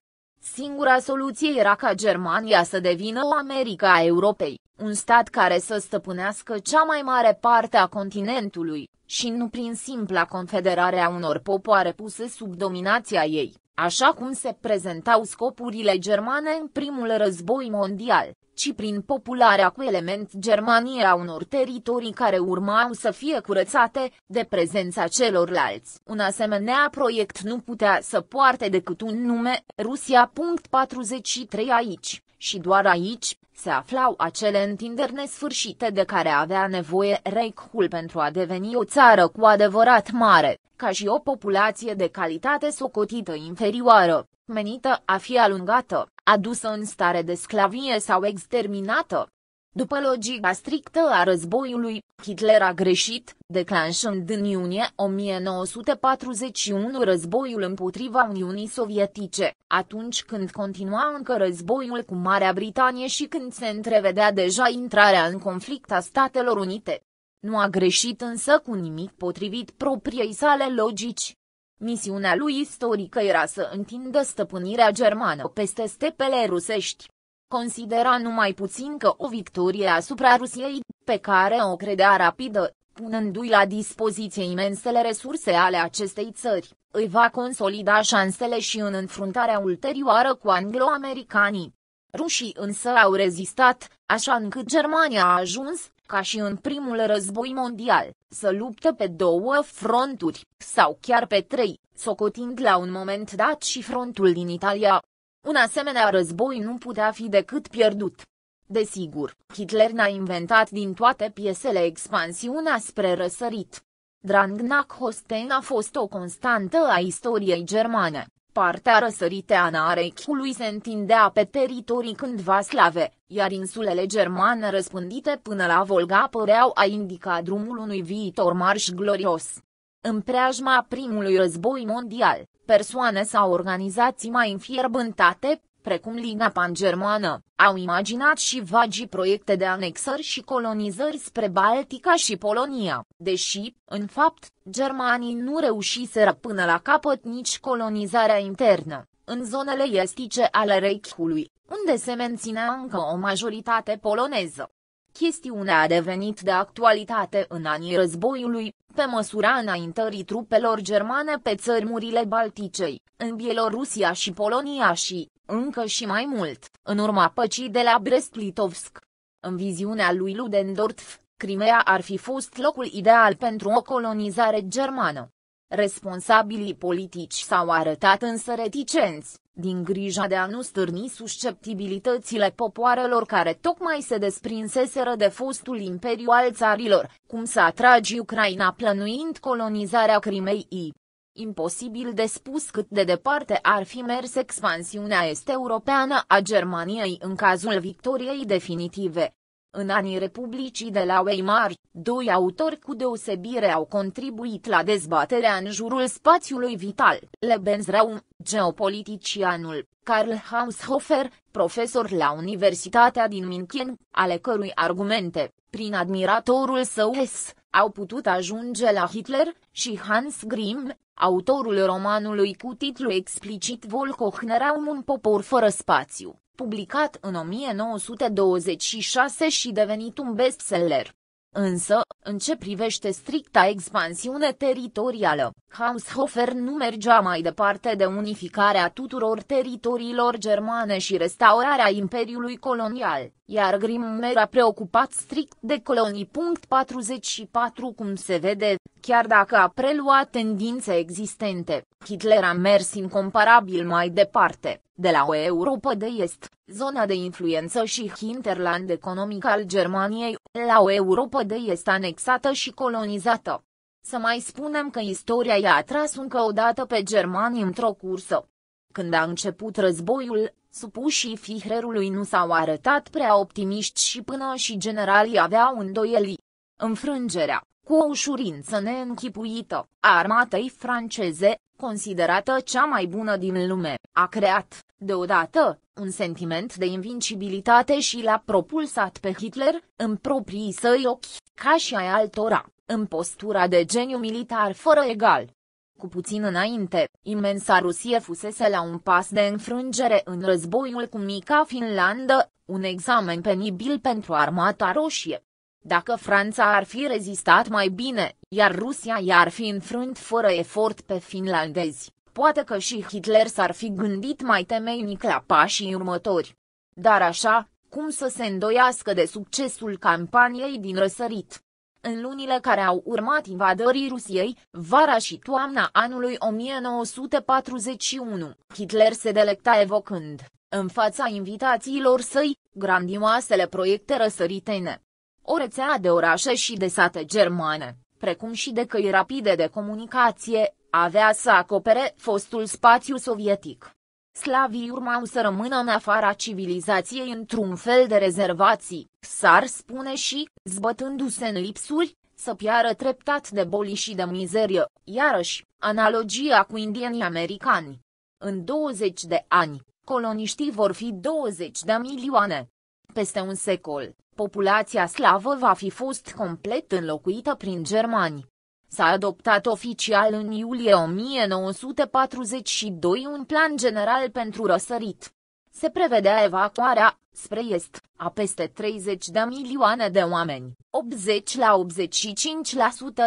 Singura soluție era ca Germania să devină o America a Europei, un stat care să stăpânească cea mai mare parte a continentului, și nu prin simpla confederare a unor popoare puse sub dominația ei, așa cum se prezentau scopurile germane în primul război mondial, ci prin popularea cu element Germaniei a unor teritorii care urmau să fie curățate de prezența celorlalți. Un asemenea proiect nu putea să poarte decât un nume, Rusia. 43 aici, și doar aici, se aflau acele întinderi nesfârșite de care avea nevoie Reichul pentru a deveni o țară cu adevărat mare, ca și o populație de calitate socotită inferioară, menită a fi alungată, adusă în stare de sclavie sau exterminată. După logica strictă a războiului, Hitler a greșit, declanșând în iunie 1941 războiul împotriva Uniunii Sovietice, atunci când continua încă războiul cu Marea Britanie și când se întrevedea deja intrarea în conflict a Statelor Unite. Nu a greșit însă cu nimic potrivit propriei sale logici. Misiunea lui istorică era să întindă stăpânirea germană peste stepele rusești. Considera numai puțin că o victorie asupra Rusiei, pe care o credea rapidă, punându-i la dispoziție imensele resurse ale acestei țări, îi va consolida șansele și în înfruntarea ulterioară cu anglo-americanii. Rușii însă au rezistat, așa încât Germania a ajuns, ca și în primul război mondial, să lupte pe două fronturi, sau chiar pe trei, socotind la un moment dat și frontul din Italia. Un asemenea război nu putea fi decât pierdut. Desigur, Hitler n-a inventat din toate piesele expansiunea spre răsărit. Drang-Nach-Holstein a fost o constantă a istoriei germane. Partea răsăriteană a Reichului se întindea pe teritorii cândva slave, iar insulele germane răspândite până la Volga păreau a indica drumul unui viitor marș glorios. În preajma primului război mondial, persoane sau organizații mai înfierbântate, precum Liga Pan-Germană, au imaginat și vagi proiecte de anexări și colonizări spre Baltica și Polonia, deși, în fapt, germanii nu reușiseră până la capăt nici colonizarea internă, în zonele estice ale Reichului, unde se menținea încă o majoritate poloneză. Chestiunea a devenit de actualitate în anii războiului, pe măsura înaintării trupelor germane pe țărmurile Balticei, în Bielorusia și Polonia și, încă și mai mult, în urma păcii de la Brest-Litovsk. În viziunea lui Ludendorff, Crimea ar fi fost locul ideal pentru o colonizare germană. Responsabilii politici s-au arătat însă reticenți, din grija de a nu stârni susceptibilitățile popoarelor care tocmai se desprinseseră de fostul imperiu al țarilor, cum să atragi Ucraina plănuind colonizarea Crimei. Imposibil de spus cât de departe ar fi mers expansiunea est-europeană a Germaniei în cazul victoriei definitive, în anii Republicii de la Weimar, doi autori cu deosebire au contribuit la dezbaterea în jurul spațiului vital, Lebensraum, geopoliticianul, Karl Haushofer, profesor la Universitatea din München, ale cărui argumente, prin admiratorul său S, au putut ajunge la Hitler, și Hans Grimm, autorul romanului cu titlu explicit Volkochnerraum un popor fără spațiu publicat în 1926 și devenit un bestseller. Însă, în ce privește stricta expansiune teritorială, Haushofer nu mergea mai departe de unificarea tuturor teritoriilor germane și restaurarea imperiului colonial, iar Grimm era preocupat strict de colonii. 44 Cum se vede, chiar dacă a preluat tendințe existente, Hitler a mers incomparabil mai departe, de la o Europa de Est, zona de influență și hinterland economic al Germaniei, la o Europa de Est anexată și colonizată. Să mai spunem că istoria i-a atras încă o dată pe germani într-o cursă. Când a început războiul, supușii Führerului nu s-au arătat prea optimiști și până și generalii aveau îndoieli. Înfrângerea, cu o ușurință neînchipuită, a armatei franceze, considerată cea mai bună din lume, a creat, deodată, un sentiment de invincibilitate și l-a propulsat pe Hitler, în proprii săi ochi, ca și ai altora, în postura de geniu militar fără egal. Cu puțin înainte, imensa Rusie fusese la un pas de înfrângere în războiul cu mica Finlandă, un examen penibil pentru armata roșie. Dacă Franța ar fi rezistat mai bine, iar Rusia i-ar fi înfrânt fără efort pe finlandezi, poate că și Hitler s-ar fi gândit mai temeinic la pașii următori. Dar așa, cum să se îndoiască de succesul campaniei din răsărit? În lunile care au urmat invadării Rusiei, vara și toamna anului 1941, Hitler se delecta evocând, în fața invitațiilor săi, grandioasele proiecte răsăritene. O rețea de orașe și de sate germane, precum și de căi rapide de comunicație, avea să acopere fostul spațiu sovietic. Slavii urmau să rămână în afara civilizației într-un fel de rezervații, s-ar spune și, zbătându-se în lipsuri, să piară treptat de boli și de mizerie, iarăși, analogia cu indienii americani. În 20 de ani, coloniștii vor fi 20 de milioane. Peste un secol, populația slavă va fi fost complet înlocuită prin germani. S-a adoptat oficial în iulie 1942 un plan general pentru răsărit. Se prevedea evacuarea, spre est, a peste 30 de milioane de oameni, 80 la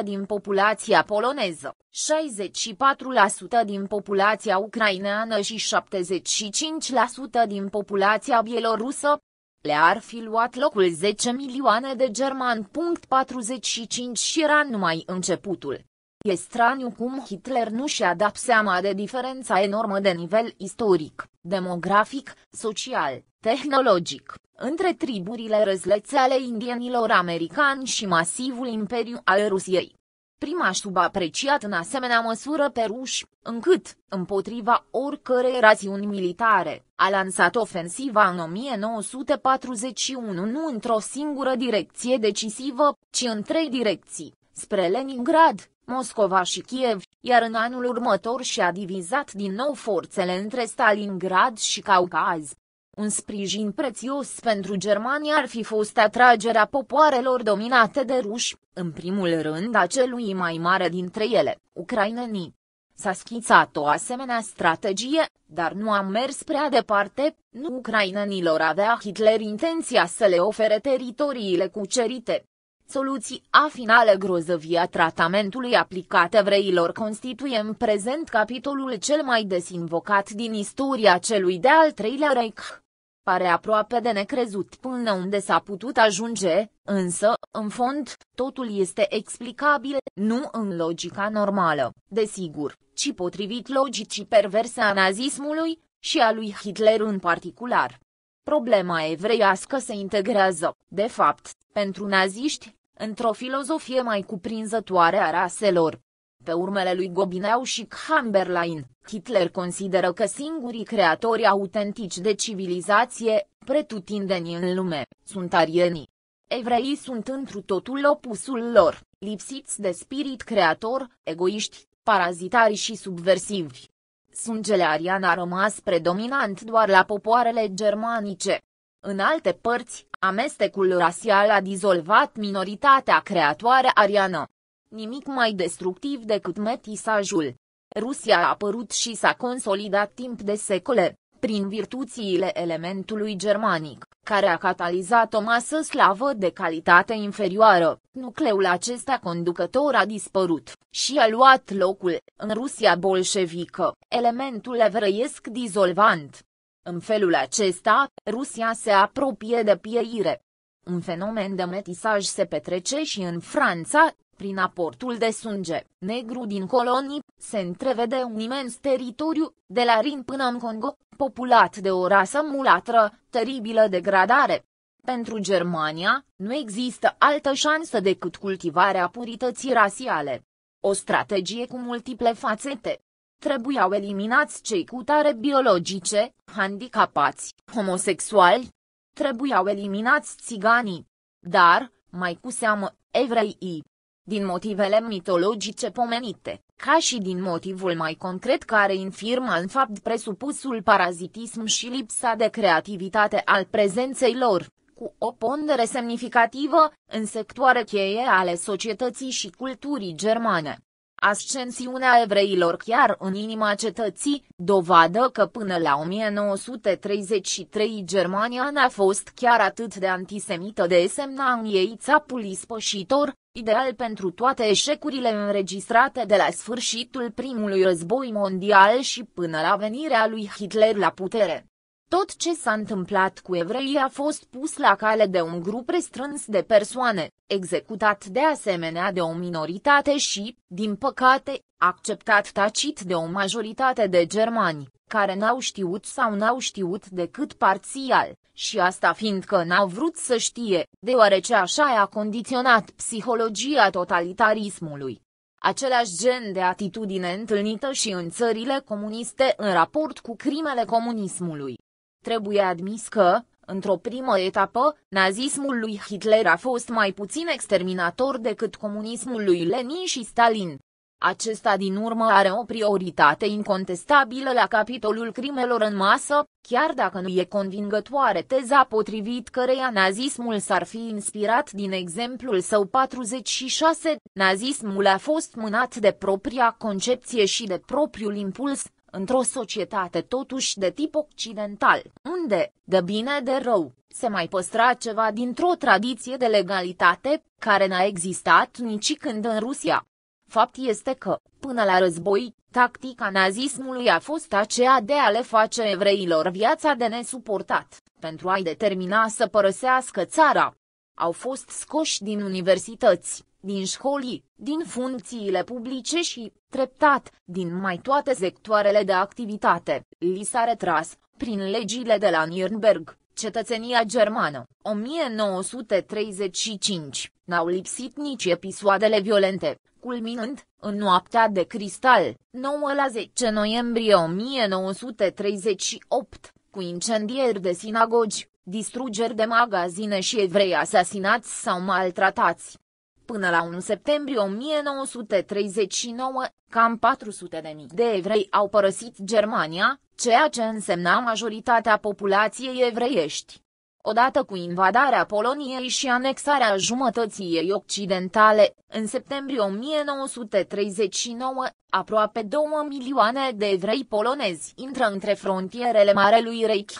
85% din populația poloneză, 64% din populația ucraineană și 75% din populația bielorusă, le-ar fi luat locul 10 milioane de germani. 45 și era numai începutul. E straniu cum Hitler nu și-a dat seama de diferența enormă de nivel istoric, demografic, social, tehnologic, între triburile răzlețe ale indienilor americani și masivul imperiu al Rusiei. Prima subapreciat în asemenea măsură pe ruși, încât, împotriva oricărei rațiuni militare, a lansat ofensiva în 1941 nu într-o singură direcție decisivă, ci în trei direcții, spre Leningrad, Moscova și Kiev, iar în anul următor și-a divizat din nou forțele între Stalingrad și Caucaz. Un sprijin prețios pentru Germania ar fi fost atragerea popoarelor dominate de ruși, în primul rând a celui mai mare dintre ele, ucrainenii. S-a schițat o asemenea strategie, dar nu a mers prea departe, nu ucrainenilor avea Hitler intenția să le ofere teritoriile cucerite. Soluția finală grozăvie a tratamentului aplicat evreilor constituie în prezent capitolul cel mai des invocat din istoria celui de-al treilea Reich. Pare aproape de necrezut până unde s-a putut ajunge, însă, în fond, totul este explicabil, nu în logica normală, desigur, ci potrivit logicii perverse a nazismului, și a lui Hitler în particular. Problema evreiască se integrează, de fapt, pentru naziști, într-o filozofie mai cuprinzătoare a raselor. Pe urmele lui Gobineau și Chamberlain, Hitler consideră că singurii creatori autentici de civilizație, pretutindeni în lume, sunt arienii. Evreii sunt întru totul opusul lor, lipsiți de spirit creator, egoiști, parazitari și subversivi. Sângele arian a rămas predominant doar la popoarele germanice. În alte părți, amestecul rasial a dizolvat minoritatea creatoare ariană. Nimic mai destructiv decât metisajul. Rusia a apărut și s-a consolidat timp de secole, prin virtuțiile elementului germanic, care a catalizat o masă slavă de calitate inferioară. Nucleul acesta conducător a dispărut și a luat locul, în Rusia bolșevică, elementul evreiesc dizolvant. În felul acesta, Rusia se apropie de pieire. Un fenomen de metisaj se petrece și în Franța, prin aportul de sânge negru din colonii, se întrevede un imens teritoriu, de la Rin până în Congo, populat de o rasă mulatră, teribilă degradare. Pentru Germania, nu există altă șansă decât cultivarea purității rasiale. O strategie cu multiple fațete. Trebuiau eliminați cei cu tare biologice, handicapați, homosexuali. Trebuiau eliminați țiganii. Dar, mai cu seamă, evreii din motivele mitologice pomenite, ca și din motivul mai concret care infirmă în fapt presupusul parazitism și lipsa de creativitate al prezenței lor, cu o pondere semnificativă, în sectoare cheie ale societății și culturii germane. Ascensiunea evreilor chiar în inima cetății, dovadă că până la 1933 Germania n-a fost chiar atât de antisemită de semna în ei țapul ispășitor, ideal pentru toate eșecurile înregistrate de la sfârșitul primului război mondial și până la venirea lui Hitler la putere. Tot ce s-a întâmplat cu evreii a fost pus la cale de un grup restrâns de persoane, executat de asemenea de o minoritate și, din păcate, acceptat tacit de o majoritate de germani, care n-au știut sau n-au știut decât parțial, și asta fiindcă n-au vrut să știe, deoarece așa a condiționat psihologia totalitarismului. Același gen de atitudine întâlnită și în țările comuniste în raport cu crimele comunismului. Trebuie admis că, într-o primă etapă, nazismul lui Hitler a fost mai puțin exterminator decât comunismul lui Lenin și Stalin. Acesta din urmă are o prioritate incontestabilă la capitolul crimelor în masă, chiar dacă nu e convingătoare teza potrivit căreia nazismul s-ar fi inspirat din exemplul său 46, nazismul a fost mânat de propria concepție și de propriul impuls, într-o societate totuși de tip occidental, unde, de bine de rău, se mai păstra ceva dintr-o tradiție de legalitate, care n-a existat nici când în Rusia. Fapt este că, până la război, tactica nazismului a fost aceea de a le face evreilor viața de nesuportat, pentru a-i determina să părăsească țara. Au fost scoși din universități, din școli, din funcțiile publice și, treptat, din mai toate sectoarele de activitate, li s-a retras, prin legile de la Nürnberg, cetățenia germană, 1935, n-au lipsit nici episoadele violente, culminând, în noaptea de cristal, 9 la 10 noiembrie 1938, cu incendieri de sinagogi, distrugeri de magazine și evrei asasinați sau maltratați. Până la 1 septembrie 1939, cam 400.000 de evrei au părăsit Germania, ceea ce însemna majoritatea populației evreiești. Odată cu invadarea Poloniei și anexarea jumătății ei occidentale, în septembrie 1939, aproape 2 milioane de evrei polonezi intră între frontierele Marelui Reich.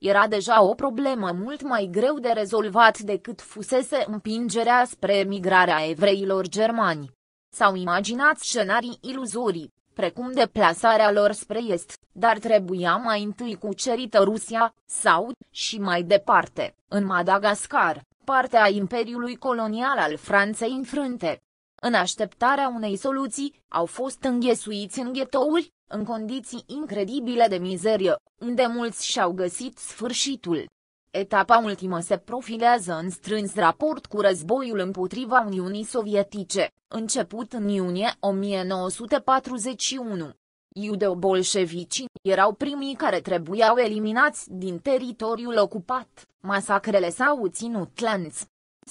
Era deja o problemă mult mai greu de rezolvat decât fusese împingerea spre emigrarea evreilor germani. S-au imaginat scenarii iluzorii, precum deplasarea lor spre est, dar trebuia mai întâi cucerită Rusia, sau, și mai departe, în Madagascar, partea imperiului colonial al Franței înfrânte. În așteptarea unei soluții, au fost înghesuiți în ghetouri, în condiții incredibile de mizerie, unde mulți și-au găsit sfârșitul. Etapa ultimă se profilează în strâns raport cu războiul împotriva Uniunii Sovietice, început în iunie 1941. Iudeo-bolșevicii erau primii care trebuiau eliminați din teritoriul ocupat, masacrele s-au ținut lanț,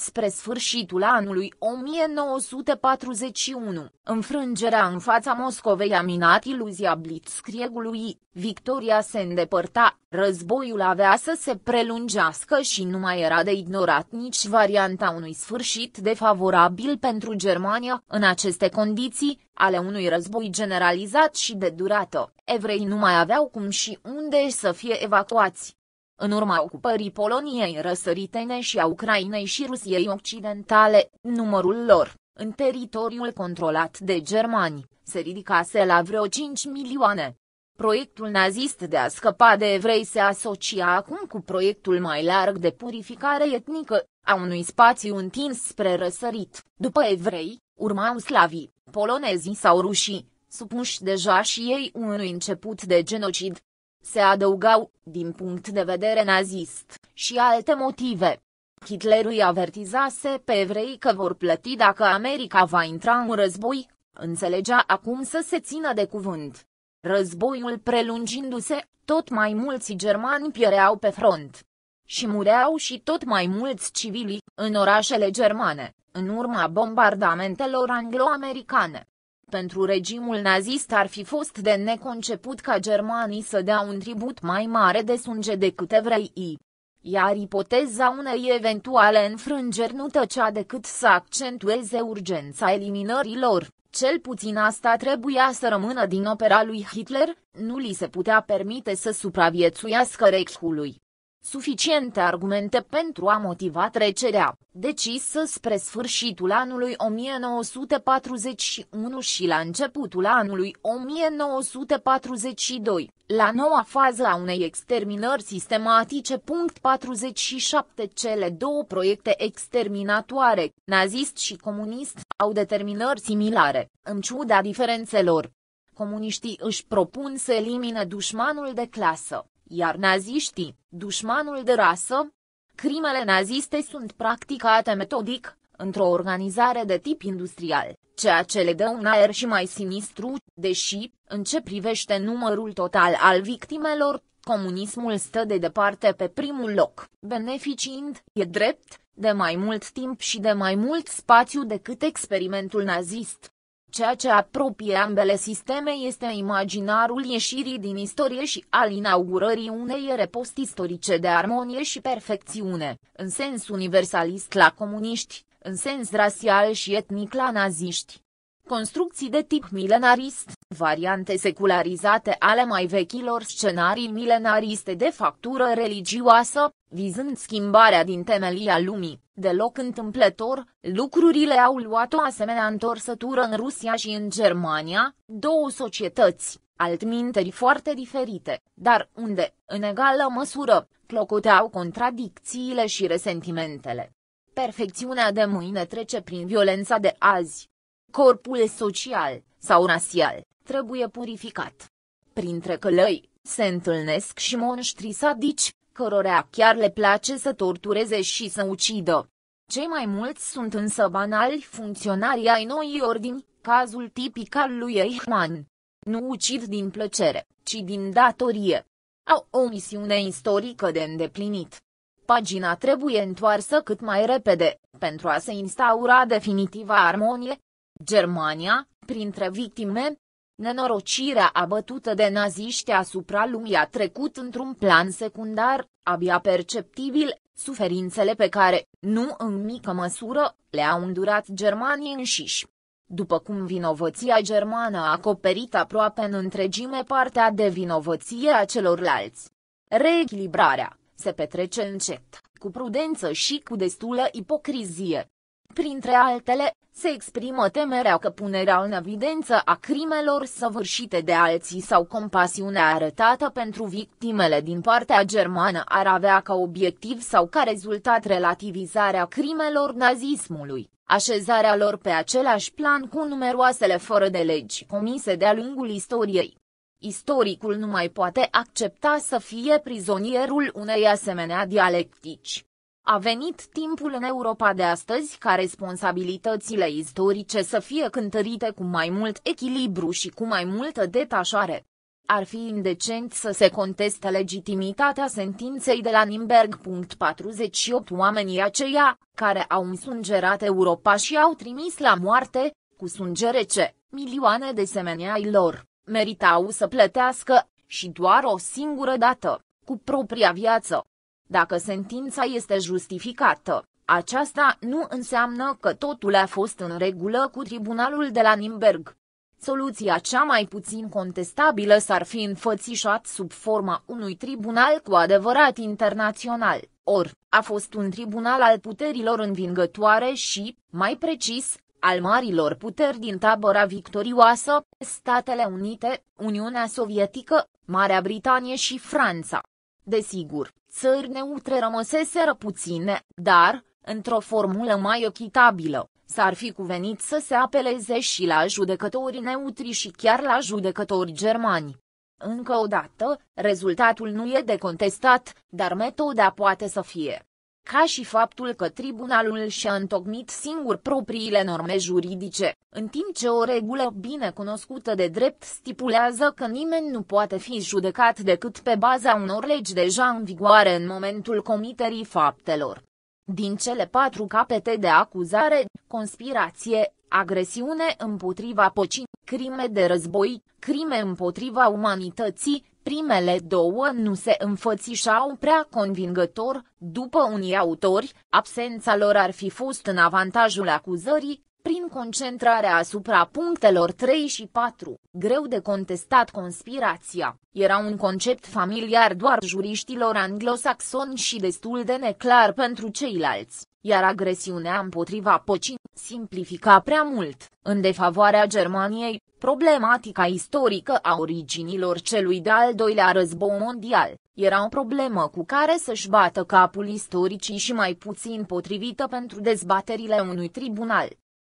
Spre sfârșitul anului 1941, înfrângerea în fața Moscovei a minat iluzia blitzkriegului, victoria se îndepărta, războiul avea să se prelungească și nu mai era de ignorat nici varianta unui sfârșit defavorabil pentru Germania, în aceste condiții, ale unui război generalizat și de durată, evrei nu mai aveau cum și unde să fie evacuați. În urma ocupării Poloniei răsăritene și a Ucrainei și Rusiei Occidentale, numărul lor, în teritoriul controlat de germani, se ridicase la vreo 5 milioane. Proiectul nazist de a scăpa de evrei se asocia acum cu proiectul mai larg de purificare etnică, a unui spațiu întins spre răsărit. După evrei, urmau slavii, polonezii sau rușii, supuși deja și ei unui început de genocid, se adăugau, din punct de vedere nazist, și alte motive. Hitler îi avertizase pe evrei că vor plăti dacă America va intra în război, înțelegea acum să se țină de cuvânt. Războiul prelungindu-se, tot mai mulți germani piereau pe front. Și mureau și tot mai mulți civili, în orașele germane, în urma bombardamentelor anglo-americane. Pentru regimul nazist ar fi fost de neconceput ca germanii să dea un tribut mai mare de sânge decât evreii. Iar ipoteza unei eventuale înfrângeri nu tăcea decât să accentueze urgența eliminării lor. Cel puțin asta trebuia să rămână din opera lui Hitler, nu li se putea permite să supraviețuiască Reichului suficiente argumente pentru a motiva trecerea, decisă spre sfârșitul anului 1941 și la începutul anului 1942, la noua fază a unei exterminări sistematice. Punct 47 Cele două proiecte exterminatoare, nazist și comunist, au determinări similare, în ciuda diferențelor. Comuniștii își propun să elimine dușmanul de clasă, iar naziștii, dușmanul de rasă, crimele naziste sunt practicate metodic, într-o organizare de tip industrial, ceea ce le dă un aer și mai sinistru, deși, în ce privește numărul total al victimelor, comunismul stă de departe pe primul loc, beneficiind, e drept, de mai mult timp și de mai mult spațiu decât experimentul nazist. Ceea ce apropie ambele sisteme este imaginarul ieșirii din istorie și al inaugurării unei ere post-istorice de armonie și perfecțiune, în sens universalist la comuniști, în sens rasial și etnic la naziști. Construcții de tip milenarist, variante secularizate ale mai vechilor scenarii milenariste de factură religioasă, vizând schimbarea din temelia lumii, deloc întâmplător, lucrurile au luat o asemenea întorsătură în Rusia și în Germania, două societăți, altminteri foarte diferite, dar unde, în egală măsură, clocoteau contradicțiile și resentimentele. Perfecțiunea de mâine trece prin violența de azi, Corpul social sau rasial trebuie purificat. Printre călăi se întâlnesc și monștri sadici, cărora chiar le place să tortureze și să ucidă. Cei mai mulți sunt însă banali funcționari ai noii ordini, cazul tipic al lui Eichmann. Nu ucid din plăcere, ci din datorie. Au o misiune istorică de îndeplinit. Pagina trebuie întoarsă cât mai repede, pentru a se instaura definitiva armonie, Germania, printre victime, nenorocirea abătută de naziști asupra lumii a trecut într-un plan secundar, abia perceptibil, suferințele pe care, nu în mică măsură, le-au îndurat germanii înșiși. După cum vinovăția germană a acoperit aproape în întregime partea de vinovăție a celorlalți. Reechilibrarea se petrece încet, cu prudență și cu destulă ipocrizie. Printre altele, se exprimă temerea că punerea în evidență a crimelor săvârșite de alții sau compasiunea arătată pentru victimele din partea germană ar avea ca obiectiv sau ca rezultat relativizarea crimelor nazismului, așezarea lor pe același plan cu numeroasele fără de legi comise de-a lungul istoriei. Istoricul nu mai poate accepta să fie prizonierul unei asemenea dialectici. A venit timpul în Europa de astăzi ca responsabilitățile istorice să fie cântărite cu mai mult echilibru și cu mai multă detașare. Ar fi indecent să se conteste legitimitatea sentinței de la Nimberg. 48 Oamenii aceia, care au însungerat Europa și au trimis la moarte, cu sânge ce, milioane de semenii ai lor, meritau să plătească, și doar o singură dată, cu propria viață, dacă sentința este justificată, aceasta nu înseamnă că totul a fost în regulă cu tribunalul de la Nimberg. Soluția cea mai puțin contestabilă s-ar fi înfățișat sub forma unui tribunal cu adevărat internațional, or, a fost un tribunal al puterilor învingătoare și, mai precis, al marilor puteri din tabăra victorioasă, Statele Unite, Uniunea Sovietică, Marea Britanie și Franța. Desigur, țări neutre rămăseseră puține, dar, într-o formulă mai echitabilă, s-ar fi cuvenit să se apeleze și la judecători neutri și chiar la judecători germani. Încă o dată, rezultatul nu e de contestat, dar metoda poate să fie ca și faptul că tribunalul și-a întocmit singur propriile norme juridice, în timp ce o regulă bine cunoscută de drept stipulează că nimeni nu poate fi judecat decât pe baza unor legi deja în vigoare în momentul comiterii faptelor. Din cele patru capete de acuzare, conspirație, agresiune împotriva pocii, crime de război, crime împotriva umanității, Primele două nu se înfățișau prea convingător, după unii autori, absența lor ar fi fost în avantajul acuzării, prin concentrarea asupra punctelor 3 și 4, greu de contestat conspirația, era un concept familiar doar juriștilor anglosaxoni și destul de neclar pentru ceilalți, iar agresiunea împotriva pocii simplifica prea mult, în defavoarea Germaniei, Problematica istorică a originilor celui de-al doilea război mondial era o problemă cu care să-și bată capul istoricii și mai puțin potrivită pentru dezbaterile unui tribunal.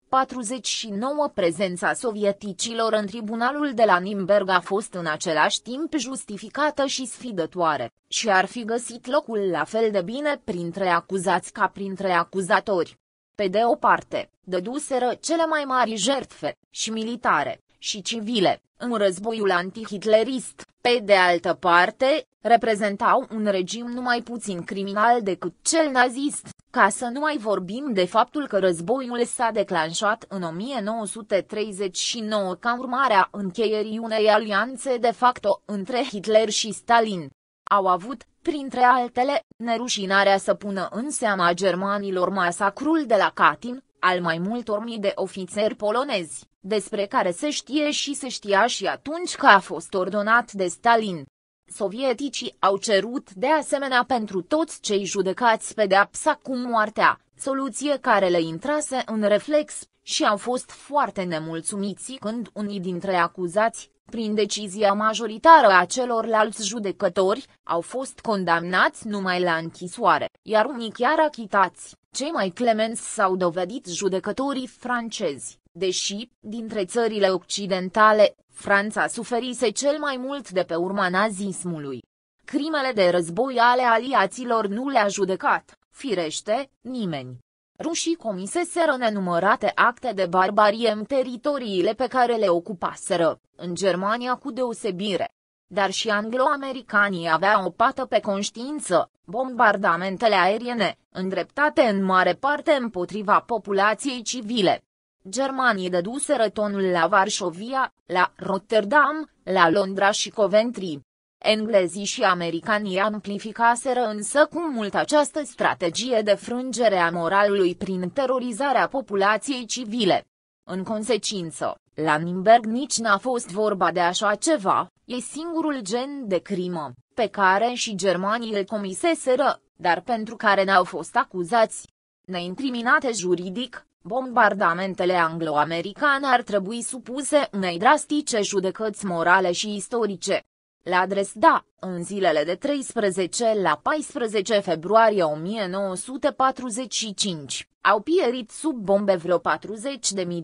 49 Prezența sovieticilor în tribunalul de la Nimberg a fost în același timp justificată și sfidătoare, și ar fi găsit locul la fel de bine printre acuzați ca printre acuzatori. Pe de o parte, dăduseră cele mai mari jertfe, și militare, și civile, în războiul antihitlerist, pe de altă parte, reprezentau un regim numai puțin criminal decât cel nazist, ca să nu mai vorbim de faptul că războiul s-a declanșat în 1939 ca urmare a încheierii unei alianțe de facto între Hitler și Stalin. Au avut, printre altele, nerușinarea să pună în seama germanilor masacrul de la Katyn, al mai multor mii de ofițeri polonezi, despre care se știe și se știa și atunci că a fost ordonat de Stalin. Sovieticii au cerut de asemenea pentru toți cei judecați pedeapsa cu moartea, soluție care le intrase în reflex, și au fost foarte nemulțumiți când unii dintre acuzați, prin decizia majoritară a celorlalți judecători, au fost condamnați numai la închisoare, iar unii chiar achitați. Cei mai clemenți s-au dovedit judecătorii francezi, deși, dintre țările occidentale, Franța suferise cel mai mult de pe urma nazismului. Crimele de război ale aliaților nu le-a judecat, firește, nimeni. Rușii comiseseră nenumărate acte de barbarie în teritoriile pe care le ocupaseră, în Germania cu deosebire. Dar și anglo-americanii aveau o pată pe conștiință, bombardamentele aeriene, îndreptate în mare parte împotriva populației civile. Germanii dăduseră tonul la Varșovia, la Rotterdam, la Londra și Coventry. Englezii și americanii amplificaseră însă cu mult această strategie de frângere a moralului prin terorizarea populației civile. În consecință, la Nimberg nici n-a fost vorba de așa ceva, e singurul gen de crimă, pe care și germanii îl comiseseră, dar pentru care n-au fost acuzați. Neincriminate juridic, bombardamentele anglo-americane ar trebui supuse unei drastice judecăți morale și istorice. La Dresda, în zilele de 13 la 14 februarie 1945, au pierit sub bombe vreo 40.000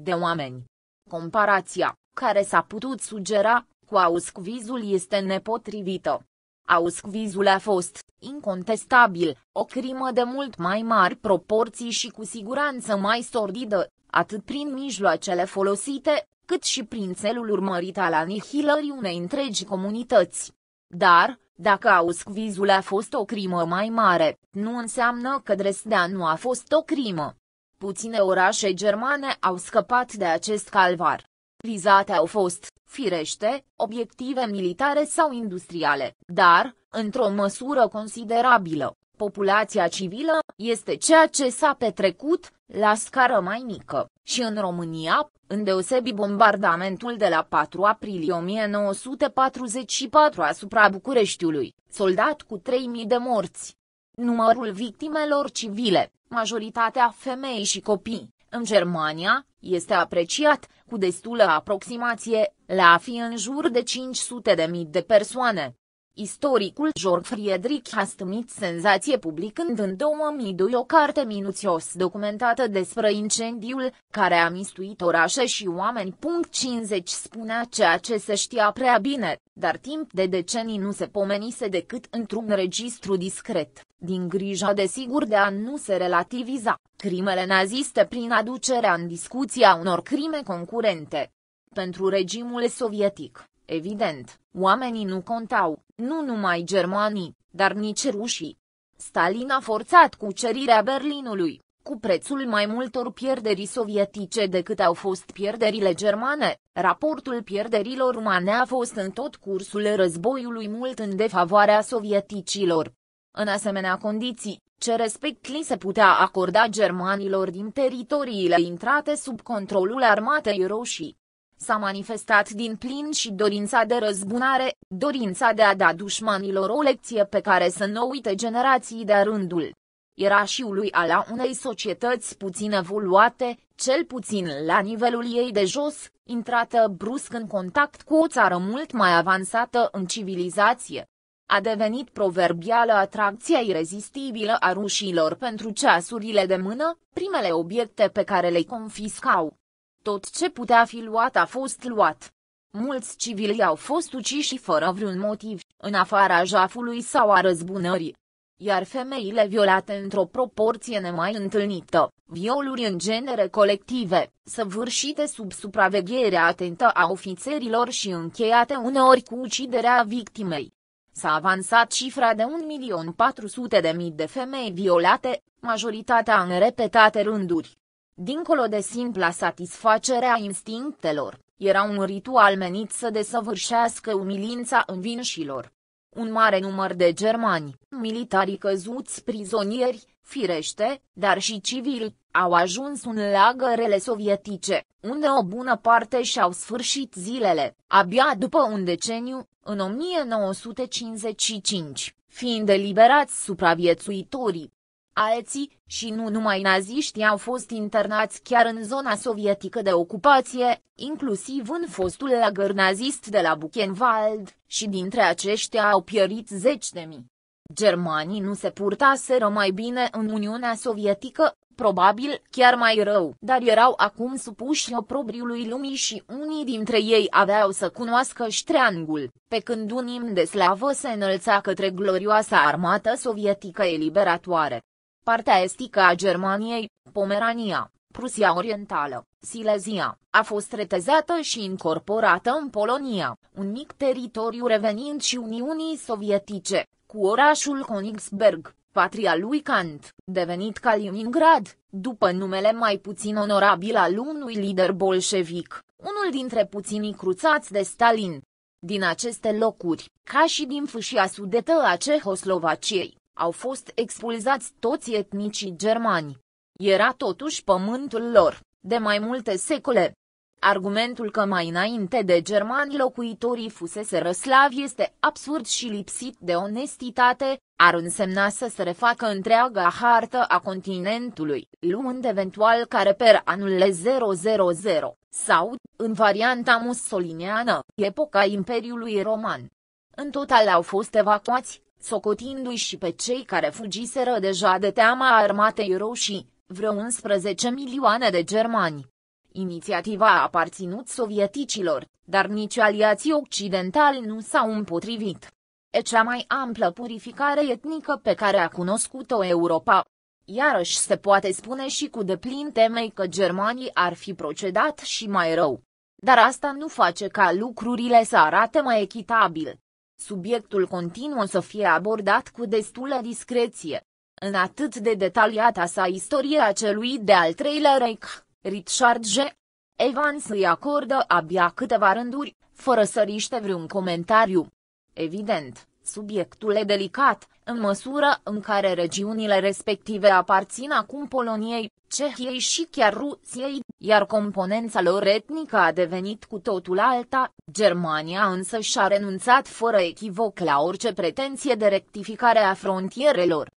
de oameni. Comparația, care s-a putut sugera, cu Auschwitzul este nepotrivită. Auschwitzul a fost, incontestabil, o crimă de mult mai mari proporții și cu siguranță mai sordidă, atât prin mijloacele folosite, cât și prin țelul urmărit al anihilării unei întregi comunități. Dar, dacă Auschwitzul a fost o crimă mai mare, nu înseamnă că Dresdea nu a fost o crimă. Puține orașe germane au scăpat de acest calvar. Vizate au fost, firește, obiective militare sau industriale, dar, într-o măsură considerabilă, populația civilă este ceea ce s-a petrecut, la scară mai mică, și în România, îndeosebi bombardamentul de la 4 aprilie 1944 asupra Bucureștiului, soldat cu 3.000 de morți. Numărul victimelor civile, majoritatea femei și copii, în Germania, este apreciat, cu destulă aproximație, la a fi în jur de 500 de mii de persoane. Istoricul Georg Friedrich a stâmit senzație publicând în 2002 o carte minuțios documentată despre incendiul, care a mistuit orașe și oameni. 50 spunea ceea ce se știa prea bine, dar timp de decenii nu se pomenise decât într-un registru discret, din grija de sigur de a nu se relativiza crimele naziste prin aducerea în discuția unor crime concurente. Pentru regimul sovietic, Evident, oamenii nu contau, nu numai germanii, dar nici rușii. Stalin a forțat cucerirea Berlinului, cu prețul mai multor pierderi sovietice decât au fost pierderile germane, raportul pierderilor umane a fost în tot cursul războiului mult în defavoarea sovieticilor. În asemenea condiții, ce respect li se putea acorda germanilor din teritoriile intrate sub controlul armatei roșii? S-a manifestat din plin și dorința de răzbunare, dorința de a da dușmanilor o lecție pe care să nu uite generații de rândul. Era și lui ala unei societăți puțin evoluate, cel puțin la nivelul ei de jos, intrată brusc în contact cu o țară mult mai avansată în civilizație. A devenit proverbială atracția irezistibilă a rușilor pentru ceasurile de mână, primele obiecte pe care le confiscau. Tot ce putea fi luat a fost luat. Mulți civili au fost uciși fără vreun motiv, în afara jafului sau a răzbunării. Iar femeile violate într-o proporție nemai întâlnită, violuri în genere colective, săvârșite sub supravegherea atentă a ofițerilor și încheiate uneori cu uciderea victimei. S-a avansat cifra de 1.400.000 de femei violate, majoritatea în repetate rânduri. Dincolo de simpla satisfacere a instinctelor, era un ritual menit să desăvârșească umilința învinșilor. Un mare număr de germani, militari căzuți prizonieri, firește, dar și civili, au ajuns în lagărele sovietice, unde o bună parte și-au sfârșit zilele, abia după un deceniu, în 1955, fiind eliberați supraviețuitorii, Alții, și nu numai naziști au fost internați chiar în zona sovietică de ocupație, inclusiv în fostul lagăr nazist de la Buchenwald, și dintre aceștia au pierit zeci de mii. Germanii nu se purtaseră mai bine în Uniunea Sovietică, probabil chiar mai rău, dar erau acum supuși oprobriului lumii și unii dintre ei aveau să cunoască ștreangul, pe când un imn de slavă se înălța către glorioasa armată sovietică eliberatoare. Partea estică a Germaniei, Pomerania, Prusia Orientală, Silezia, a fost retezată și incorporată în Polonia, un mic teritoriu revenind și Uniunii Sovietice, cu orașul Königsberg, patria lui Kant, devenit Kaliningrad, după numele mai puțin onorabil al unui lider bolșevic, unul dintre puținii cruțați de Stalin. Din aceste locuri, ca și din fâșia sudetă a Cehoslovaciei, au fost expulzați toți etnicii germani. Era totuși pământul lor, de mai multe secole. Argumentul că mai înainte de germani locuitorii fusese răslavi este absurd și lipsit de onestitate, ar însemna să se refacă întreaga hartă a continentului, luând eventual ca reper anul 000, sau, în varianta mussoliniană, epoca Imperiului Roman. În total au fost evacuați, socotindu-i și pe cei care fugiseră deja de teama armatei roșii, vreo 11 milioane de germani. Inițiativa a aparținut sovieticilor, dar nici aliații occidentali nu s-au împotrivit. E cea mai amplă purificare etnică pe care a cunoscut-o Europa. Iarăși se poate spune și cu deplin temei că germanii ar fi procedat și mai rău. Dar asta nu face ca lucrurile să arate mai echitabil. Subiectul continuă să fie abordat cu destulă discreție. În atât de detaliata sa istorie a celui de-al treilea Reich, Richard G. Evans îi acordă abia câteva rânduri, fără să riște vreun comentariu. Evident, subiectul e delicat, în măsură în care regiunile respective aparțin acum Poloniei, Cehiei și chiar Rusiei, iar componența lor etnică a devenit cu totul alta, Germania însă și-a renunțat fără echivoc la orice pretenție de rectificare a frontierelor.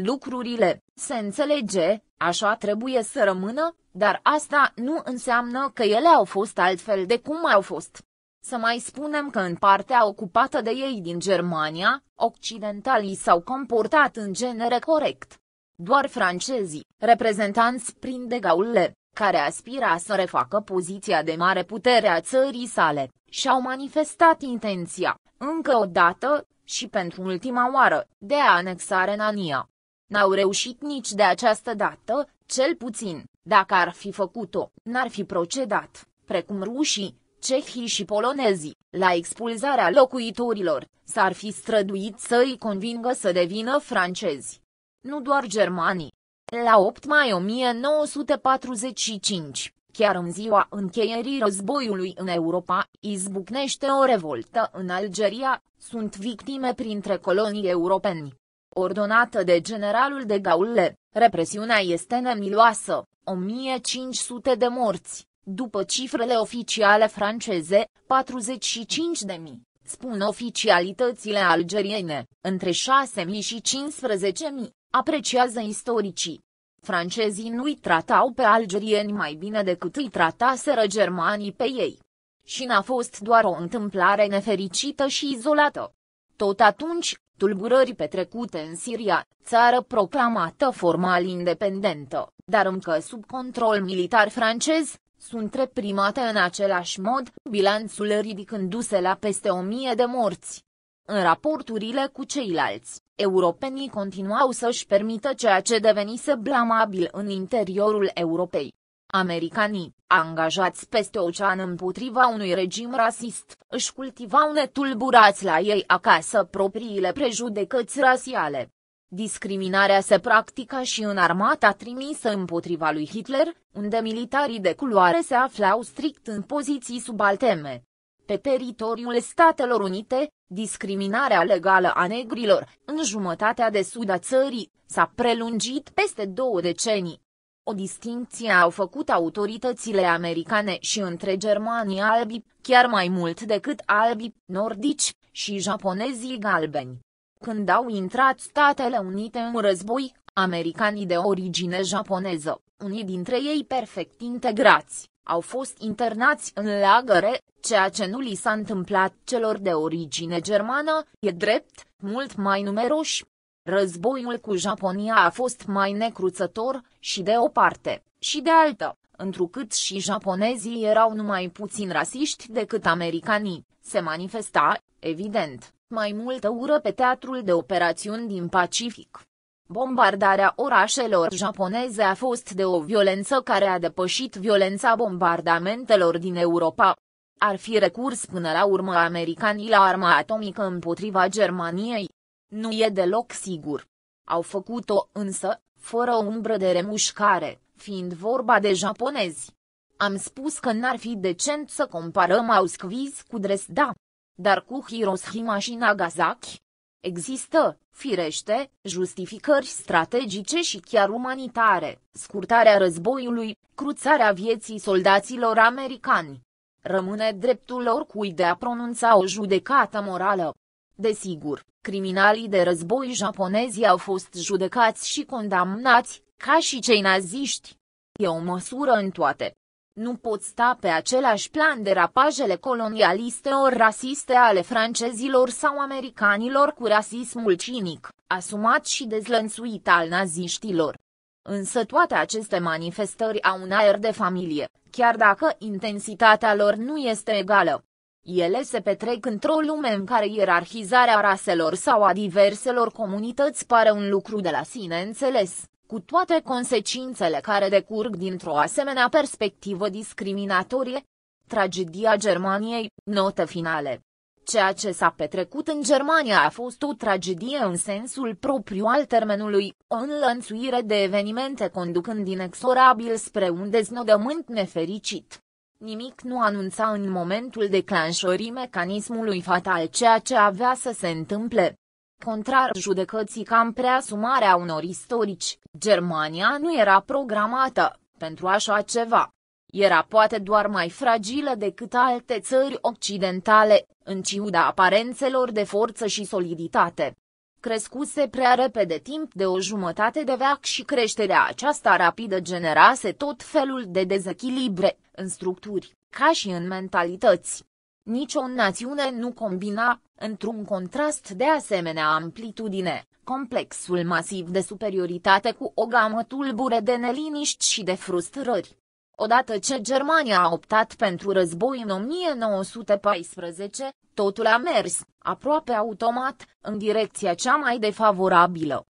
Lucrurile, se înțelege, așa trebuie să rămână, dar asta nu înseamnă că ele au fost altfel de cum au fost. Să mai spunem că în partea ocupată de ei din Germania, occidentalii s-au comportat în genere corect. Doar francezii, reprezentanți prin de Gaulle, care aspira să refacă poziția de mare putere a țării sale, și-au manifestat intenția, încă o dată, și pentru ultima oară, de a anexa Renania. N-au reușit nici de această dată, cel puțin, dacă ar fi făcut-o, n-ar fi procedat, precum rușii, cehii și polonezii, la expulzarea locuitorilor, s-ar fi străduit să îi convingă să devină francezi. Nu doar germanii. La 8 mai 1945, chiar în ziua încheierii războiului în Europa, izbucnește o revoltă în Algeria, sunt victime printre colonii europeni. Ordonată de generalul de Gaulle, represiunea este nemiloasă, 1500 de morți, după cifrele oficiale franceze, 45 de mii, spun oficialitățile algeriene, între 6.000 și 15.000, apreciază istoricii. Francezii nu-i tratau pe algerieni mai bine decât îi trataseră germanii pe ei. Și n-a fost doar o întâmplare nefericită și izolată. Tot atunci, tulburări petrecute în Siria, țară proclamată formal independentă, dar încă sub control militar francez, sunt reprimate în același mod, bilanțul ridicându-se la peste o mie de morți. În raporturile cu ceilalți, europenii continuau să-și permită ceea ce devenise blamabil în interiorul Europei. Americanii, angajați peste ocean împotriva unui regim rasist, își cultivau netulburați la ei acasă propriile prejudecăți rasiale. Discriminarea se practica și în armata trimisă împotriva lui Hitler, unde militarii de culoare se aflau strict în poziții subalteme. Pe teritoriul Statelor Unite, discriminarea legală a negrilor, în jumătatea de sud a țării, s-a prelungit peste două decenii. O distinție au făcut autoritățile americane și între germanii albi, chiar mai mult decât albi, nordici, și japonezii galbeni. Când au intrat Statele Unite în război, americanii de origine japoneză, unii dintre ei perfect integrați, au fost internați în lagăre, ceea ce nu li s-a întâmplat celor de origine germană, e drept, mult mai numeroși. Războiul cu Japonia a fost mai necruțător, și de o parte, și de altă, întrucât și japonezii erau numai puțin rasiști decât americanii, se manifesta, evident, mai multă ură pe teatrul de operațiuni din Pacific. Bombardarea orașelor japoneze a fost de o violență care a depășit violența bombardamentelor din Europa. Ar fi recurs până la urmă americanii la arma atomică împotriva Germaniei? Nu e deloc sigur. Au făcut-o însă, fără o umbră de remușcare, fiind vorba de japonezi. Am spus că n-ar fi decent să comparăm Auschwitz cu Dresda. Dar cu Hiroshima și Nagasaki? Există, firește, justificări strategice și chiar umanitare, scurtarea războiului, cruțarea vieții soldaților americani. Rămâne dreptul oricui de a pronunța o judecată morală. Desigur, criminalii de război japonezi au fost judecați și condamnați, ca și cei naziști. E o măsură în toate. Nu pot sta pe același plan derapajele colonialiste ori rasiste ale francezilor sau americanilor cu rasismul cinic, asumat și dezlănțuit al naziștilor. Însă toate aceste manifestări au un aer de familie, chiar dacă intensitatea lor nu este egală. Ele se petrec într-o lume în care ierarhizarea raselor sau a diverselor comunități pare un lucru de la sine înțeles cu toate consecințele care decurg dintr-o asemenea perspectivă discriminatorie. Tragedia Germaniei, notă finale. Ceea ce s-a petrecut în Germania a fost o tragedie în sensul propriu al termenului, o înlănțuire de evenimente conducând inexorabil spre un deznodământ nefericit. Nimic nu anunța în momentul declanșării mecanismului fatal ceea ce avea să se întâmple. Contrar judecății cam preasumarea unor istorici, Germania nu era programată pentru așa ceva. Era poate doar mai fragilă decât alte țări occidentale, în ciuda aparențelor de forță și soliditate. Crescuse prea repede timp de o jumătate de veac și creșterea aceasta rapidă generase tot felul de dezechilibre, în structuri, ca și în mentalități. Nici o națiune nu combina, într-un contrast de asemenea amplitudine, complexul masiv de superioritate cu o gamă tulbure de neliniști și de frustrări. Odată ce Germania a optat pentru război în 1914, totul a mers, aproape automat, în direcția cea mai defavorabilă.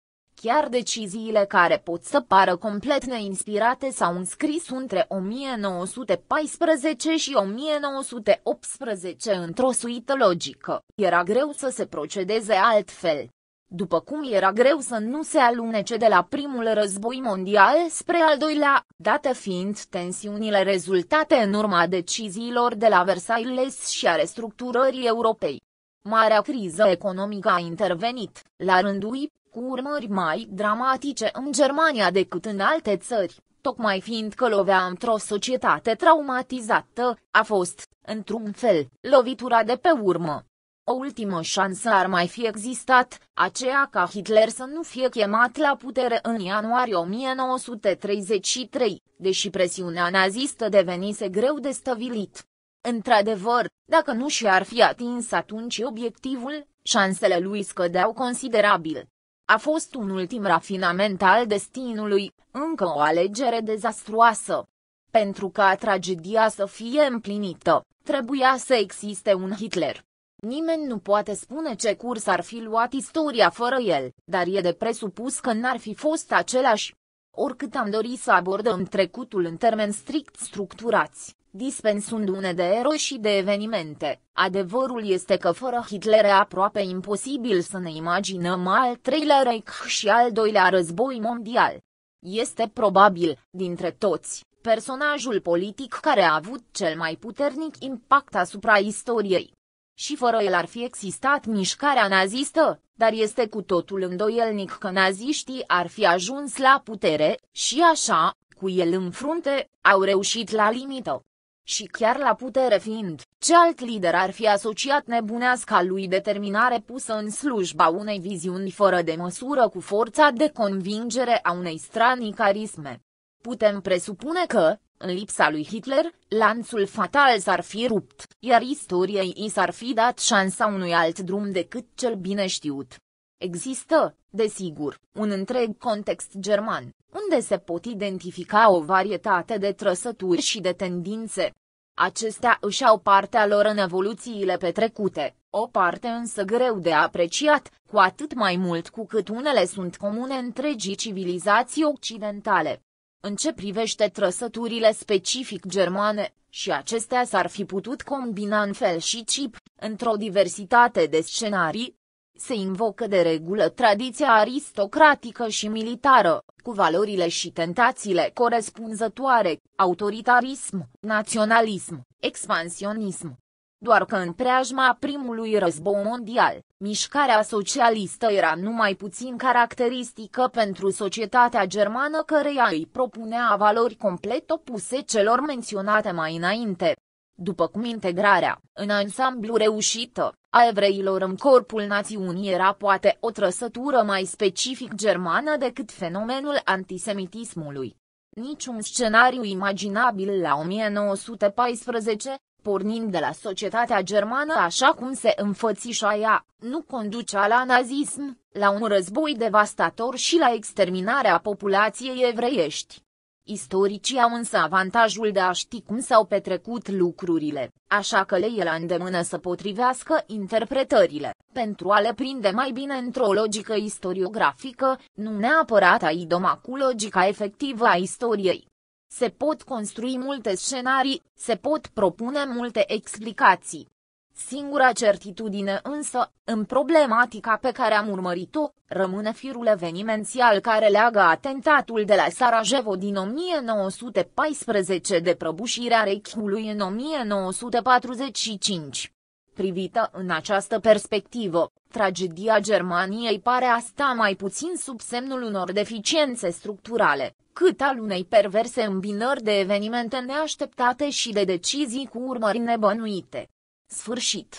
Chiar deciziile care pot să pară complet neinspirate s-au înscris între 1914 și 1918 într-o suită logică. Era greu să se procedeze altfel. După cum era greu să nu se alunece de la primul război mondial spre al doilea, date fiind tensiunile rezultate în urma deciziilor de la Versailles și a restructurării Europei. Marea criză economică a intervenit, la rândul ei, cu urmări mai dramatice în Germania decât în alte țări, tocmai fiindcă lovea într-o societate traumatizată, a fost, într-un fel, lovitura de pe urmă. O ultimă șansă ar mai fi existat, aceea ca Hitler să nu fie chemat la putere în ianuarie 1933, deși presiunea nazistă devenise greu de stăvilit. Într-adevăr, dacă nu și-ar fi atins atunci obiectivul, șansele lui scădeau considerabil. A fost un ultim rafinament al destinului, încă o alegere dezastruoasă. Pentru ca tragedia să fie împlinită, trebuia să existe un Hitler. Nimeni nu poate spune ce curs ar fi luat istoria fără el, dar e de presupus că n-ar fi fost același. Oricât am dorit să abordăm trecutul în termeni strict structurați, dispensându-ne de eroi și de evenimente. Adevărul este că fără Hitler e aproape imposibil să ne imaginăm al treilea Reich și al doilea război mondial. Este probabil, dintre toți, personajul politic care a avut cel mai puternic impact asupra istoriei. Și fără el ar fi existat mișcarea nazistă, dar este cu totul îndoielnic că naziștii ar fi ajuns la putere, și așa, cu el în frunte, au reușit la limită și chiar la putere fiind, ce alt lider ar fi asociat nebuneasca lui determinare pusă în slujba unei viziuni fără de măsură cu forța de convingere a unei stranii carisme. Putem presupune că, în lipsa lui Hitler, lanțul fatal s-ar fi rupt, iar istoriei i s-ar fi dat șansa unui alt drum decât cel bine știut. Există, desigur, un întreg context german, unde se pot identifica o varietate de trăsături și de tendințe. Acestea își au partea lor în evoluțiile petrecute, o parte însă greu de apreciat, cu atât mai mult cu cât unele sunt comune întregii civilizații occidentale. În ce privește trăsăturile specific germane, și acestea s-ar fi putut combina în fel și chip, într-o diversitate de scenarii, se invocă de regulă tradiția aristocratică și militară, cu valorile și tentațiile corespunzătoare, autoritarism, naționalism, expansionism. doar că în preajma primului război mondial, mișcarea socialistă era numai puțin caracteristică pentru societatea germană căreia îi propunea valori complet opuse celor menționate mai înainte. După cum integrarea, în ansamblu reușită, a evreilor în corpul națiunii era poate o trăsătură mai specific germană decât fenomenul antisemitismului. Niciun scenariu imaginabil la 1914, pornind de la societatea germană așa cum se înfățișa ea, nu conducea la nazism, la un război devastator și la exterminarea populației evreiești. Istoricii au însă avantajul de a ști cum s-au petrecut lucrurile, așa că le e la îndemână să potrivească interpretările, pentru a le prinde mai bine într-o logică istoriografică, nu neapărat a idoma cu logica efectivă a istoriei. Se pot construi multe scenarii, se pot propune multe explicații, Singura certitudine însă, în problematica pe care am urmărit-o, rămâne firul evenimențial care leagă atentatul de la Sarajevo din 1914 de prăbușirea Reichului în 1945. Privită în această perspectivă, tragedia Germaniei pare a sta mai puțin sub semnul unor deficiențe structurale, cât al unei perverse îmbinări de evenimente neașteptate și de decizii cu urmări nebănuite. Sfârșit.